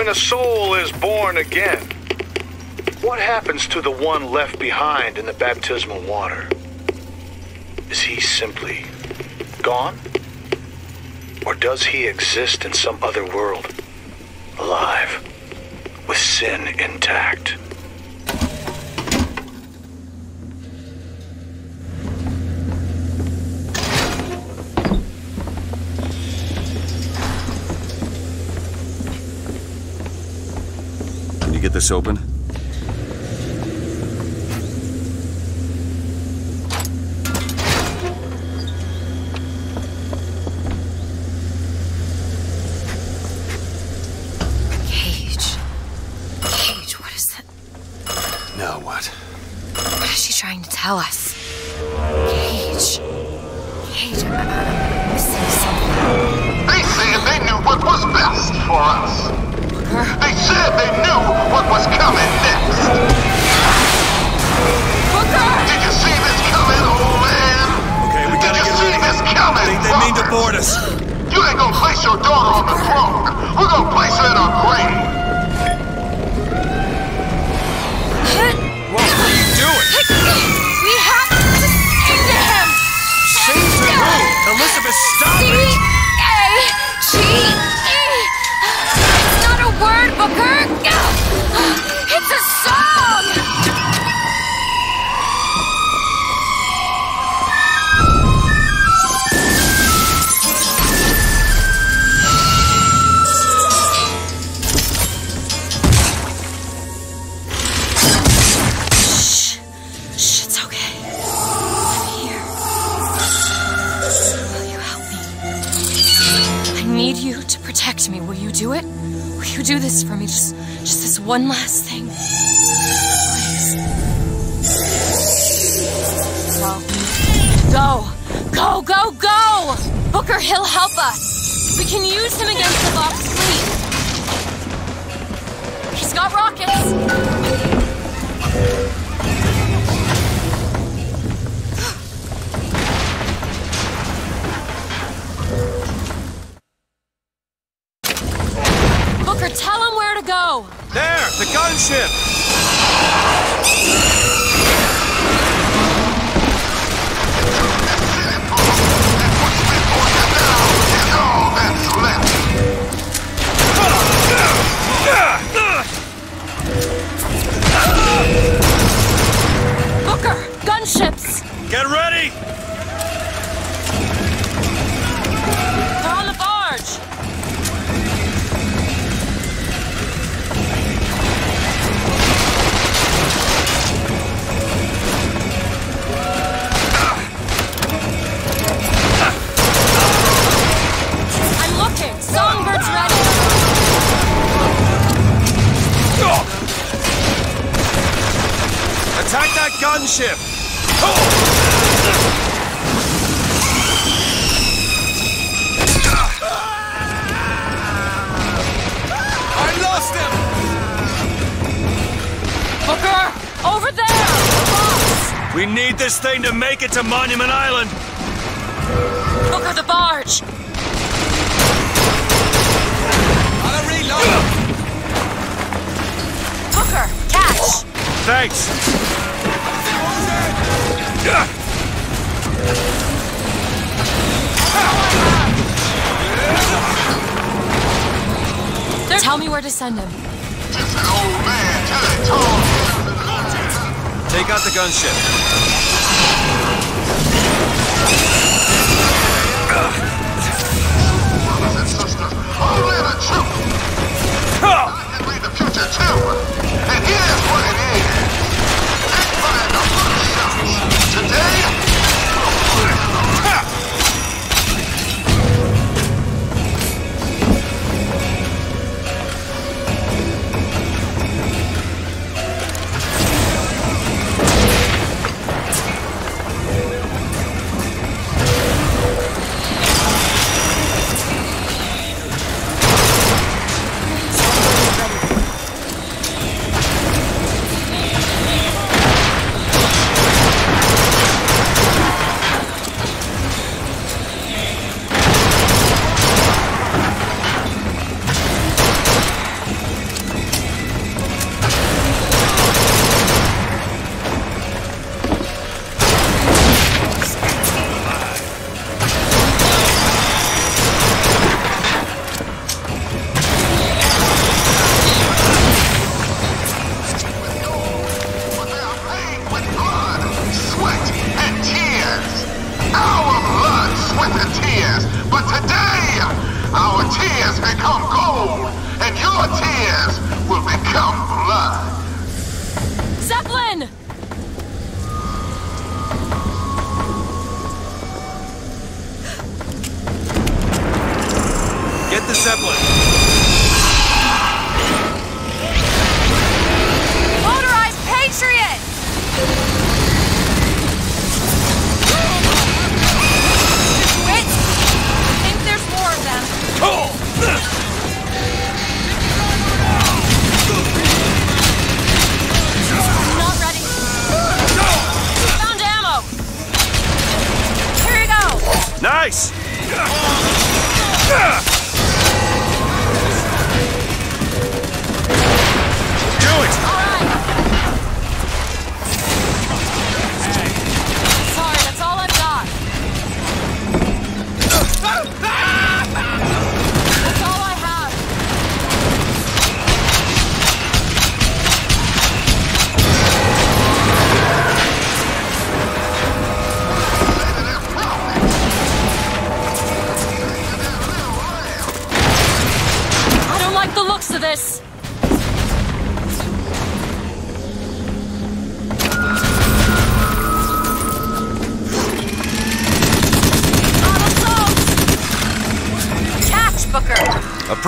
When a soul is born again, what happens to the one left behind in the baptismal water? Is he simply gone? Or does he exist in some other world, alive, with sin intact? This open? it to Monument Island! Cover the barge! I'll reload! Booker, catch! Thanks! They're Tell me where to send him. Take out the gunship. Sister, only the truth! I can read the future too!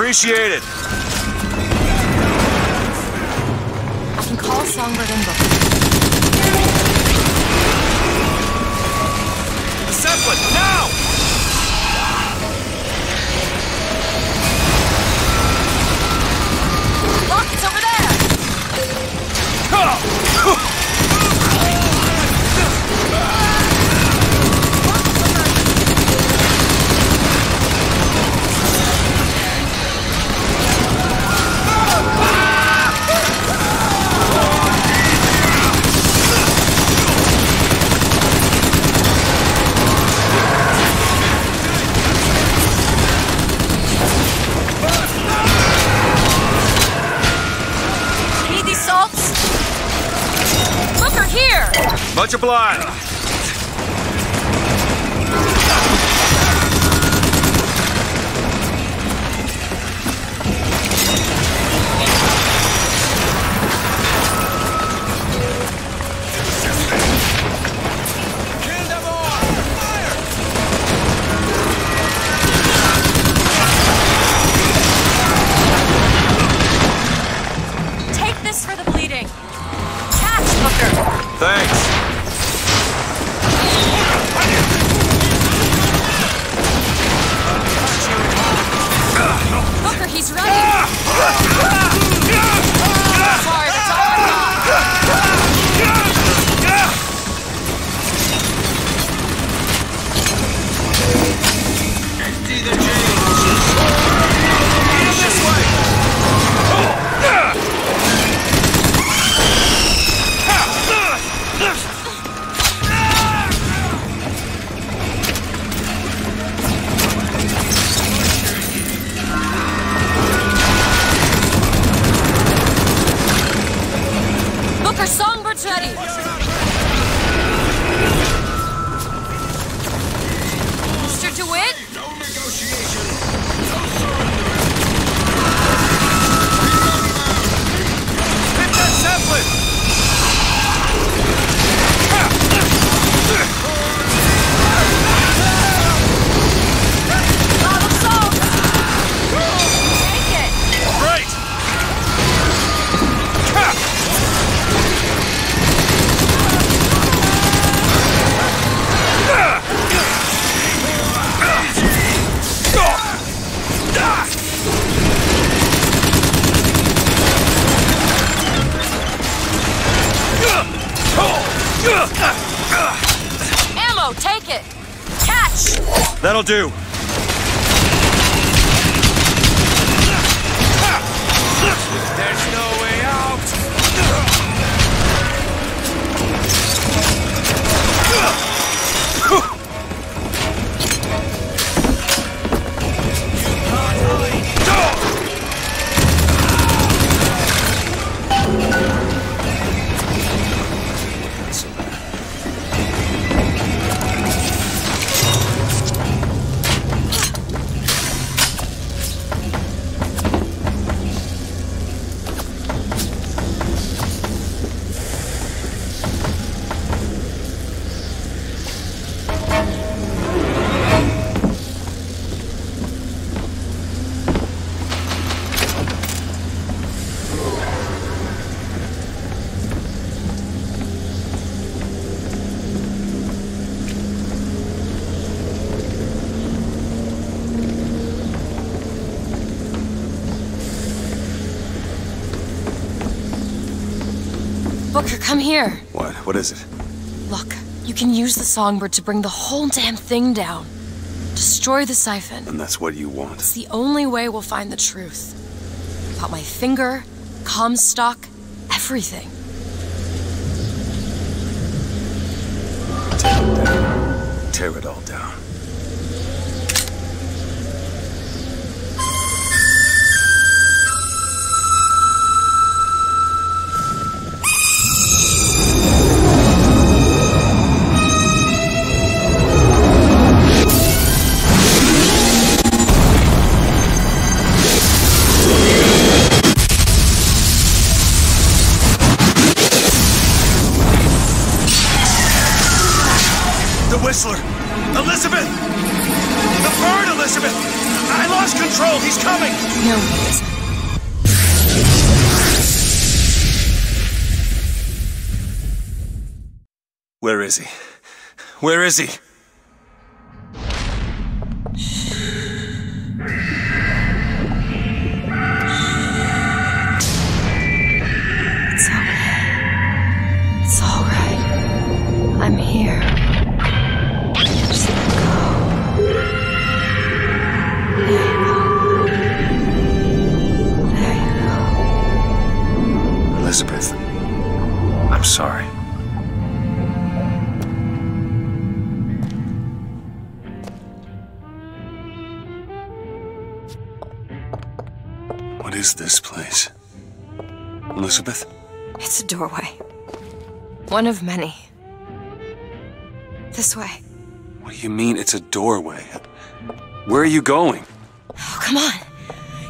Appreciate it. do. Songbird to bring the whole damn thing down. Destroy the siphon. And that's what you want. It's the only way we'll find the truth. About my finger, Comstock, everything. Where is he? one of many. This way. What do you mean it's a doorway? Where are you going? Oh, come on.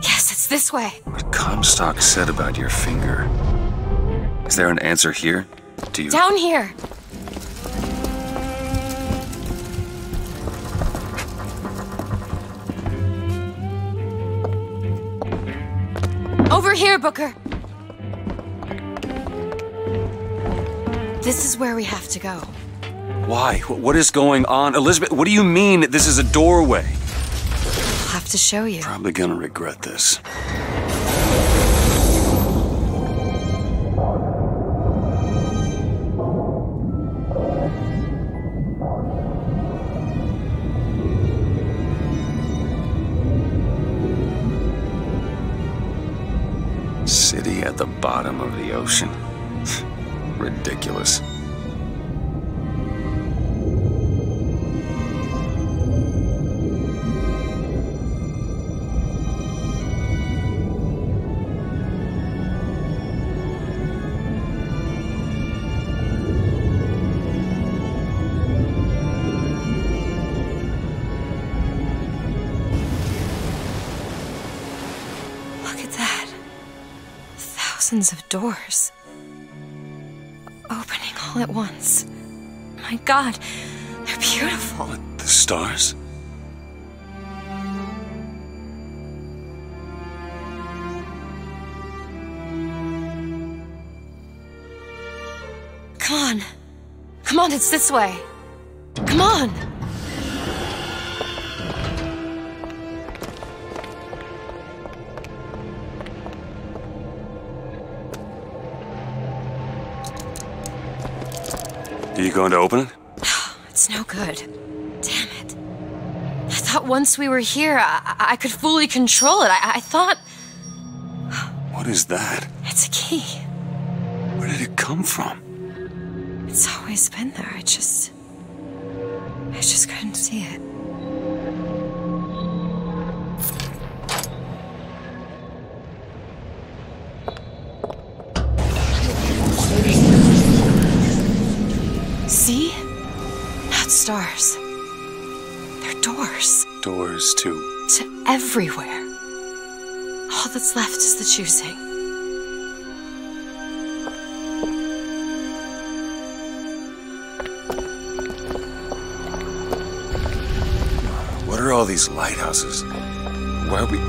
Yes, it's this way. What Comstock said about your finger. Is there an answer here? Do you. Down here. Over here, Booker. This is where we have to go. Why? What is going on? Elizabeth, what do you mean this is a doorway? I'll have to show you. Probably gonna regret this. City at the bottom of the ocean. Ridiculous. Look at that. Thousands of doors. All at once. My god, they're beautiful. The stars? Come on. Come on, it's this way. Come on. Are you going to open it? It's no good. Damn it. I thought once we were here, I, I could fully control it. I, I thought What is that? it's a key. Where did it come from? It's always been there. I just. I just couldn't see it. Doors to. to everywhere. All that's left is the choosing. What are all these lighthouses? Why are we.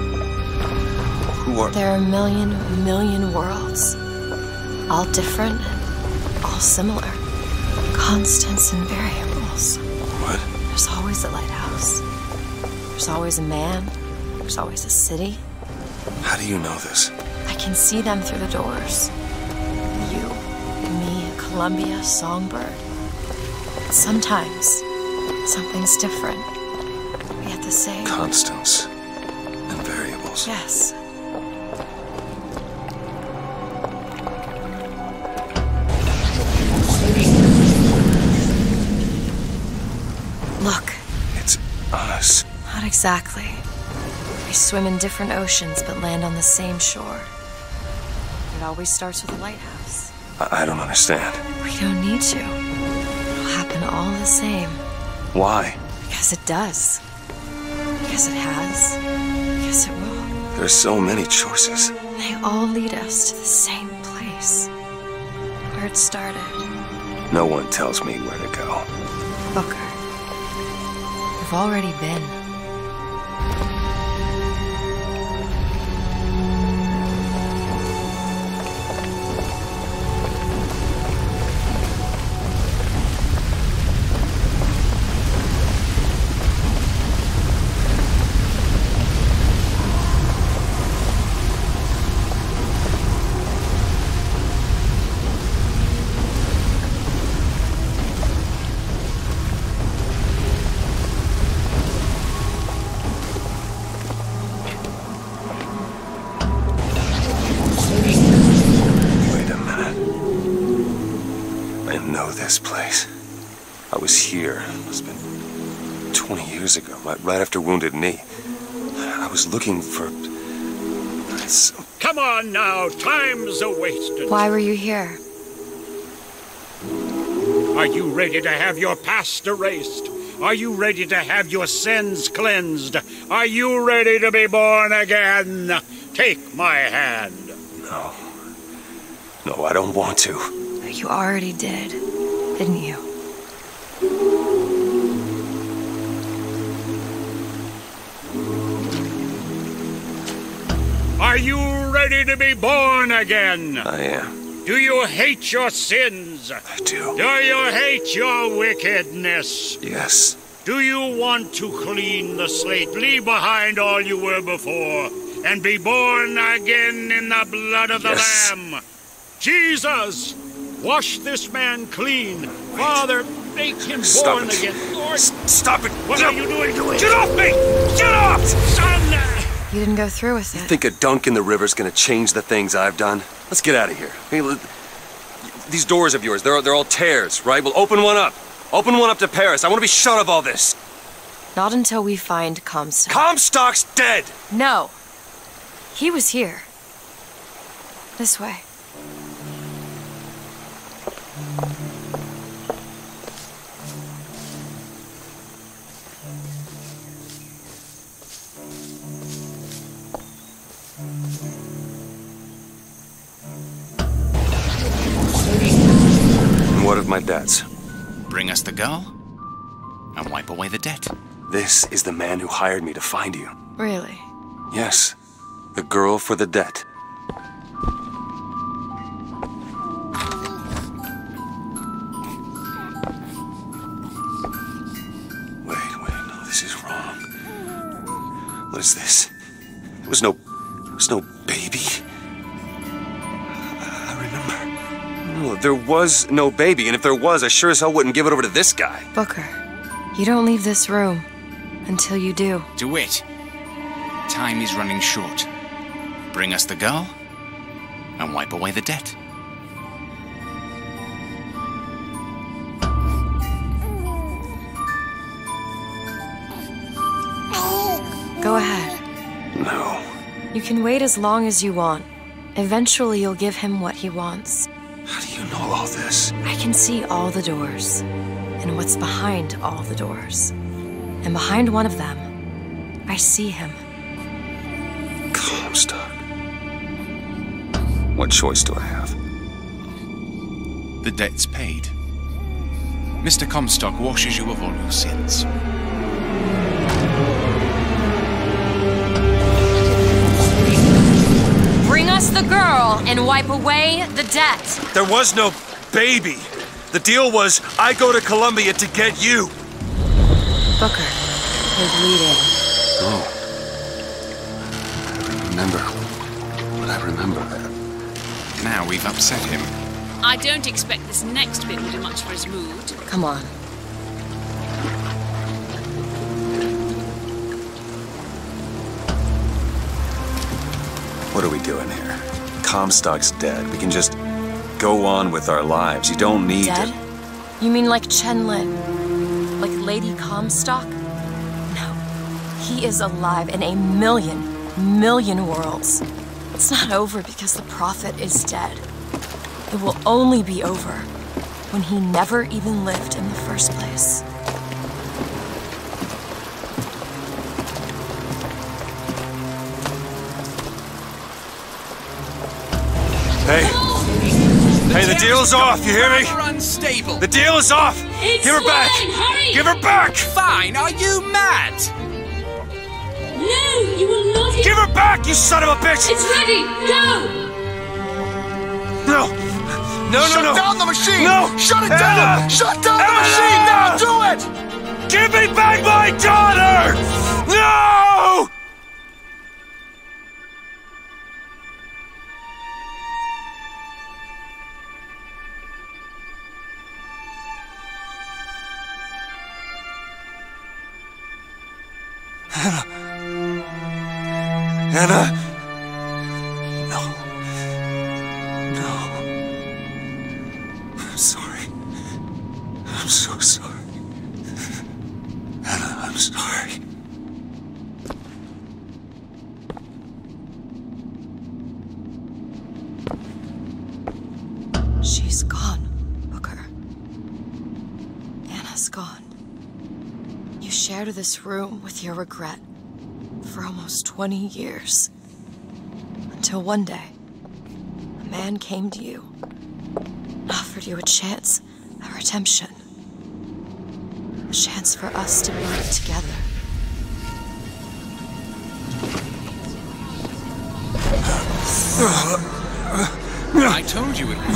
Who are. There are a million, million worlds. All different all similar. Constants and variables. What? There's always a lighthouse. There's always a man. There's always a city. How do you know this? I can see them through the doors. You, me, Columbia, Songbird. Sometimes something's different, We have the same. Constants and variables. Yes. Exactly. We swim in different oceans but land on the same shore. It always starts with a lighthouse. I, I don't understand. We don't need to. It'll happen all the same. Why? Because it does. Because it has. Because it will. There's so many choices. They all lead us to the same place. Where it started. No one tells me where to go. Booker. We've already been. Right right after Wounded Knee. I was looking for. some- Come on now, time's a wasted. Why were you here? Are you ready to have your past erased? Are you ready to have your sins cleansed? Are you ready to be born again? Take my hand. No. No, I don't want to. You already did, didn't you? Are you ready to be born again? I am. Do you hate your sins? I do. Do you hate your wickedness? Yes. Do you want to clean the slate, leave behind all you were before, and be born again in the blood of the Yes. Lamb? Jesus, wash this man clean. Father, make him Stop born it. again. Lord, stop it. What No. are you doing? Get off me! Get off! Son! You didn't go through with it. Think a dunk in the river's gonna change the things I've done? Let's get out of here. Hey, let- these doors of yours, they're, they're all tears, right? Well, open one up. Open one up to Paris. I want to be shut of all this. Not until we find Comstock. Comstock's dead! No. He was here. This way. What of my debts? Bring us the girl and wipe away the debt. This is the man who hired me to find you. Really? Yes. The girl for the debt. Wait, wait, no, this is wrong. What is this? It was no. It was no baby. I remember. No, there was no baby, and if there was, I sure as hell wouldn't give it over to this guy. Booker, you don't leave this room until you do. DeWitt, time is running short. Bring us the girl and wipe away the debt. Go ahead. No. You can wait as long as you want. Eventually, you'll give him what he wants. How do you know all this? I can see all the doors, and what's behind all the doors. And behind one of them, I see him. Comstock. What choice do I have? The debt's paid. Mr. Comstock washes you of all your sins. Us the girl and wipe away the debt. There was no baby. The deal was I go to Columbia to get you. Booker, you're bleeding. Oh. I remember. What I remember. Now we've upset him. I don't expect this next bit will do much for his mood. Come on. What are we doing here? Comstock's dead. We can just go on with our lives. You don't need Dead? to. You mean like Chen Lin? Like Lady Comstock? No. He is alive in a million, million worlds. It's not over because the Prophet is dead. It will only be over when he never even lived in the first place. Hey. Hey, the deal's off. You hear me? unstable. The deal is off. It's Give her back. hurry! Give her back. Fine. Are you mad? No, you will not. Give her back, you son of a bitch. It's ready. Go. No. No, no, Shut no. down the machine! No. Shut it Anna! down! Shut down the machine! Now do it! Give me back my daughter! No! This room with your regret for almost 20 years. Until one day, a man came to you offered you a chance at redemption. A chance for us to be together. I told you it would work.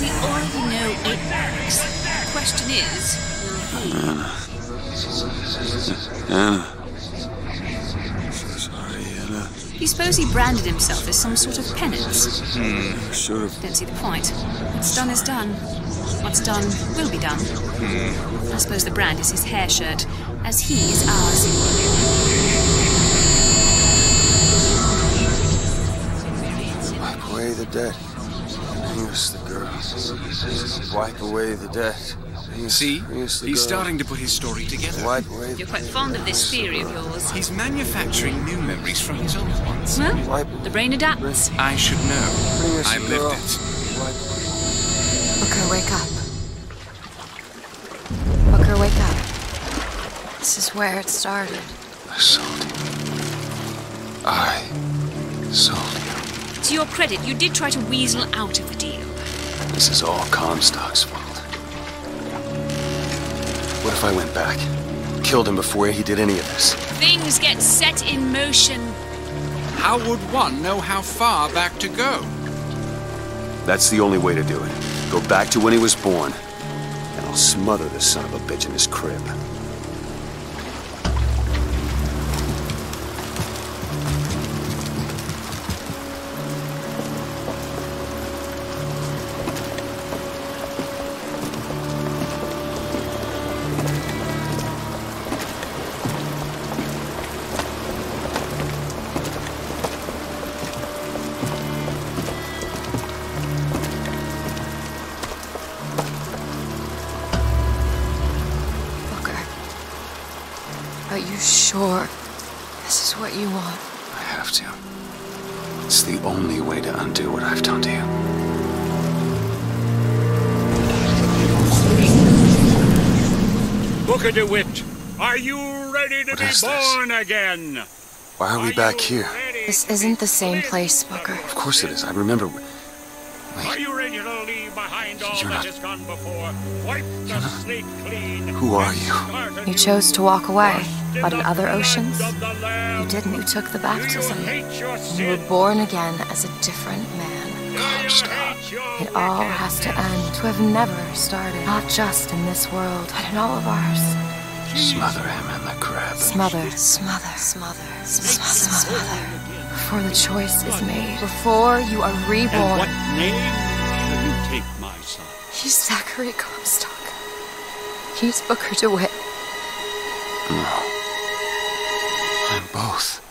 We already know it works. The question is, will he? Anna. Sorry, Anna. You suppose he branded himself as some sort of penance? Hmm. Have. Don't see the point. What's done is done. What's done will be done. I suppose the brand is his hair shirt, as he is ours. Wipe away the debt. Bring us the girl. Wipe away the debt. Bring See? bring He's girl. starting to put his story together. Wipe away You're quite fond of this theory of yours. He's manufacturing new memories from his old ones. Well, the brain adapts. I should know. Bring I the lived girl. it. Booker, wake up. Booker, wake up. This is where it started. I sold you. I sold you. To your credit, you did try to weasel out of the deal. This is all Comstock's fault. What if I went back? Killed him before he did any of this? Things get set in motion. How would one know how far back to go? That's the only way to do it. Go back to when he was born, and I'll smother this son of a bitch in his crib. Again? Why are we back here? This isn't the same place, Booker. Of course it is. I remember. Are you ready to leave behind all You're that not- has gone before? Wipe the slate clean. Who are you? You chose to walk away, but in other oceans, you didn't. You took the baptism. You were born again as a different man. It all has to end. To have never started, not just in this world, but in all of ours. Smother him in the crib. Smother, smother, smother, smother, smother. Before the choice is made, before you are reborn. And what name should you take, my son? He's Zachary Comstock. He's Booker DeWitt. No. I'm both.